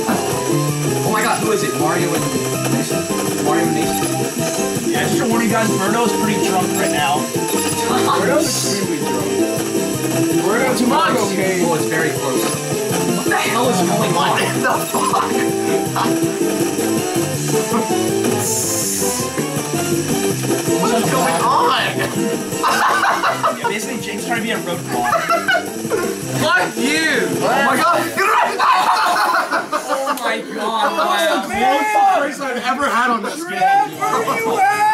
Oh my god, who is it? Mario and Mason? Mario and Mason? Yeah, just to warn you guys, Birdo's pretty drunk right now. Birdo's extremely drunk. We're going to Mario Cave. Oh, it's very close. What the hell is going on? What the fuck? What is going on? Yeah, basically, Jake's trying to be a road dog. Fuck you! Oh my god! Oh my god, wow. Most race I've ever had on this game.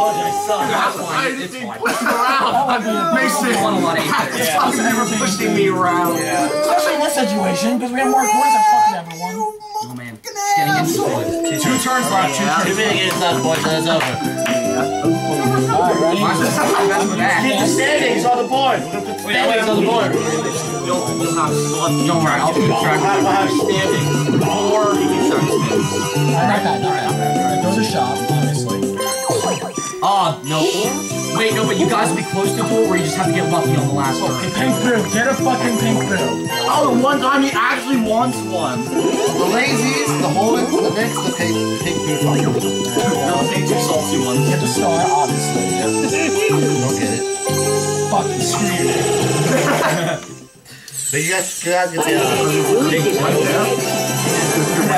I told you I suck. That's I fine, didn't it's think fine. pushing around. Mason, won a lot of eights. stop ever pushing me around. Especially in this situation, because we have more coins than fucking everyone. Oh man, it's getting into it. Two turns left, two Two turns. minute games left, boys, and it's over. Alright, ready? Mine's just that's with that. Keep the standings on the board. We're gonna put the standings on the board. You'll, you'll have, don't worry, I'll keep track have, of we'll have standings. Four, you keep track of spins. Alright, not bad, not bad. Alright, Those are shop, obviously. Ah, no. Wait, no, but you guys will be close to a goal where you just have to get lucky on the last turn. Pink boo, get a fucking pink boo. Oh, the one time he actually wants one. The lazies, the Holdens, the Knicks, the pink, pink boo fuckers. No, take two salty ones. Get the star, obviously. Don't get it. Fuck you, screw you. But you guys, you guys get the uh, one.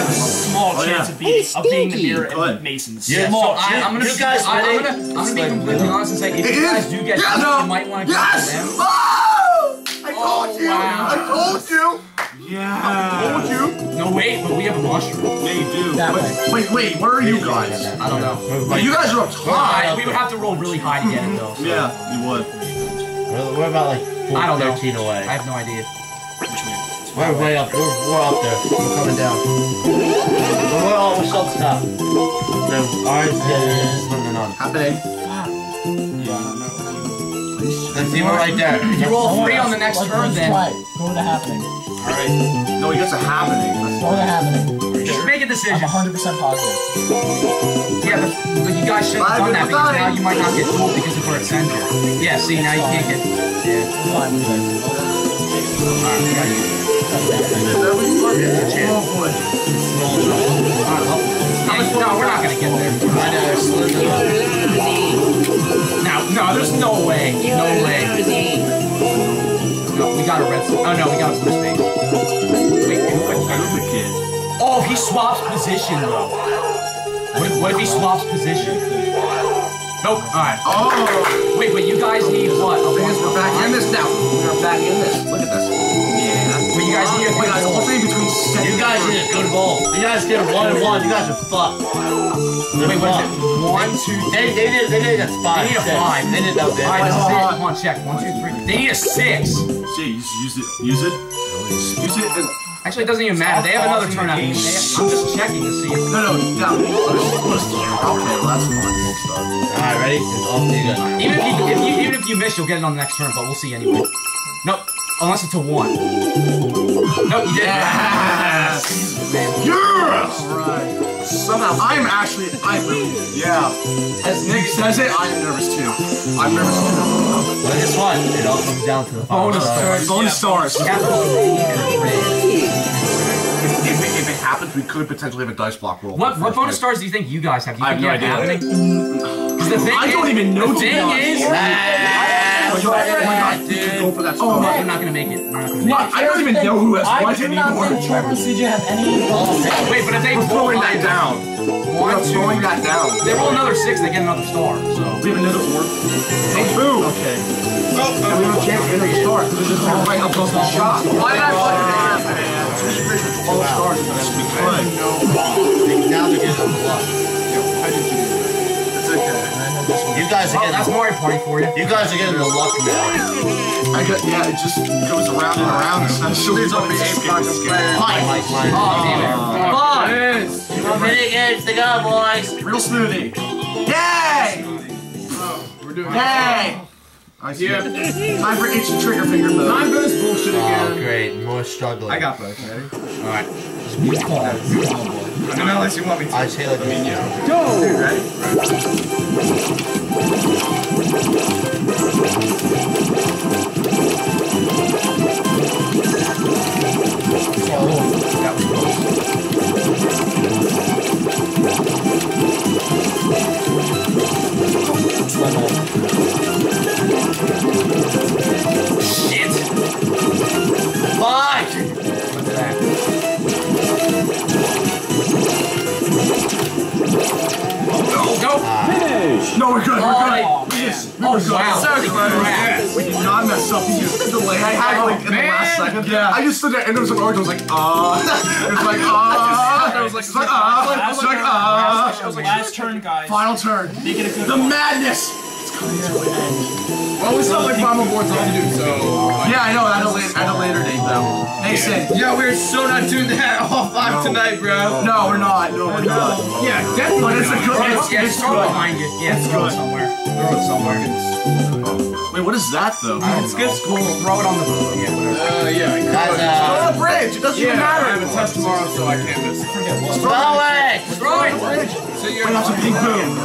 You have a small Oh, chance yeah. of being, of being Nameer Good. and Mason's. Yeah, Well, so I, I'm gonna you guys I, ready? I'm gonna, I'm gonna be completely honest and say if you guys do get Yes! lucky, you might want to go Yes! for them. Oh! I told you! Oh, wow. I told you! Yeah! I told you! No, wait, but we have a mushroom. Yeah, you do. That wait, wait, wait, where are you guys? I don't know. Well, you guys are up High, top. we would have to roll really high to get it though. so Yeah, you would. We're, we're about like four, I don't know. 13 away. I have no idea. We're way up. We're, we're up there. We're coming down. We're, we're almost up top. So ours is running on. Happening. Let's see, we're right there. You roll three on the next Like, turn, let's then try. Go to happening. Alright. No, he gets a happening. Go to the happening. just make a I'm 100% positive. Yeah, but, but you guys shouldn't have done that because now you might not get pulled because of where it sends you. Yeah, see, now you can't get. Yeah. Fine. Alright, we gotta use No, we're not gonna get there. I know, No, no, there's no way. No way. We got a red. Oh no, we got a blue space. Wait. Oh, he swaps position though. What what if he swaps position? Nope. Alright. Oh! Wait, but you guys need what? A we're back in this now. We're back in this. Look at this. Yeah. You guys need a Wait, guys, goal. alternate between second You guys need a good roll. You guys get a one and one. You guys are fucked. They're Wait, what is it? One, two, They, they did, they did a five. They need a six. five. They did that. They Alright, this is it. Come on, check. One, two, three. They need a six. See, use, use it. Use it. Use it. and- Actually, it doesn't even matter. They have another turn after me. They have- I'm just checking to see. if- No, no, down. Okay, well, that's fine. Alright, ready? It's off to. Even if you, if you even if you miss, you'll get it on the next turn. But we'll see anyway. Nope. Unless it's a one. Nope, you did. Yes! Yes! Alright. Somehow, I'm actually, I'm, yeah. As Nick says it, I'm nervous too. I'm nervous too. Well, guess what? It all comes down to the Bonus stars. Bonus stars. You have to roll green and red. If, if, it, if it happens, we could potentially have a dice block roll. What what bonus stars do you think you guys have? Do you I have no idea. Because the thing I is, don't even know, The to be thing honest. is, Ah, Oh my God, dude. Go for that Oh, star. we're not gonna make it. We're not gonna Nick, make I don't even know who has I what do not anymore. think Trevor and CJ have any. it. Wait, but if they We're roll throwing that down. one, We're two, throwing that down. they roll another six, they get another star. So We have another orb. Hey, boom. Okay. And we have a chance to get another star. This is right up close to the shot. Why not? All the stars are gonna be fine. Now they're getting the luck. Guys are oh, that's Mario Party for you. You guys are getting the luck now. I got, yeah, it just goes around and around. Essentially, There's only eight blocks of Mike, Mike, Mike. Oh, damn it. Come on, mini games to go, boys. Real smoothie. Yay! Oh, We're doing Yay! I see. it. Time for itchy trigger finger mode. Time for this bullshit Oh, again. great. More struggling. I got both. Ready? Alright. I mean, unless you want me to. I say like I mean, yeah. Dude, ready? Shit. Mike! What's that? Oh, go. No, we're good. We're good. Oh, Yes, we Oh, were good. wow. So close. We did not mess up. You just the delay I had like in the last second. Yeah. I just stood there and there was an orange. I was like, ah. it was like, ah. It was like, it was like, ah. It was like, ah. I last turn, guys. Final turn. Make it a good The madness. It's coming to an end. Well, we still have like five more boards left to do, so. Yeah, I know. At a later, at a later date, though. Mason. Yeah, we're so not doing that all five tonight, bro. No, we're not. No, we're not. Yeah, definitely. But it's a good. It's, Yeah, it's throw good. behind you. Yeah, throw it somewhere. Throw it somewhere. Wait, what is that though? It's good school. Throw it on the yeah, whatever. Uh, yeah. Guys, Go uh, to the bridge. It doesn't Yeah, even matter. I have a test tomorrow, so I can't miss it. throw it! Throw it. So you're. Wait, that's a big boom.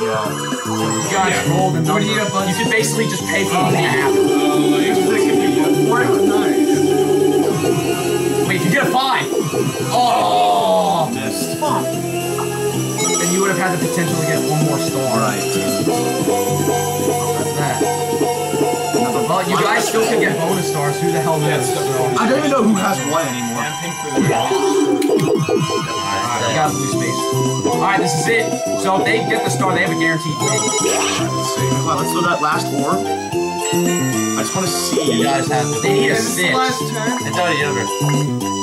You guys rolled the number. You could basically just pay for nothing to happen. Wait, you get a five. Oh, Missed. Fuck. then you would have had the potential to get one more star. Right. That's that. Well, you guys still can get bonus stars. Who the hell knows? So, I don't even know who has what anymore. Alright, I got blue space. Alright, this is it. So if they get the star, they have a guaranteed pay. Let's see. Come on, let's do that last orb. I just want to see. You guys have to. They need a Is this the six. last turn? It's already over.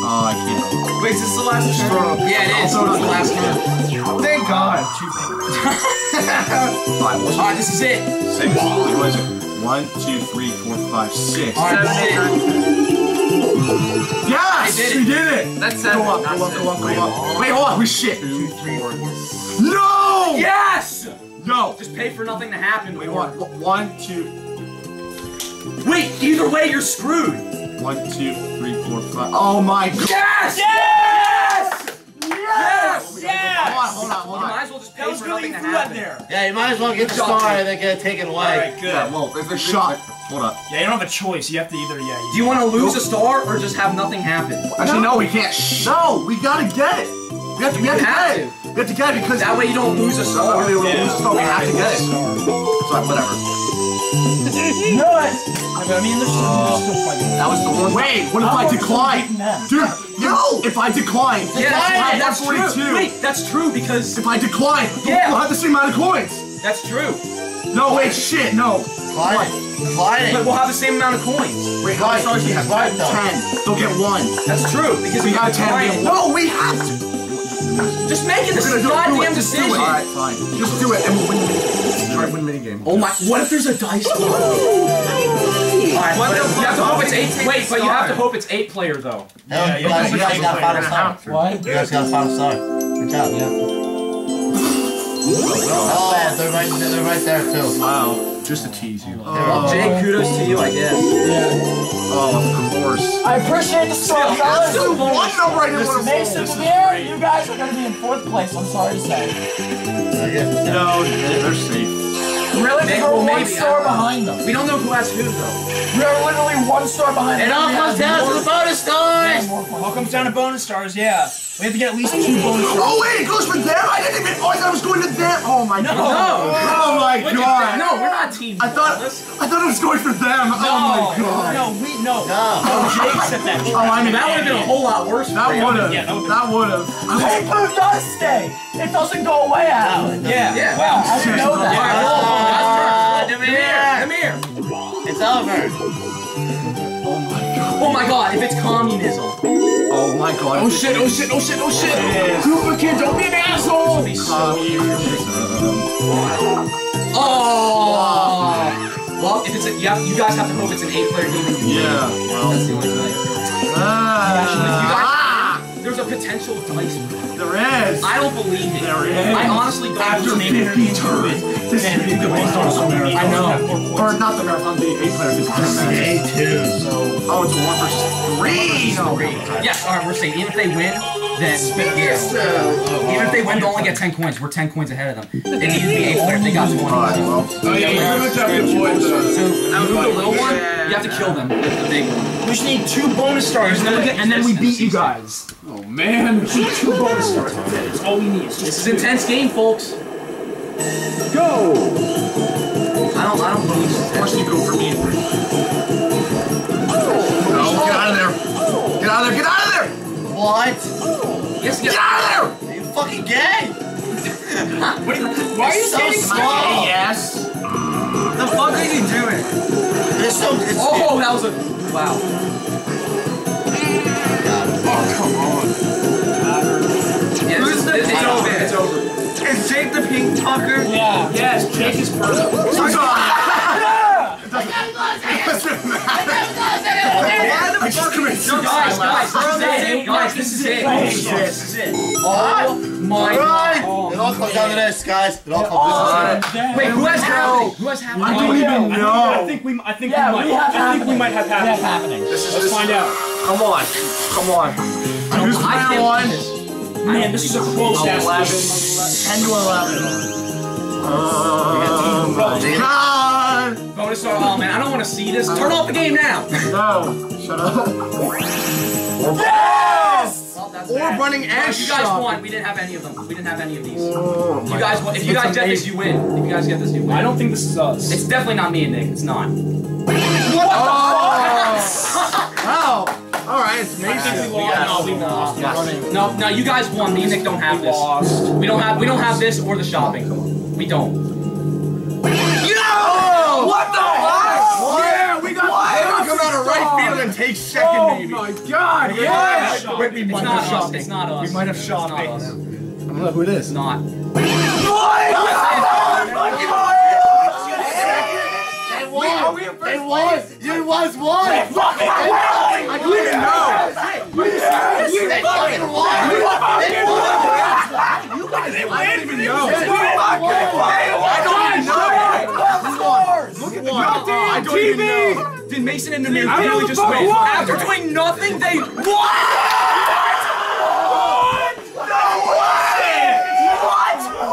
Oh, I can't. Wait, is this the last turn? Yeah, it is. It's the last turn. Thank God. Five. Alright, this is it. six? Wait, what is it? One, two, three, four, five, six. Alright, this is it. Yes! Did it. We did it! That's seven. Go up, go up, go up, go up. Wait, hold on. We shit. Two, three, four. No! Yes! No. Just pay for nothing to happen. Wait, or- what? One, two, Wait, either way, you're screwed. one, two, three, four, five. Oh my god. Yes! Yes! Yes! Hold on, hold on, hold You on. might as well just pay for nothing to happen. Yeah, you might as well get the star and then get it taken away. Alright, good. Yeah, well, there's a shot. Hold up. Yeah, you don't have a choice. You have to either, yeah. Do you want to lose a star or just have nothing happen? Actually, no, we can't. No, we gotta get it. We have to, we have to get it. We have to get it because That way you don't lose a star. we lose the star. We have to get it. So whatever. No, I, I mean, there's still, there's still fighting. That was the one. Wait, what if I decline? Dude, no! If I decline, Yeah, we'll have that's true. Wait, that's true because If I decline, Yeah. we'll have the same amount of coins. that's true. No, wait, shit, no. Clyde it. Clyde But it. we'll have the same amount of coins. Wait, how many Right, stars do you have? right, though. Ten. They'll get one. That's true because We we got got ten. time. we get one. No, we have to. Just make it We're this gonna do it. Do goddamn it. Just do decision. it. All right, fine. Just do it, and we'll win. The minigame. Try to win minigame. Oh my! What if there's a dice one? Alright, What you have to hope it's eight. Wait, but you have to hope it's eight player though. No, you guys, you guys got final star. What? You guys got final star. Good job. Yeah. Oh, yeah, they're right, they're right there too. Wow, just to tease you. Well, Jay, kudos to you, I guess. Oh, of course. I appreciate the star, fellas. Still one number I didn't want to Mason Nameer, you guys are going to be in fourth place. I'm sorry to say. No, they're safe. Really? Maybe- We're well, one maybe, star don't know. behind them. We don't know who has who though. We're literally one star behind them. It all We comes have down to more- the bonus stars. more. All comes down to bonus stars, yeah. We have to get at least two bonus stars. Oh wait, it goes for them. I didn't even. Oh, I thought it was going to them. Oh my god. No. Oh my Look god. that. No, we're not guaranteed. I thought I thought it was going for them. oh my god. No, we no. No. Oh, Jake said that. Oh, I mean, That would have been a whole lot worse. That would have. Yeah, that would've- That would have. Hey, blue does stay. It doesn't go away, Alan. Yeah. Yeah. Wow, I didn't know that. Alright, hold on, guys, turn. Uh, Come here. Come here. It's over. Oh my god, if it's communism. Oh my god. Oh shit, oh shit, oh shit, oh shit! Koopa Kid, don't be an asshole! Oh. Well, if it's a, you, have, you guys have to hope it's an eight-player game. Yeah. Well. That's the only thing. Ah, There's a potential dice. there is. I don't believe it. There is. I honestly don't After believe it. After 50 turns, this is the marathon. I know. Or not the marathon, the eight player. This is Day two. Oh, it's one versus three. No. Yes, alright, we're saying even if they win, then yeah. Oh, even if they win, they only get 10 coins. We're 10 coins ahead of them. They need to be 8 player if they got 20. Alright, well. Oh yeah, you're gonna have good boys. So, move the little one, you have to kill them. with The big one. We just need two bonus stars, and then we get, and then we beat you guys. Oh man. We need two bonus stars. That's all we need. This just is intense game, folks. Go! I don't, I don't believe this. Of course you go for me. Oh! No, get out of there. Get out of there. Get out of there. What? Yes, Get yes. out of there. Are you fucking gay? Why are you so standing small. Yes. The fuck are you doing? It's so. It's, Oh, that was a wow. Oh, Yeah, this, this, it's over. It's over. Is Jake the pink fucker? Yeah. yes, Jake is perfect. I just committed No, guys, guys, suicide. this is it. Guys, this is it. This is it. Oh my Alright! god. It all comes down to this, guys. It all comes down to Wait, who has happening? Who has happening? I don't even I know. think we, I think we might. we have I think happening. we might have We have happening. happening. Let's find out. Come on. Come on. Who's I player one? Man, this is a close ass. 10 to 11. Oh my god. Bonus star. Oh man, I don't want to see this. Turn off the game now. No. Shut up. Yes. Well, that's Or bad. running No, ass You guys shot. won. We didn't have any of them. We didn't have any of these. Oh You my guys, won. if you guys get this, you win. If you guys get this, you win. I don't think this is us. It's definitely not me and Nick. It's not. What Oh. Alright, it's I think Mason. we lost. No, we lost. No, no, you guys won. Me and Nick don't have this. Lost. We don't have. We don't have this or the shopping. We don't. Yo! What the fuck? Yeah, we got what? They come out of right field and take oh second, Oh maybe. my god, yeah! Wait, we It's might not have us. shopping. It's not us. We might have It's not shopping. us. I don't know who it is. Oh It's not. It was. It was. It was one. I didn't even know. They fucking won. They won. I didn't even know. I don't even know. Look at the I don't even know. Did Mason and I really just win? After doing nothing, they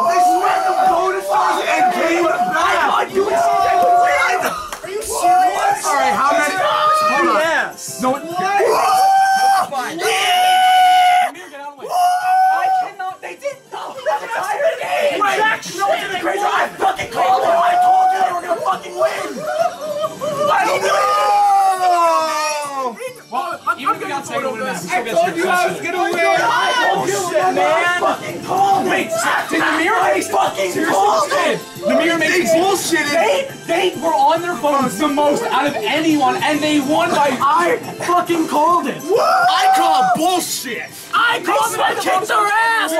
They spent the bonus stars and gave it back. You would see that win. Are you serious? All right, how many? Yes. No. fine. Yeah! Nameer, get out of the way. I cannot. They did nothing the entire game. Wait, Jack, you know what's even crazy? I fucking called it. I told you they were gonna fucking win. I don't know. Well, I'm, Even I'm if we getting photo this. this I told you I was gonna oh, win! I told you, man. Fucking called it. Did Nameer I make fucking called it. Nameer They makes bullshitted. They, they were on their phones the most out of anyone, and they won by. I fucking called it. I call bullshit. I called it. I kicked their ass.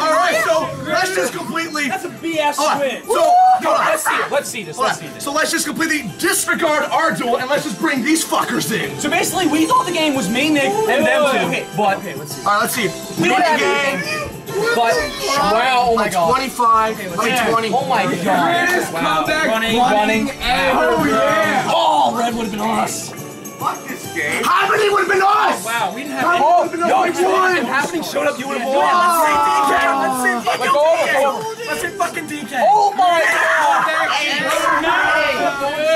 All right, so let's just completely. That's a BS Hold win. So, hold on. Let's see it. Let's see this. Let's see this. So let's just completely disregard our duel and let's just bring these fuckers in. So basically, we thought the game was me, Nick, and them two. Okay, but okay, let's see. All right, let's see. We don't have game. But wow, oh my Like god. 25. I mean 20. Oh my god. Greatest Wow. comeback Running, running, running. ever! Oh, yeah! Oh, red would have been us. Fuck this game. How many would have been oh, us? Wow, we didn't have How any. many would have been us? If happening showed up, you would have won. Let's see ah! DK. Let's see DK. Like, go over. Let's see fucking DK. Oh my god.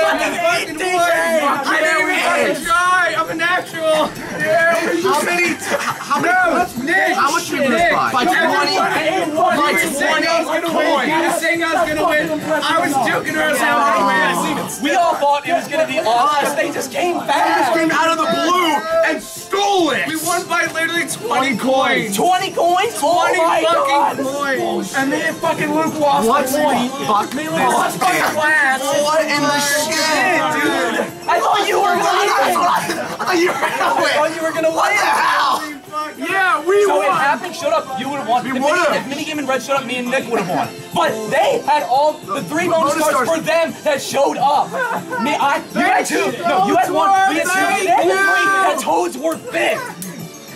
Fucking hate DK. Yeah, we got a try! I'm a natural! Yeah, How many? How many? No, Nick! How much did we lose by? By 20? By 20? gonna win. You were saying I was gonna win. I was joking around saying I was gonna win. We all thought it was gonna be us. They just came fast. Came out of the blue and stole it. We won by literally 20 coins. 20 coins? 20 Oh my fucking God. coins. And then and fucking Luke lost What the point. the fuck? Me and Luke lost fucking class. Oh, what in the shit, dude? I thought you were gonna win. I thought you were gonna I thought you were gonna What the win. hell? Yeah, we So won. happened, shut up, you would have won. We if. Mini, if Minigame and Red showed up, me and Nick would have won. But they had all the three bonus stars for them that showed up. Me, I, you had two. No, you had one. We had two. They had the three that Toads were picked.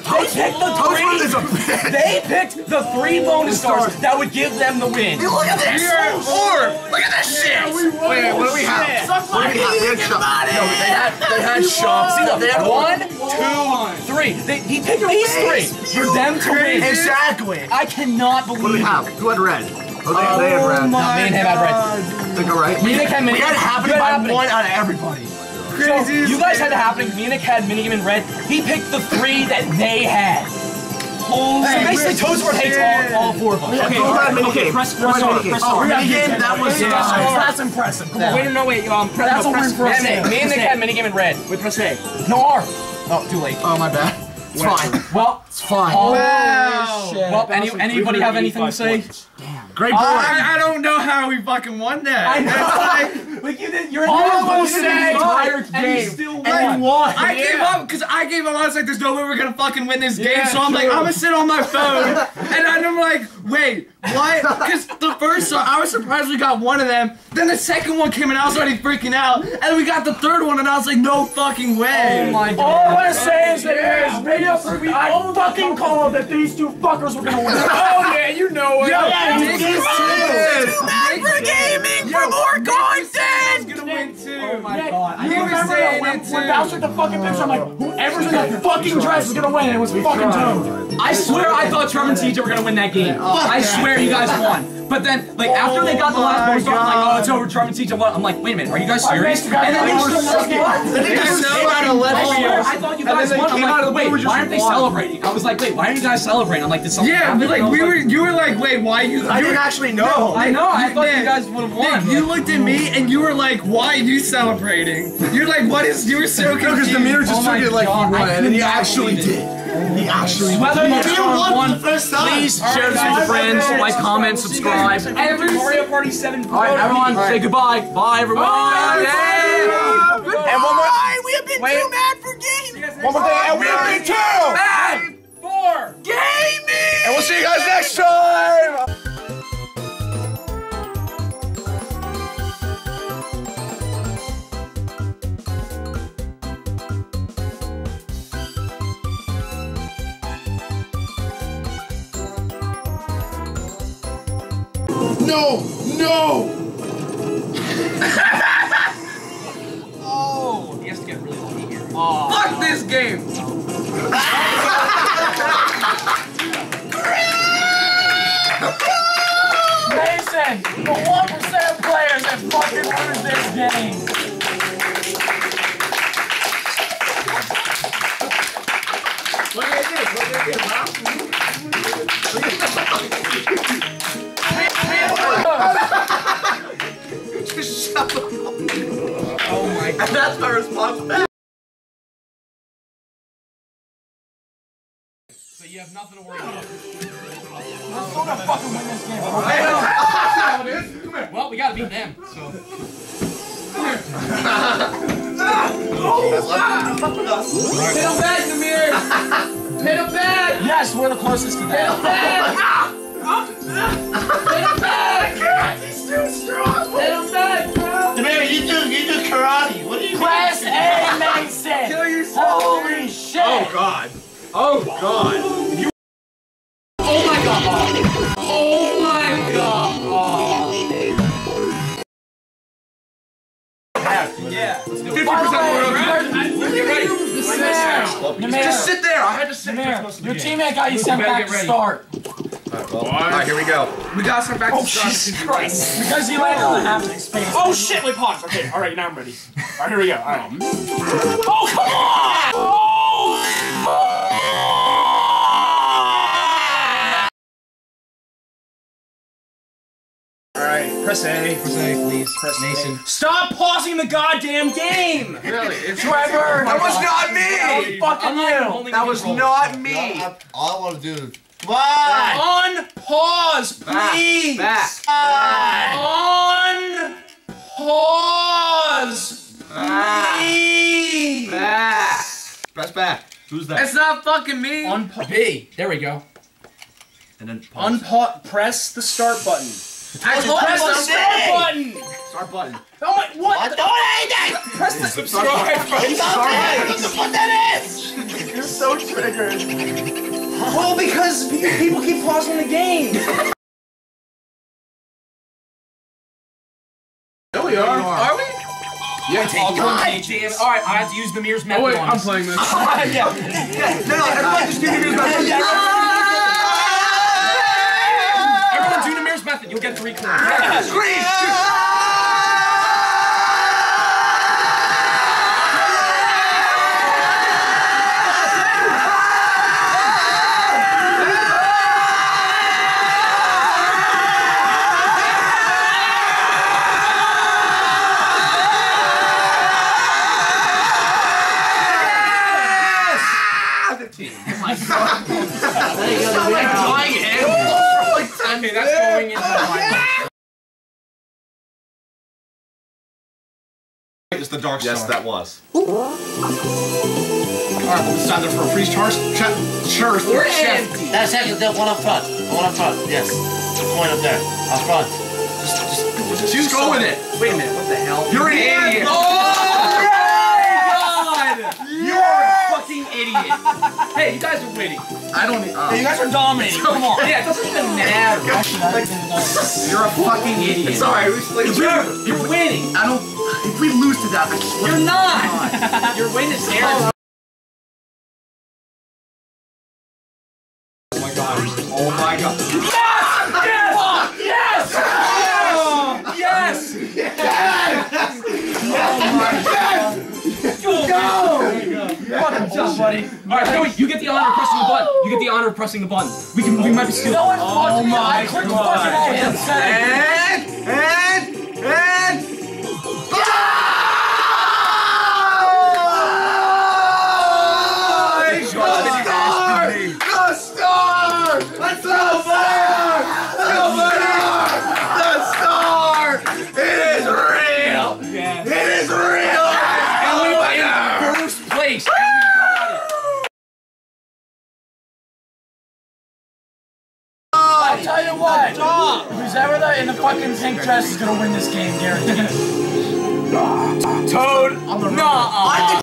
They picked the Toadsworth is a three. bitch. They picked the three bonus stars that would give them the win. Hey, look at this. You're four. Look at this shit. we. Wait, what do we have? What do we have? We shop. No, they had they had shop. See, look, They had one, two, three. They, he picked these three for them to win. Exactly. I cannot believe What do we have? Who had red? Oh, they, they had oh red. No, me and him had red. Think all right. Me and Nick had mini. We had happening by one out of everybody. So, you guys had the happening. Me and Nick had minigame in red. He picked the three that they had. so basically, Toadsworth hates all, all four of us. Okay, who had minigame? press- Who had press R, press Oh, R. minigame. That was. Yeah. uh, That's impressive. Come on. Wait, no, wait. Um, press, That's no, a win press, for us. Yeah, me and Nick had minigame in red. Wait, press A. No R. Oh, too late. Oh my bad. It's fine. Well, It's fine. Wow. well. Any, anybody have anything to say? Great boy. I, I don't know how we fucking won that. I know. It's like, Like you did. You're Almost in said- the entire and game. you still and won. I gave up because I gave up. I was like, "There's no way we're gonna fucking win this game." so I'm like, I'm gonna sit on my phone, and I'm like, "Wait, what?" Because the first song, I was surprised we got one of them. Then the second one came, and I was already freaking out. And we got the third one, and I was like, "No fucking way!" Oh my god! All. I want to say is that there's radio proof. I fucking called that these two fuckers were gonna win. Oh yeah, you know it. Yeah, Nick you is did. too. for gaming for more He's gonna win too. Oh my Yeah, god. You You remember saying when, it when too. Bowser took the fucking picture? I'm like, whoever's in that fucking dress is gonna win. And it was fucking Toad. I swear I thought Trevor and CJ were gonna win that game. I swear you guys won. But then, like, after they got the last bonus star, I'm like, oh, it's over. Trevor and CJ won. I'm like, wait a minute, are you guys serious? And then they won. were fucking. They just came out of left I field. I thought you guys won. I'm came out of like, the wait, why aren't they won. celebrating? I was like, wait, why aren't you guys celebrating? I'm like, did something Yeah, like And I was we were, you were like, "Wait, why you?" I you didn't actually know. I know. I thought you guys would have won. Nick, you looked at me and you were like, "Why are you celebrating?" You're like, "What is?" You were so No, because Nameer just Oh took it like he God, I won, and he actually did. He actually Whether you won, won the first time. please share this with your friends, like, comment, subscribe. Every Mario Party 7 All right, everyone, say goodbye. Bye, everyone. Bye. And one more. We have been too mad for games. One more thing, and we have been too. Bad. Four. Gaming. And we'll see you guys next time. No, no. Oh, he has to get really lucky here. Fuck this game. Mason, the one percent players that fucking lose this game. Just shut the Oh my god. And that's my response back. So you have nothing to worry about. We're still gonna fucking win this game. Well, we gotta beat them. So. Hit him back, Nameer. Hit him back. Yes, we're the closest to that. Nameer, Class A, Mason. Kill yourself. Holy shit. Oh god. Oh god. Oh my god. Oh my god. Yeah. Fifty percent By the way, more. Nameer, Nameer, Just sit there. I had to sit there. Your teammate got you sent back to start. Alright, here we go. We got some back Oh, to start. Jesus Christ. Because you landed on the half space. Oh, shit. Wait, pause. Okay, all right, now I'm ready. All right, here we go. All right. Oh, come on. Alright, press A. Press A, please. Press Mason. Stop pausing the goddamn game! Really? It's Trevor! That was not That was me! fucking you! That was not me! All I want to do is. Come on! Unpause, please! Back. Unpause! Please! Back. Press back. Who's that? It's not fucking me! Unpa- B. There we go. And then pause. unpa- press the start button. Actually, Press the start button! Start button. Oh my, what? the- Press the subscribe button. What that is! You're so triggered. Well, because people keep pausing the game. There we are. Are we? Yeah, take God damn. Alright, I have to use Nameer's method Oh wait, on I'm this. playing this. Yeah, no, no, everyone just do Nameer's method. Everyone do Nameer's method. You'll get three coins. Scream! The dark Yes, that was. Alright, well, it's time for a freeze charge. Check. Sure. We're check. empty! That second, that one up front. The one up front, yes. Point up there. Up front. Just just go with it. Wait a minute, what the hell? You're an idiot. Oh You're a fucking idiot. Hey, you guys are winning. I don't need. Uh, You guys are dominating. Come on. Yeah, it doesn't even matter. you're a fucking idiot. Sorry, we played Trevor, you're winning. I don't. If we lose to that, I swear. You're not. Your win is there. Oh my god. Oh my god. Yes! Yes! Fucking job, buddy. Alright, Joey, you get the honor of pressing the button. You get the honor of pressing the button. We can we might be stealing. No one fucked me! I clicked fucking all And, and, You what! Who's ever the, in the fucking pink dress is gonna win this game, guaranteed. Toad. Nah.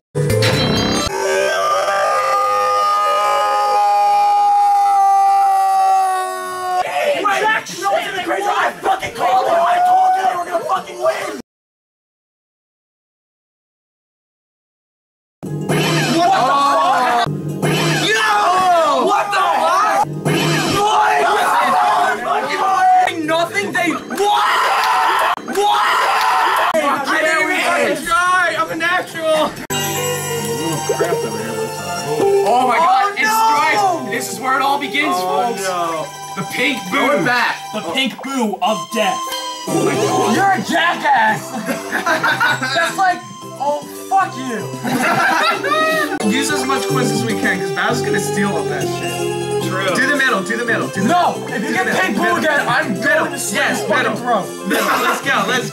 Pink Going boo. back. The pink boo of death. You're a jackass! That's like, oh, fuck you! Use as much quiz as we can, because Bow's gonna steal up that shit. True. Do the middle, do the middle, do the middle. No! If you get pink boo again, I'm going to slit Yes, your fucking middle. throat. middle. Let's go, let's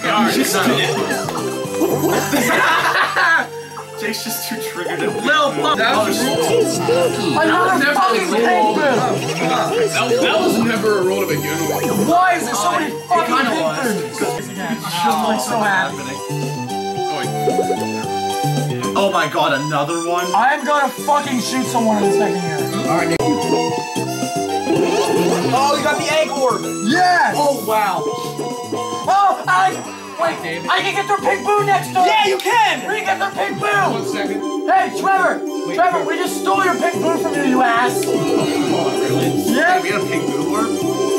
go. Jake's just too triggered. Lil Pump. That was Another fucking pink boo! That was never a rule to begin with. Why is there so many fucking kinda pink was. boos? I'm so happy. Oh. oh my god, another one? I'm gonna fucking shoot someone in a second here. Alright, Oh, you got the egg orb. Yes! Oh wow. Oh, I wait. I can get their pink boo next time. Yeah, you can. We can get their pink boo. One second. Hey, Trevor. Trevor, we just stole your pink boo from you, you ass. Oh, yeah. We had a pink boo orb?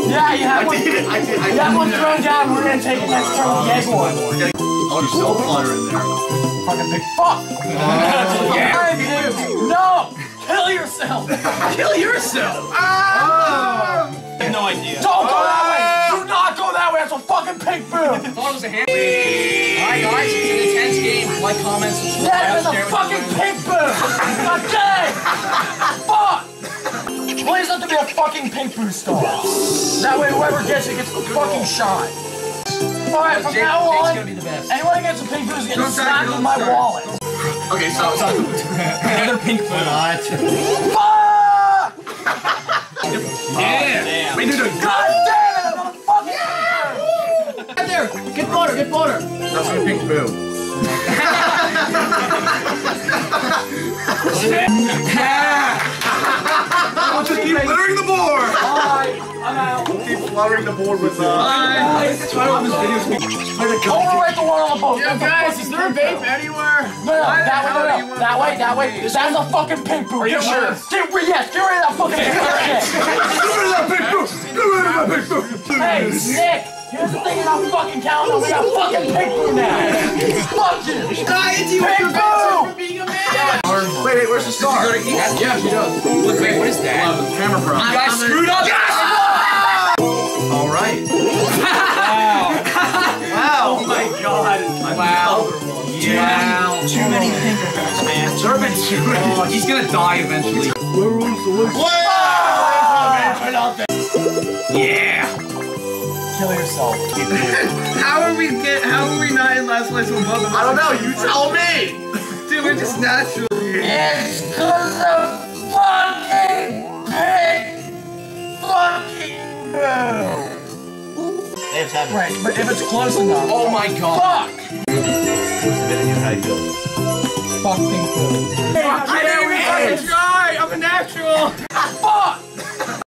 Yeah, you have I one. did it, I did, I You have one thrown down. We're gonna take it next turn with the egg one. Oh, you're still flutter in there. Fucking big fuck. yeah. dude. No. Kill yourself. Kill yourself. Ah. Oh. I have no idea. Don't go that oh. way. Do not go that way. That's what fucking fucking pink boo! I thought it was a hand. Alright, guys, it's an intense game. Like, comment, subscribe. That is share a with fucking your pink boo! Okay! Fuck! Please let there be a fucking pink boo star. That way whoever gets it gets the fucking shot. Alright, from Jake- now Jake's on, gonna be the best. anyone that gets a pink boo is getting Don't start, slapped don't with my start. wallet. Okay, stop, stop. Another pink foot. Not. Fuck! Yeah. Wait, dude, dude. God damn it! I'm a fucking pink boo! Right there. Get water. Get water. That's a pink boo. I'll just keep littering the board. Alright, I'm out. Keep fluttering the board with uh. Overwrite the one on the boat. Yo, That's a guys, is there a vape anywhere? No, no, that way, hell no, do you no, that way, that way. That's a fucking pink boo. Are you sure? Get rid, yes, get rid of that fucking pink boo. Get rid of that pink boo. Get rid of that pink boo. Hey, Nick, here's the thing about fucking calendar. We got fucking pink boo now. Fuck you. Pink boo. Wait, wait, where's the star? Yeah, she does. Look, wait, what is that? Camera pro. You guys screwed up. All right. Wow. Oh my god. Wow. Yeah. Too many fingerprints, man. There too many. Oh, he's gonna die eventually. Where was where? Yeah. Kill yourself. How are we get? How are we not in last place with both of us? I don't know. You tell me. Dude, we're just naturally. here. It's cause of fucking pink fucking boo. It's happening. Right, but if it's close enough. Oh my god. Fuck. How you feel? Fuck pink boo. I didn't even fucking try. I'm a natural. Fuck.